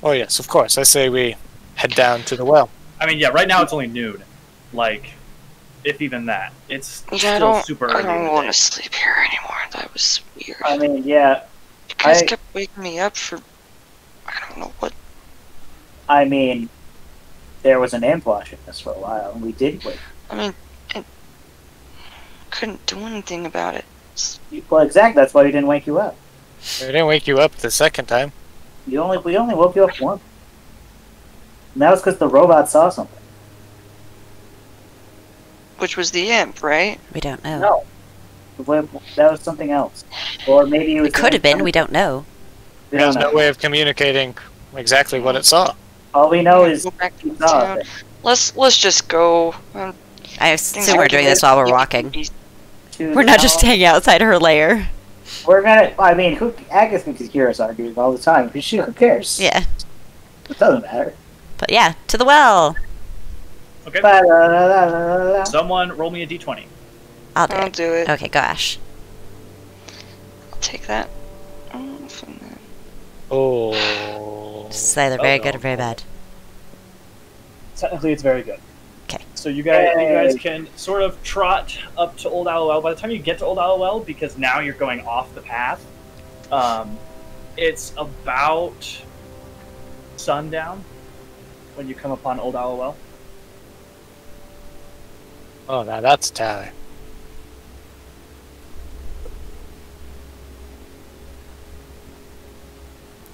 Oh yes, of course. I say we head down to the well. I mean, yeah, right now it's only noon. Like, if even that. It's Yeah, I still don't. super I early. in don't want to sleep here anymore. That was weird. I mean, yeah. You guys I- kept waking me up for. I don't know what. I mean, there was an imp in this for a while, and we did wait. I mean, it couldn't do anything about it. Well, exactly. That's why we didn't wake you up. We didn't wake you up the second time. You only we only woke you up once. And that was because the robot saw something. Which was the imp, right? We don't know. No, Well, that was something else, or maybe it. It could have been. We don't know. We don't There's know. no way of communicating exactly what it saw. All we know is back to we saw it. Let's let's just go. Um, I things assume we're doing this while we're walking. We're not just town. hanging outside her lair. We're gonna. I mean, who? Agatha could hear us arguing all the time. Who she- who cares? Yeah. It doesn't matter. But yeah, to the well. Okay. Someone roll me a d20. I'll do I'll it. do it. Okay, go Ash. I'll take that. off and then- Oh. Just say they're very Oh, good or very bad. Technically, it's very good. Okay. So you guys, you guys can sort of trot up to Old Owl Well. By the time you get to Old Owl Well, because now you're going off the path, um, it's about sundown when you come upon Old Owl Well. Oh, now that's a tally.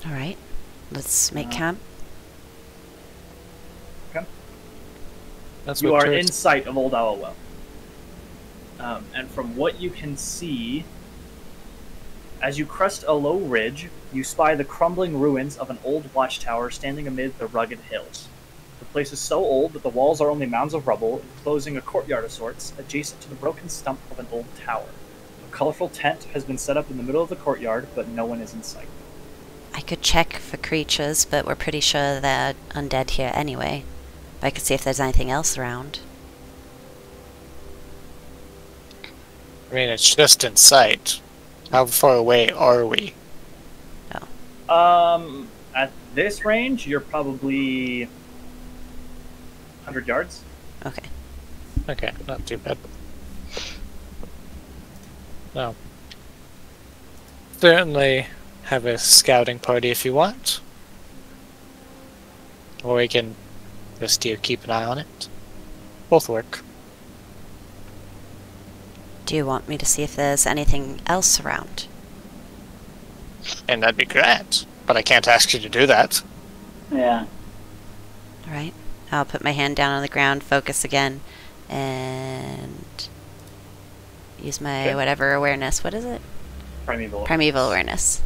All right. Let's make Uh, camp. That's you are Church- in sight of Old Owl Well. Um, and from what you can see, as you crest a low ridge, you spy the crumbling ruins of an old watchtower standing amid the rugged hills. The place is so old that the walls are only mounds of rubble, enclosing a courtyard of sorts, adjacent to the broken stump of an old tower. A colorful tent has been set up in the middle of the courtyard, but no one is in sight. I could check for creatures, but we're pretty sure they're undead here anyway. I could see if there's anything else around. I mean, it's just in sight. How far away are we? Um, at this range, you're probably 100 yards. Okay. Okay, not too bad. No. certainly have a scouting party if you want. Or we can just here keep an eye on it. Both work. Do you want me to see if there's anything else around? And that'd be great. But I can't ask you to do that. Yeah. All right. I'll put my hand down on the ground, focus again, and use my Okay. whatever awareness. What is it? Primeval. Primeval awareness.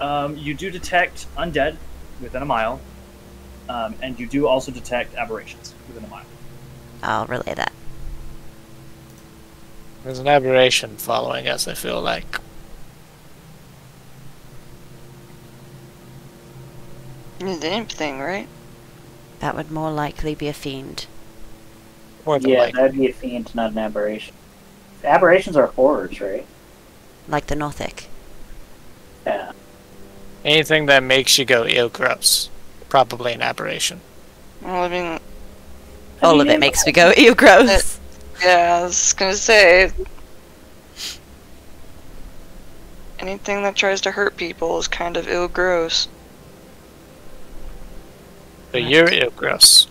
Um, you do detect undead within a mile, um, and you do also detect aberrations within a mile. I'll relay that. There's an aberration following us, I feel like. The imp thing, right? That would more likely be a fiend. More Yeah, likely. that'd be a fiend, not an aberration. Aberrations are horrors, right? Like the Nothic. Yeah. Anything that makes you go ew gross. Probably an aberration. Well, I mean, All of it makes me go, ew, gross. yeah, I was gonna say. Anything that tries to hurt people is kind of ill gross. But you're ew gross.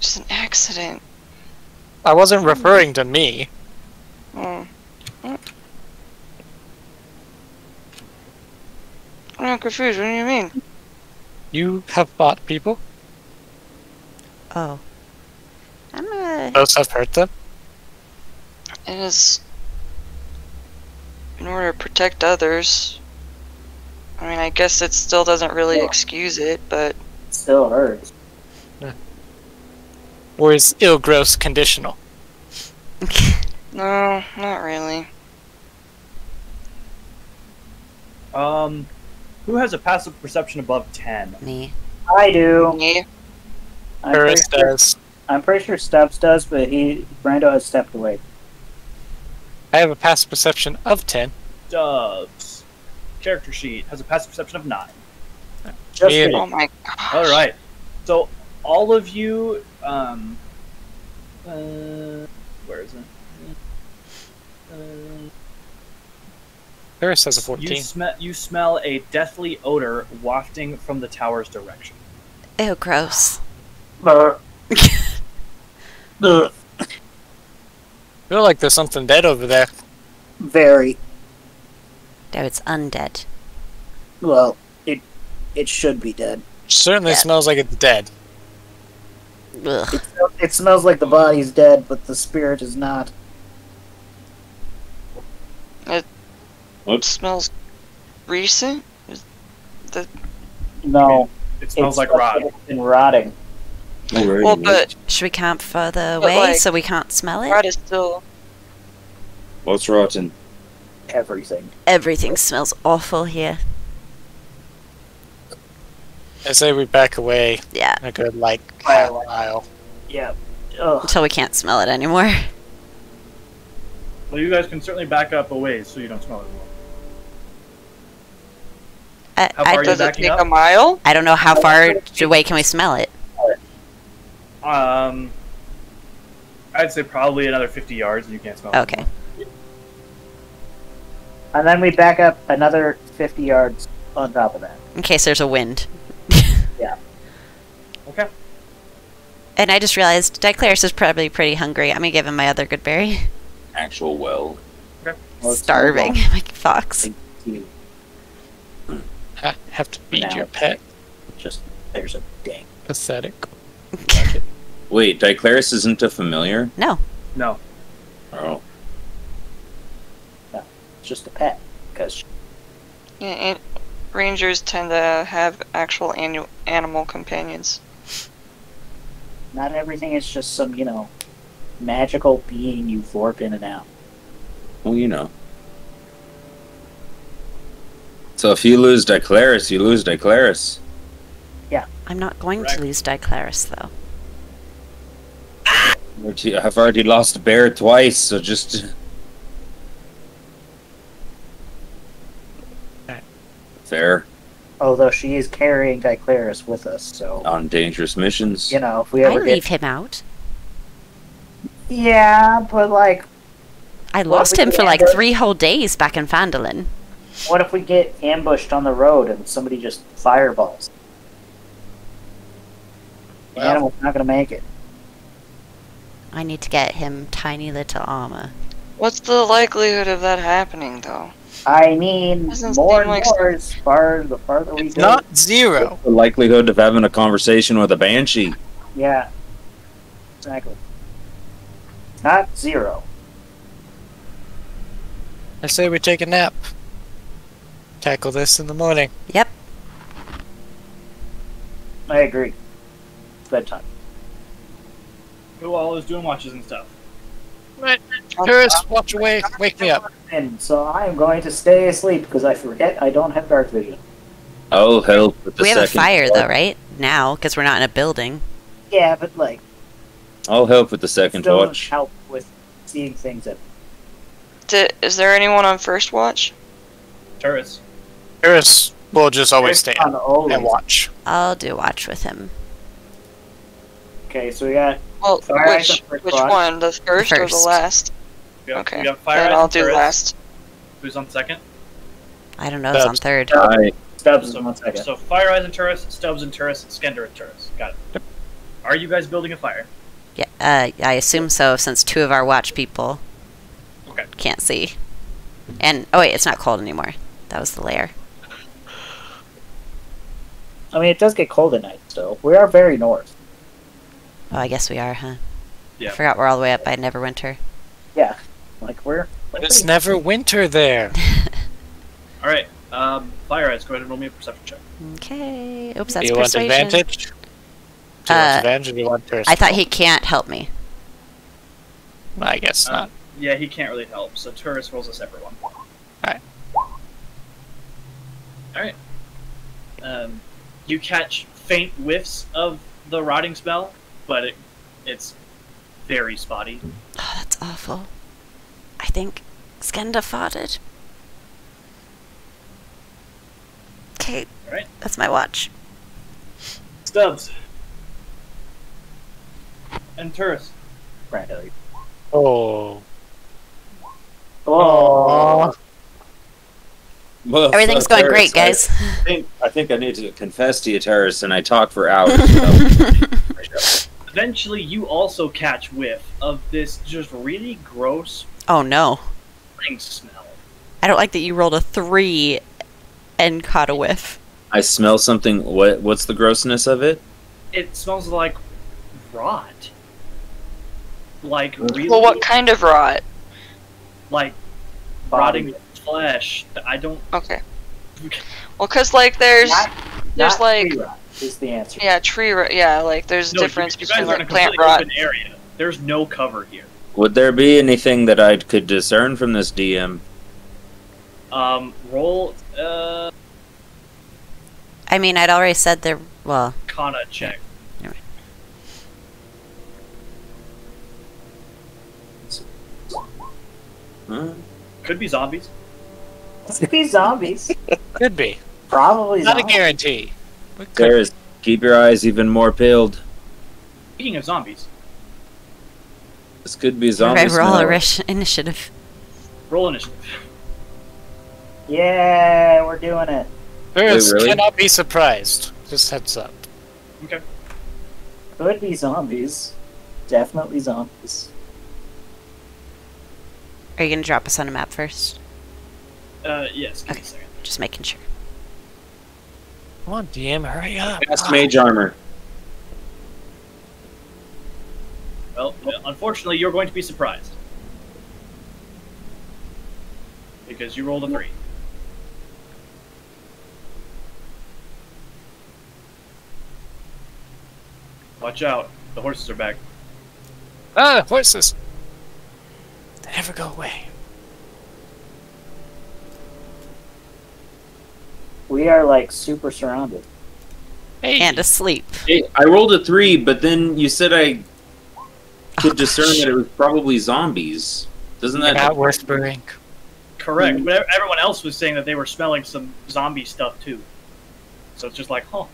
Just an accident. I wasn't referring to me. Oh. Mm. I'm not confused. What do you mean? You have fought people. Oh. I'm uh Those have hurt them. It is in order to protect others. I mean, I guess it still doesn't really excuse it, but It still hurts. Or is ill gross conditional? no, not really. Um, who has a passive perception above ten? me. I do. Me? I'm pretty, Paris sure, does. I'm pretty sure Stubbs does, but he Brando has stepped away. I have a passive perception of 10. Doves. Character sheet has a passive perception of nine. Just Me Oh my gosh. All right. So all of you, um, uh, where is it? Uh, Paris has a you 14. smell you smell a deathly odor wafting from the tower's direction. Ew, gross. Brr. Ugh. feel like there's something dead over there. Very No, it's undead. well. It it should be dead. Certainly Yeah. smells like it's dead. Ugh. It, it smells like the body's dead, but the spirit is not. It Whoops. smells recent. Is the No, It smells it's like rot. It's been rotting. Alrighty, well, but Should we camp further away like, so we can't smell it? rot is still. What's rotten? Everything. Everything smells awful here. I say we back away Yeah, a good, like, half mile. Yeah. Ugh. until we can't smell it anymore. Well, you guys can certainly back up a ways so you don't smell it anymore. I, How far I, are you Does it backing take up? a mile? I don't know how far away can we smell it. Um, I'd say probably another fifty yards, and you can't smell it. Okay. And then we back up another 50 yards on top of that. In case there's a wind. Yeah. Okay. And I just realized Diclaris is probably pretty hungry. I'm gonna give him my other goodberry. Actual well. Well, Starving. not like fox. Thank you. Ha- have to feed your pet. Just there's a dang. Pathetic. Wait, Diclaris isn't a familiar? No. No. Oh. It's just a pet. Because Yeah, and rangers tend to have actual annu- animal companions. not everything is just some, you know, magical being you warp in and out. Well, you know. So if you lose Diclaris, you lose Diclaris. Yeah. I'm not going Correct. to lose Diclaris though. I've already lost a bear twice, so just. Fair Although she is carrying Diclaris with us, so on dangerous missions. you know if we I ever leave him out. yeah, but like I lost him get for like three whole days back in Phandalin. What if we get ambushed on the road and somebody just fireballs? The Well- animal's not gonna make it. I need to get him tiny little armor. What's the likelihood of that happening, though? I mean, more seem and like- more as far the farther we It's go. not zero. The likelihood of having a conversation with a banshee. Yeah. Exactly. Not zero. I say we take a nap. Tackle this in the morning. Yep. I agree. Bedtime. Who all is doing watches and stuff? Right. Uh, Turris, uh, watch away. Wake me up. And so I am going to stay asleep because I forget I don't have dark vision. I'll help with the we have a fire watch. though, right? Now, because we're not in a building. Yeah, but like, I'll help with the second still doesn't watch. help with seeing things. At Di- is there anyone on first watch? Turris. Turris will just always stay on up always. and watch. I'll do watch with him. Okay, so we got Well, Fire which which watch. one? The first, or the last? We got, Okay, we fire then I'll do Turris. last. Who's on second? I don't know. It's on third. I, Stubbs So, in one second. so fire eyes and Turris, Stubbs and Turris, Skender and Turris. Got it. Are you guys building a fire? Yeah, uh, I assume so, since two of our watch people Okay. can't see. And oh wait, it's not cold anymore. That was the layer. I mean, it does get cold at night still. We are very north. Oh, I guess we are, huh? Yeah. I forgot we're all the way up by Neverwinter. Yeah, like we're. But it's never winter there. All right. Um, fire eyes. Go ahead and roll me a perception check. Okay. Oops, Do that's you want persuasion. advantage? Do you Uh, want advantage or do you want Turris? I thought he can't help me. I guess Uh, not. Yeah, he can't really help. So Turris rolls a separate one. Alright. All right. Um, you catch faint whiffs of the rotting smell, but it, it's very spotty. Oh, that's awful. I think Skender farted. Okay. Alright. That's my watch. Stubbs. And Turris. Bradley. Oh. Oh. well, Everything's so, going Turris, great, guys. I think, I think I need to confess to you, Turris, and I talk for hours. so- Eventually, you also catch whiff of this just really gross oh no. smell. I don't like that you rolled a three and caught a whiff. I smell something. What? What's the grossness of it? It smells like rot. Like really, Well, what kind of rot? like Body. rotting flesh. I don't. Okay. Well, cause like there's Not- there's not like tree rot is the answer. yeah tree rot. Yeah, like there's a No, you- difference you, guys between are a like plant completely rot. open area. There's no cover here. Would there be anything that I could discern from this DM? Um, roll uh I mean, I'd already said there. Well, Kana check. Huh? Could be zombies. Could be zombies. Could be. Probably Not a guarantee. But could keep your eyes even more peeled. Speaking of zombies, This could be right, zombies. we're all now. irish- initiative. roll initiative. Yeah, we're doing it. Turris really? cannot be surprised. Just heads up. Okay. Could be zombies. Definitely zombies. Are you gonna drop us on a map first? Uh, yes. Give me a Okay. Just making sure. Come on, DM, hurry up. Cast mage armor. Well, unfortunately, you're going to be surprised because you rolled a three. Watch out! The horses are back. Ah, horses. They never go away. We are like super surrounded. Hey, And asleep. Hey, I rolled a three, but then you said I could Oh, discern gosh. that it was probably zombies. Doesn't you're that? not whispering. Correct, but everyone else was saying that they were smelling some zombie stuff too. So it's just like, huh.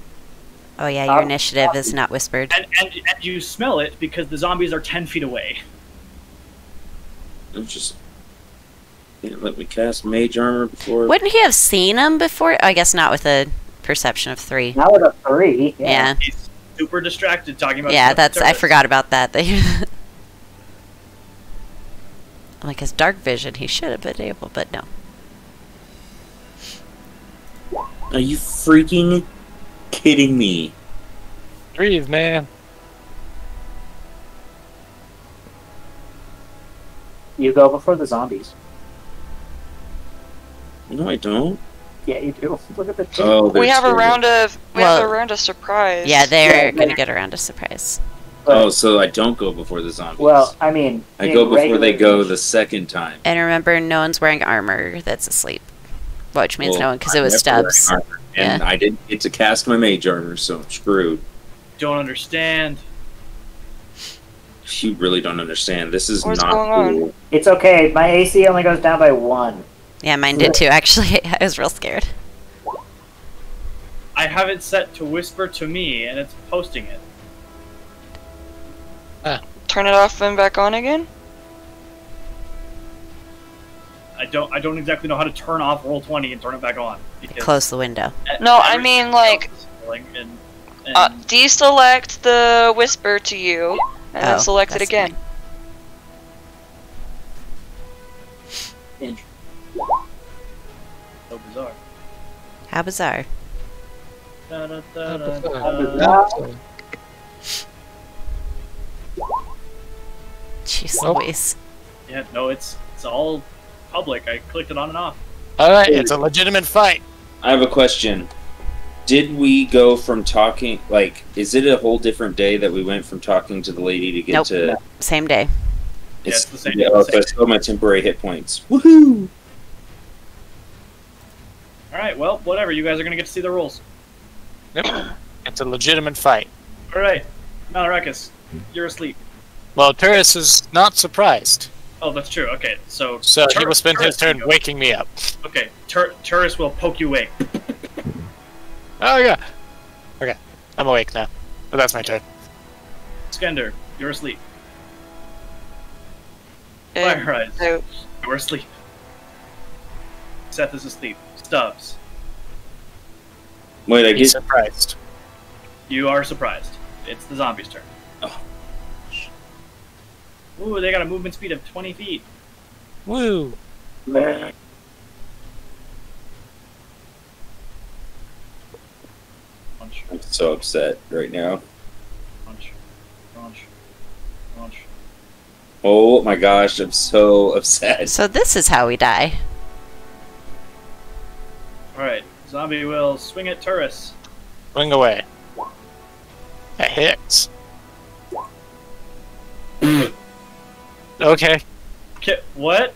Oh yeah, your Uh, initiative is not whispered. And, and and you smell it because the zombies are ten feet away. It's just Can't let me cast mage armor before. Wouldn't he have seen him before? Oh, I guess not with a perception of three. Now with a three. Yeah. Yeah. He's super distracted talking about. Yeah, stuff that's. I forgot about that. Like his dark vision, he should have been able, but no. Are you freaking kidding me? Breathe, man. You go before the zombies. No, I don't. Yeah, you do. Look at the. Oh, We there's have a round of we have a round of surprise. Yeah, they're Yeah, gonna they- get around a surprise. Oh, so I don't go before the zombies. Well, I mean, I go before they go the second time. And remember, no one's wearing armor that's asleep. Which means Well, no one, because it was never wearing Stubbs. armor, And I didn't get to cast my mage armor, so I'm screwed. Don't understand. You really don't understand. This is What's not going on? It's okay. My AC only goes down by one. Yeah, mine did too, actually. I was real scared. I have it set to whisper to me, and it's posting it. Turn it off and back on again. I don't. I don't exactly know how to turn off Roll20 and turn it back on. Close the window. No, I mean else like is And, and uh, deselect the whisper to you, and then Oh, select it that's again. So bizarre. How bizarre. Da, da, da, da, bizarre. da. Jeez Nope. Louise. Yeah, no, it's it's all public. I clicked it on and off. All right, it's a legitimate fight. I have a question. Did we go from talking like is it a whole different day that we went from talking to the lady to get Nope. to Same day. Yeah, it's the same- yeah, oh, so I same. still my temporary hit points. Woohoo! All right, well, whatever. You guys are gonna get to see the rules. Yep. It's a legitimate fight. All right, Malarakas, you're asleep. Well, Turris is not surprised, Oh, that's true. Okay, so so he Tur- will spend his turn waking me up. Okay, Tur- Turris will poke you awake. Oh yeah. Okay, I'm awake now. But that's my turn. Skender, you're asleep. And Fire eyes, so- you're asleep. Seth is asleep. Stubbs, Wait, I He's get surprised. you are surprised. It's the zombie's turn. Oh. Ooh, they got a movement speed of 20 feet. Woo. Punch, I'm so upset right now. punch, punch, punch. Oh my gosh, I'm so upset. So this is how we die. Alright, zombie will swing at Turris. Swing away. That hits. okay, Ki- what?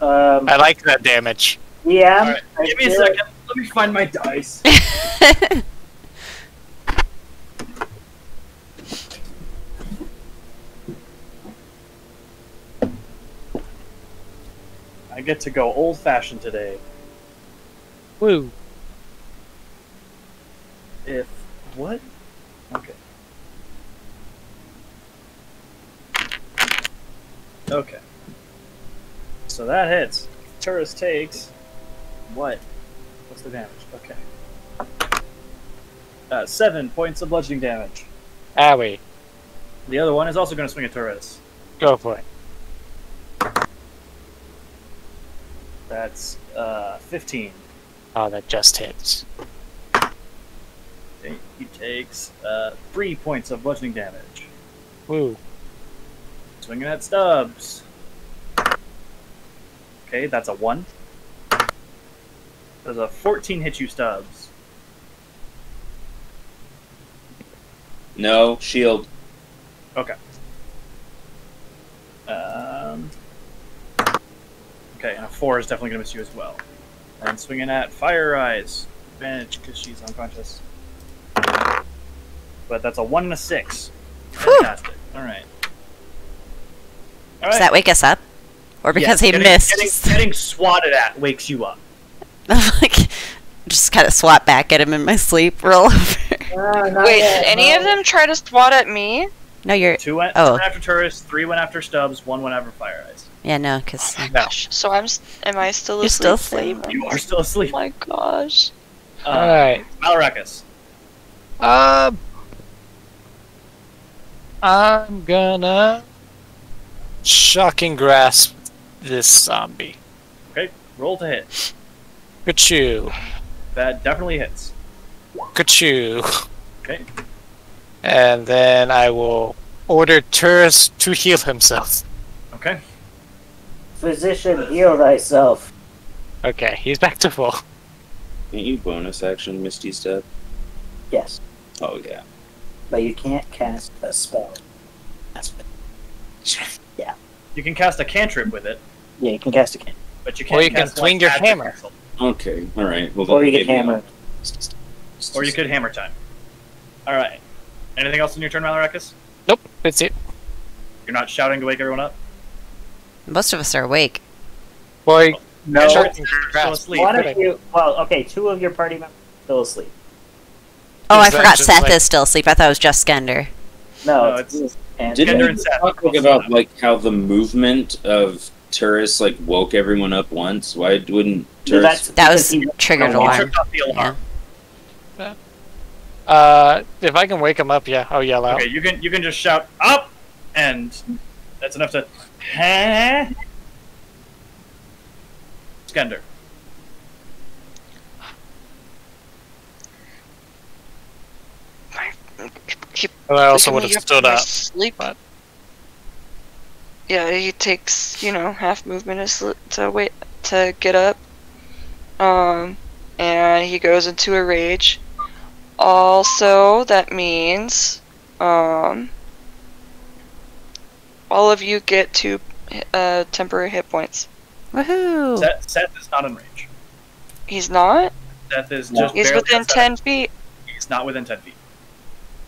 Um, I like that damage. yeah. Alright, I give me a feel- second. Let me find my dice. I get to go old fashioned today. Woo. If. What? Okay. Okay. So that hits. Turris takes. What? What's the damage? Okay. Uh, seven points of bludgeoning damage. Owie. The other one is also going to swing at Turris. Go for it. That's uh, 15. Oh, that just hits. Okay, He takes uh, three points of bludgeoning damage. Woo. Swinging at Stubbs. Okay, that's a 1. Does a 14 hit you, Stubbs? No, shield. Okay. Um. Okay, and a 4 is definitely going to miss you as well. And swinging at Fire Eyes. Advantage because she's unconscious. But that's a 1 and a 6. Fantastic. Alright. Does that wake us up? Or because he getting, missed? Getting, getting swatted at wakes you up. like, just kind of swat back at him in my sleep, roll over. Uh, Wait, yet, did any no. of them try to swat at me? No, you're. Two went, Oh. went after Turris, three went after Stubbs, one went after Fire Eyes. Yeah, no, because No. So I'm. Am I still You're asleep? still asleep. You are still asleep. Oh my gosh. Uh, Alright. Malarakas. Um. I'm gonna shocking grasp this zombie. Okay, roll to hit. Ka-choo. That definitely hits. Ka-choo. Okay. And then I will order Turris to heal himself. Okay. Physician, heal thyself. Okay, he's back to full. Can't you bonus action Misty Step? Yes, Oh yeah. but you can't cast a spell. That's Yeah, You can cast a cantrip with it, yeah, you can cast a can. but you can't Or you can cast swing your at hammer. castle. Okay. All right. Well, Or then you can hammer. Or you could hammer time. Alright. Anything else in your turn, Malarakas? Nope, that's it. You're not shouting to wake everyone up? Most of us are awake. Boy, No, Sure, you're still asleep. one of you. Well, okay, two of your party members are still asleep. Oh, I Is that forgot Seth like- is still asleep. I thought it was just Skender. No, No, it's, it's- and Didn't Skender and Seth. talk about like how the movement of Turris like woke everyone up once? Why wouldn't No, Turris? That was triggered You alarm. tripped off the alarm. Uh, if I can wake him up, yeah, I'll yell out. Okay, you can you can just shout up, and that's enough to. Huh? Skender. He But I also would have stood up. Sleep. but- Yeah, he takes you know half movement to sli- to wait to get up. Um, and he goes into a rage. Also, that means um, all of you get two uh, temporary hit points. Woohoo! Seth, Seth is not in range. He's not. Seth is No. just He's within outside- ten feet. He's not within ten feet.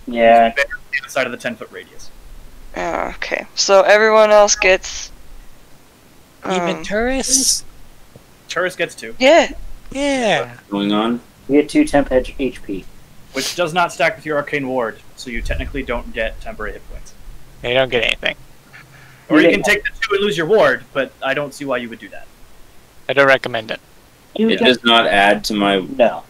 yeah, He's barely outside of the ten foot radius. Oh, okay, so everyone else gets. Even um, Turris? Turris gets two, yeah. Yeah. going on? you get two temp edge HP. which does not stack with your arcane ward, so you technically don't get temporary hit points. You don't get anything. Or you You can take the two and lose your ward, but I don't see why you would do that. I don't recommend it. You It does not add to my. no.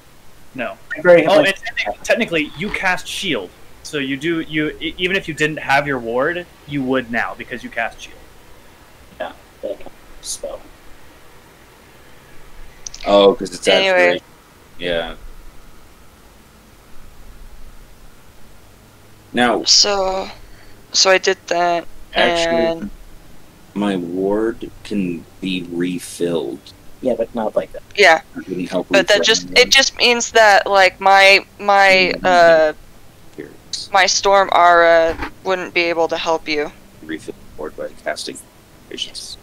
No. Very Oh, much- technically, technically, you cast shield, so you do you even if you didn't have your ward, you would now because you cast shield. yeah, that spell. Oh, because it's Anyway. actually. Yeah. Now, So, so I did that, actually, and my ward can be refilled. Yeah, but not like that. yeah, That help. but that just my it just means that like my my uh spirits. my storm aura wouldn't be able to help you. refill the ward by casting patience.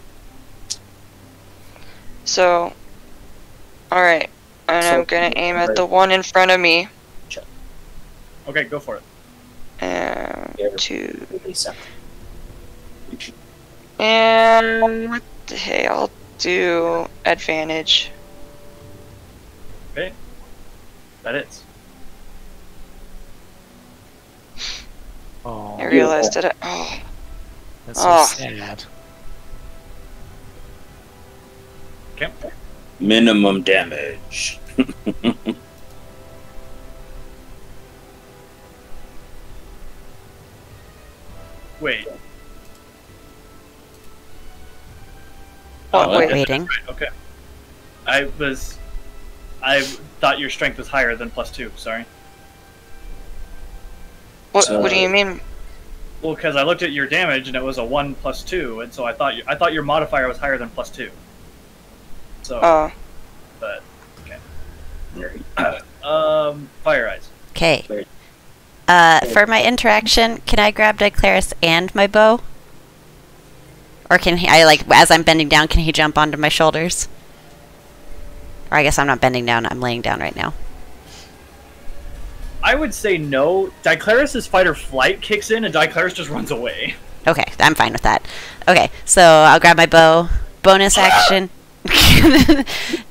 So, all right, and So- I'm gonna aim at the one in front of me, Okay, go for it. and two, Really something. And what the hey, I'll do advantage. Okay. That is. Oh, I realized that. I, oh, that's so Oh. sad. Okay. Minimum damage. Wait. Oh, okay, Waiting. right, Okay. I was. I thought your strength was higher than plus two. Sorry. what So- what do you mean? Well, because I looked at your damage and it was a one plus two, and so I thought you, I thought your modifier was higher than plus two. So, Oh, but okay. um, fire eyes. Okay. Uh, for my interaction, can I grab Diclaris and my bow? Or can he, I like, as I'm bending down, can he jump onto my shoulders? Or I guess I'm not bending down, I'm laying down right now. I would say no. Diclaris' fight or flight kicks in, and Diclaris just runs away. Okay, I'm fine with that. Okay, so I'll grab my bow. Bonus action.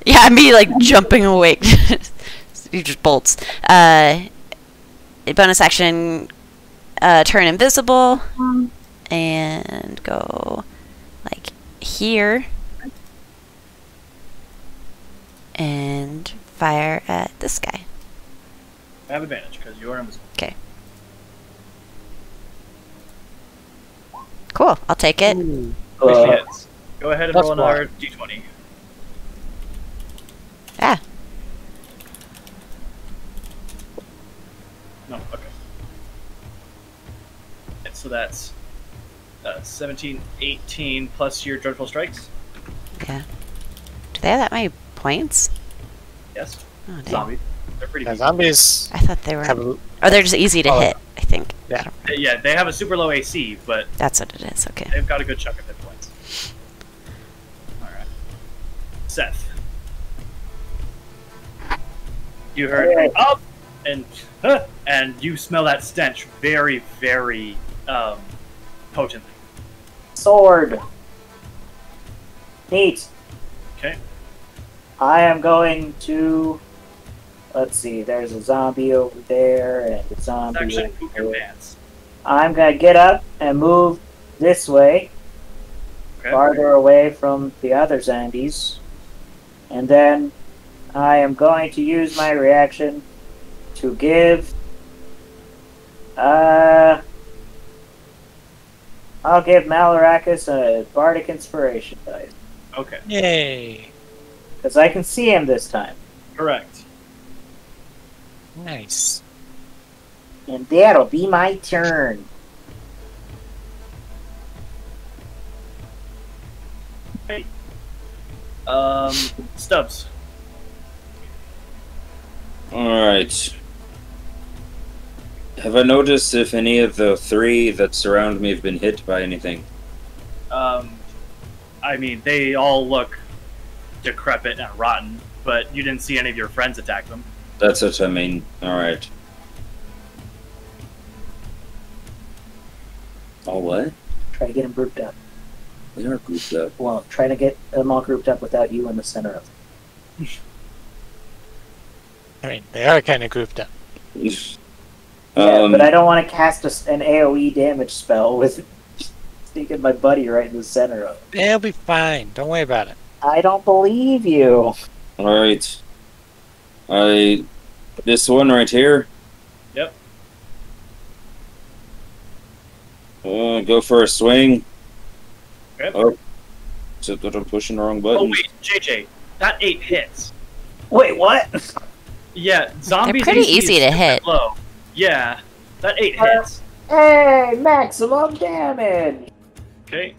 yeah, me like jumping awake. he just bolts. Uh, bonus action. Uh, turn invisible and go here and fire at this guy. I have advantage because you are invisible. Okay. Cool. I'll take it. Which Uh, hits. Go ahead and That's roll another d20. Ah. No, okay. And so that's uh, 17, 18 plus your dreadful strikes. Yeah. Do they have that many points? Yes. Oh, damn. Zombie. They're pretty. Yeah, zombies I thought they were. have Oh, they're just easy to Oh. hit. I think. Yeah. Uh, Yeah, they have a super low AC, but That's what it is. Okay. they've got a good chunk of hit points. All right. Seth. You heard Hey. up and huh, and you smell that stench very, very um, potently. Sword. Neat. Okay. I am going to. Let's see. There's a zombie over there and a zombie. actually poop your pants. I'm gonna get up and move this way, Okay. farther away from the other zombies, and then I am going to use my reaction to give. Uh, I'll give Malarakas a bardic inspiration dice Okay. yay. because I can see him this time, Correct. Nice. and that'll be my turn. Hey. Um, Stubbs. Alright. Have I noticed if any of the three that surround me have been hit by anything? Um, I mean, they all look decrepit and rotten, but you didn't see any of your friends attack them. That's what I mean. Alright. Oh, what? Try to get them grouped up. They are grouped up. Well, try to get them all grouped up without you in the center of. them. I mean, they are kind of grouped up. Yeah, um, but I don't want to cast a s an AOE damage spell with sneaking my buddy right in the center of. it. They'll be fine. Don't worry about it. I don't believe you. Alright. I. This one right here. Yep. Uh, go for a swing. Okay. Oh. Except that I'm pushing the wrong button. Oh wait, JJ, that eight hits. Wait, what? Yeah, zombies. pretty AC is easy to hit. Low. Yeah, that eight Uh, hits. Hey, maximum damage. Okay.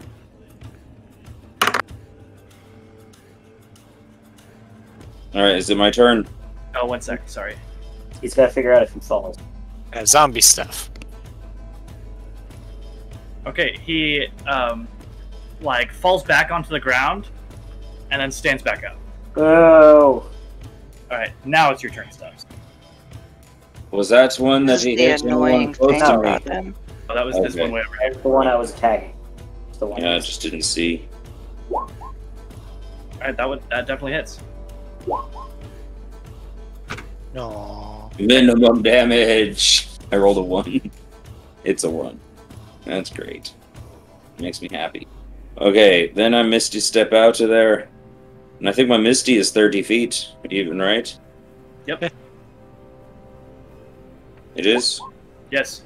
Alright, is it my turn? Oh, one sec. Sorry. He's got to figure out if he falls. Uh, zombie stuff. Okay, he um, like falls back onto the ground, and then stands back up. Oh, All right, now it's your turn, Stubbs. Was that one that This he the hit anyone annoying close thing about them. Oh, that was this Okay. one way over. that's the one I was attacking. It's the one. Yeah, I just didn't see. All right, that would that definitely hits. No. Minimum damage. I rolled a one. It's a one. That's great. Makes me happy. Okay, then I Misty step out of there. And I think my Misty is 30 feet, even, right? Yep. It is? Yes.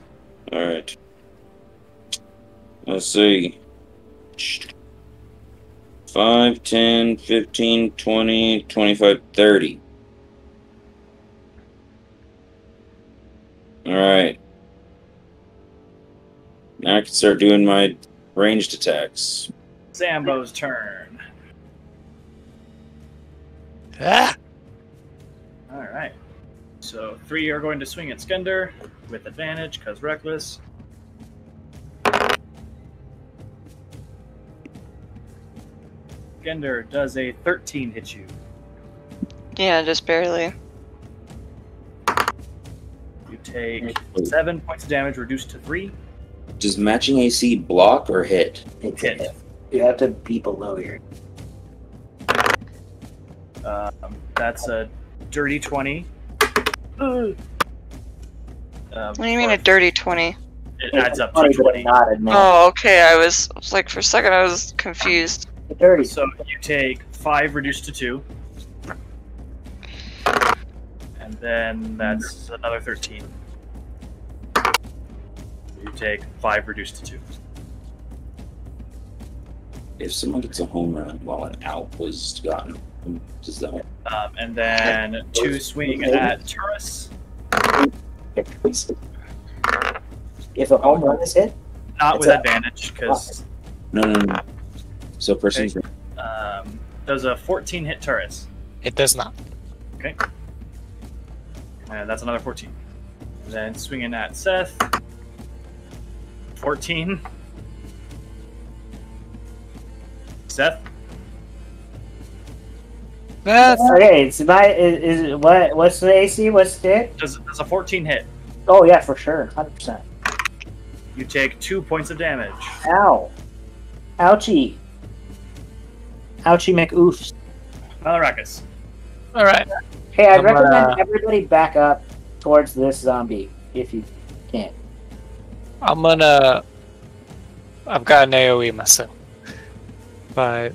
Alright. Let's see. 5, 10, 15, 20, 25, 30. Alright. Now I can start doing my ranged attacks. Zambo's turn. Ah! All right. So three are going to swing at Skender with advantage because reckless. Skender does a 13 hit you. Yeah, just barely. You take seven points of damage, reduced to three. Does matching AC block or hit? It's Hit. hit. You have to be below here. Um, that's a dirty 20. Um, What do you mean a dirty 20? It adds up to 20. Not a net. Oh, okay. I was, I was like, for a second, I was confused. Dirty. So you take five reduced to two. And then that's another 13. You take five reduced to two. If someone gets a home run while an out was gotten, does that? Um, and then two swing at Turris. If a home run is hit, Not with a- advantage, because No, no, no. So person's um, does a 14 hit Turris. It does not. Okay. And that's another 14. And then swinging at Seth. 14. Seth? That's okay. It's my is, is what? What's the AC? What's the hit? Does, does a 14 hit? Oh yeah, for sure, hundred percent. You take two points of damage. Ow, ouchie, ouchie McOofs. Malarakas. all right. Hey, I I'm recommend gonna- everybody back up towards this zombie if you can. I'm gonna. I've got an AOE myself, but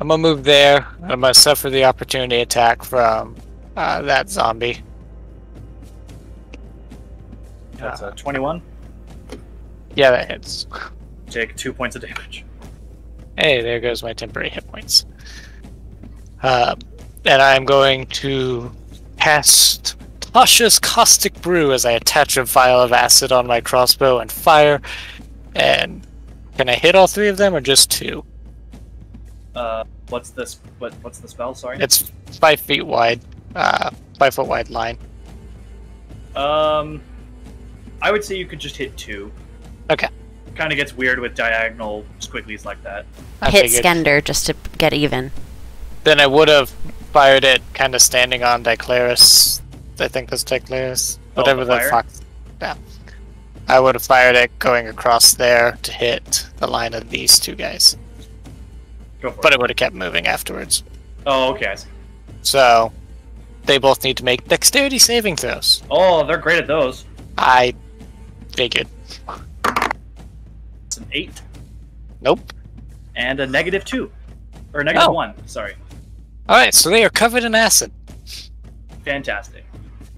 I'm gonna move there. and I'm gonna suffer the opportunity attack from uh, that zombie. That's a 21. Yeah, that hits. Take two points of damage. Hey, there goes my temporary hit points. Uh, and I'm going to cast Tasha's Caustic Brew as I attach a vial of acid on my crossbow and fire. And can I hit all three of them or just two? Uh, what's this? What, what's the spell? Sorry. It's five feet wide, uh, five foot wide line. Um, I would say you could just hit two. Okay. Kind of gets weird with diagonal squigglies like that. I Hit figured. Skender just to get even. Then I would have fired it kind of standing on Diclaris. I think that's Diclaris. Oh, Whatever the the fox. Yeah. I would have fired it going across there to hit the line of these two guys. But it. it would have kept moving afterwards. Oh, okay. So they both need to make dexterity saving throws. Oh, they're great at those. I figured. It's an eight Nope. and a negative two, or negative Oh. one. Sorry. Alright, so they are covered in acid. Fantastic.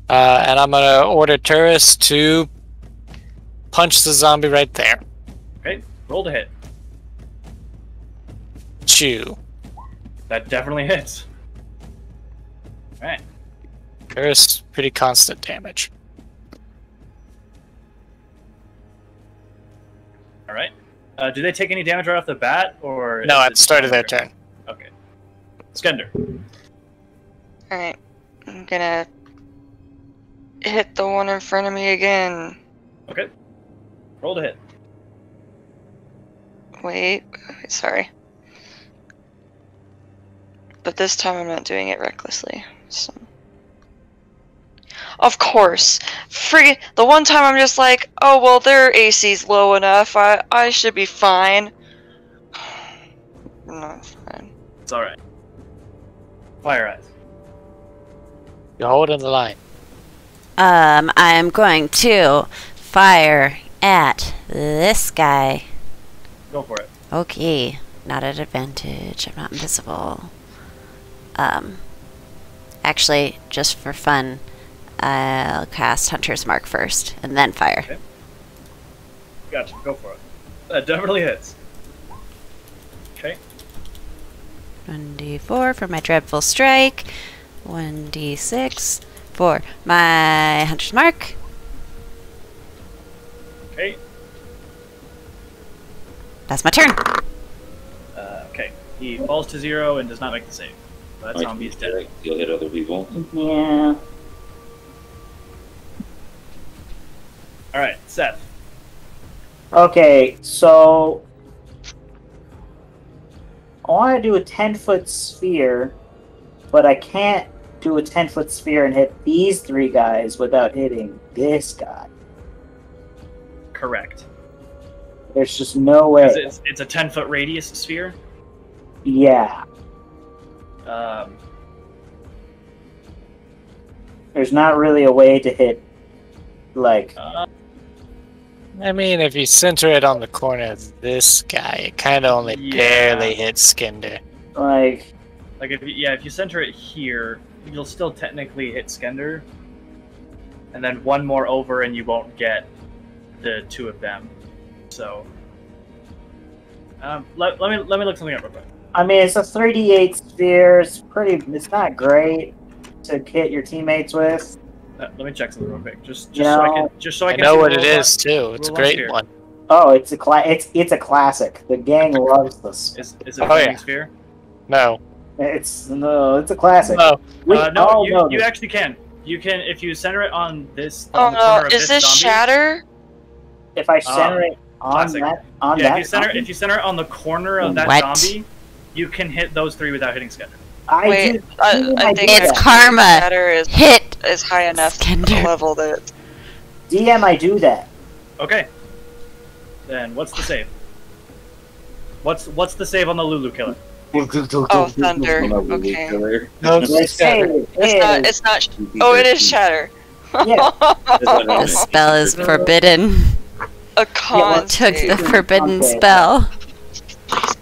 Uh, and I'm gonna order Turris to punch the zombie right there. Okay. Roll to hit. Chew. That definitely hits. All right. Turris, pretty constant damage. All right. Uh, do they take any damage right off the bat, or No, at the start of their turn. Okay. Skender. Alright. I'm gonna hit the one in front of me again. Okay. Roll to hit. Wait, wait, sorry. But this time I'm not doing it recklessly. So. Of course. Free the one time I'm just like, oh well their AC's low enough. I I should be fine. Not fine. It's all right. Fire eyes. You're holding the line. Um, I'm going to fire at this guy. Go for it. Okay, not at advantage. I'm not invisible. Um, actually, just for fun, I'll cast Hunter's Mark first and then fire. Okay. Gotcha. Go for it. That definitely hits. Okay. 1d4 for my Dreadful Strike, 1d6 for my Hunter's Mark. Okay. That's my turn. Uh, okay. He falls to zero and does not make the save. That Alright, zombie is dead. You'll hit other people. Yeah. All right, Seth. Okay, so I want to do a ten foot sphere, but I can't do a ten foot sphere and hit these three guys without hitting this guy. Correct. There's just no way. It's, it's a 10 foot radius sphere. Yeah, Um, there's not really a way to hit like uh, I mean, if you center it on the corner of this guy, it kind of only Yeah. barely hits Skender. Like, Like if you, yeah, if you center it here, you'll still technically hit Skender, and then one more over, and you won't get the two of them. So, um, let, let me let me look something up real quick. I mean, it's a 3d8 sphere. It's pretty. It's not great to hit your teammates with. Uh, let me check something real quick, just just You so I can just so I I can know what the it rule is too. It's a great here. one. Oh, it's a cla- It's it's a classic. The gang loves this. Is is it Oh, yeah. Sphere? No, It's no, it's a classic. no. We uh, no, all you, know you actually can. You can if you center it on this. Oh on the corner no, of is this zombie, Shatter? If I center it on classic. that on Yeah, that, if you center zombie, if you center it on the corner of that What? zombie, you can hit those three without hitting Skender. I Wait, do- I, DM, I think It's that. karma. Shatter is Hit is high enough Skender. level that DM, I do that. Okay. Then what's the save? What's what's the save on the Lulu killer? oh thunder. Okay, Killer. No, Like, it's Shatter. it's not. It's not. Oh, it is Shatter. Yeah. The spell is forbidden. A con. Took the forbidden spell.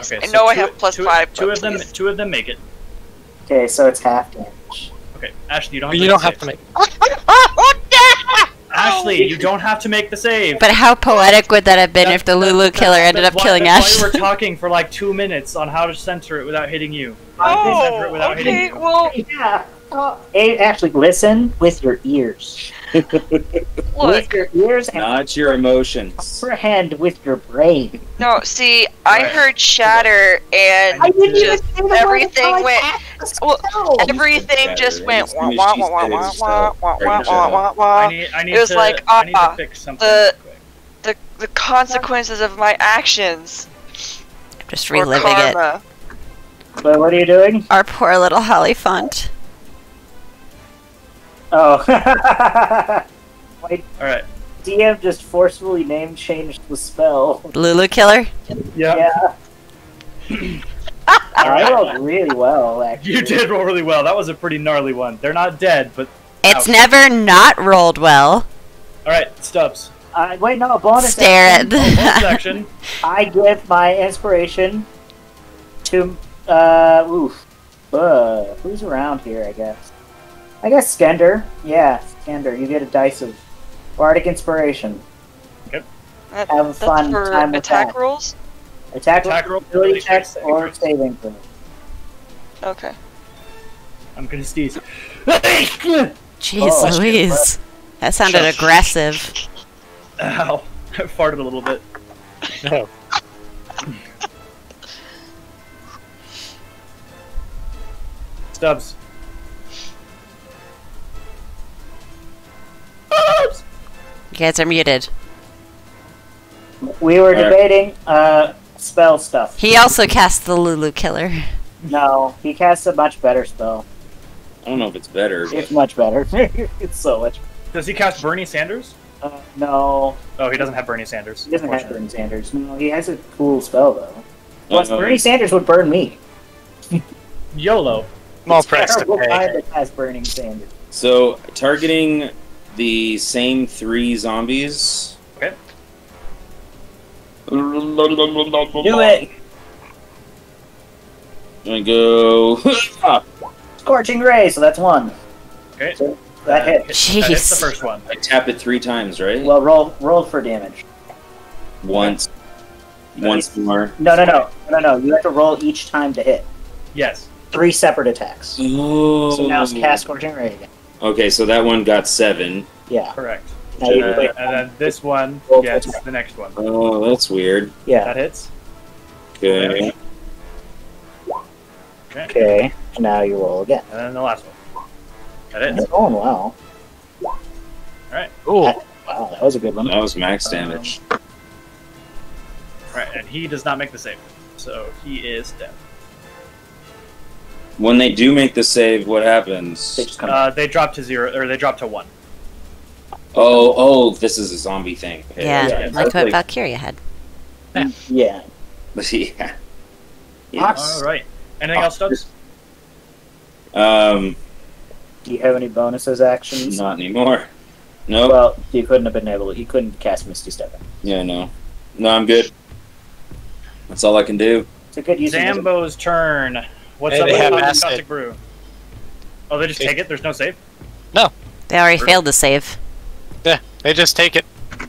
Okay, I so know I have plus two- five. Two but of them, please. two of them make it. Okay, so it's half damage. Okay, Ashley, you don't. Have You to don't make have the to save. make. Ashley, you don't have to make the save. But how poetic would that have been if the Lulu that- killer that- ended up why- killing that's why we were talking for like two minutes on how to center it without hitting you. How to it Oh, without hitting okay. you. Well, Yeah. Oh, actually, listen with your ears. With your ears and Not your emotions. comprehend with your brain. No, see, I Right. heard Shatter, and I didn't just even say everything went. Well, everything just went and wah wah wah wah it, wah wah wah wah wah I wah. need, I need it was to, like, ah, to fix the- The the consequences of my actions. I'm Just Or reliving it. But what are you doing? Our poor little Holly font. Oh. My All right. DM just forcefully name changed the spell. Lulu killer? Yeah. Yeah. I rolled really well, actually. You did roll really well. That was a pretty gnarly one. They're not dead, but It's Ouch. never not rolled well. all right. Stubbs. Uh, wait, no, bonus. Stare at action. Bonus the. action. I give my inspiration to uh oof. Uh, who's around here? I guess. I guess Skender. Yeah, Skender. You get a dice of bardic inspiration. That, uh, Have a that's fun for time with attack that. rolls. Attack, Attack roll, ability ability checks, checks, or saving saving throws. Okay. I'm gonna sneeze. Jeez Oh, Louise. That sounded Shush. aggressive. Ow. I farted a little bit. No. Oh. Stubbs. You guys are muted. We were Alright. debating uh spell stuff. He also cast the Lulu killer. No, he casts a much better spell. I don't know if it's better. But It's much better. it's so much. Does he cast Bernie Sanders? Uh, no, Oh, he doesn't have Bernie Sanders. he doesn't have unfortunately. Bernie Sanders. No, he has a cool spell though. Plus, Uh, Bernie Sanders would burn me. YOLO. Small price to Terrible pay. guy that has Burning Sanders. So targeting the same three zombies. Okay. Do it! I go. Ah, Scorching Ray, so that's one. Okay. So that hit. hit- That hits the first one. I tap it three times, right? Well, roll roll for damage. Once. Once more. No, no, no, no, no. You have to roll each time to hit. Yes. Three separate attacks. Oh. So now it's cast Scorching Ray again. Okay, so that one got seven. Yeah. Correct. Now And you then, wait. and then this one Roll gets twice. the next one. Oh, that's weird. Yeah. That hits. Okay. Okay. Okay. Now you roll again. And then the last one. That hits. It's going well. Ooh. Wow, that was a good one. That was max um, damage. Alright, and he does not make the save. So he is dead. When they do make the save, what They happens? just Uh, they drop to zero, or they drop to one. Oh, oh, this is a zombie thing. Okay, Yeah, okay. like what Valkyria had. Yeah. yeah. Yes. Alright. Anything else, Stubbs? Um, Do you have any bonuses actions? not anymore. No. Well, he couldn't have been able. He couldn't cast Misty Step. Yeah, no. No, I'm good. That's all I can do. It's a good use. of it. Zambo's turn. What's Hey, up they with have the caustic brew? Oh, they just take it. There's no save. No. They already failed to save. Yeah, they just take it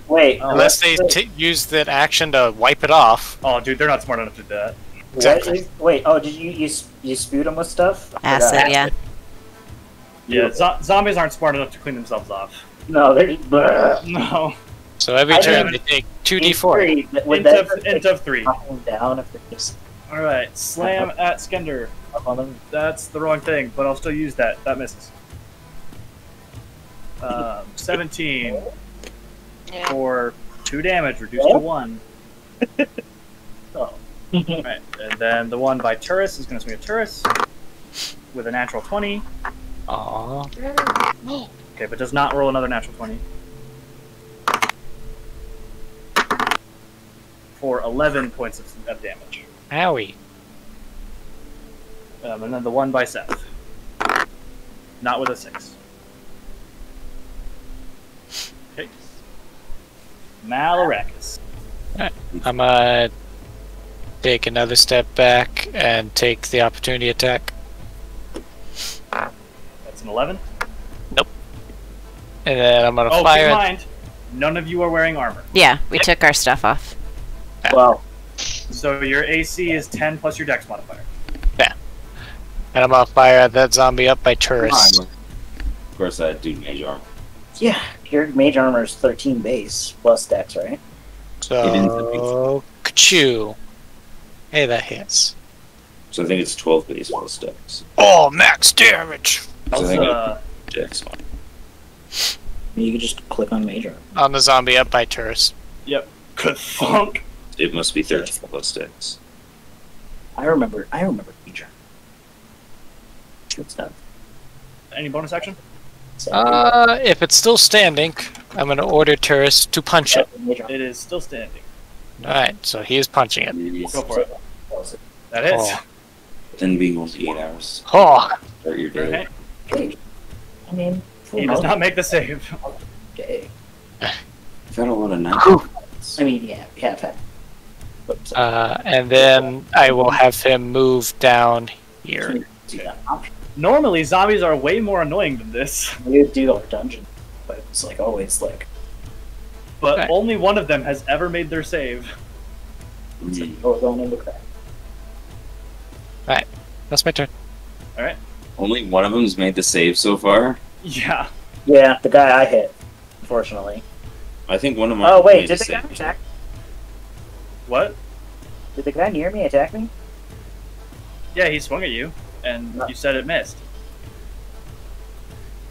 Wait, Oh, unless they t- use that action to wipe it off. Oh, dude, they're not smart enough to do that. Exactly. is- wait. Oh, did you you, you spewed them with stuff? I Acid, yeah. Yeah, zo- zombies aren't smart enough to clean themselves off. No, they're. Bleh. No. So every I turn they take two d4. Three, but Would Int of, three. down if they're just All right, slam at Skender. Up on them? That's the wrong thing, but I'll still use that. That misses. Um, 17 Yeah. for two damage, reduced to one. Oh. Right, and then the one by Turris is going to swing at Turris with a natural 20. Aww. Okay, but does not roll another natural 20. For 11 points of, of damage. Owie. Um, and then the one by Seth. Not with a 6. Okay. Malarakas. I'm gonna take another step back and take the opportunity attack. That's an 11. Nope. And then I'm gonna Oh, keep in mind, none of you are wearing armor. Yeah, we took our stuff off. Well, So your AC is 10 plus your dex modifier. And I'm gonna fire at that zombie up by Come Of course, I do mage armor. yeah, your mage armor is 13 base plus dex, right? It is So, Kachu. Hey, that hits. So I think it's 12 base plus dex. Oh, max damage So I That's, think uh, dex one. You could just click on mage armor. on the zombie up by Turris. Yep. Kathunk. It must be 13 plus dex. I remember. I remember mage armor. Good stuff. Any bonus action? So, Uh, if it's still standing, I'm gonna order Turris to punch it. It is still standing. Alright, so he is punching it. Go for it. That hits. Oh. Then being only 8 hours. Oh, Start your day. Okay. I mean, He does not make the save. day. I've had a lot of nights. I mean, yeah, we have had. Uh, and then I will have him move down here. yeah, option. Normally, zombies are way more annoying than this, We would do our dungeon, but it's like always like but Okay. only one of them has ever made their save. Mm. going into crap. That's my turn. All right. Only one of them's made the save so far. Yeah. Yeah, the guy I hit, unfortunately. I think one of my. Oh wait, made did the the guy save. attack? What? Did the guy near me attack me? Yeah, he swung at you, and No. you said it missed.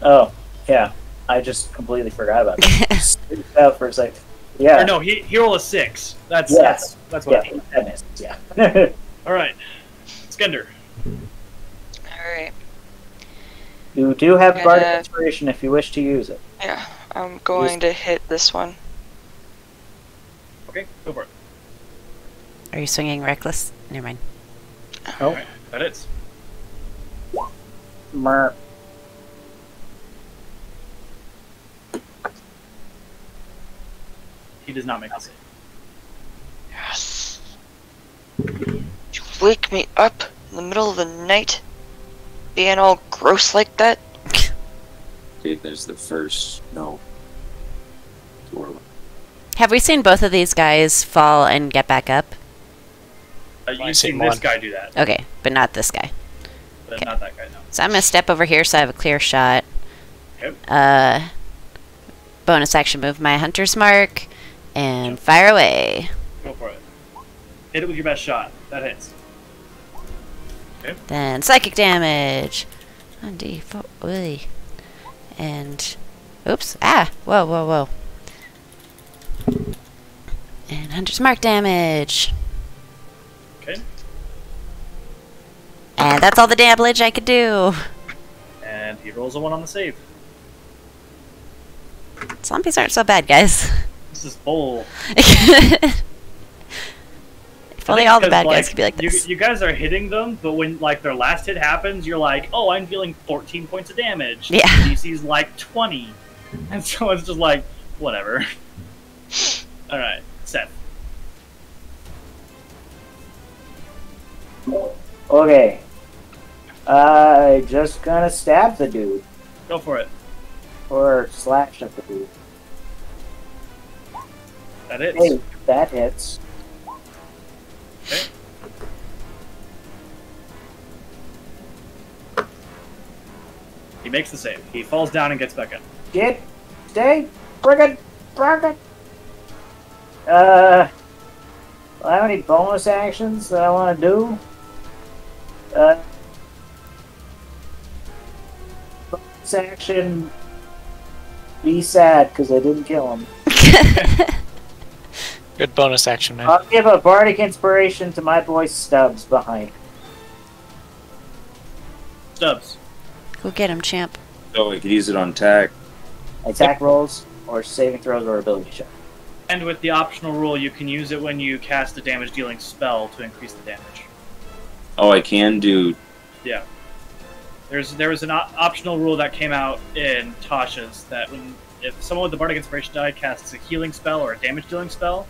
Oh, yeah. I just completely forgot about that. Freaked out for a second. Yeah. Or no, he he rolled a six. That's Yeah. that's that's what. yeah, that missed. Yeah. All right, Skender. Alright. you do have Yeah. bardic inspiration if you wish to use it. Yeah. I'm going to hit this one. Okay, go for it. Are you swinging reckless? Never mind. Oh. Alright, that is. Mer. He does not make the save. Yes. You wake me up in the middle of the night, being all gross like that. Okay, there's the first. No. Door. Have we seen both of these guys fall and get back up? Uh, you've seen seen this guy do that, Okay, but not this guy. But Okay. not that guy. So I'm gonna step over here so I have a clear shot. Okay. Uh, bonus action move my hunter's mark and fire away. Go for it. Hit it with your best shot. That hits. Then psychic damage. 1d4. Oy. And. Oops. Ah! Whoa, whoa, whoa. And Hunter's Mark damage. And that's all the damage I could do. And he rolls a one on the save. Zombies aren't so bad, guys. This is bull. if only all the Because, bad guys could be like you, this. you guys are hitting them, but when like their last hit happens, you're like, "Oh, I'm feeling 14 points of damage." Yeah. DC's like 20. And so it's just like, whatever. Alright, Seth. Okay. I just gonna stab the dude. Go for it. Or slash at the dude. That hits. Hey, that hits. Okay. He makes the save. He falls down and gets back up. Get, stay, bring it. Uh, do I have any bonus actions that I want to do? Uh, bonus action. Be sad because I didn't kill him. Good bonus action, man. I'll give a bardic inspiration to my boy Stubbs behind. Stubbs. Go get him, champ. Oh, I could use it on attack. Attack rolls or saving throws or ability check. And with the optional rule, you can use it when you cast a damage dealing spell to increase the damage. Oh, I can do. Yeah. There's there was an op- optional rule that came out in Tasha's that when if someone with the Bardic Inspiration die casts a healing spell or a damage dealing spell,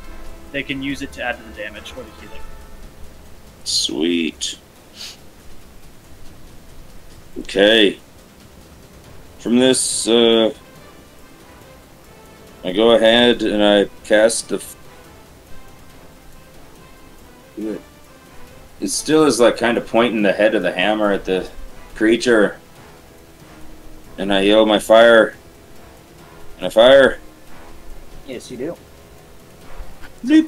they can use it to add to the damage or the healing. Sweet. Okay. From this, uh, I go ahead and I cast the. It still is like kind of pointing the head of the hammer at the creature. And I yell my fire. And I fire. Yes, you do.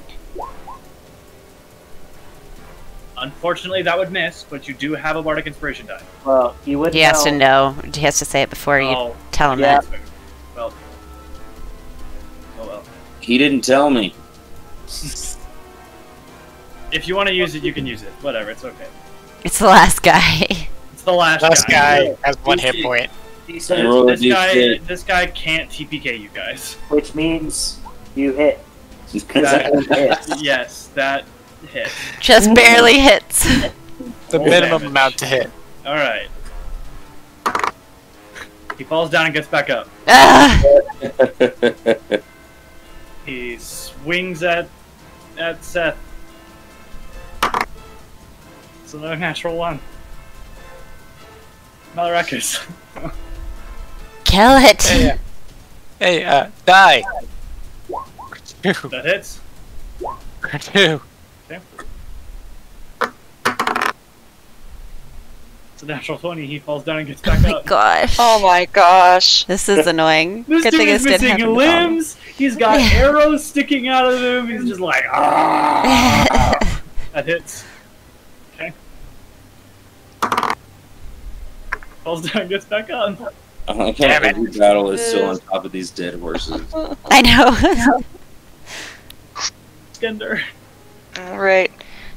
Unfortunately, that would miss, but you do have a Bardic Inspiration die. Well, you would. He has to know. know. He has to say it before you Oh, tell him yeah. that. Well. Oh well. He didn't tell me. If you want to use it, you can use it. Whatever, it's okay. It's the last guy. It's the last, Last guy. guy has one hit point. Decent, I roll a This guy, d6. this guy can't TPK you guys. which means you hit. Because that one hits. yes, that hit. Just barely hits. The Roll minimum damage. amount to hit. All right. He falls down and gets back up. Ah! He swings at at Seth. It's another natural one. Malarakas. Kill it. Hey, uh, hey, uh, die. That hits. Two. It's a natural 20. He falls down and gets back Oh my up. gosh. Oh my gosh. This is annoying. This Good dude thing is this didn't missing happen. to Tom. limbs. He's got arrows sticking out of him. He's just like, ah. that hits. Falls down, gets back on. I like how Damn it. every battle is still on top of these dead horses. I know. Skender. Alright.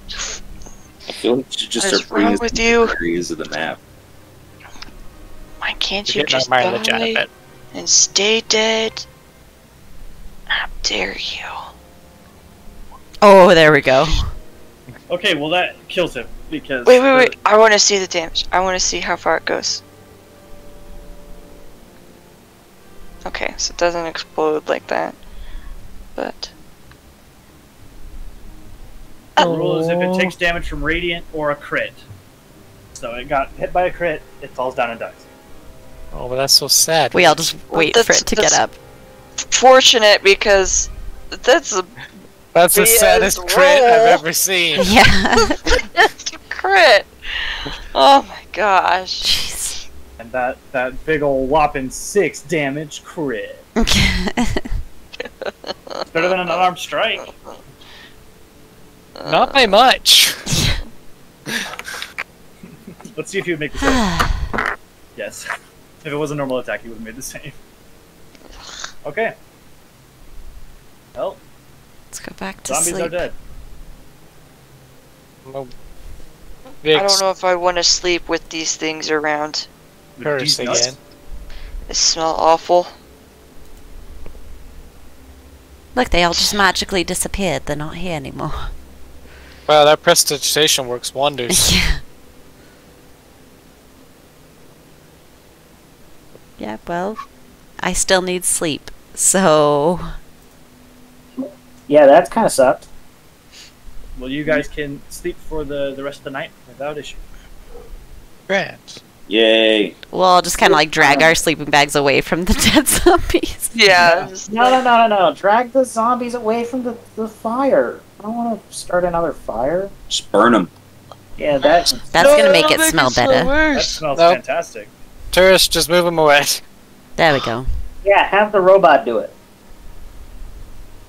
I feel like you should just What is start bringing wrong with to you? areas of the map. Why can't You're you just our mileage out of die it. and stay dead? How dare you? oh, there we go. Okay, well that kills him because. Wait, wait, wait. I want to see the damage. I want to see how far it goes. Okay, so it doesn't explode like that. But. The rule is if it takes damage from radiant or a crit. So it got hit by a crit, it falls down and dies. Oh, but that's so sad. We all just wait for it to get up. Fortunate because that's a That's the BS saddest crit roll. I've ever seen. Yeah. crit. Oh my gosh. Jeez. And that, that big old whopping six damage crit. Better than an unarmed strike. Not by uh. much. Let's see if he would make the same. yes. If it was a normal attack, he would have made the same. Okay. Well, Let's go back to zombies are sleep. dead. Well, I don't know if I want to sleep with these things around. With curse again. They smell awful. Look, they all just magically disappeared. They're not here anymore. Wow, that prestidigitation works wonders. yeah. Yeah, well, I still need sleep. So Yeah, that's kind of sucked. Well, you guys can sleep for the, the rest of the night without issue. Grant. Yay. we'll all just kind of like drag uh-huh. our sleeping bags away from the dead zombies. Yeah. No, no, no, no, no. Drag the zombies away from the, the fire. I don't want to start another fire. Just burn them. Yeah, that. That's gonna make it That'll smell so better. That smells Nope. fantastic. Turris, just move them away. There we go. Yeah, have the robot do it.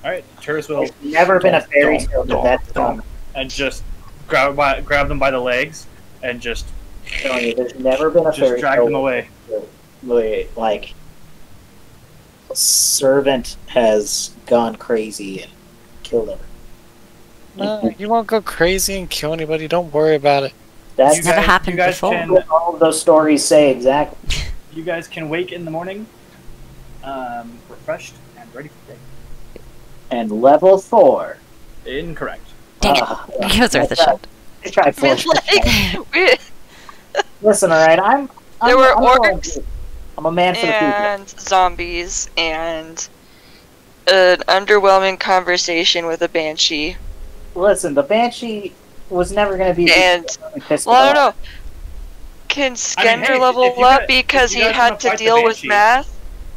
All right, Turris will There's never been a fairy tale that that's done. and just grab by, grab them by the legs and just telling you, there's never been a just fairy drag tale them away. where, like a servant has gone crazy and killed her. No, you won't go crazy and kill anybody. Don't worry about it. That's never guys- happened you guys before. Can, all of those stories say exactly. you guys can wake in the morning, um, refreshed and ready for day. And level four. Incorrect. Dang it. Ah, It was worth a shot. I tried We, four. like, Listen, all right, I'm. I'm There were I'm orcs to- I'm a man for the people. and zombies and an underwhelming conversation with a banshee. Listen, the banshee was never going to be. And pissed well, I don't know. Can I mean, Skender hey, level up because he you guys wanna had to deal with math?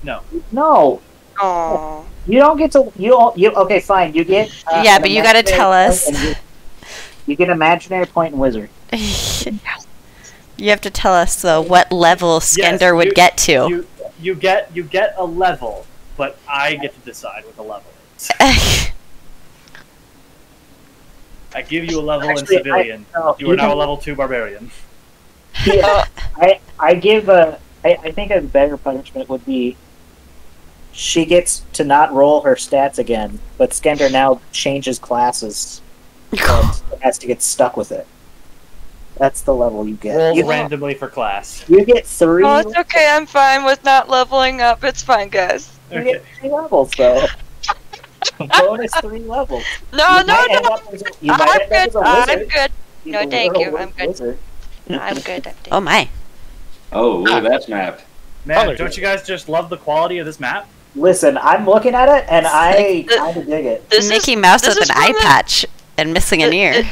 No. No, Oh, you don't get to. You don't- you okay? Fine, you get. uh, Yeah, but you gotta tell us. You, you get imaginary point and wizard. you have to tell us though what level Skender would you- get to. You you get you get a level, but I get to decide what the level is. I give you a level Actually, in civilian. no, you are now can- a level two barbarian. Yeah, I I give a. I, I think a better punishment would be. She gets to not roll her stats again, but Skender now changes classes and has to get stuck with it. That's the level you get. Roll You, randomly for class. you get three. oh, it's okay. I'm fine with not leveling up. It's fine, guys. You Okay. get three levels though. Bonus three levels. No, You no, no. as you I'm good. as a I'm good. No, You thank you. I'm good. wizard. No, I'm good. I'm oh my. Oh, look at that map. Man, don't you guys just love the quality of this map? Listen, I'm looking at it and I The- kind of dig it. This Mickey is, Mouse this with an eye from the- patch and missing an ear.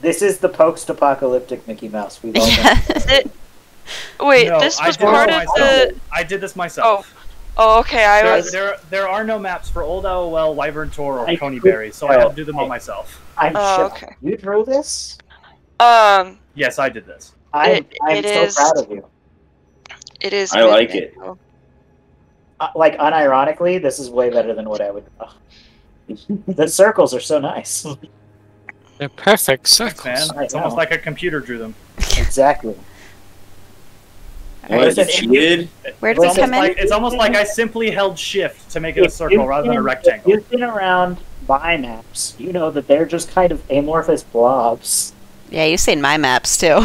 This is the post-apocalyptic Mickey Mouse. We've all Yeah. It, wait, no, this was part of myself. the. I did this myself. Oh, okay. I there, was. there, there are no maps for Old LOL, Wyvern Tor, or I Coneyberry, so I don't do them all myself. I'm Oh, shocked. okay. You drew this? Um, Yes, I did this. I'm, I'm it so is- proud of you. it is. I like man. it. Uh, like, unironically, this is way better than what I would. oh. the circles are so nice. They're perfect Thanks, man. circles. I It's almost like a computer drew them. exactly. What, Listen, you if? Where'd It's we almost come in? like it's almost like I simply held shift to make it a circle you've rather than a rectangle. You've been around maps, you know that they're just kind of amorphous blobs. Yeah, you've seen my maps too.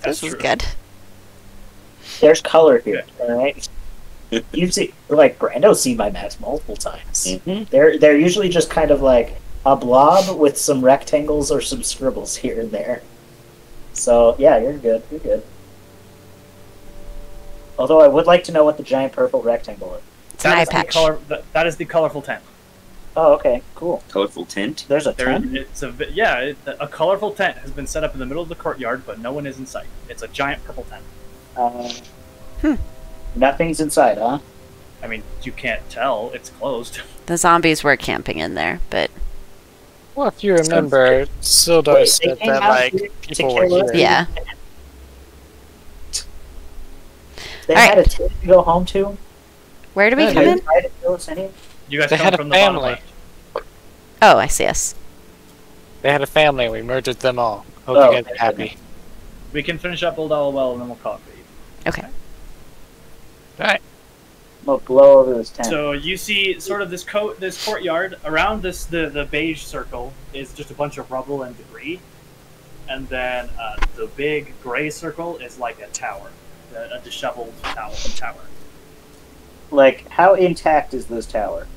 That's this is good. There's color here, alright? You've seen, like, Brando's seen my maps multiple times. Mhm. They're they're usually just kind of like a blob with some rectangles or some scribbles here and there. So yeah, you're good. You're good. Although I would like to know what the giant purple rectangle is. It's an That eye is the color. That, that is the colorful tent. Oh, okay, cool. Colorful tint. There's a There, ten. it's a yeah, it, a colorful tent has been set up in the middle of the courtyard, but no one is in sight. It's a giant purple tent. Uh, Hmm. Nothing's inside, huh? I mean, you can't tell; it's closed. The zombies were camping in there, but Well, if you remember, Sildar Wait, they said that like people were kill us? here. yeah. They Alright. had a tent to go home to. Where do we Yeah, come in? tried to kill us anyway. You guys They come had a from the bottom family. left. Oh, I see us. They had a family. We murdered them all. Hope Oh, you guys are happy. We can finish up Old Well, and then we'll call it for you. Okay. All right. I'm gonna blow over this tent. So you see, sort of this coat, this courtyard around this the the beige circle is just a bunch of rubble and debris, and then uh, the big gray circle is like a tower, a, a disheveled tower. Tower. like, how intact is this tower?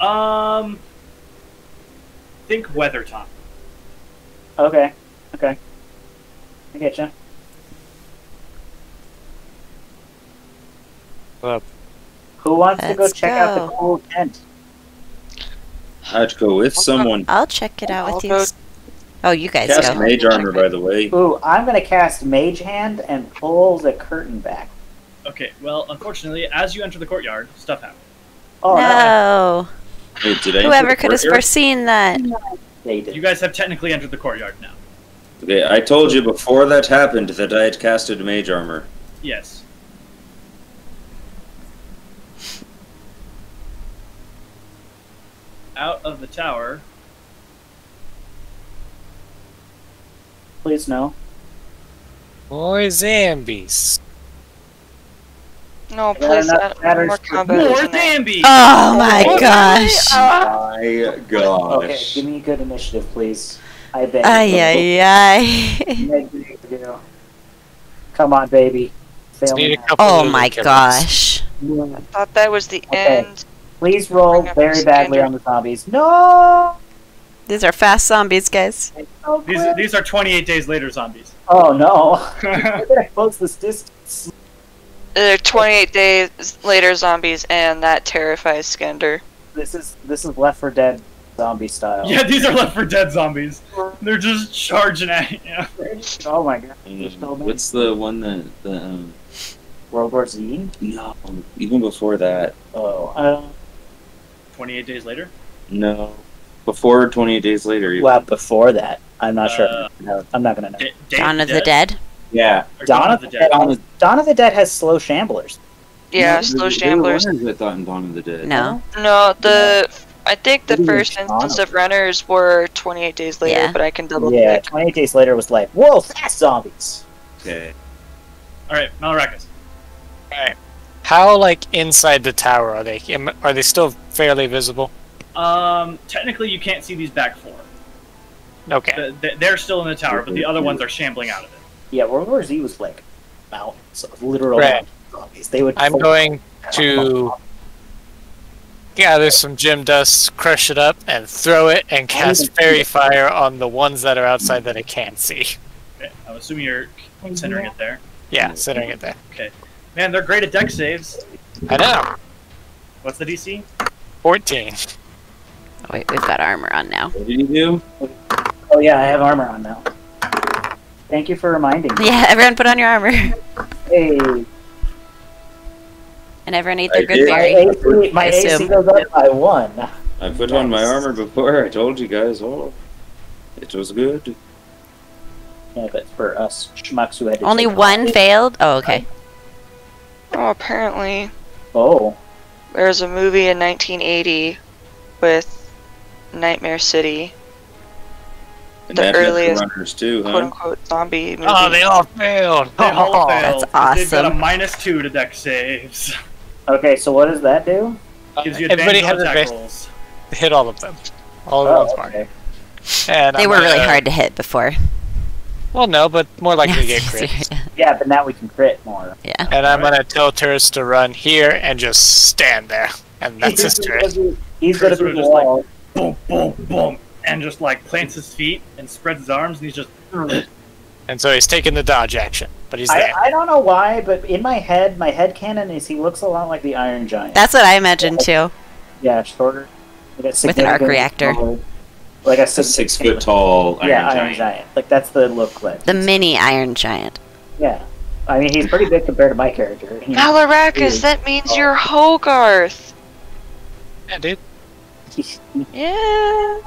Um, think weather time. Okay, okay. I get you. Who wants to go Let's check out the cool tent? I'd go with someone. I'll check it out I'll with you. Oh, you guys Cast go. mage armor, by the way. Ooh, I'm gonna cast Mage Hand and pull the curtain back. Okay, well, unfortunately, as you enter the courtyard, stuff happens. Oh no, No. Wait, did I Whoever the could have foreseen that. they did. You guys have technically entered the courtyard now. Okay, I told you before that happened that I had casted mage armor. Yes. Out of the tower, Please no. More zombies. No, please, enough I don't more for combat. more isn't it? Zambi! Oh my Oh, gosh. My gosh. Okay, give me a good initiative, please. I beg. Ay, ay, ay. You. Come on, baby. Fail Need me a couple Oh my gosh. I thought that was the Okay. end. Please roll very badly standard. on the zombies. No. These are fast zombies, guys. So These, these are 28 days later zombies. Oh no. Close this distance. They're 28 days later zombies, and that terrifies Skender. This is this is Left 4 Dead zombie style. yeah, these are Left 4 Dead zombies. They're just charging at you. Oh my god. Um, There's so many. what's the one that the um, World War Z? no even before that Oh. Uh, 28 days later? no before 28 days later even. well, before that, I'm not sure. Uh, No, I'm not gonna know. Da- Day Dawn of the Dead. yeah Or Dawn of the Dead. Dawn of- Dawn of the Dead has slow shamblers. Yeah, No, slow they- they were shamblers. runners, I thought in Dawn of the Dead No. No, the I think the What do you mean, first instance of runners were 28 days later, Yeah. but I can double check. Yeah, check. 28 days later was like, whoa, fast zombies. okay Alright, Malarakas. How like inside the tower are they? Are they still fairly visible? Um, technically, you can't see these back four. Okay. The- the- They're still in the tower, but the other ones are shambling out of it. Yeah, World War Z was like mountains of literal Right. zombies. They would. I'm going to gather some gem dust, crush it up, and throw it, and cast faerie fire on the ones that are outside that I can't see. Okay, I'm assuming you're centering it there. Yeah, centering it there. Man, they're great at dex saves. I know. What's the DC? 14. Oh, wait, we've got armor on now. what did you do Oh yeah, I have armor on now. Thank you for reminding me. Yeah, everyone put on your armor. Hey, And everyone ate their I good did. my. AC, my I AC goes up by one. I put on my armor before I told you guys all it was good Yeah, but for us schmucks who had to Only take- one failed? Oh, okay. Oh, apparently Oh, there's a movie in 1980 with Nightmare City, and The that had the earliest runners too quote unquote zombie movie. Oh, they all failed. They all Oh, failed. that's awesome. They've got a minus two to dex saves. okay. So what does that do? Gives you Everybody has attack rolls. hit all of them. All of Oh, ones marked. okay. And They I'm were really gonna- hard to hit before. Well, no, but more likely to get Yeah, crit. Yeah, but now we can crit more. yeah. And I'm gonna tell Turris to run here and just stand there, and that's his turn. He's gonna be of the just like- Boom, boom, boom. And just like plants his feet and spreads his arms and he's just. And so he's taking the dodge action, but he's I, there. I don't know why, but in my head, my head canon is he looks a lot like the Iron Giant. That's what I imagined too. yeah, shorter. With an arc significant- reactor. Like a a six significant- foot tall iron yeah, Iron giant. Giant. Like that's the look like. The mini Iron Giant. Yeah. I mean, he's pretty big compared to my character. He- Malarakas, that means you're Hogarth. Yeah, dude. Yeah.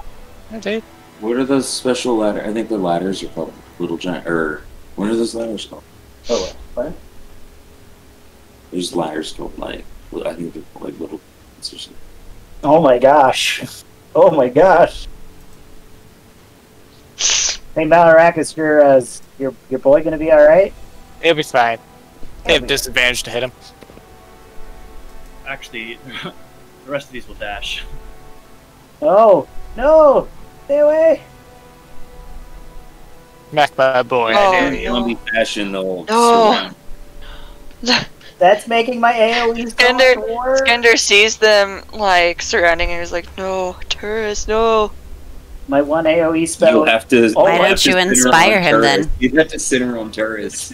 Yeah, dude. What are those special ladders? I think the ladders are called little giant. Or what are those ladders called? oh, what? There's ladders called like I think they're called like little. Oh my gosh. Oh my gosh. Hey Malarakas, your uh, your your boy gonna be all right? He'll be fine. They have disadvantage to hit him. Actually, the rest of these will dash. No, no, stay away. Mac my boy. Oh, I dare In you. zombie fashion, they'll No. That's making my AOE's go Skender, to. Skender sees them like surrounding and he's like, "No, Turris, no." My one AOE spell. You'll have to. Why don't to you inspire on him then? You have to center on Turris.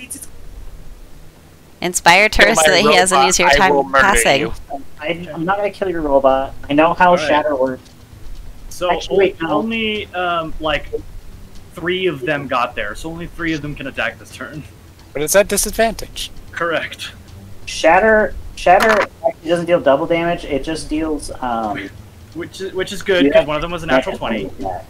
Inspire Kill Tur so my that he has an easier time murder passing. I, I'm not gonna kill your robot. I know how Alright. shatter works. So Actually, wait, no. only um, like three of them got there, so only three of them can attack this turn. But it's at disadvantage. Correct. Shatter, shatter actually doesn't deal double damage. It just deals. Um, Which is, which is good because one of them was a natural twenty. Yeah.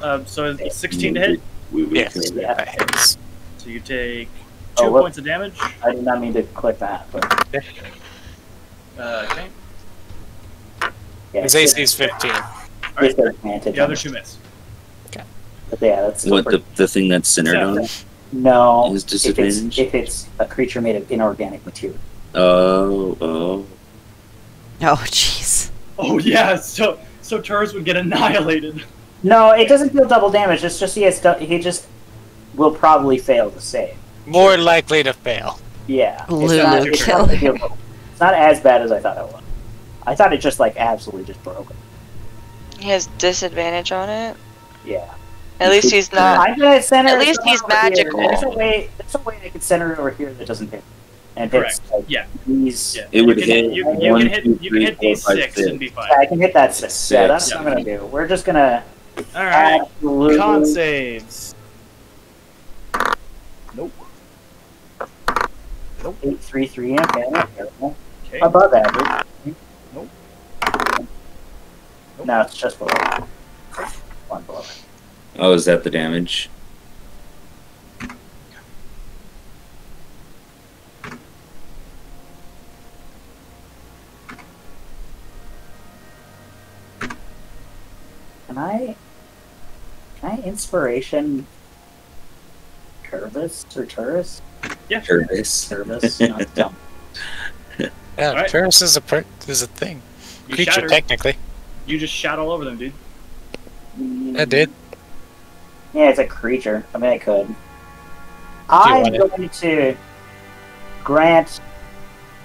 Uh, so 16 to hit. We would Yes, that hits. So you take Oh, two what- points of damage. I did not mean to click that, but Uh, okay. yeah. His AC is 15. Alright. Disadvantage. The other two miss. But yeah, that's What the the thing that's centered Yeah. on? no. Is If it's, if it's a creature made of inorganic material. Oh, oh. Oh, jeez. Oh yeah. So so Turs would get annihilated. No, it doesn't deal double damage. It's just he has. du- He just will probably fail to save. More likely to fail. Yeah. It's not, it's, not, killer. a deal- it's not as bad as I thought it was. I thought it just like absolutely just broke. He has disadvantage on it. Yeah. At least he's not. I'm gonna center At least he's somewhere here. magical. There's a way. There's a way I can center it over here that doesn't hit. And it's Correct. like Yeah. these. Yeah. It would you can, hit You, can- you one, can hit. two, You can three, hit these four, five, six six. and be fine. Yeah, I can hit that six. Yeah, that's Six. what I'm gonna do. We're just gonna All right. absolutely. Con saves. Nope. Nope. Eight three three. Okay. okay. Okay. Above average. Nope. No, it's just below. One below. Oh, is that the damage? Can I? Can I inspiration? Curvis or Turris? Yeah. Curvis. Curvis. not dumb. Yeah, Alright. Turris is a per- is a thing. You Creature, shattered. technically. You just shot all over them, dude. I did. Yeah, it's a creature. I mean, I could. I'm want it? going to grant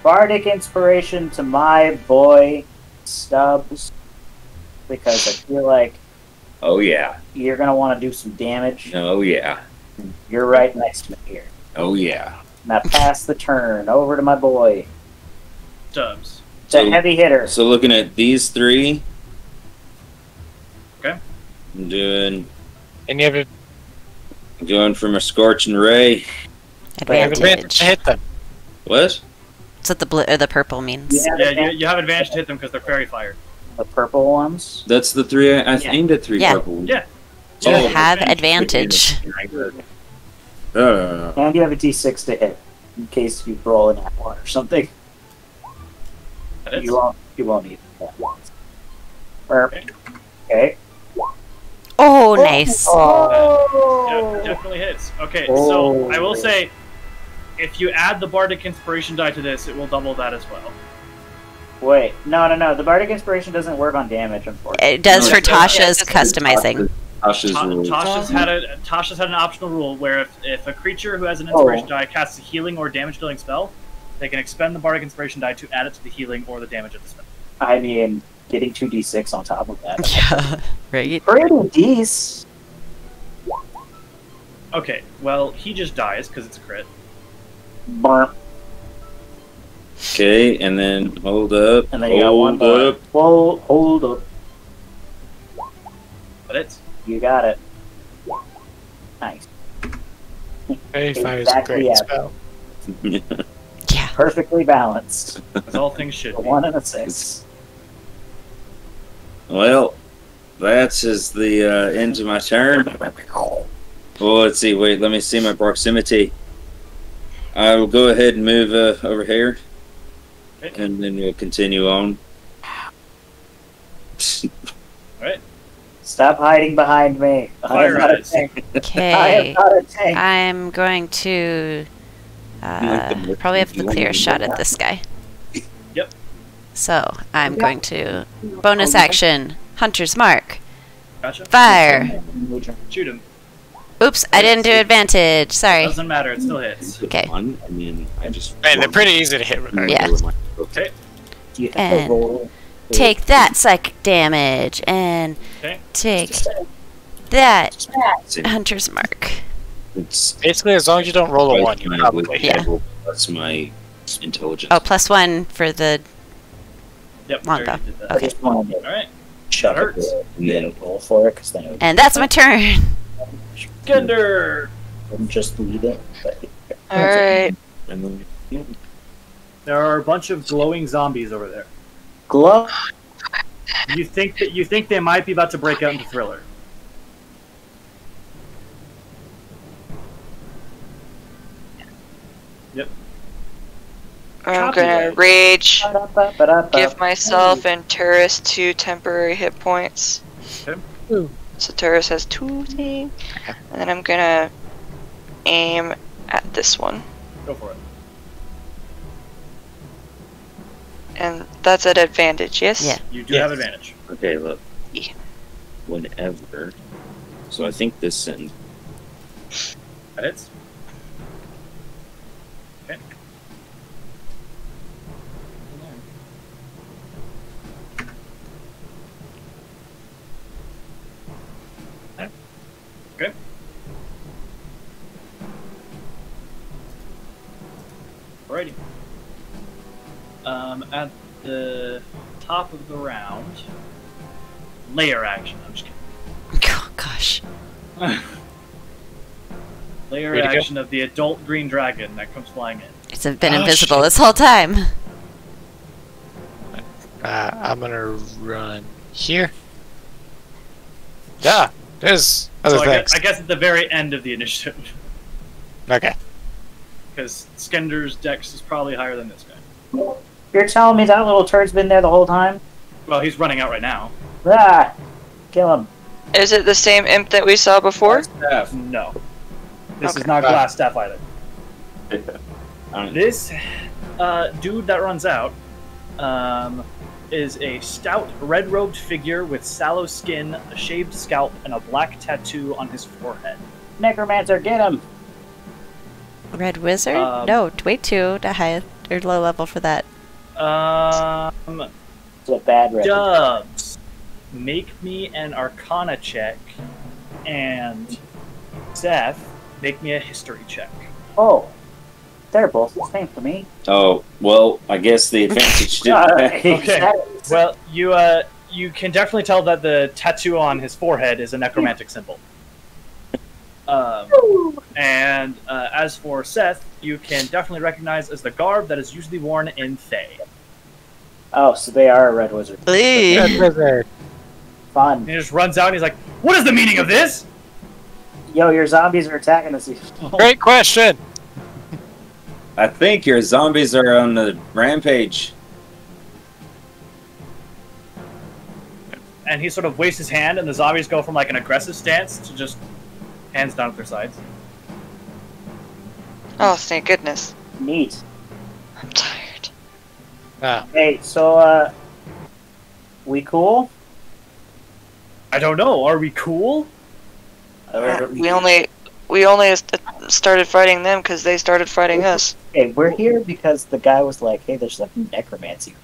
bardic inspiration to my boy Stubbs because I feel like Oh yeah. you're gonna want to do some damage. Oh yeah. You're right next to me here. Oh yeah. Now pass the turn over to my boy, Dubs. the So- heavy hitter. So looking at these three. Okay. I'm doing And you have a- going from a scorching ray. you have advantage Advantage. to hit them. What? That's what the blue uh, or the purple means. Yeah, Yeah, you, you have advantage to hit them because they're faerie fire. The purple ones. That's the three. I, I Yeah. aimed at three Yeah. purple. Ones. Yeah. You Oh. have advantage. Uh, And you have a D6 to hit in case you roll an at one or something. That is. You won't. You won't need that once. Or, Okay. okay. Oh, nice. Oh. Yeah, definitely hits. Okay, so Oh. I will say, if you add the bardic inspiration die to this, it will double that as well. Wait, no, no, no. The bardic inspiration doesn't work on damage, unfortunately. It does No, for it doesn't. Tasha's customizing. Tasha's Ta- rules. Tasha's had a Tasha's had an optional rule where if, if a creature who has an inspiration Oh. die casts a healing or damage dealing spell, they can expend the bardic inspiration die to add it to the healing or the damage of the spell. I mean, getting two d6 on top of that. Yeah, right. Pretty decent. Okay, well he just dies because it's a crit. Burp. Okay, and then hold up. And then you got one hold more. up. Whoa, hold up. But it? You got it. Nice. Faerie fire is a great yeah. spell. Yeah. Perfectly balanced. as all things should A be. one and a six. well, that's is the uh, end of my turn. Well, let's see. Wait, let me see my proximity. I will go ahead and move uh, over here, Okay. And then we'll continue on. Alright. Stop hiding behind me. I am Fire not eyes. I am Okay. not a tank. I'm going to uh, the probably have the you clear shot at this guy. Yep. So I'm going to bonus action, Hunter's Mark, Gotcha. fire. Shoot him. Oops, I didn't do advantage. Sorry. Doesn't matter. It still hits. Okay. One, I mean, I just. Man, they're pretty easy to hit. regardless. Yeah. Okay. You have And. Take that psychic damage and Okay. take that Hunter's Mark. It's Basically, as long as you don't roll a twice one, you my probably wisdom Yeah. level plus my intelligence. Oh, plus one for the Yep. Longbow. Jared did that. I just wanted to All right. shut hurts. and then roll for it because then it would, and that's my turn. Gender. wouldn't just leave it. All right. And then yeah. There are a bunch of glowing zombies over there. glow. You think that you think they might be about to break out into thriller. Yep. I'm Copyright. gonna rage, give myself and Turris two temporary hit points. Okay. Ooh. So Turris has two things, and then I'm gonna aim at this one, Go for it. and that's at advantage. Yes. Yeah. You do Yes. have advantage. Okay, look. Yeah. Whenever. So I think this sends. That hits. Okay. Okay. Alrighty. Um, at the top of the round, lair action. I'm just kidding. Oh, gosh. lair Way go. action of the adult green dragon that comes flying in. It's been Oh, invisible shit. this whole time. Uh, I'm gonna run here. Yeah, there's other so I guess, I guess at the very end of the initiative, Okay. Because Skender's dex is probably higher than this guy. You're telling me that little turd's been there the whole time? Well, he's running out right now. Ah, kill him. Is it the same imp that we saw before? Staff? No, this is not Glasstaff either. This uh, dude that runs out um, is a stout, red-robed figure with sallow skin, a shaved scalp, and a black tattoo on his forehead. Necromancer, get him. Red wizard? Um, no, way too to high or low level for that. Um, It's a bad red. Dubs, make me an Arcana check, and Seth, make me a History check. Oh, they're both the same for me. Oh, well, I guess the advantage didn't Okay. Well, you uh, you can definitely tell that the tattoo on his forehead is a necromantic symbol. Um, and uh, as for Seth, you can definitely recognize as the garb that is usually worn in Thay. Oh, so they are a red wizard. Red wizard. Fun. And he just runs out and he's like, "What is the meaning of this?" Yo, your zombies are attacking us. Great question. I think your zombies are on the rampage. And he sort of waves his hand, and the zombies go from like an aggressive stance to just hands down at their sides. Oh, thank goodness. Neat. I'm tired. Ah, Hey, so, uh, we cool? I don't know. Are we cool? Uh, we only we only started fighting them because they started fighting us. Okay, we're here because the guy was like, hey, there's like necromancy.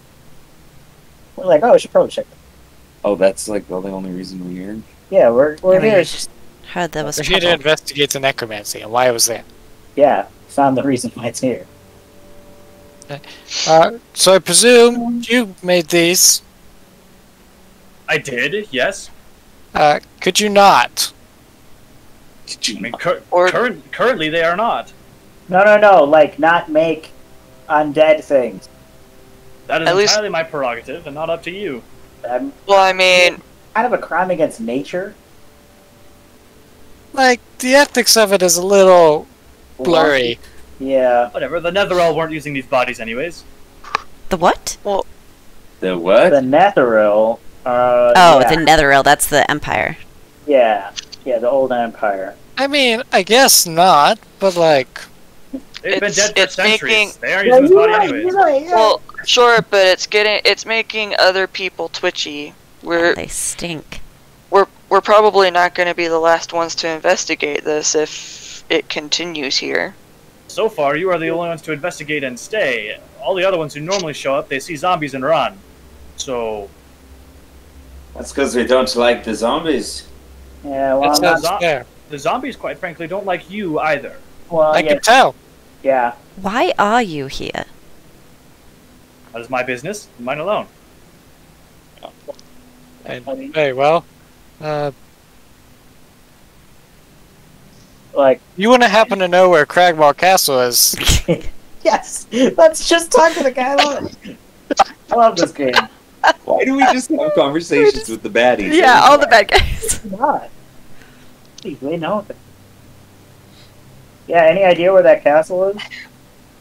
We're like, oh, we should probably check that. Oh, that's like well, the only reason we're here. Yeah, we're, we're I mean, here. It's just, Heard there was we're here to investigate the necromancy and why it was there. yeah, found the reason why it's here. Uh, so I presume you made these. I did. Yes. Uh, could you not? I mean, cur- Or- current, currently they are not. No, no, no, like, not make undead things. That is At least- entirely my prerogative, and not up to you. Um, Well, I mean, kind of a crime against nature. Like the ethics of it is a little blurry. Yeah. Whatever. The Netheril weren't using these bodies anyways. The what? Well, the what? The Netheril. Uh, Oh, yeah. the Netheril. That's the Empire. Yeah, yeah, the old empire. I mean, I guess not, but like, They've been It's- dead for it's centuries. making- They aren't using this body anyways. right, yeah. well, sure, but it's getting it's making other people twitchy. We're They stink. we're we're probably not going to be the last ones to investigate this if it continues here. So far, you are the only ones to investigate and stay. All the other ones who normally show up, they see zombies and run. So, That's because we don't like the zombies. yeah, well, that I'm not, sounds fair. the zombies, quite frankly, don't like you either. Well, I yeah, can tell. yeah. Why are you here? That is my business, mine alone. And, hey, well, uh, Like, you wouldn't happen to know where Cragmaw Castle is? yes. Let's just talk to the guy. I love this game. Why do we just have conversations with the baddies? Yeah, all the bad guys. Not. They know. Yeah. Any idea where that castle is?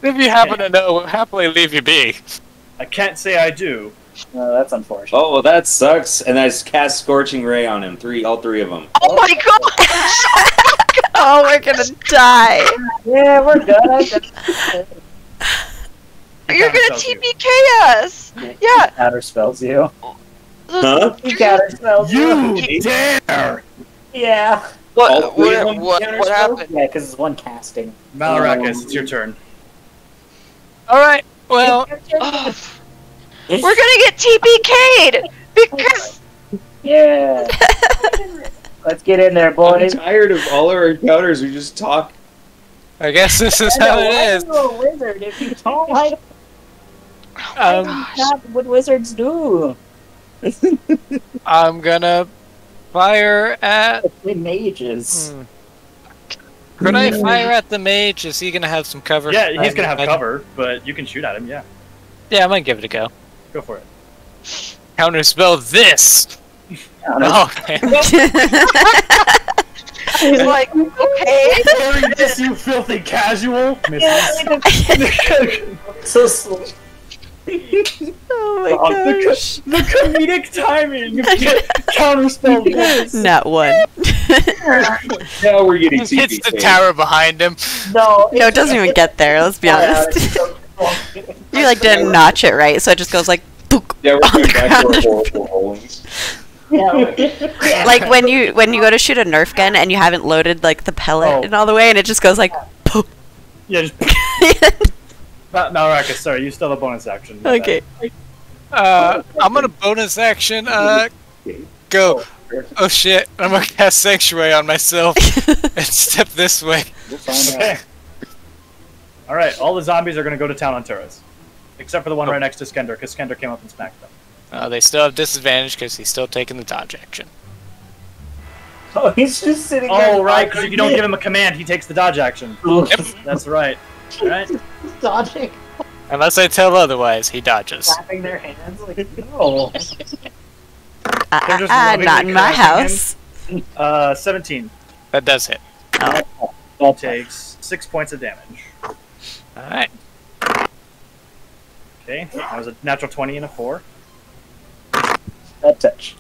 If you happen to know, we'll happily leave you be. I can't say I do. No, that's unfortunate. Oh, well, that sucks. And I just cast Scorching Ray on him. Three, all three of them. Oh my god! Oh, we're gonna die. Yeah, we're good. You're gonna Sounds good. TPK us! Yeah. Counter spells you. Huh? He counter spells You dare! Yeah. What, what, what, what spell? happened? Yeah, because it's one casting. Malarakas, um, it's your turn. Alright, well, Oh, we're gonna get TPK'd! Because Yeah. Let's get in there, boys. I'm tired of all our encounters. We just talk. I guess this is I know, how it why is. are you a wizard if you don't like Um, not what wizards do? I'm gonna fire at. We mages. Hmm. Could I fire at the mage? Is he gonna have some cover? Yeah, he's gonna have cover, but you can shoot at him, yeah. Yeah, I might give it a go. Go for it. Counterspell this. Oh, okay. he's like, okay. Carry this, you filthy casual! So slow. Oh my Oh, the, gosh. co- the comedic timing! Counterspell this! Not one. Now we're getting Hits the tower behind him. No, No, it doesn't even get there, let's be honest. you like didn't notch it right, so it just goes like book Yeah, we're on the back to our ground. Yeah. like when you when you go to shoot a Nerf gun and you haven't loaded like the pellet Oh. and all the way and it just goes like poof. Yeah, just. Ma- Malarakas, sorry, you still have a bonus action. Okay. Uh, I'm gonna bonus action. Uh, go. Oh shit! I'm gonna cast Sanctuary on myself and step this way. Okay. Alright, all the zombies are gonna go to town on Turris. Except for the one right next to Skender, because Skender came up and smacked them. Uh, they still have disadvantage because he's still taking the dodge action. Oh, he's just sitting there. Oh, right, because if you don't give him a command, he takes the dodge action. Yep. That's right. Alright? dodging, Unless I tell otherwise, he dodges. clapping their hands like no. Uh, They're uh, uh, not in my caressing house. Uh, 17 That does hit. All takes 6 points of damage. All right. Okay, that was a natural 20 and a 4. That touch.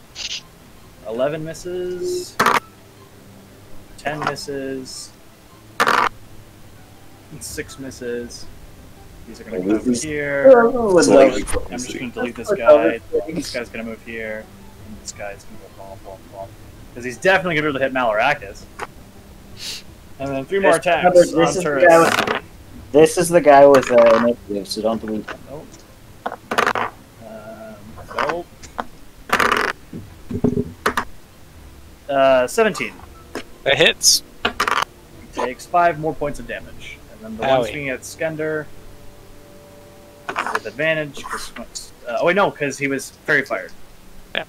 11 misses. 10 misses. 6 misses. These are gonna oh, come over here. With So, like, I'm just gonna delete this guy. This guy's gonna move here. And this guy's gonna go blah blah blah. Because he's definitely gonna be able to hit Malarakas. And then three more Just attacks on is Turris. Guy with- This is the guy with uh, initiative, so don't delete him. Um, so, uh, 17. That hits. Takes five more points of damage. And then the one Owie. swinging at Skender with advantage. 'cause- uh, oh, wait, no, because he was faerie fired. Yeah.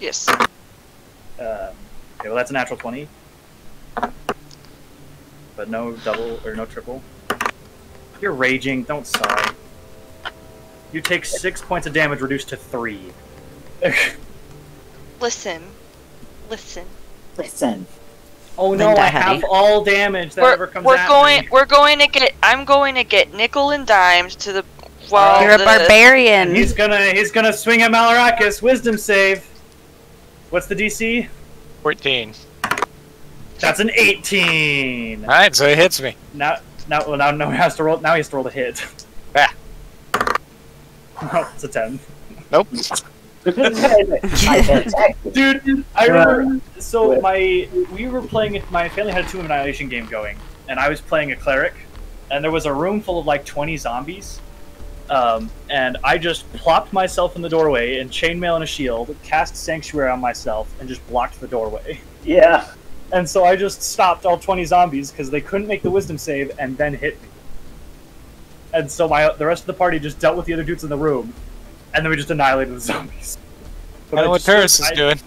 Yes. Um, okay, well, that's a natural 20. But no double or no triple. You're raging. Don't sigh. You take six points of damage, reduced to three. Listen. Listen. Listen. oh no, Linda, I honey. have all damage that We're, comes we're at going me. we're going to get I'm going to get nickel and dimes to the well You're a the- And barbarian. he's gonna he's gonna swing at Malarakas. Wisdom save. What's the DC? 14. That's an 18. All right, so he hits me. Now, now, well, now, now he has to roll. Now he has to roll the hit. Ah. Oh, it's a 10. Nope. Dude, I remember. So my we were playing. My family had a Tomb Annihilation game going, and I was playing a cleric, and there was a room full of like 20 zombies. Um, and I just plopped myself in the doorway in chainmail and a shield, cast Sanctuary on myself, and just blocked the doorway. Yeah. And so I just stopped all 20 zombies because they couldn't make the wisdom save and then hit me. And so my the rest of the party just dealt with the other dudes in the room, and then we just annihilated the zombies. But I know what just- Turris is I- doing.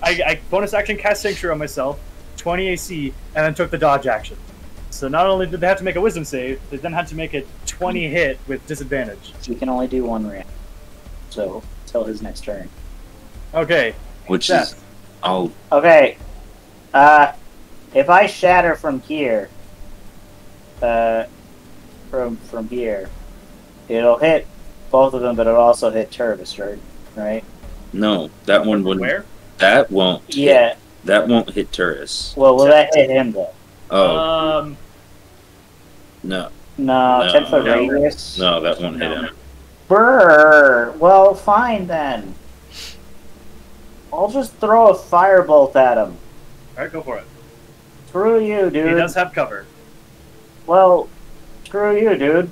I, I bonus action cast Sanctuary on myself, 20 AC, and then took the dodge action. So not only did they have to make a wisdom save, they then had to make a 20 hit with disadvantage. So you can only do one reaction. So till his next turn. Okay. Which Seth. is, I'll Okay. Uh, if I shatter from here, uh, from from here, it'll hit both of them, but it'll also hit Turvis, right? Right? no. That one wouldn't. Where? That won't. hit- Yeah. That won't hit Turris. Well, will that hit him though? Oh Um, no, No, No, ten foot no. radius. no, that won't hit him. Brr. Well, fine then. I'll just throw a firebolt at him. Alright, go for it. Screw you, dude. He does have cover. Well, screw you, dude.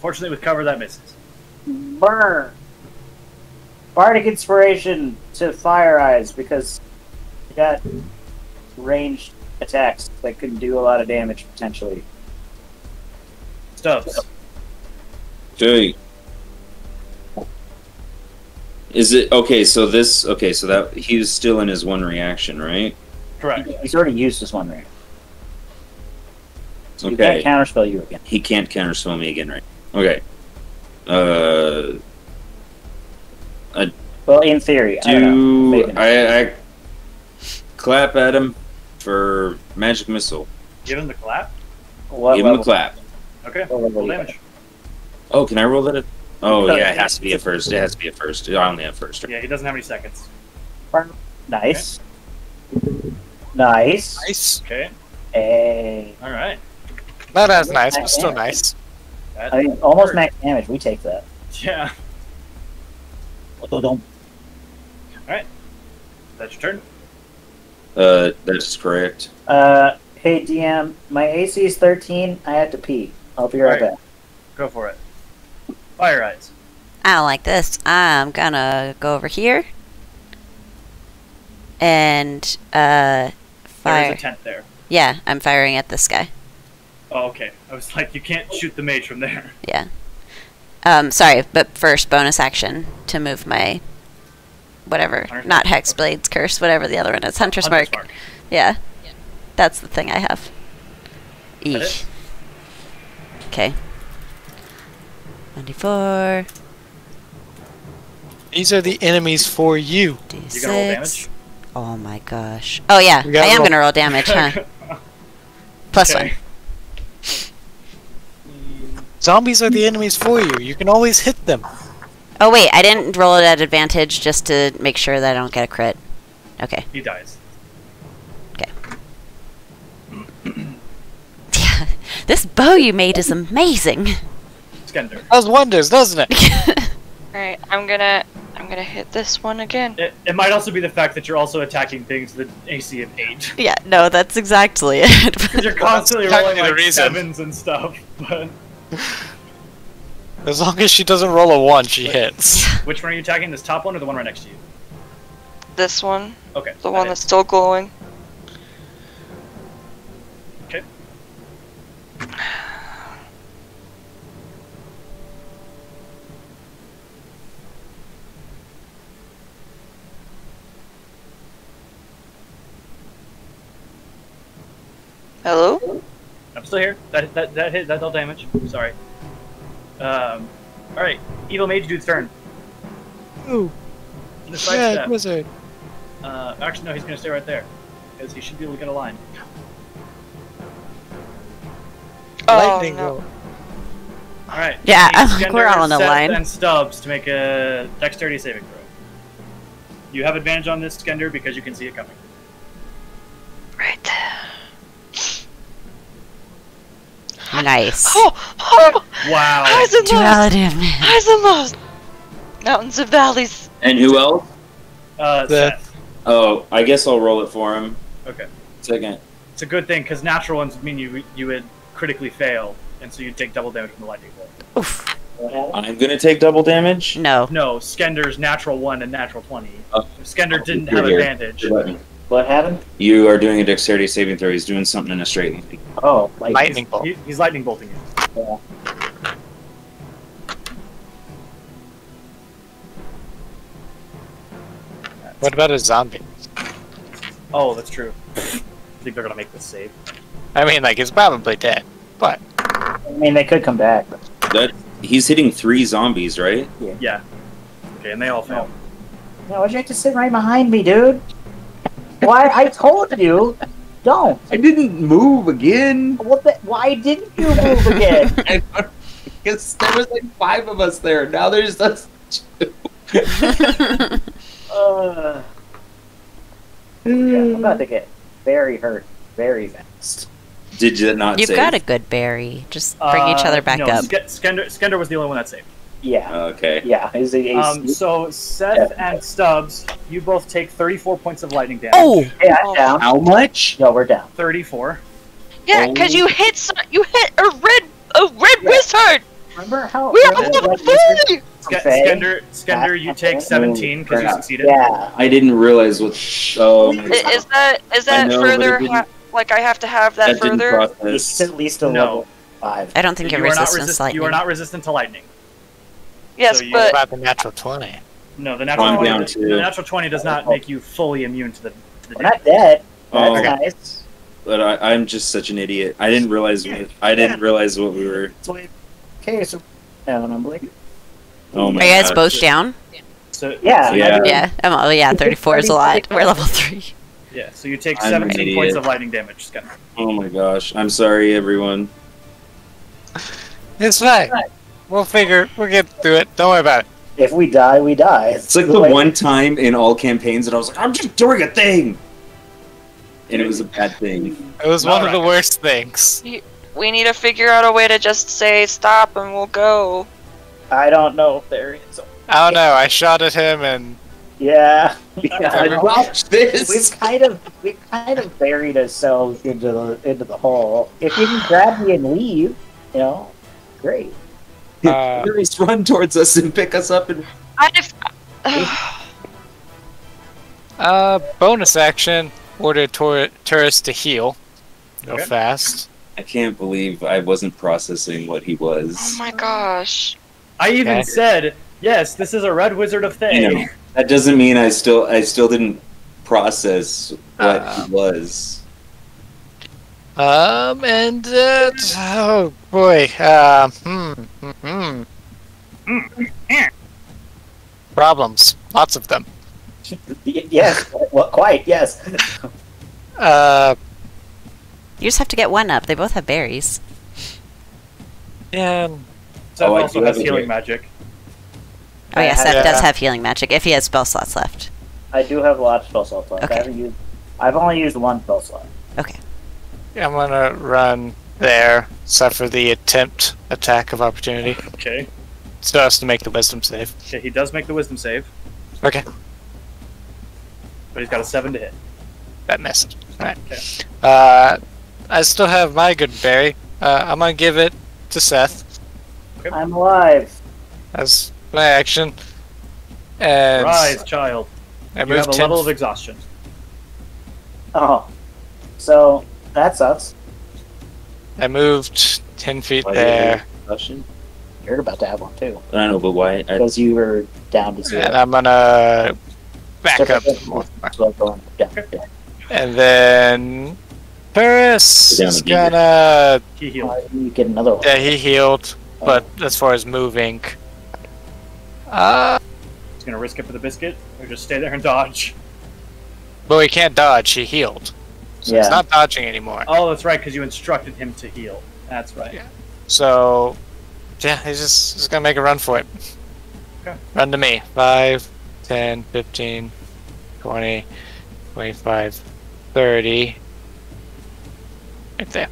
Fortunately, with cover, that misses. Burn. Bardic inspiration to Fire Eyes because he got ranged attacks that could do a lot of damage potentially. Stubbs. Joey. Is it okay? So this okay? So that he's still in his one reaction, right? Correct. He's already used this one right. You Okay. can't counterspell you again. He can't counterspell me again, right? Okay. Uh, I, Well, in theory, I don't know. I, I clap at him for magic missile? Give him the clap. What Give him the clap. Okay. Roll damage. Oh, can I roll that? At, oh yeah, it has to be a first. It has to be a first. I only have first. Yeah, he doesn't have any seconds. got? Nice. Nice. Nice. Okay. Hey. Alright. Not as nice, but still nice. That, I mean, almost hurt. max damage. We take that. Yeah. Oh, don't. That's your turn. Uh, that's correct. Uh, hey DM, my AC is 13. I have to pee. I'll be right Right. back. Go for it. Fire eyes. I don't like this. I'm gonna go over here and uh, There fire. is a tent there. Yeah, I'm firing at this guy. Oh, okay. I was like, you can't shoot the mage from there. Yeah. Um, sorry, but first bonus action to move my whatever, Hunter's not Mark. Hexblade's curse, whatever the other one is, Hunter's, Hunter's Mark. Yeah, that's the thing I have. That Eesh. Okay. 94, These are the enemies for you. D6. You gonna roll damage? Oh my gosh. Oh yeah, I am gonna roll damage, huh? Plus Okay. one. Zombies are the enemies for you. You can always hit them. Oh wait, I didn't roll it at advantage just to make sure that I don't get a crit. Okay. He dies. Okay. yeah. This bow you made is amazing. Skender. Does wonders, doesn't it? Alright, I'm gonna I'm gonna hit this one again. It, it might also be the fact that you're also attacking things with AC of 8. yeah, no, that's exactly it. You're constantly That's rolling exactly the like reason. sevens and stuff. But As long as she doesn't roll a one, she hits. which one are you attacking? This top one or the one right next to you? This one, Okay. the that one hits. that's still glowing. Okay. Hello? I'm still here. That that that hit that dealt damage. Sorry. Um. All right. Evil mage dude's turn. Ooh, The yeah, sidestep. wizard. Uh, actually, no. He's gonna stay right there because he should be able to get a line. Oh Lightning no. bolt. All right. Yeah, I'm like, we're all on a Seth, line. And Stubbs to make a dexterity saving throw. You have advantage on this Skender because you can see it coming. Right there. Nice. Oh, oh, Wow. highs and lows, Duality of man. highs and lows. Mountains and valleys. And who else? Uh, The- Seth. Oh, I guess I'll roll it for him. Okay. Second. It's a good thing because natural ones would mean you you would critically fail, and so you'd take double damage from the lightning bolt. Oof. I'm gonna take double damage. No. No, Skender's natural one and natural twenty. If Skender didn't have here. advantage, Button. What happened? You are doing a dexterity saving throw. He's doing something in a straight line. Oh, like Lightning bolt. He, he's lightning bolting you. Yeah. What about a zombie? Oh, that's true. I think they're gonna make this save. I mean, like, it's probably dead. But I mean, they could come back. But That he's hitting three zombies, right? Yeah. Okay, and they all fail. no, why'd you have to sit right behind me, dude? Why? I told you, don't. I didn't move again. What? The, why didn't you move again? I don't- Because there was like five of us there. Now there's us. two. uh, yeah, I'm about to get very hurt very fast. Did you not You've save? got a goodberry. Just bring each Uh, other back no, up. Sk- Skender, Skender was the only one that saved. Yeah, Okay. yeah. Is it AC? Um, so Seth and Stubbs, you both take 34 points of lightning damage. Oh! yeah, I'm down. How much? No, we're down. 34. Yeah, because you hit some, you hit a red a red Yeah. wizard. Remember how? We are remember all what free. Skender, Skender, you take 17 because you succeeded. Yeah. I didn't realize what. Oh my I- god. Is that is that know, further? Ha- like I have to have that, That further. It's at least a No. level five. I don't think You you're are, not resistant resist- lightning. you are not resistant to lightning. Yes, so you- what but about the natural 20? No, the natural, I'm 20, down the natural 20 does not make you fully immune to the, to the not dead. That's Oh, nice. but I, I'm just such an idiot. I didn't realize. What, I didn't realize what we were. So we- Okay, so now I'm like, Oh my Are you guys god. both down? So, yeah, so Yeah. Yeah. Um, oh, yeah, 34 is a lot. We're level 3. Yeah, so you take I'm 17 points of lightning damage, Skender. Oh my gosh. I'm sorry, everyone. It's fine. We'll figure. We'll get through it. Don't worry about it. If we die, we die. It's like the one time in all campaigns that I was like, I'm just doing a thing, and it was a bad thing. It was one of the worst things. we need to figure out a way to just say stop and we'll go. I don't know if there is. I don't know. I shot at him and Yeah. yeah. Well, Watch this. we've kind of we've kind of buried ourselves into the into the hole. If you can grab me and leave, you know, great. Uh, Please run towards us and pick us up and I, just. uh, bonus action. Order tor- tourists to heal. Go Okay. fast. I can't believe I wasn't processing what he was. oh my gosh. I even Okay. said, yes, this is a red wizard of You know, that doesn't mean I still I still didn't process what Uh, he was. Um, and uh, oh boy. Uh, hmm. Hmm. hmm. Problems. Lots of them. Y- yes. Well, quite. Yes. Uh, You just have to get one up. They both have berries. yeah. Seth Oh, also has healing here. magic. Oh, yeah, I Seth have- does have healing magic if he has spell slots left. I do have a lot of spell slots left. Okay. I haven't used. I've only used one spell slot. Okay. I'm gonna run there, suffer the attempt attack of opportunity. Okay. So as to make the wisdom save. Okay, he does make the wisdom save, Okay, but he's got a 7 to hit. that missed. Alright. Okay. Uh, I still have my good berry. Uh, I'm gonna give it to Seth I'm alive. That's my action. And Rise, child. I You have a level of exhaustion. Oh, so that sucks. I moved 10 feet Why there. Question? You're about to have one too, I don't know, but why? I, because you were down to zero. And I'm gonna back Okay. up more. So going down. down. And then Paris is gonna. He healed. Uh, you get another one. Yeah, he healed. But as far as moving, uh, He's gonna risk it for the biscuit, or just stay there and dodge. but he can't dodge. He healed, so Yeah. he's not dodging anymore. Oh, that's right, because you instructed him to heal. That's right. Yeah. So, yeah, he's just he's gonna make a run for it. Okay. Run to me. 5, 10, 15, 20, 25, 30. Right there.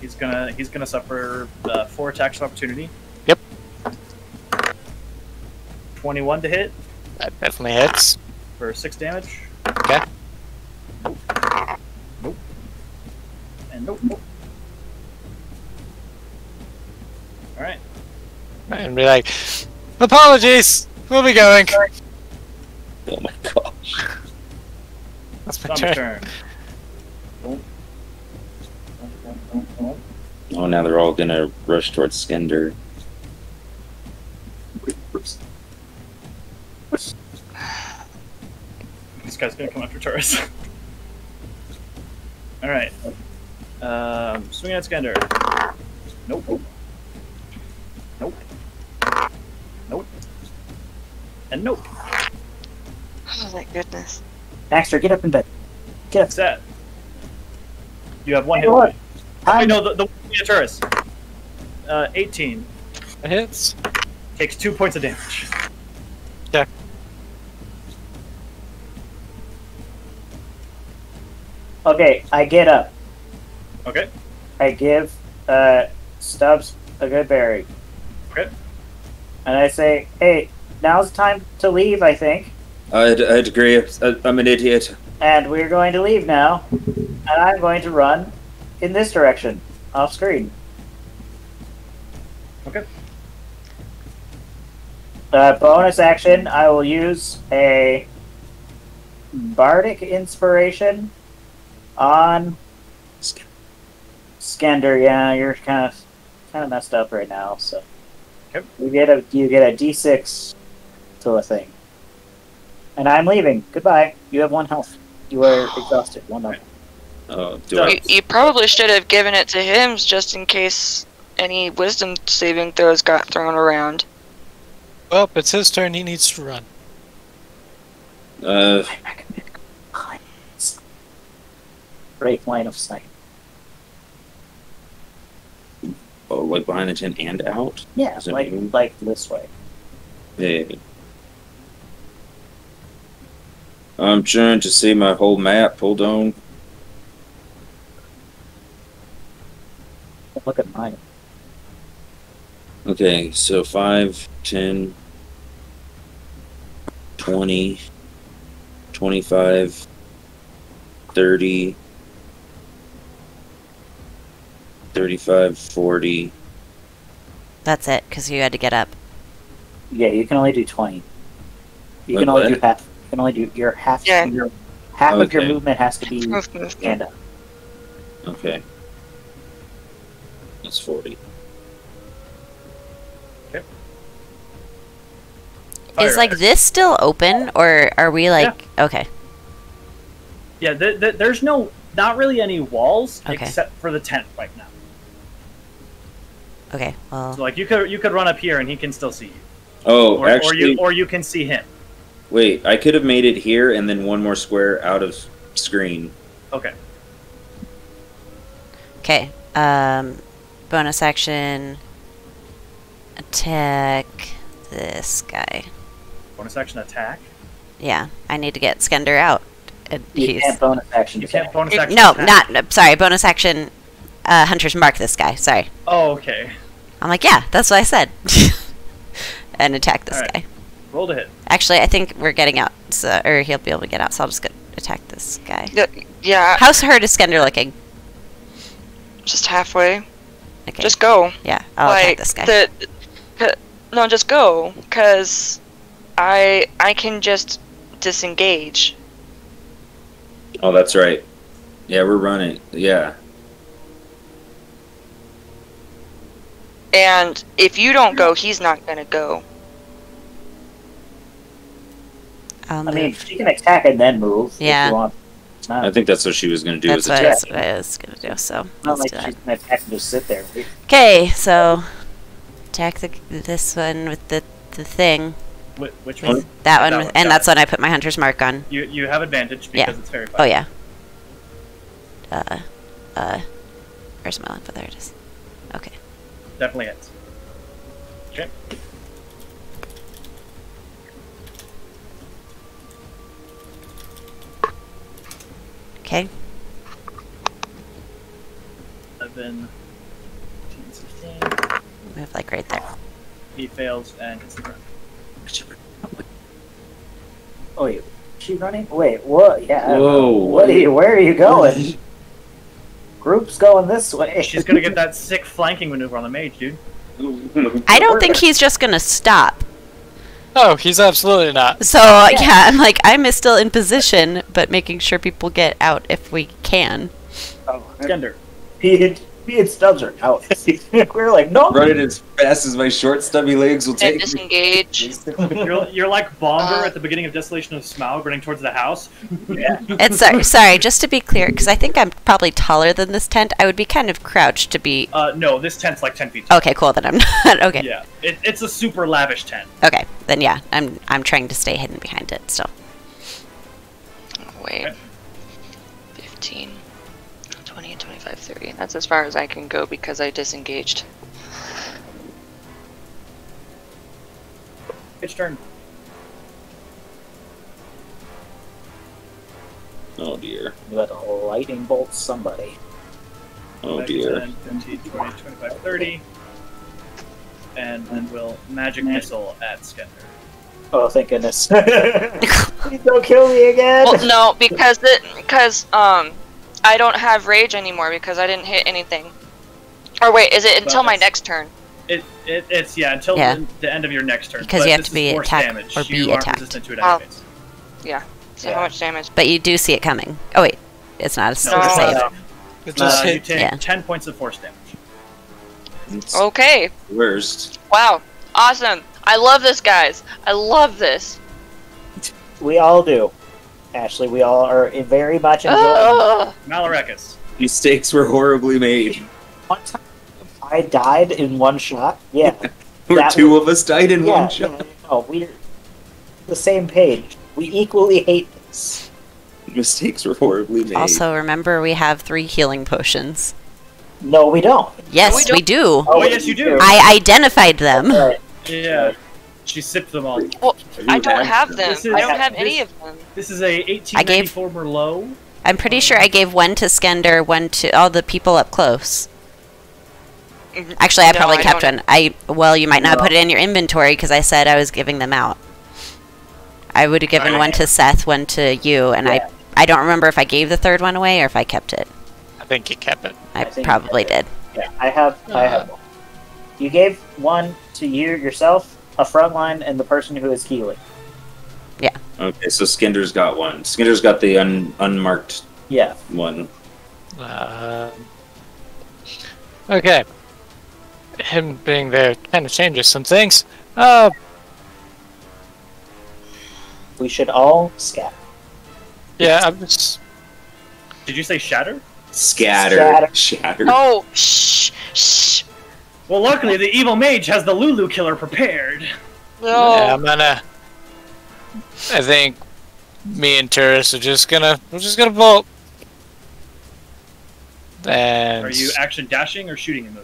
He's gonna he's gonna suffer uh, four attacks of opportunity. Yep. Twenty-one to hit That definitely hits. for six damage. Okay. Nope. And nope. nope. All right. And be like, apologies, we'll be going. oh my gosh. That's my turn. turn. Oh, now they're all gonna rush towards Skender. This guy's gonna come after Turris. Alright. Um, swing at Skender. Nope. Nope. Nope. And nope. Oh my goodness. Baxter, get up in bed. Get up. Set. You have one Hey, hit look. point. Wait, no, the, the swing at Turris. Uh, 18. It hits. Takes two points of damage. Okay, I get up. Okay. I give uh, Stubbs a goodberry. Okay. And I say, hey, now's the time to leave, I think. I'd, I'd agree. I- I'm an idiot. And we're going to leave now. And I'm going to run in this direction, off screen. Okay. Uh, bonus action, I will use a bardic inspiration on Skender. Yeah, you're kind of kind of messed up right now. So Okay. you get a you get a d6 to a thing. And I'm leaving. Goodbye. You have one health. You are exhausted. One health. Oh, do So- I? You, you probably should have given it to him just in case any wisdom saving throws got thrown around. Well, it's his turn. He needs to run. Uh, I recommend. Great line of sight. Oh, like behind the tent and out? Yeah, it like like this way. Yeah. I'm trying to see my whole map. Hold on. Look at mine. Okay, so 5, 10, 20, 25, 30, 35, 40. That's it, because you had to get up. Yeah, you can only do twenty. You Wait, can only what? do half. You can only do your half. Yeah. Your half of your movement has to be Move, move, stand up. Okay. That's 40. Is like this still open, or are we like okay? Yeah, th- th- there's no, not really any walls Okay. except for the tent right now. Okay, well, So like you could you could run up here and he can still see you, Oh, or, or actually, you or you can see him. wait. I could have made it here and then one more square out of screen. Okay. okay. Um, bonus action. Attack this guy. Bonus action attack. Yeah, I need to get Skender out. And You he's- can't bonus action. You can't bonus It- action. no, attack. not uh, sorry. Bonus action. Uh, hunters mark this guy. Sorry. Oh, okay. I'm like, yeah, that's what I said. and attack this Alright. guy. Roll to hit. Actually, I think we're getting out, so, or he'll be able to get out. So I'll just go attack this guy. Yeah, yeah, How's hurt is Skender looking? just halfway. Okay. Just go. yeah, I'll attack this guy. the, no, just go, cause I I can just disengage. Oh, that's right. Yeah, we're running. Yeah. And if you don't go, he's not gonna go. I'll I mean, she can attack and then move. Yeah. If you want. I think that's what she was going to do. That's what, attack. that's what I was gonna do. So not like do that. she's gonna attack and just sit there. Okay, so attack the this one with the the thing. Wh- which one? That one, That with, one, and got that's it. when I put my hunter's mark on. You you have advantage Yeah. because it's very Oh yeah. Uh, uh, where's my lamp? There it is. Okay. Definitely hits. Okay. Okay. 11, 15, 16. Move like right there. He fails and hits the ground. Oh wait, she running? Wait, what? Yeah. Whoa. What are you? Where are you going? Group's going this way. She's gonna get that sick flanking maneuver on the mage, dude. I don't think he's just gonna stop. Oh, he's absolutely not. So uh, yeah, I'm like I'm still in position, but making sure people get out if we can. Oh, Skender. me and, me and Stubbs are out. We're like, no. Run it as fast as my short, stubby legs will take me. disengage. You're, you're like Bombur Uh. at the beginning of Desolation of Smaug running towards the house. yeah. And sorry, sorry, just to be clear, because I think I'm probably taller than this tent. I would be kind of crouched to be. Uh, no, this tent's like 10 feet tall. Okay, cool. Then I'm not. Okay. Yeah, it, it's a super lavish tent. Okay. Then yeah, I'm I'm trying to stay hidden behind it still. Wait. 15, 20, 25, 30. That's as far as I can go because I disengaged. It's turn. Oh dear. You let a lightning bolt somebody. Oh 5, dear. 10, 15, 20, 25, 30. And then we'll magic missile at Skender. Oh, thank goodness. Please don't kill me again. Well, no, because it because um I don't have rage anymore because I didn't hit anything. Or wait, is it until my next turn? It, it it's yeah until Yeah. The, the end of your next turn. Because but you have to be attacked damage. or you be aren't attacked. resistant to attack hits. Yeah. So Yeah. how much damage? But you do see it coming. Oh wait, it's not a No, No. save. no. It Uh, just you take Yeah. 10 points of force damage. It's Okay. worst. Wow. Awesome. I love this, guys. I love this. We all do. Ashley, we all are very much enjoying Ugh. Malarakas. Mistakes were horribly made. One time I died in one shot. Yeah. or That two of us died in yeah, one shot. Oh, we're the same page. We equally hate this. Mistakes were horribly made. Also, remember we have three healing potions. No, we don't. Yes, we we, don't. do. Oh, oh yes, you do. I identified them. Alright. Yeah. She sipped them all. Well, I don't has have them? them. This is- I don't have any of them. This is a I gave- 1894 Merlot. I'm pretty sure I gave one to Skender, one to all the people up close. Mhm. Actually, I No, probably I kept don't- one. I well, you might not No. put it in your inventory because I said I was giving them out. I would have given one to Seth, one to you, and Yeah. I I don't remember if I gave the third one away or if I kept it. I think you kept it. I, I probably kept did. Yeah, I have. I have one. You gave one to you yourself, a frontline, and the person who is healing. Yeah. Okay, so Skender's got one. Skender's got the un- unmarked Yeah. one. Um, okay. Him being there kind of changes some things. Uh, We should all scatter. yeah, I'm just. Did you say shatter? Scatter. Scatter. Shatter. No. Shh. Shh. Well, luckily the evil mage has the Lulu killer prepared. No. Yeah, I'm gonna. I think me and Turris are just gonna. We're just gonna bolt. And Are you action dashing or shooting him?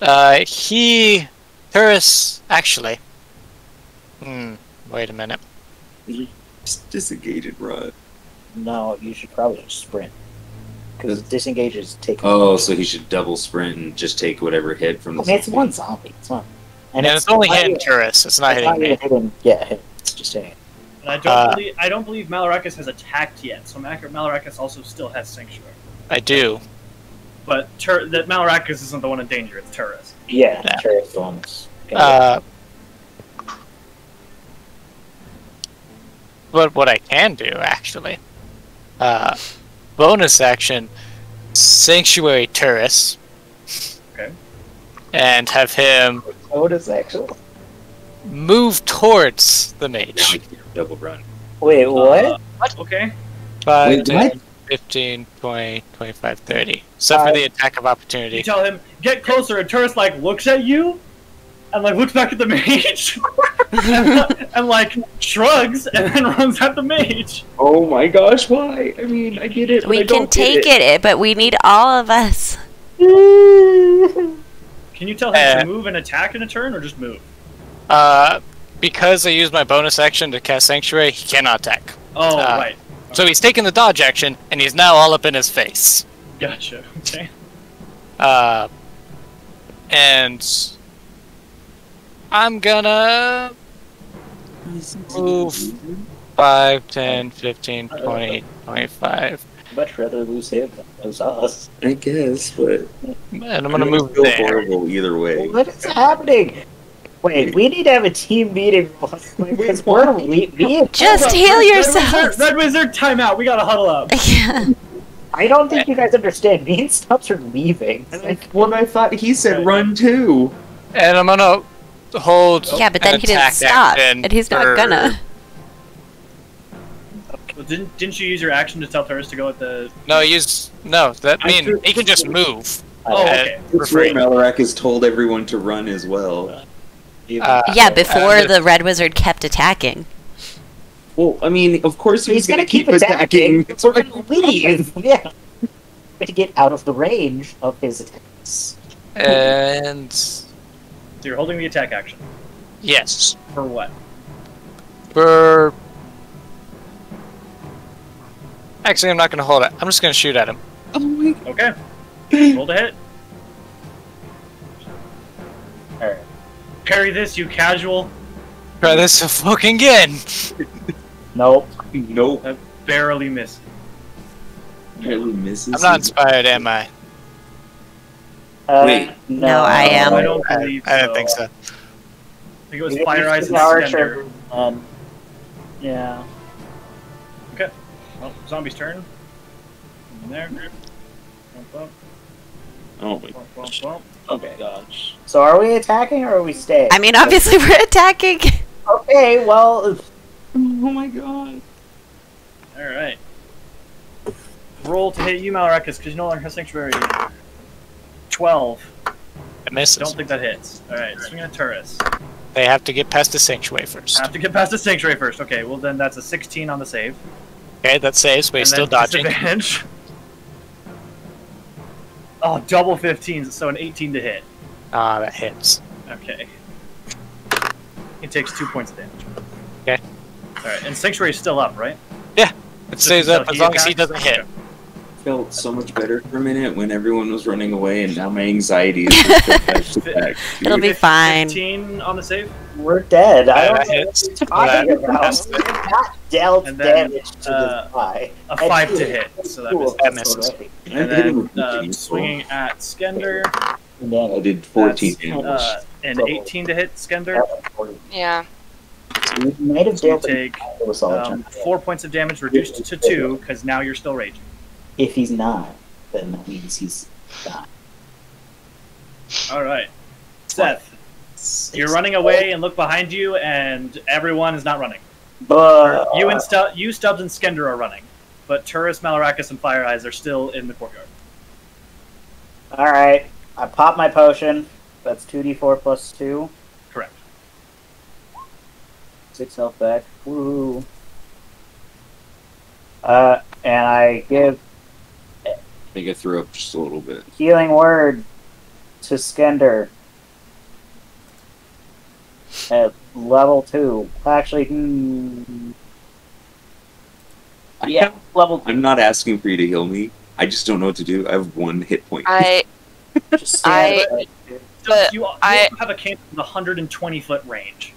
Uh, he, Turris, actually. Hmm. Wait a minute. Just disengage and run. No, you should probably just sprint. Because disengages take. Oh, so he should double sprint and just take whatever hit from the. I mean, it's one zombie. It's one. And, it's, only hitting even- Turris. It's not it's hitting me. hitting. Yeah, it's just hitting. And I don't Uh, believe I don't believe Malarakas has attacked yet, so Mal- Malarakas also still has sanctuary. I do. But Tur- that Malarakas isn't the one in danger; it's Turris. Yeah, Yeah. sure, it's the one okay. Uh, but what I can do, actually, uh, bonus action, Sanctuary Turris. Okay. And have him What is actual? move towards the Now mage. can double run. Wait, what? Uh, okay. 5, Wait, 10, what? 15, 20, 25, 30. Except for Uh, the attack of opportunity. You opportunity. tell him get closer, and Turris like looks at you, and like looks back at the mage, and, and, like shrugs, and then runs at the mage. Oh my gosh, why? I mean, I get it. We can take it. it, but we need all of us. Can you tell him Uh, to move and attack in a turn, or just move? Uh, because I used my bonus action to cast Sanctuary, he cannot attack. Oh, Uh, right. So he's taking the dodge action, and he's now all up in his face. Gotcha. Okay. Uh, and I'm gonna move 5, 10, 15, 20, 25. Much rather lose him than lose us. I guess, but And I'm gonna move feel there. horrible either way. What is happening? Wait, we need to have a team meeting because we're le- me. Just up, heal yourself. Red. Wizard, Red Wizard, timeout. We gotta huddle up. I don't think you guys understand. Me and Stubbs are leaving. Like, Well, I thought he said run too. And I'm gonna hold. yeah, but then he didn't stop, and he's not for- gonna. Well, didn't didn't you use your action to tell Turris to go at the? No, use no. That I mean threw- he can just move. Oh, uh, okay. for That's where free. Malarak has told everyone to run as well. Uh, yeah, before uh, the red wizard kept attacking. Well, I mean, of course he's gonna keep attacking. We're gonna leave. Yeah. To get out of the range of his attacks. And So you're holding the attack action yes, for what? for. Actually, I'm not gonna hold it. I'm just gonna shoot at him. Oh Okay. Roll to hit. Alright. Parry this, you casual. Try this fucking again. Nope. Nope. That barely missed. Barely misses. I'm not inspired, am I? Uh, Wait. No, No, I am. I don't believe I don't think so. I think it was You Fire used Eyes the and archer, Um, yeah. Okay. Well, zombie's turn. In there. Bump, bump, Oh my bump, bump, bump. Okay. Gosh. So are we attacking or are we staying? I mean, obviously we're attacking. Okay, well, Oh my god. All right. Roll to hit you, Malarakas, because you no longer have Sanctuary. Twelve. It misses. Don't think that hits. All right. Swing at Turris. They have to get past the sanctuary first. Have to get past the Sanctuary first. Okay. Well, then that's a 16 on the save. Okay, that saves, but he's still dodging. disadvantage. Oh, double 15s, so an 18 to hit. Ah, that hits. Okay. He takes two points of damage. Okay. Alright, and Sanctuary's still up, right? Yeah, it stays up as long as he doesn't hit. Okay. Felt so much better for a minute when everyone was running away, and now my anxiety is just back. It'll be fine. 15 on the save. we're dead. I Yeah, don't that know what you're talking about. that's not dealt And then, damage to uh, this guy. A 5 to hit, so that two misses. That misses. already. And I hit him then with uh, swinging at Skender. And I did 14 That's, damage. Uh, an 18 to hit Skender. Yeah. we might have So you dealt take with a solid um, 4 points of damage reduced to 2, because now you're still raging. If he's not, then that means he's not. Alright. Seth, you're running away and look behind you, and everyone is not running. But You and Stu- you, Stubbs, and Skender are running, but Turris, Malarakas, and Fire Eyes are still in the courtyard. all right, I pop my potion. That's two d four plus two. Correct. Six health back. Woo. Uh, and I give I think I threw up just a little bit. healing word to Skender at level two. Actually, hmm, yeah, level two. I'm not asking for you to heal me. I just don't know what to do. I have one hit point. I Just I- right there. You, you I- have a cantrip with 120 foot range.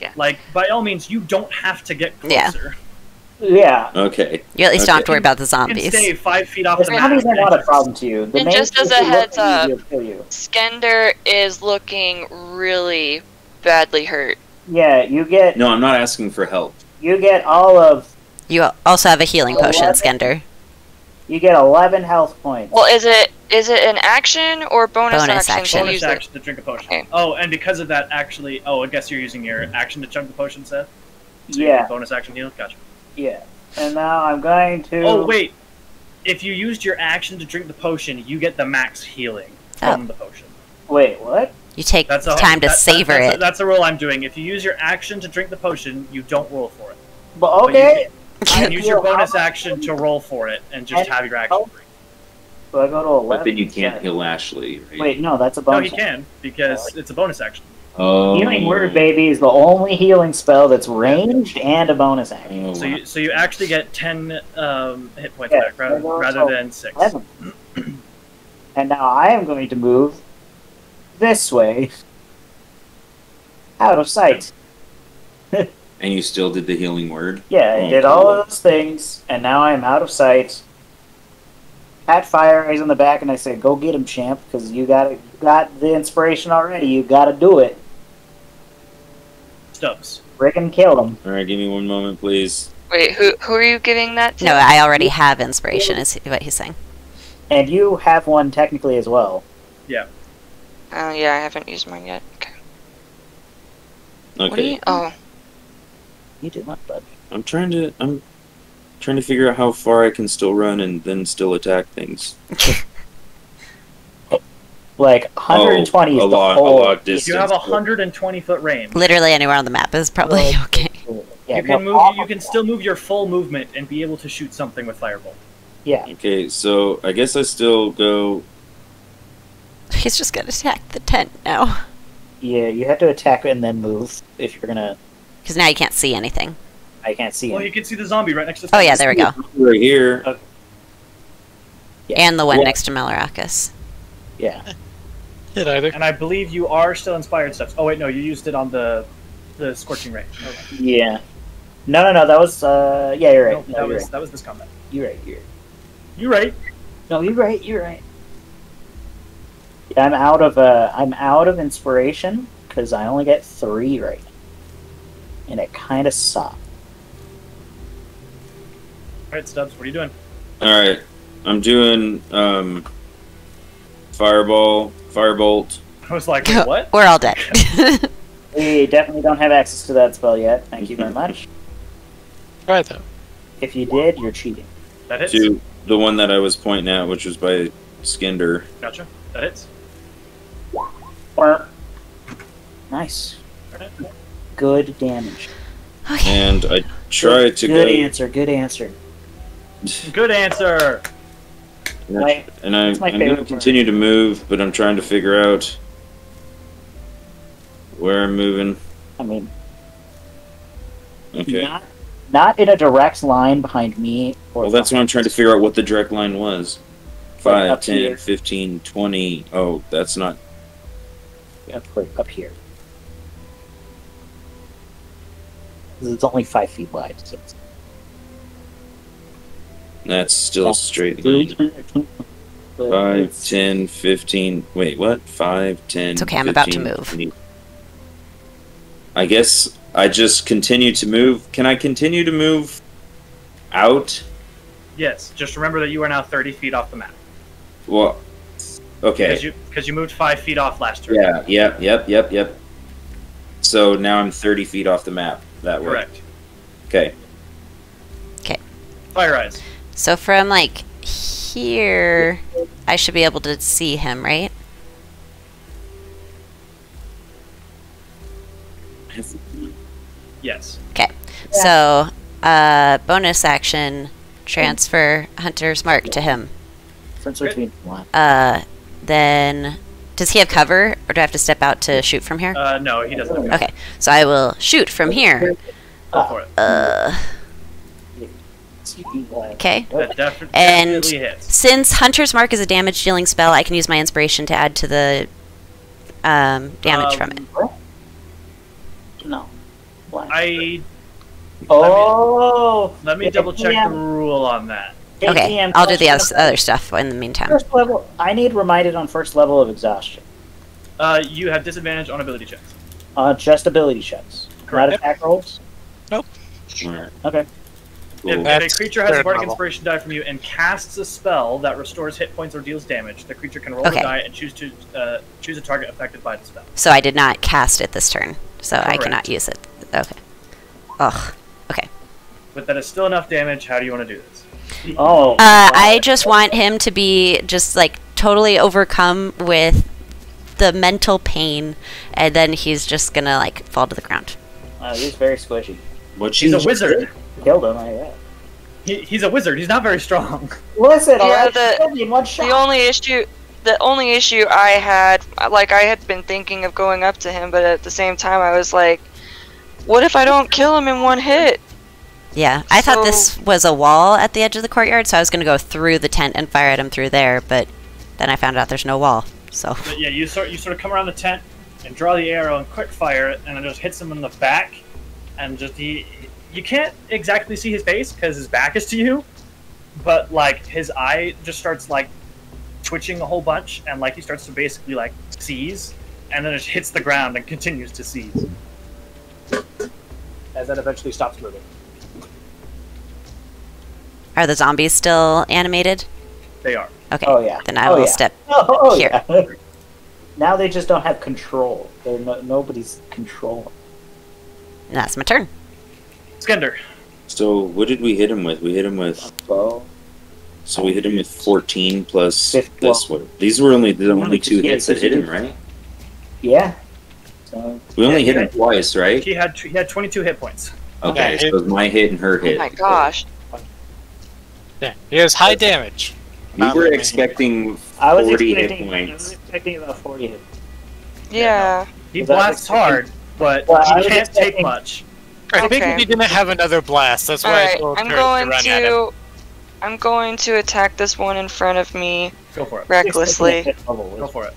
Yeah. Like, by all means, you don't have to get closer. Yeah, Okay. You at least don't have to worry about the You can zombies. stay five feet off the the map. zombies are not a problem to you. The And just as a heads up- you do kill you. Skender is looking really badly hurt. Yeah, you get No, I'm not asking for help. you get all of You also have a healing Oh, potion. Skender. you get eleven health points. Well, is it is it an action or bonus, Bonus action, action. Bonus use action to drink a potion. Okay. Oh, and because of that, actually, oh, I guess you're using your action to chug the potion, Seth. So yeah, Bonus action heal. Gotcha. Yeah. And now I'm going to. Oh wait, if you used your action to drink the potion, you get the max healing oh. from Oh. the potion. Wait, what? You take That's a, time to that- that- savor that's, it. That's the role I'm doing. If you use your action to drink the potion, you don't roll for it. But But you okay. can use your bonus action to roll for it and just And- have your action free. So I go to eleven. But then you can't heal Ashley, right? Wait, no, that's a bonus. No, bonus. he can because it's a bonus action. Oh. Healing word, baby, is the only healing spell that's ranged and a bonus action. Oh, So you so you actually get ten um, hit points Yeah, back rather, rather than six. And now I am going to move this way, out of sight. And you still did the healing word? Yeah, I Oh, did all of those things, and now I am out of sight. pat Fire Eyes on the back and I say, "Go get him, champ, because you got you got the inspiration already. You got to do it." Stubbs. Rickon killed him. All right, give me one moment, please. Wait, who who are you giving that to? No, I already have inspiration. Is what he's saying. And you have one technically as well. Yeah. Oh yeah, I haven't used mine yet. Okay. Okay. What do you? Oh, You did not, bud. I'm trying to. I'm trying to figure out how far I can still run and then still attack things. Like 120 Oh, is a the lot- a whole. lot You have a 120 foot range. Literally anywhere on the map is probably okay. Yeah, you can no, move. You can still move your full movement and be able to shoot something with firebolt. Yeah. Okay, so I guess I still go. He's just gonna attack the tent now Yeah, you have to attack and then move if you're gonna. because now you can't see anything. I can't see Well, him. you can see the zombie right next to. Oh yeah, there we go. Right here. Oh. And the one Well- next to Malarakas. Yeah. Hit either. And I believe you are still inspired steps. Oh wait, no, you used it on the the scorching ray. Okay. Yeah. No, no, no. That was. uh Yeah, you're right. No, No, that you're was right. that was this combat. You're right. You're. You right? No, you're right. You're right. Yeah, I'm out of uh, I'm out of inspiration because I only get three right, now. and it kind of sucks. All right, Stubbs, what are you doing? All right, I'm doing um, fireball, firebolt. I was like, wait, what? We're all dead. We definitely don't have access to that spell yet. Thank you very much. Try though. If you did, you're cheating. That hits. to the one that I was pointing at, which was by Skender. Gotcha. That hits. Nice, good damage. And I tried to good go, answer. Good answer. Good answer. My- and I, I'm going to continue to move, but I'm trying to figure out where I'm moving. I mean, Okay. not not in a direct line behind me. Or Well, that's why I'm trying to figure out what the direct line was. 5, up 10, here. 15, 20. Oh, that's not. up, up here. It's only five feet wide. So it's- That's still straight line. 5, 10, 15. Wait, what? 5, 10. It's okay, I'm about to move. 20. I guess I just continue to move. Can I continue to move out? Yes. Just remember that you are now 30 feet off the map. Well, okay. Because you because you moved five feet off last turn. Yeah, yep, yep, yep, yep. So now I'm 30 feet off the map that way. Correct. Okay. Okay. Fire eyes. So from like here, I should be able to see him, right? Yes. Okay. So, uh, bonus action, transfer Hunter's Mark to him. Difference between? Uh, then does he have cover, or do I have to step out to shoot from here? Uh, no, he doesn't. Have Okay, so I will shoot from here. Go for it. Uh, okay. Def- And hits. since Hunter's Mark is a damage dealing spell, I can use my inspiration to add to the um, damage from it. No. What? I Oh. let me double check the rule on that. Okay, I'll do the other, other stuff in the meantime. First level. I need reminded on first level of exhaustion. Uh, you have disadvantage on ability checks. Uh, just ability checks. Not attack rolls. Alright. Okay. If, if a creature has a third bardic level. inspiration die from you and casts a spell that restores hit points or deals damage, the creature can roll Okay. a die and choose to uh, choose a target affected by the spell. So I did not cast it this turn, so I cannot use it. Okay. Ugh. Okay. But that is still enough damage. How do you want to do this? Oh. Uh, I just want him to be just like totally overcome with the mental pain, and then he's just gonna like fall to the ground. Uh, he's very squishy. What He's you a wizard. Killed him. I yeah. He, he's a wizard. He's not very strong. Listen, Yeah, alright, the- killed one shot. The only issue, the only issue I had, like I had been thinking of going up to him, but at the same time I was like, what if I don't kill him in one hit? Yeah, I thought this was a wall at the edge of the courtyard, so I was gonna go through the tent and fire at him through there, but then I found out there's no wall. So But yeah, you sort you sort of come around the tent and draw the arrow and quick fire it, and it just hits him in the back, and just he you can't exactly see his face because his back is to you, but like his eye just starts like twitching a whole bunch, and like he starts to basically like seize, and then it hits the ground and continues to seize. As that eventually stops moving. Are the zombies still animated? They are. Okay. Oh yeah. Then I Oh, will yeah. step Oh, oh, here. yeah. now they just don't have control. They're no, nobody's controlling. And that's my turn. Skender. So what did we hit him with? We hit him with. Bow. So we hit him with 14 plus Fifth this one. one. These were only the only Only two two hits that hit him, right? Yeah. So We only Yeah, hit yeah. him twice, right? He had he had 22 hit points. Okay, Yeah, so it was my hit and her Oh hit. my gosh. Yeah, he has high damage. We Not were like me. expecting I was 40 hit expecting. I was expecting about forty hit. Yeah. He blasts hard, but Well, he can't take much. I think Okay. he didn't have another blast. That's why I told I'm going to run at him. to. I'm going to attack this one in front of me Go for it. recklessly. Go for it.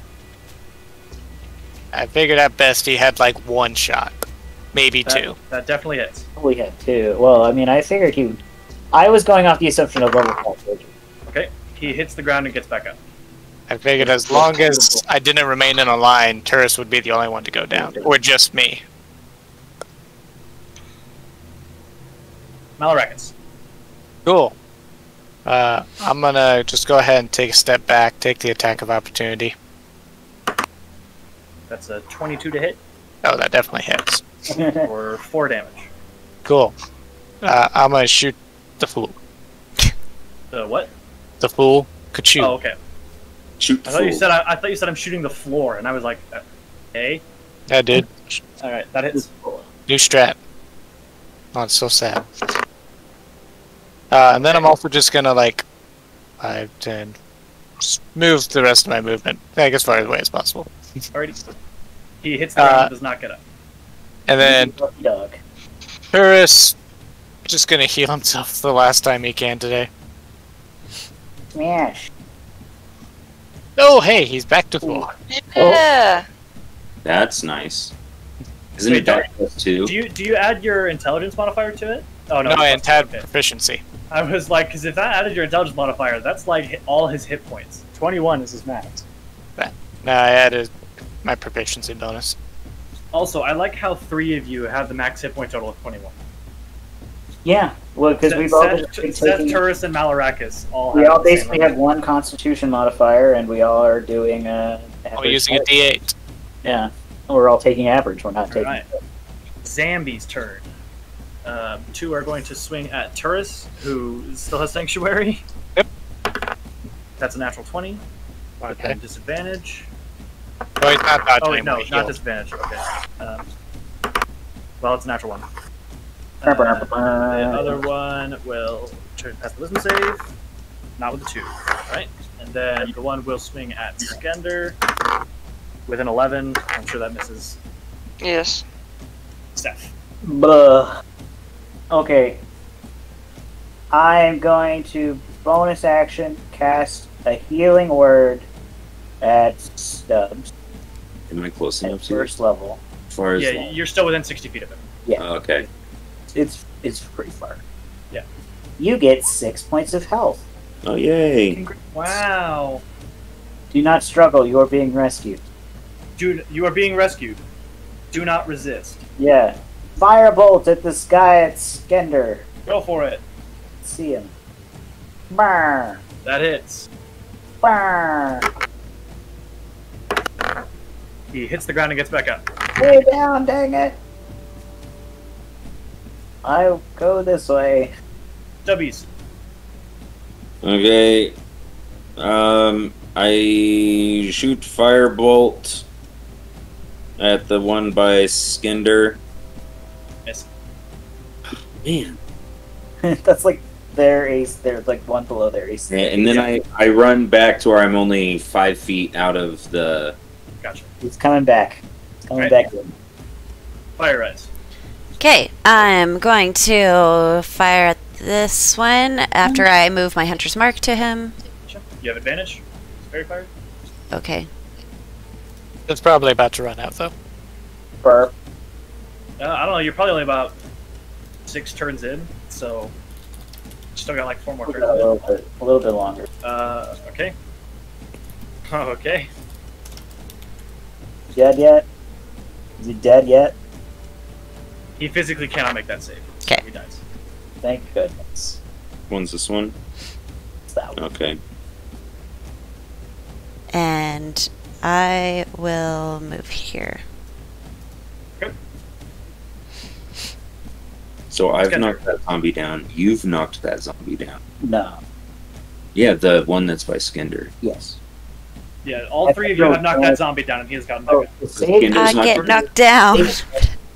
I figured at best he had like one shot, maybe That, two. that definitely hits. We had two. Well, I mean, I figured he. I was going off the assumption of level four. Okay. He hits the ground and gets back up. I figured as long as I didn't remain in a line, Turris would be the only one to go down, or just me. Malarakas. Cool. Uh, I'm gonna just go ahead and take a step back, take the attack of opportunity. That's a 22 to hit Oh, that definitely hits. for four damage. Cool. Uh, I'm gonna shoot the fool. The what? The fool. Ka-choo. Oh, okay. Shoot I thought you said I, I thought you said I'm shooting the floor, and I was like, uh, okay. I did. All right, that hits. New strat. Oh, it's so sad. Uh, and then I'm also just gonna like, five, ten, s- move the rest of my movement like as far away as possible. Alrighty. He hits the ground Uh, and does not get up. And then Dog. Turris just gonna heal himself the last time he can today. Smash. Oh, hey, he's back to full. Yeah. That's nice. Isn't Wait, it that plus two? Do you do you add your intelligence modifier to it? Oh no. No, I it's- had okay. proficiency. I was like, because if that added your intelligence modifier, that's like all his hit points. 21 is his max. No, I added my proficiency bonus. Also, I like how three of you have the max hit point total of 21. Yeah. Well, because we've all Seth, been Seth, taking. Turris, and Malarakas all We have all basically amount. have one Constitution modifier, and we all are doing uh. I'm average using a height. D8. Yeah. We're all taking average. We're not taking. Alright. Zambi's turn. Um, two are going to swing at Turris, who still has Sanctuary. Yep. That's a natural 20. Okay. And disadvantage. Oh, he's not dodging Oh, wait, no, not disadvantage. Okay. Um, well, it's a natural one. Brr, brr, Uh, the other one will turn past the wisdom save. Not with the two. Right? And then the one will swing at Skender with an 11. I'm sure that misses Yes. Steph. Blah. Okay. I'm going to bonus action cast a healing word at Stubbs Am I close at enough to it? first level. As far as Yeah, you're still within 60 feet of him. Yeah. Oh, okay. It's it's pretty far. Yeah. You get six points of health. Oh yay! Wow. Do not struggle. You are being rescued. Dude, you are being rescued. Do not resist. Yeah. Firebolt at this guy at Skender. Go for it. See him. Brr. That hits. Brr. He hits the ground and gets back up. Way down, dang it. I'll go this way. W's. Okay. Um, I shoot firebolt at the one by Skender. Miss. Man. That's like their ace. They're like one below their ace. Yeah, and then I I run back to where I'm only five feet out of the. Gotcha. He's coming back. He's coming Right. back in. Fire eyes. Okay, I'm going to fire at this one after I move my hunter's mark to him. Sure. You have advantage. Faerie fire. Okay. It's probably about to run out though. Burp. Uh, I don't know. You're probably only about six turns in, so Still got like four more a little turns. bit, a little bit longer. Uh, okay. Oh, okay. Dead yet? Is he dead yet? He physically cannot make that save. so Okay. He dies. Thank goodness. One's this one. It's that one. Okay. And I will move here. So I've get knocked that zombie down. You've knocked that zombie down. No. Yeah, the one that's by Skender. Yes. Yeah, all three of you have knocked that zombie down, and he has gotten back Oh, up. the save Skender's I not get good. knocked down.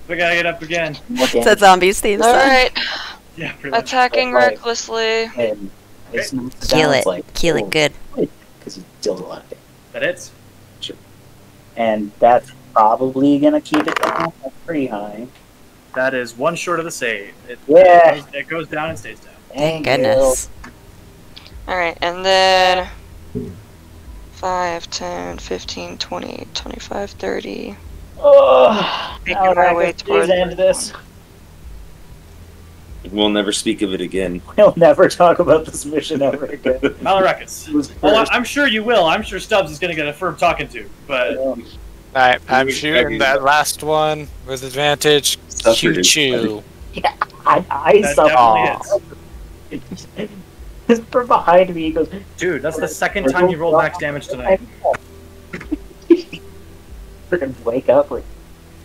We gotta get up again. more It's a damage zombies theme All song. right, Yeah, pretty much. attacking recklessly. and it's knocks Kill it. it's like, Kill it good. Because he deals a lot of damage. That hits. And that's probably gonna keep it down pretty high. That is one short of the save. It, Yeah. It goes, it goes down and stays down. Thank Thank goodness. All right, and then 5, 10, 15, 20, 25, 30. Oh, Making now my I way can towards end this. We'll never speak of it again. We'll never talk about this mission ever again. Malarakas. It was Well, I- first. I'm sure you will. I'm sure Stubbs is gonna get a firm talking to, but Alright, I'm shooting that last one with advantage. Suffered Choo it. choo. I, I saw definitely hits. It's from behind me. He goes, Dude, that's the second time you rolled max damage tonight. Freaking wake up like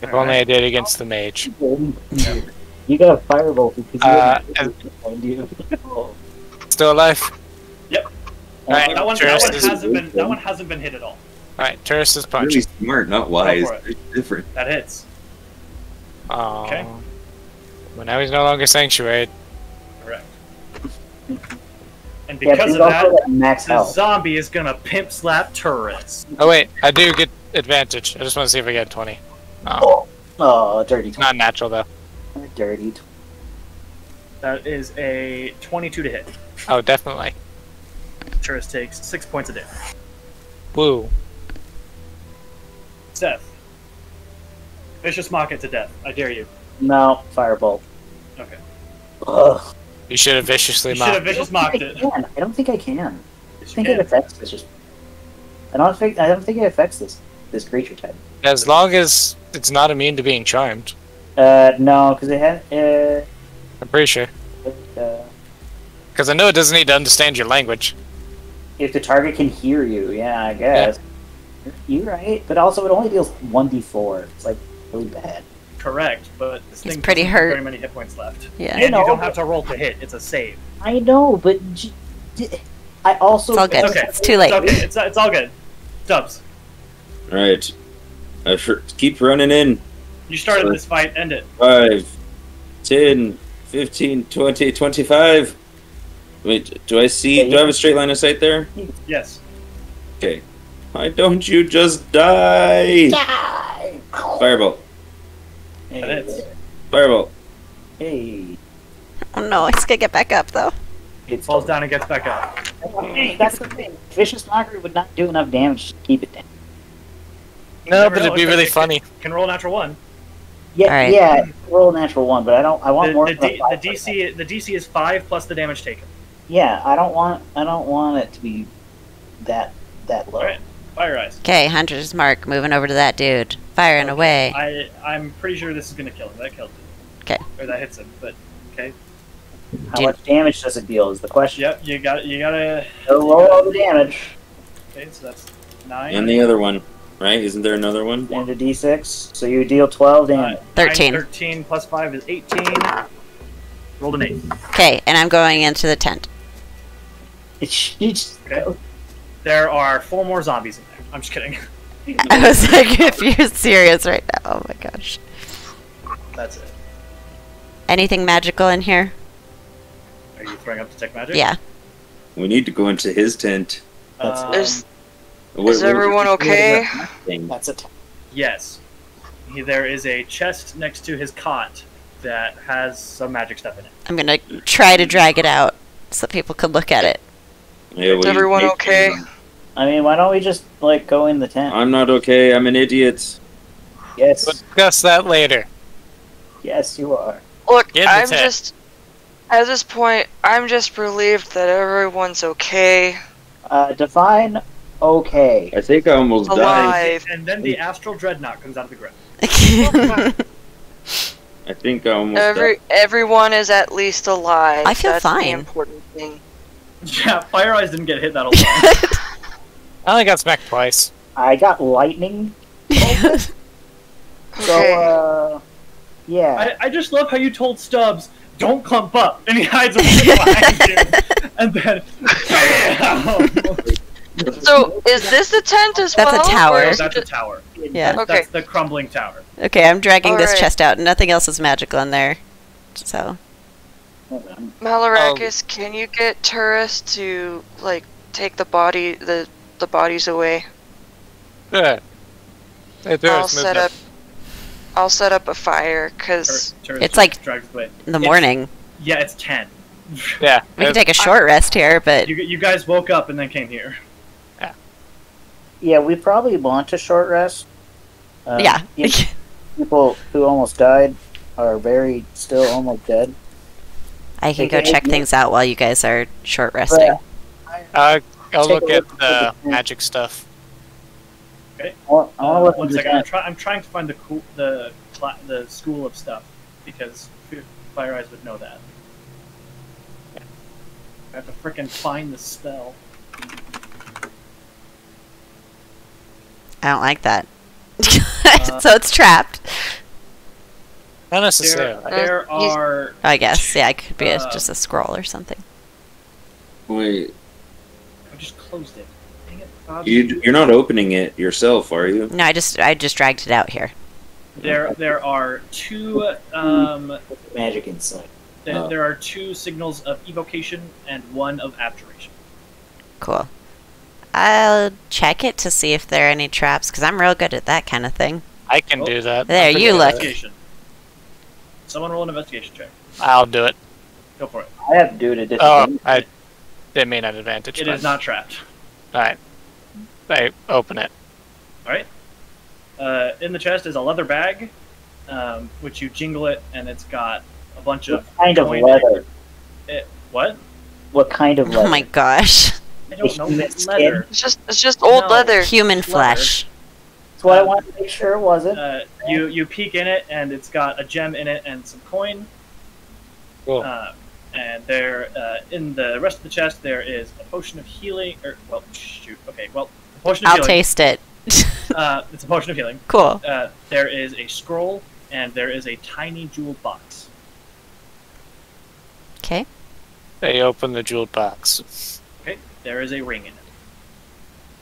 If only I did against the mage. you got a firebolt because you Uh, have behind you. Still alive? Yep. Alright, That one, that one hasn't been that one hasn't been hit at all. Alright, Turris's punch. Really smart, not wise. for it. Different. That hits. Oh. Okay. Well, now he's no longer sanctuary. Correct. And because he's of that, also max the health. zombie is gonna pimp slap Turris. Oh wait, I do get advantage. I just want to see if I get 20. Um, oh, Oh, dirty. not natural though. Dirty. That is a 22 to hit. Oh, definitely. Turris takes six points of damage. Woo. Seth. Vicious mock it to death. I dare you. No, firebolt. Okay. Ugh. You should have viciously You should have mocked. vicious mocked I it. can. I don't think I can. I Yes, you think it affects this. Just. I don't think. I don't think it affects this this creature type. As long as it's not immune to being charmed. Uh, no, because it had. Uh, I'm pretty sure. uh, Because I know it doesn't need to understand your language. if the target can hear you, yeah, I guess. You're right, but also it only deals one d four. It's like really bad. Correct, but this He's thing pretty doesn't have hurt. Very many hit points left. Yeah. And know, you don't have to roll to hit. It's a save. I know, but j- j- I also. It's all good. It's okay. It's too late. It's okay. It's, it's all good. Stubbs, Alright. I sure, keep running in. you started Sure. this fight. End it. 5, 10, 15, 20, 25. Wait, do I see? Do I have a straight line of sight there? Yes. Okay. Why don't you just die? Firebolt. Hey, That hits. Firebolt. hey, Oh no, it's gonna get back up though. It Falls down and gets back up. That's the thing. Vicious mockery would not do enough damage to keep it down. No, but it'd know, be really funny. Can roll natural one. Yeah, Alright. yeah. Roll natural one, but I don't. I want The, more. the, than a D, the DC the DC is five plus the damage taken. Yeah, I don't want. I don't want it to be that that low. Alright. Fire eyes. Okay, Hunter's mark moving over to that dude. Firing away. I I'm pretty sure this is gonna kill him. That kills him. 'Kay. Or that hits him. But okay. How Dude. much damage does it deal? Is the question. Yep. You got you gotta. So roll all the damage Okay. So that's nine. And the other one, right? Isn't there another one? and a d6. So you deal twelve Uh, damage. 13. nine, Thirteen plus five is eighteen. Rolled an eight. Okay, and I'm going into the tent. It's, it's, Okay. There are four more zombies in there. I'm just kidding. I was like, if you're serious right now, oh my gosh. That's it. Anything magical in here? Are you throwing up detect magic? Yeah. We need to go into his tent. That's- Um, Is What- Is what- everyone what- what okay? That's a. Yes. He, there is a chest next to his cot that has some magic stuff in it. I'm gonna try to drag it out so people could look at it. Yeah, Is what do you everyone think? okay? I mean, why don't we just like go in the tent? I'm not okay. I'm an idiot. yes, We'll discuss that later. yes, you are. look? In the I'm tent. just At this point, I'm just relieved that everyone's okay. Uh, define okay. I think I almost died. Alive. And then the astral dreadnought comes out of the ground. I think I almost Every died. everyone is at least alive. I feel That's fine. The important thing. Yeah, Fire Eyes didn't get hit that a lot. I only got smacked twice. I got lightning. So, uh, yeah. I, I just love how you told Stubbs, don't clump up, and he hides away behind you. And then, bam! So is this the tent as That's a tower. No, that's a tower. Yeah. That's, Okay. that's the crumbling tower. Okay, I'm dragging this Alright. chest out. Nothing else is magical in there. So, Malarakas, can you get Turris to like take the body the the bodies away? Yeah. Hey, there, I'll set up. up. I'll set up a fire because It's like in the It's- morning. Yeah, it's 10. Yeah. We can take a short rest here, but You, you guys woke up and then came here. Yeah, Yeah, we probably want a short rest. Uh, yeah. people who almost died are very still almost dead. I can go check things out while you guys are short resting. Uh, I'll Take look at the the- magic stuff. Okay. I want, I Uh, want to one listen second. to I'm, try- I'm trying to find the cool, the the school of stuff because Fire Eyes would know that. I have to frickin' find the spell. I don't like that. so it's trapped. Not There, necessarily. there he's- are. I guess. Yeah, it could be a, Uh, just a scroll or something. Wait, I just closed it. Dang it, Bob. you you're not opening it yourself, are you? No, I just I just dragged it out here. There, there are two. Um, magic insight. there, Oh. there are two signals of evocation and one of abjuration. Cool. I'll check it to see if there are any traps because I'm real good at that kind of thing. I can Oh. do that. There, you good look. at it. Investigation. Someone roll an investigation check. I'll do it. Go for it. I have to do it at Oh. I didn't advantage. It but- is not trapped. Alright. I open it. All right. Uh, in the chest is a leather bag, um, which you jingle it, and it's got a bunch of kind of leather? It, what? What kind of leather? Oh my gosh. I don't know. Human It's skin? leather. it's just it's just old No. leather. Human Leather. flesh. That's what I wanted to make sure it wasn't. Uh, you you peek in it, and it's got a gem in it and some coin. Cool. Uh, and there, uh, in the rest of the chest, there is a potion of healing. Or well, shoot. Okay, well, a potion of healing I'll healing. taste it. Uh, it's a potion of healing. cool. Uh, there is a scroll, and there is a tiny jeweled box. Okay. They open the jeweled box. Okay, there is a ring in it.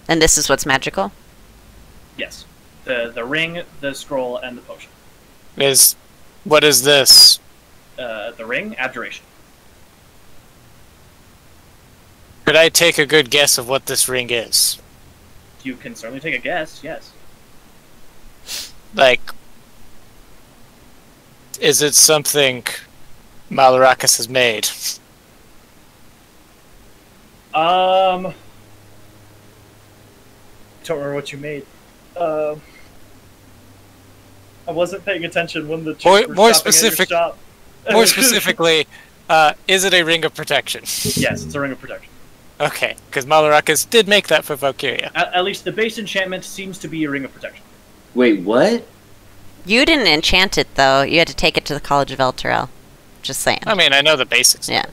And this is what's magical? Yes, the the ring, the scroll, and the potion. Is what is this? Uh, the ring, abjuration. Could I take a good guess of what this ring is? You can certainly take a guess. Yes. Like, is it something Malarakas has made? Um, don't remember what you made. Um, I wasn't paying attention when the More- more shopping at your specific-. More specifically, uh, is it a ring of protection? yes, it's a ring of protection. Okay, because Malarakas did make that for Valkyria. At, at least the base enchantment seems to be a ring of protection. Wait, what? You didn't enchant it though. You had to take it to the College of Elturel. Just saying. I mean, I know the basics. Yeah.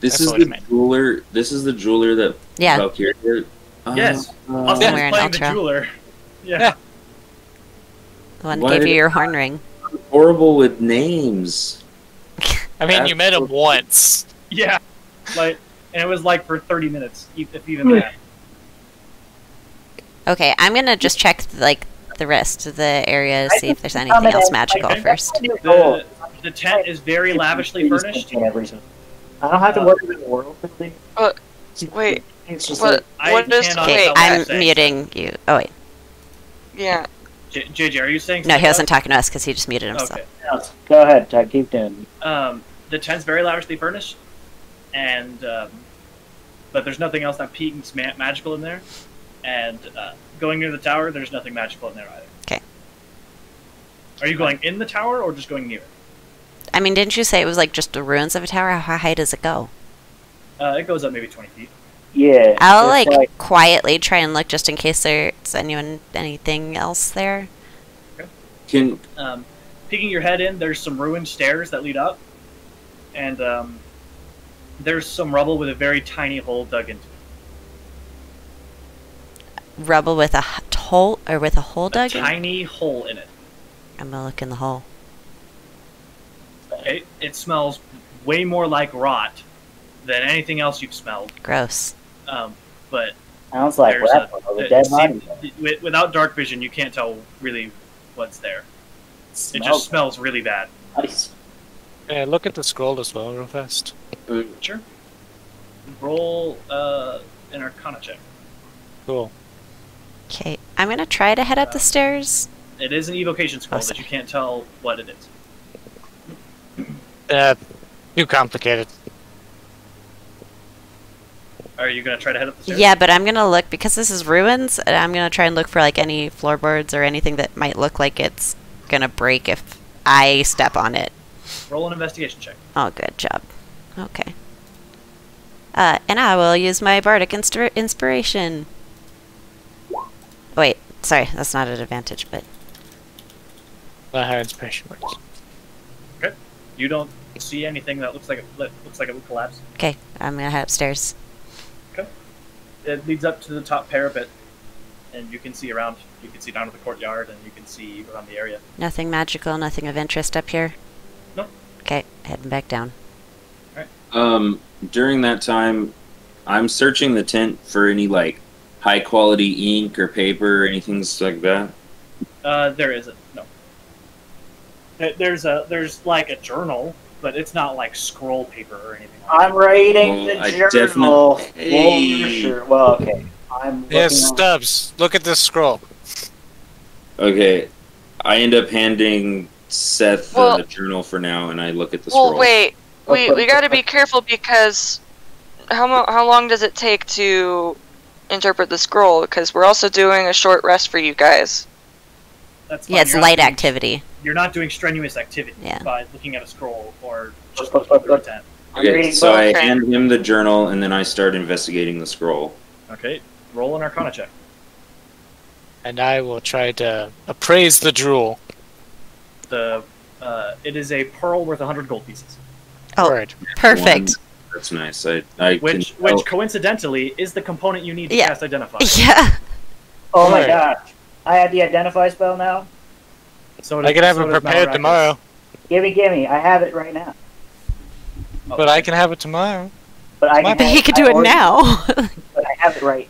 This That's is the jeweler. This is the jeweler that Yeah. Valkyria. Uh, Yes. uh, Austin Yeah. was playing the jeweler. Yeah. Yeah. The one Why gave you your horn ring. horrible with names. I mean, you met him once. Yeah. Like, and it was like for 30 minutes, e- if even that. Okay, I'm gonna just check like the rest of the area to see if there's anything comment else magical like, first. The, the tent is very lavishly furnished. I don't have to worry about the world building. Uh, wait, It's just What? like I is, okay, i'm you're muting you. Oh wait, Yeah. J- JJ, are you saying no, he wasn't talking to us because he just muted himself. Okay. Go ahead, Ted. Keep doing. Um, the tent's very lavishly furnished, and um, but there's nothing else that peaks ma- magical in there. And uh, going near the tower, there's nothing magical in there either. Okay. Are you going in the tower or just going near? I mean, didn't you say it was like just the ruins of a tower? How high does it go? Uh, it goes up maybe 20 feet. Yeah. I'll it's like, quietly try and look just in case there's anyone, anything else there. Okay. Can Um, peeking your head in, there's some ruined stairs that lead up, and um, there's some rubble with a very tiny hole dug into it. Rubble with a hole or with a hole A dug. in? tiny hole in it. I'm gonna look in the hole. Okay, it smells way more like rot than anything else you've smelled. Gross. Um, but Sounds like a, a dead body. wi- without dark vision, you can't tell really what's there. It Smells just smells really bad. nice. Yeah, look at the scroll as well, real fast. Sure. Roll uh, an Arcana check. Cool. Okay, I'm gonna try to head up the stairs. It is an evocation scroll Oh, that you can't tell what it is. Uh, too complicated. Are you gonna try to head up the stairs? Yeah, but I'm gonna look because this is ruins. and I'm gonna try and look for like any floorboards or anything that might look like it's gonna break if I step on it. Roll an investigation check. Oh, good job. Okay. Uh, and I will use my bardic instir- inspiration. Wait, sorry, that's not an advantage, but Not how inspiration works. Okay. You don't see anything that looks like it that looks like it would collapse. okay, I'm gonna head upstairs. Okay. It leads up to the top parapet, and you can see around. You can see down to the courtyard, and you can see around the area. Nothing magical, nothing of interest up here. No. Okay, heading back down. um during that time, I'm searching the tent for any like high quality ink or paper or anything like that. Uh, there isn't. No. There's a there's like a journal, but it's not like scroll paper or anything. Like I'm writing Well, I the journal. definite- for Hey. sure. Well, okay. I'm looking Yes, on- Stubbs, look at this scroll. Okay, I end up handing Seth Well- the journal for now, and I look at the Well, scroll. wait. We we got to be careful because how mo- how long does it take to interpret the scroll? Because we're also doing a short rest for you guys. That's Yeah, it's You're light doing- activity. You're not doing strenuous activity Yeah. by looking at a scroll or just Look, look, looking look, through tent. Okay, reading so I Okay. hand him the journal, and then I start investigating the scroll. Okay, roll an Arcana check. And I will try to appraise the drool. The uh, it is a pearl worth 100 gold pieces, Oh, Word. perfect. One, that's nice. I, I which can which tell- coincidentally is the component you need to Yeah. cast identify. Yeah. Oh my Right. gosh. I have the identify spell now. So I can have so it prepared tomorrow, Gimme, gimme. I have it right now. Oh, but I can have it tomorrow. But I My can But have, he could I do it already- now. But I have it right.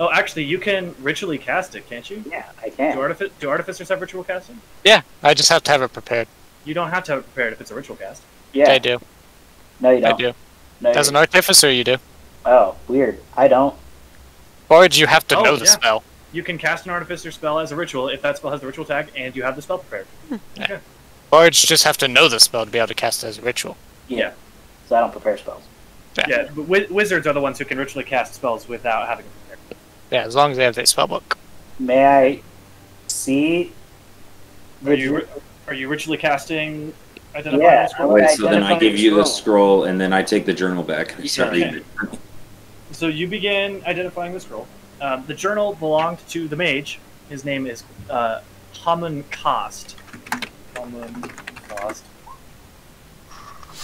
Oh, actually, you can ritually cast it, can't you? Yeah, I can. Do, can. artific- do artificers have ritual casting? Yeah, I just have to have it prepared. You don't have to have it prepared if it's a ritual cast. Yeah. I do. No, you don't. I do. No, As an artificer, you do. Oh, weird. I don't. Or you have to Oh, know the yeah. spell. You can cast an artificer spell as a ritual if that spell has the ritual tag and you have the spell prepared. Hmm. Okay. Bards just have to know the spell to be able to cast it as a ritual. Yeah. So I don't prepare spells. Yeah, but wi- wizards are the ones who can ritually cast spells without having it prepared. Yeah, as long as they have their spell book. May I see? Are you ri- are you ritually casting identify Yeah, the scroll? I Wait, so then I give the you the scroll. scroll, and then I take the journal back. and start Okay. reading it. So you begin identifying the scroll. Um, the journal belonged to the mage. His name is uh, Hamun Kost. Hamun Kost.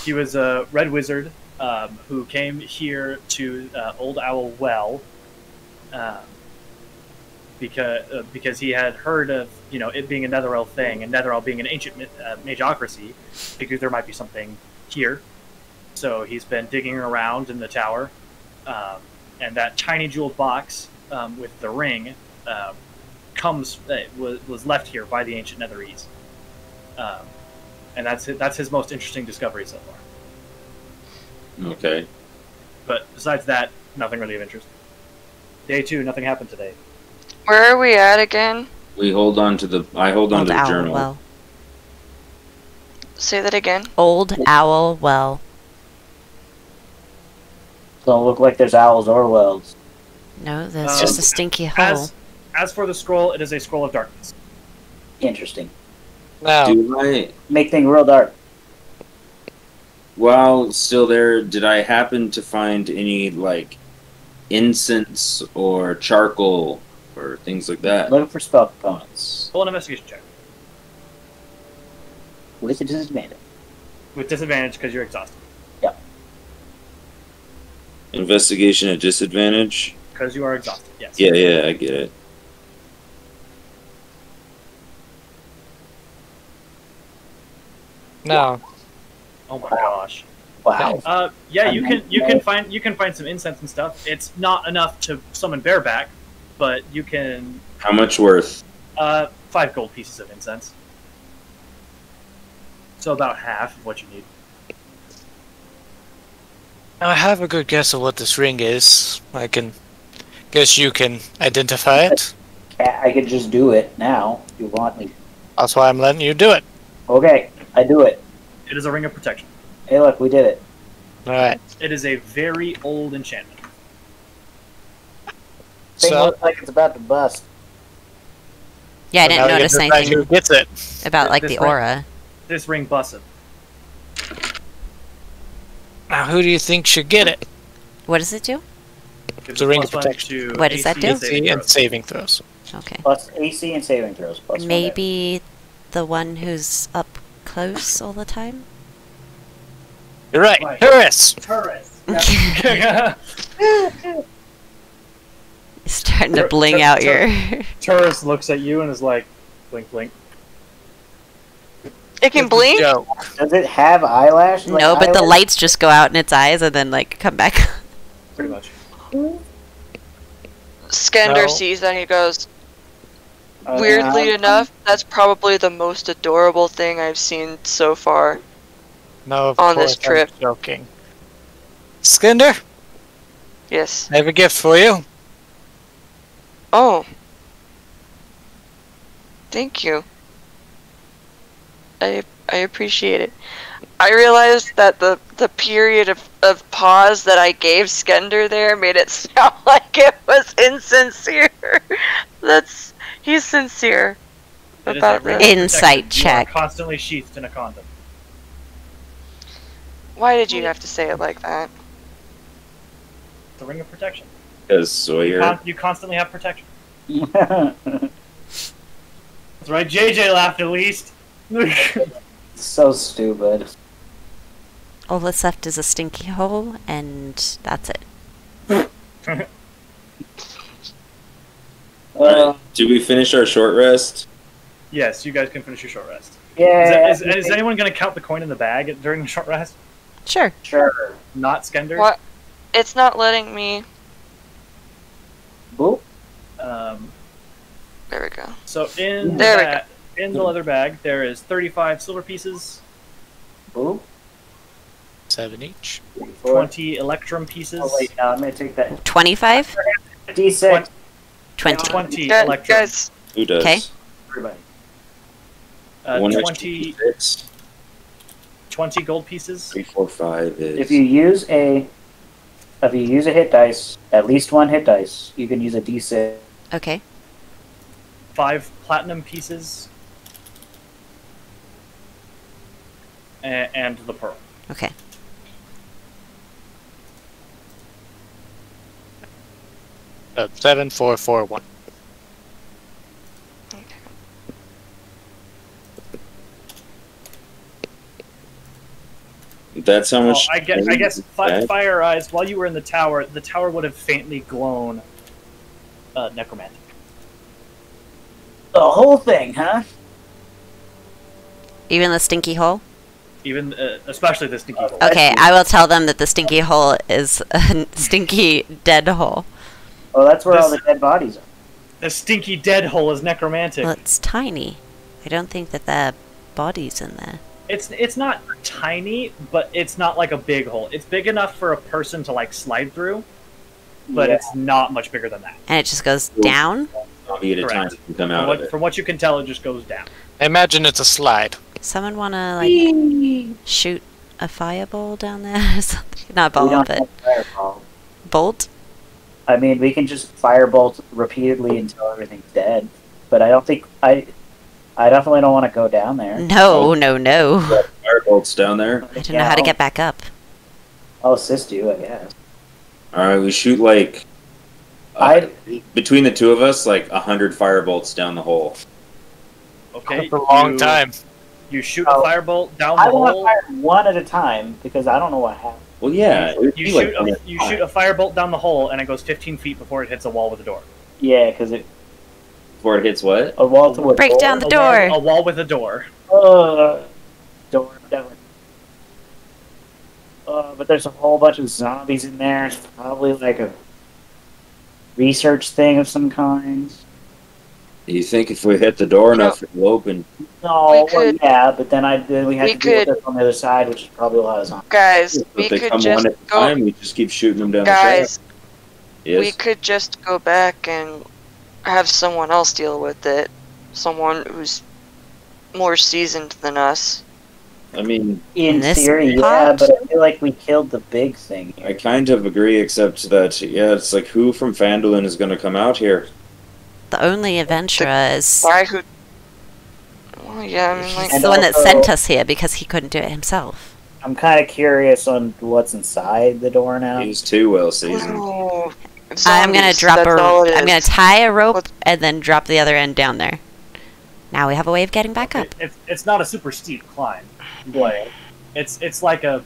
He was a red wizard um, who came here to uh, Old Owl Well um, because uh, because he had heard of you know it being a Netheril thing and Netheril being an ancient uh, magocracy. Figured there might be something here, so he's been digging around in the tower, um, and that tiny jeweled box um, with the ring um, comes uh, was, was left here by the ancient Netherese, um, and that's it, that's his most interesting discovery so far. Okay. But besides that, nothing really of interest. Day two, nothing happened today. Where are we at again? We hold on to the. I hold on Old to the owl journal. well. Say that again. Old owl well. Don't look like there's owls or wells. No, that's Um, just a stinky hole. As as for the scroll, it is a scroll of darkness. Interesting. Now, Do I, Make things real dark. while still there, did I happen to find any like incense or charcoal or things like that? Looking for spell components. Roll an investigation check With a disadvantage. with disadvantage because you're exhausted. Yeah. Investigation at disadvantage. Because you are exhausted. Yes. Yeah, yeah, I get it. now, Oh my gosh. Wow. Uh, yeah, you can you can find you can find some incense and stuff. It's not enough to summon bareback, but you can How much worth? uh five gold pieces of incense. So about half of what you need. now I have a good guess of what this ring is. I can guess you can identify it. I I could just do it now if you want me. That's why I'm letting you do it. Okay, I do it. It is a ring of protection. Hey, look, we did it. All right. It is a very old enchantment. Thing So looks like it's about to bust. Yeah, I didn't now we get notice anything Who gets it? about like This the ring- aura. This ring busted. Now, who do you think should get it? What does it do? Gives It's a you ring of plus protection. What does that do? and saving AC and saving throws. Okay. Plus AC and saving throws. Plus one Maybe the one who's up close all the time? You're right. Right. Horus. Starting to Tur- bling tur- out tur- your. Turris looks at you and is like, blink, blink. It can blink. Joke. there. Does it have eyelash? like no, but the lights just go out in its eyes and then like come back. Pretty much. Skender No. sees that and he goes, Uh, Weirdly yeah. enough, that's probably the most adorable thing I've seen so far. No, of On course this trip. I'm joking. Skender, Yes. I have a gift for you. Oh. Thank you. I I appreciate it. I realized that the the period of, of pause that I gave Skender there made it sound like it was insincere. That's he's sincere It is about a ring Insight protection. You are check. constantly sheathed in a condom. Why did you have to say it like that? The ring of protection. Because You, Sawyer. con- you constantly have protection. That's right. JJ laughed at least. so stupid. all that's left is a stinky hole, and that's it. Uh, Did we finish our short rest? yes, you guys can finish your short rest. yeah. Is, is, is anyone going to count the coin in the bag during the short rest? Sure. Sure. Not Skender. What? It's not letting me. Boop. Um, There we go. so in the There we ba- in the leather bag there is 35 silver pieces, Boop. Seven each. 20 electrum pieces, Oh wait, no, I'm gonna take that. 25? D6. 20. 20 Guys, electrum, guys, Who does? 'Kay. Everybody. uh, 20, extra six. 20 gold pieces, Three, four, five is. If you use a, if you use a hit dice, at least one hit dice, you can use a D6. Okay. 5 platinum pieces, and the pearl. Okay. Uh, seven, four, four, one. That's how Well, much. I guess, I guess fi- Fire Eyes, while you were in the tower, the tower would have faintly glown uh, necromantic. The whole thing, huh? Even the stinky hole? Even, uh, especially the stinky hole. Okay, I will tell them that the stinky hole is a stinky dead hole. Well, that's where all the dead bodies are. The stinky dead hole is necromantic. Well, it's tiny. I don't think that there are bodies in there. It's it's not tiny, but it's not like a big hole. It's big enough for a person to like slide through, but Yeah. it's not much bigger than that. And it just goes down? Zombie at a time Correct. can come From out of what, it. from what you can tell, it just goes down. I imagine it's a slide. Someone wanna, like, shoot a fireball down there or something? Not We ball, but fireball. bolt? I mean, we can just firebolt repeatedly until everything's dead. But I don't think I. I definitely don't want to go down there. No, no, no. Firebolts down there. I don't know how to get back up. I'll assist you, I guess. All right, we shoot like uh, I between the two of us, like a hundred firebolts down the hole. Okay. For a long you- time. You shoot Oh. a firebolt down the I want to hole. fire one at a time because I don't know what happened. Well, yeah, it would You shoot like a you shoot a firebolt down the hole, and it goes 15 feet before it hits a wall with a door. Yeah, because it before it hits what? a wall to a Break door. down the A door. wall, a wall with a door. Uh, door definitely. Uh, but there's a whole bunch of zombies in there. It's probably like a research thing of some kind. You think if we hit the door enough, it'll open? No, We well, could- yeah, but then I then we have we to deal with could- it on the other side, which is probably a lot of zombies. Guys, If we they could come just one at go. time, we just keep shooting them down Guys, the shaft. we could just go back and have someone else deal with it. Someone who's more seasoned than us. I mean, In This theory, yeah, but I feel like we killed the big thing. I kind of agree, except that yeah, it's like who from Phandalin is going to come out here? The only adventurer is Guy who. Well, yeah, I mean, like. he's And the one that sent us here because he couldn't do it himself. I'm kind of curious on what's inside the door now. He's too well seasoned. Oh, I'm gonna drop that's a. all it I'm gonna tie a rope What- and then drop the other end down there. Now we have a way of getting back up. It, it's it's not a super steep climb. Yeah, It's it's like a.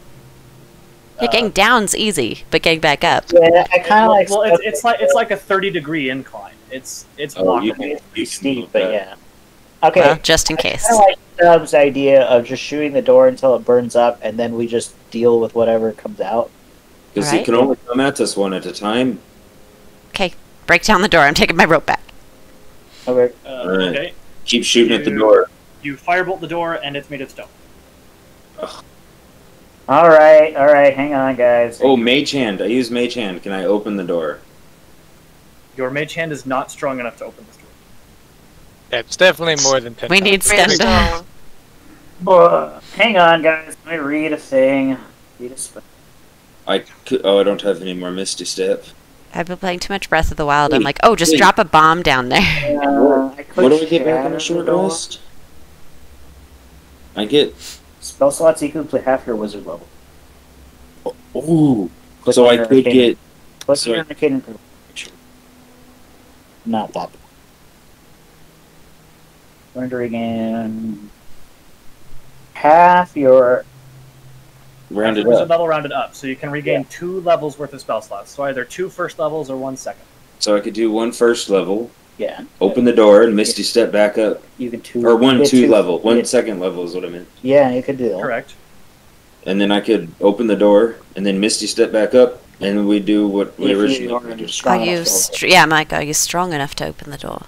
Yeah, uh, getting down's easy, but getting back up. yeah I kind of well, like. well, it's, it's like it's like a 30 degree incline. It's it's Oh, you can, you steep, but yeah. Okay, Well, just in case. I like Stubbs' idea of just shooting the door until it burns up, and then we just deal with whatever comes out. Because he can only come at us one at a time. Okay, break down the door. I'm taking my rope back. Okay. Uh, Alright. Okay. Keep shooting at the door. You firebolt the door, and it's made of stone. All right, all right. Hang on, guys. Oh, Mage Hand. I use Mage Hand. Can I open the door? Your mage hand is not strong enough to open this door. That's definitely more than 10. We need Made of stone. Uh, hang on, guys. Let me read a thing. Read a sp- I could, oh, I don't have any more Misty Step. I've been playing too much Breath of the Wild. I'm like, oh, just wait. drop a bomb down there. Uh, What do I get back on shatter a short the door. rest? I get. Spell slots equal to half your wizard level. Ooh. So I could arcane- get. Click on your arcane picture. Not that. Rendering in half your Rounded Wizard up. level rounded up, so you can regain two levels worth of spell slots. So either two first levels or one second. So I could do one first level, yeah. open the door, and Misty Step back up. You can two Or one two level. One yeah, second level is what I meant. Yeah, you could do. that. Correct. And then I could open the door, and then Misty Step back up, and we do what we If you originally are did. strong Are you? Str- yeah, Mike. Are you strong enough to open the door?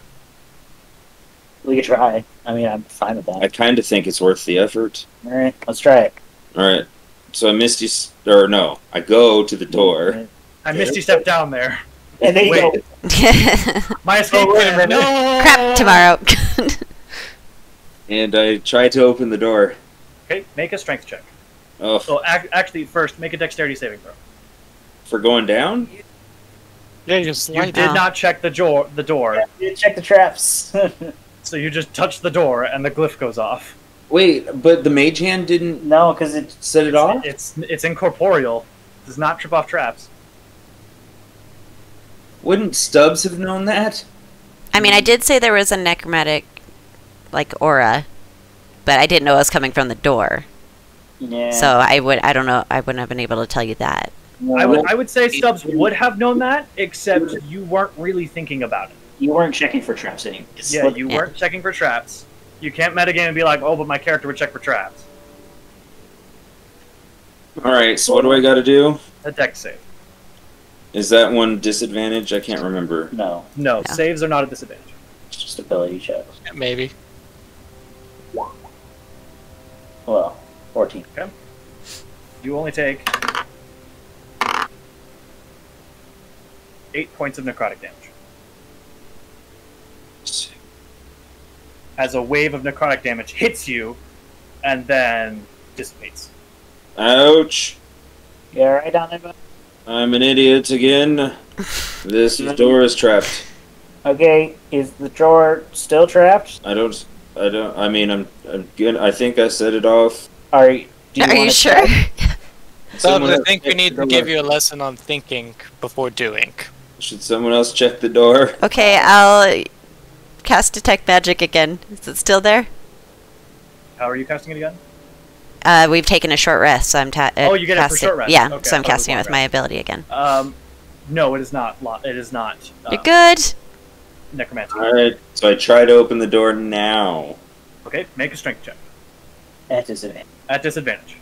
We could try. I mean, I'm fine with that. I kind of think it's worth the effort. All right, let's try it. All right. So I Misty, s- or no, I go to the door. I misty step down there. And then you Wait. go. My escape Oh, plan. No. Crap! Tomorrow. And I try to open the door. Okay, make a strength check. Oh, So ac- actually, first make a dexterity saving throw. for going down? Yeah, you just You did down. not check the door. The door. You check the traps. So you just touch the door, and the glyph goes off. Wait, but the mage hand didn't no, because it. set it off? It's it's incorporeal. Does not trip off traps. Wouldn't Stubbs have known that? I mean, I did say there was a necromantic, like aura, but I didn't know it was coming from the door. Yeah. So I would. I don't know. I wouldn't have been able to tell you that. I would I would say Stubbs would have known that, except you weren't really thinking about it. You weren't checking for traps anyway. Yeah, you Yeah. weren't checking for traps. You can't metagame and be like, oh, but my character would check for traps. Alright, so what do I gotta do? A deck save. Is that one disadvantage? I can't remember. No, No, Yeah. saves are not a disadvantage. it's just ability checks. Yeah, Maybe. Well, 14. Okay. You only take eight points of necrotic damage. As a wave of necrotic damage hits you, and then dissipates. Ouch! You alright down there, bud? I'm an idiot again. This door is trapped. Okay, is the drawer still trapped? I don't. I don't. I mean, I'm. I'm good. I think I set it off. Are do you Are you sure? check? I think we need to give you a lesson on thinking before doing. Should someone else check the door? Okay, I'll cast detect magic again. Is it still there? How are you casting it again? Uh, we've taken a short rest, so I'm ta- uh, Oh, you get it for casting- short rest. Yeah, Okay, so I'm it casting it long with my ability again. Um, no, it is not. Lo- it is not. Uh, You're good. Necromancy. All right. So I try to open the door now. Okay, make a strength check At disadvantage. at disadvantage.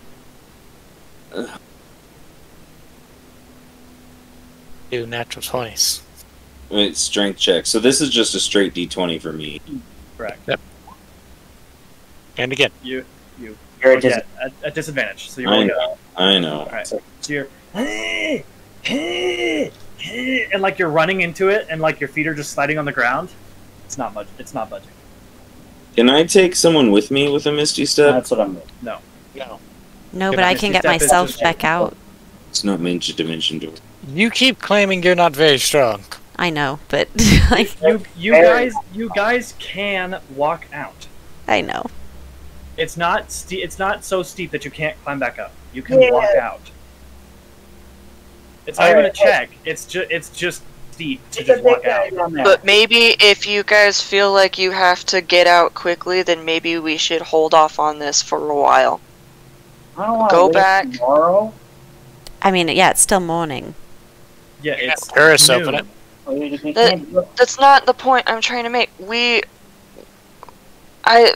Do natural twenties. Wait, strength check. So this is just a straight D20 for me. Correct. Yep. And again. You you. You're at oh, yeah, dis- at, at disadvantage. So you're I rolling. know. I know. All right. So you're. Hey, hey, hey, And like you're running into it, and like your feet are just sliding on the ground. It's not budge. It's not budging. Can I take someone with me with a Misty Step? That's what I'm doing. No. No. No, but I can get myself back out. It's not meant to dimension door. You keep claiming you're not very strong. I know, but like, You you guys you guys can walk out. I know. It's not ste- It's not so steep that you can't climb back up. You can walk out. It's not even a Alright. check. It's just it's just steep to just walk out. But maybe if you guys feel like you have to get out quickly, then maybe we should hold off on this for a while. I don't wanna Go wait back. Tomorrow. I mean, yeah, it's still morning. Yeah, it's Tourists noon. open it. We- we That- can't do it. That's not the point I'm trying to make. We. I.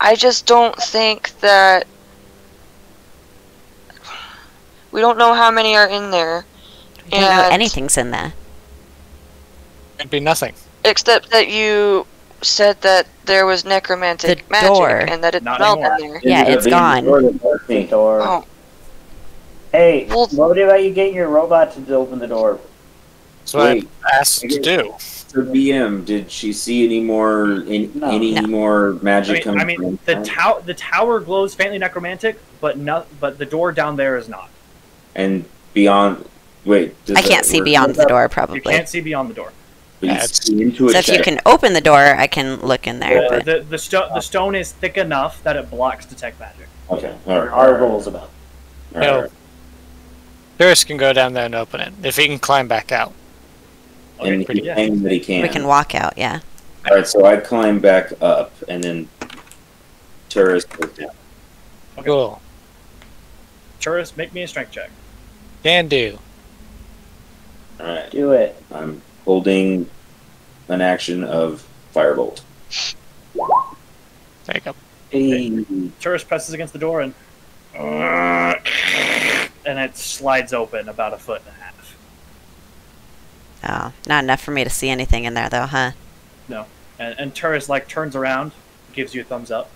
I just don't think that. We don't know how many are in there. We don't know anything's in there. It'd be nothing. Except that you said that there was necromantic The magic door. and that it Not smelled anymore. in there. Yeah, Ended up it's being the gone. door that left The door. Oh, Hey, Well- what about you getting your robot to open the door? That's what Wait. I asked to do. So BM, did she see any more any, No. any No. more I magic mean, coming I mean from the tower the tower glows faintly necromantic, but not but the door down there is not. and beyond. Wait, does I can't see work? beyond the door, probably. You can't see beyond the door. But you Yeah, it's- see into a So if you can open the door, I can look in there. The But the, the, sto- the stone is thick enough that it blocks detect magic. Okay, all There right, are all right, rules about. all right, all right. Turris can go down there and open it if he can climb back out. Okay, and pretty he's yeah. that he can. we can walk out. Yeah. All right, so I climb back up, and then Turris goes down. Cool. Turris, make me a strength check. Can do. All right, Do it. I'm holding an action of firebolt. There you go. Hey, Turris presses against the door and and it slides open about a foot and a half. Oh, not enough for me to see anything in there, though, huh? No. And and Turris like turns around, gives you a thumbs up.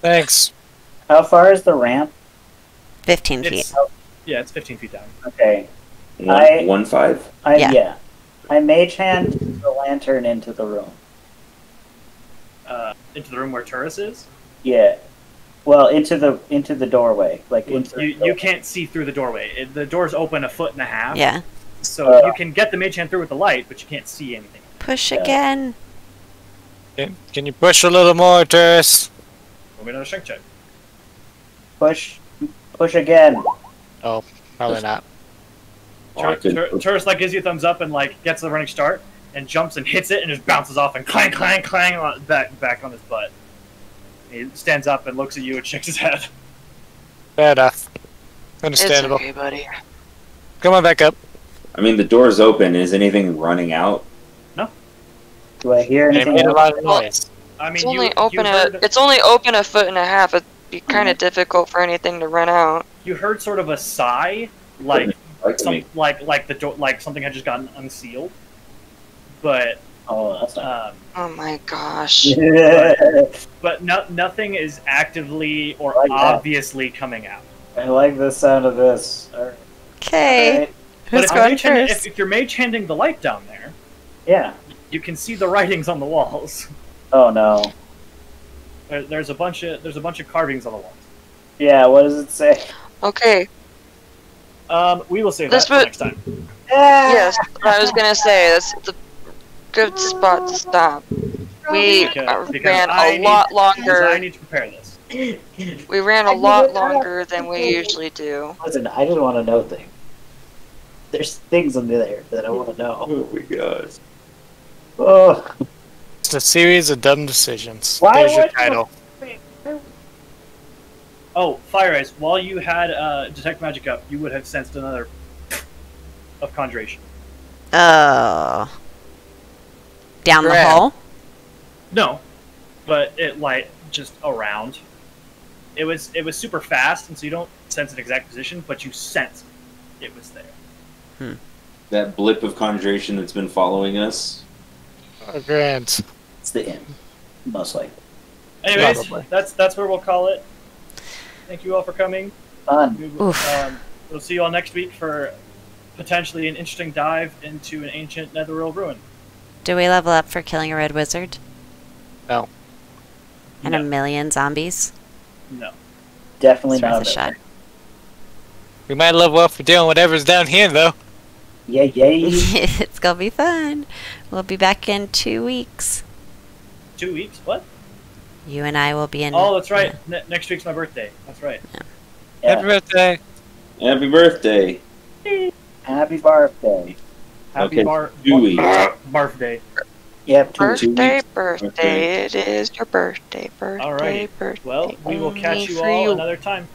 Thanks. how far is the ramp? Fifteen feet. It's yeah, it's 15 feet down. Okay. One, I- one five. I, Yeah. yeah. I mage hand the lantern into the room. Uh, into the room where Turris is. Yeah. Well, into the into the doorway, like into. You you can't see through the doorway. It, the door's open a foot and a half. Yeah. So Uh. you can get the mage hand through with the light, but you can't see anything. Push Yeah. again. Can, can you push a little more, Turris? Roll me another strength check. push, push again. Oh, probably Tur- couldn't Tur- like gives you a thumbs up and like gets the running start and jumps and hits it and just bounces off and clang clang clang on, back back on his butt. He stands up and looks at you and shakes his head. Fair enough. it's Understandable. okay, buddy. Come on back up. I mean, the door's open. Is anything running out? No. Do I hear It anything? made a lot of noise. I mean, It's you, only you open a. heard It's only open a foot and a half. It'd be kind of difficult for anything to run out. you heard sort of a sigh, like Like some, like like the door, like something had just gotten unsealed. But Oh, that's um, Oh my gosh. but no, nothing is actively or Like that. obviously coming out. I like the sound of this. Alright. Okay. Alright. But if you're, going mage handing, first? if, if you're mage handing the light down there, Yeah. you can see the writings on the walls. Oh no. There, there's a bunch of there's a bunch of carvings on the walls. Yeah. What does it say? Okay. Um, we will save This that for next time. Yes, I was gonna say that's the good spot to stop. We Because- because ran I a need- lot because longer. I need to prepare this. We ran a lot longer than we usually do. Listen, I just want to know things. There's things under there that I want to know. Oh my god. Oh, It's a series of dumb decisions. Why There's your would- title. Oh, Fire Eyes, while you had uh, Detect Magic up, you would have sensed another of Conjuration. Oh. Down the hall? No, but it like just around. It was it was super fast, and so you don't sense an exact position, but you sense it was there. That blip of conjuration that's been following us. Oh, grand. it's the end, most likely. Anyways, Probably. that's that's where we'll call it. Thank you all for coming. Fun. We will, um, we'll see you all next week for potentially an interesting dive into an ancient Netheril ruin. Do we level up for killing a red wizard? No. And a million zombies? No. Definitely It's worth not a shot. We might level up for doing whatever's down here, though. Yeah, yeah. it's gonna be fun. We'll be back in two weeks. Two weeks? What? You and I will be in. Oh, that's right. Ne- next week's my birthday. That's right. Happy birthday. Happy birthday. Happy birthday. Happy Okay, bar- two bar- weeks. barf day. Yep, two Birthday, weeks. birthday, it is your birthday, birthday, Alrighty. birthday. Well, we will catch you all you. another time.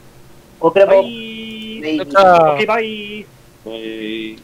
Look at Bye. Okay, bye. Bye.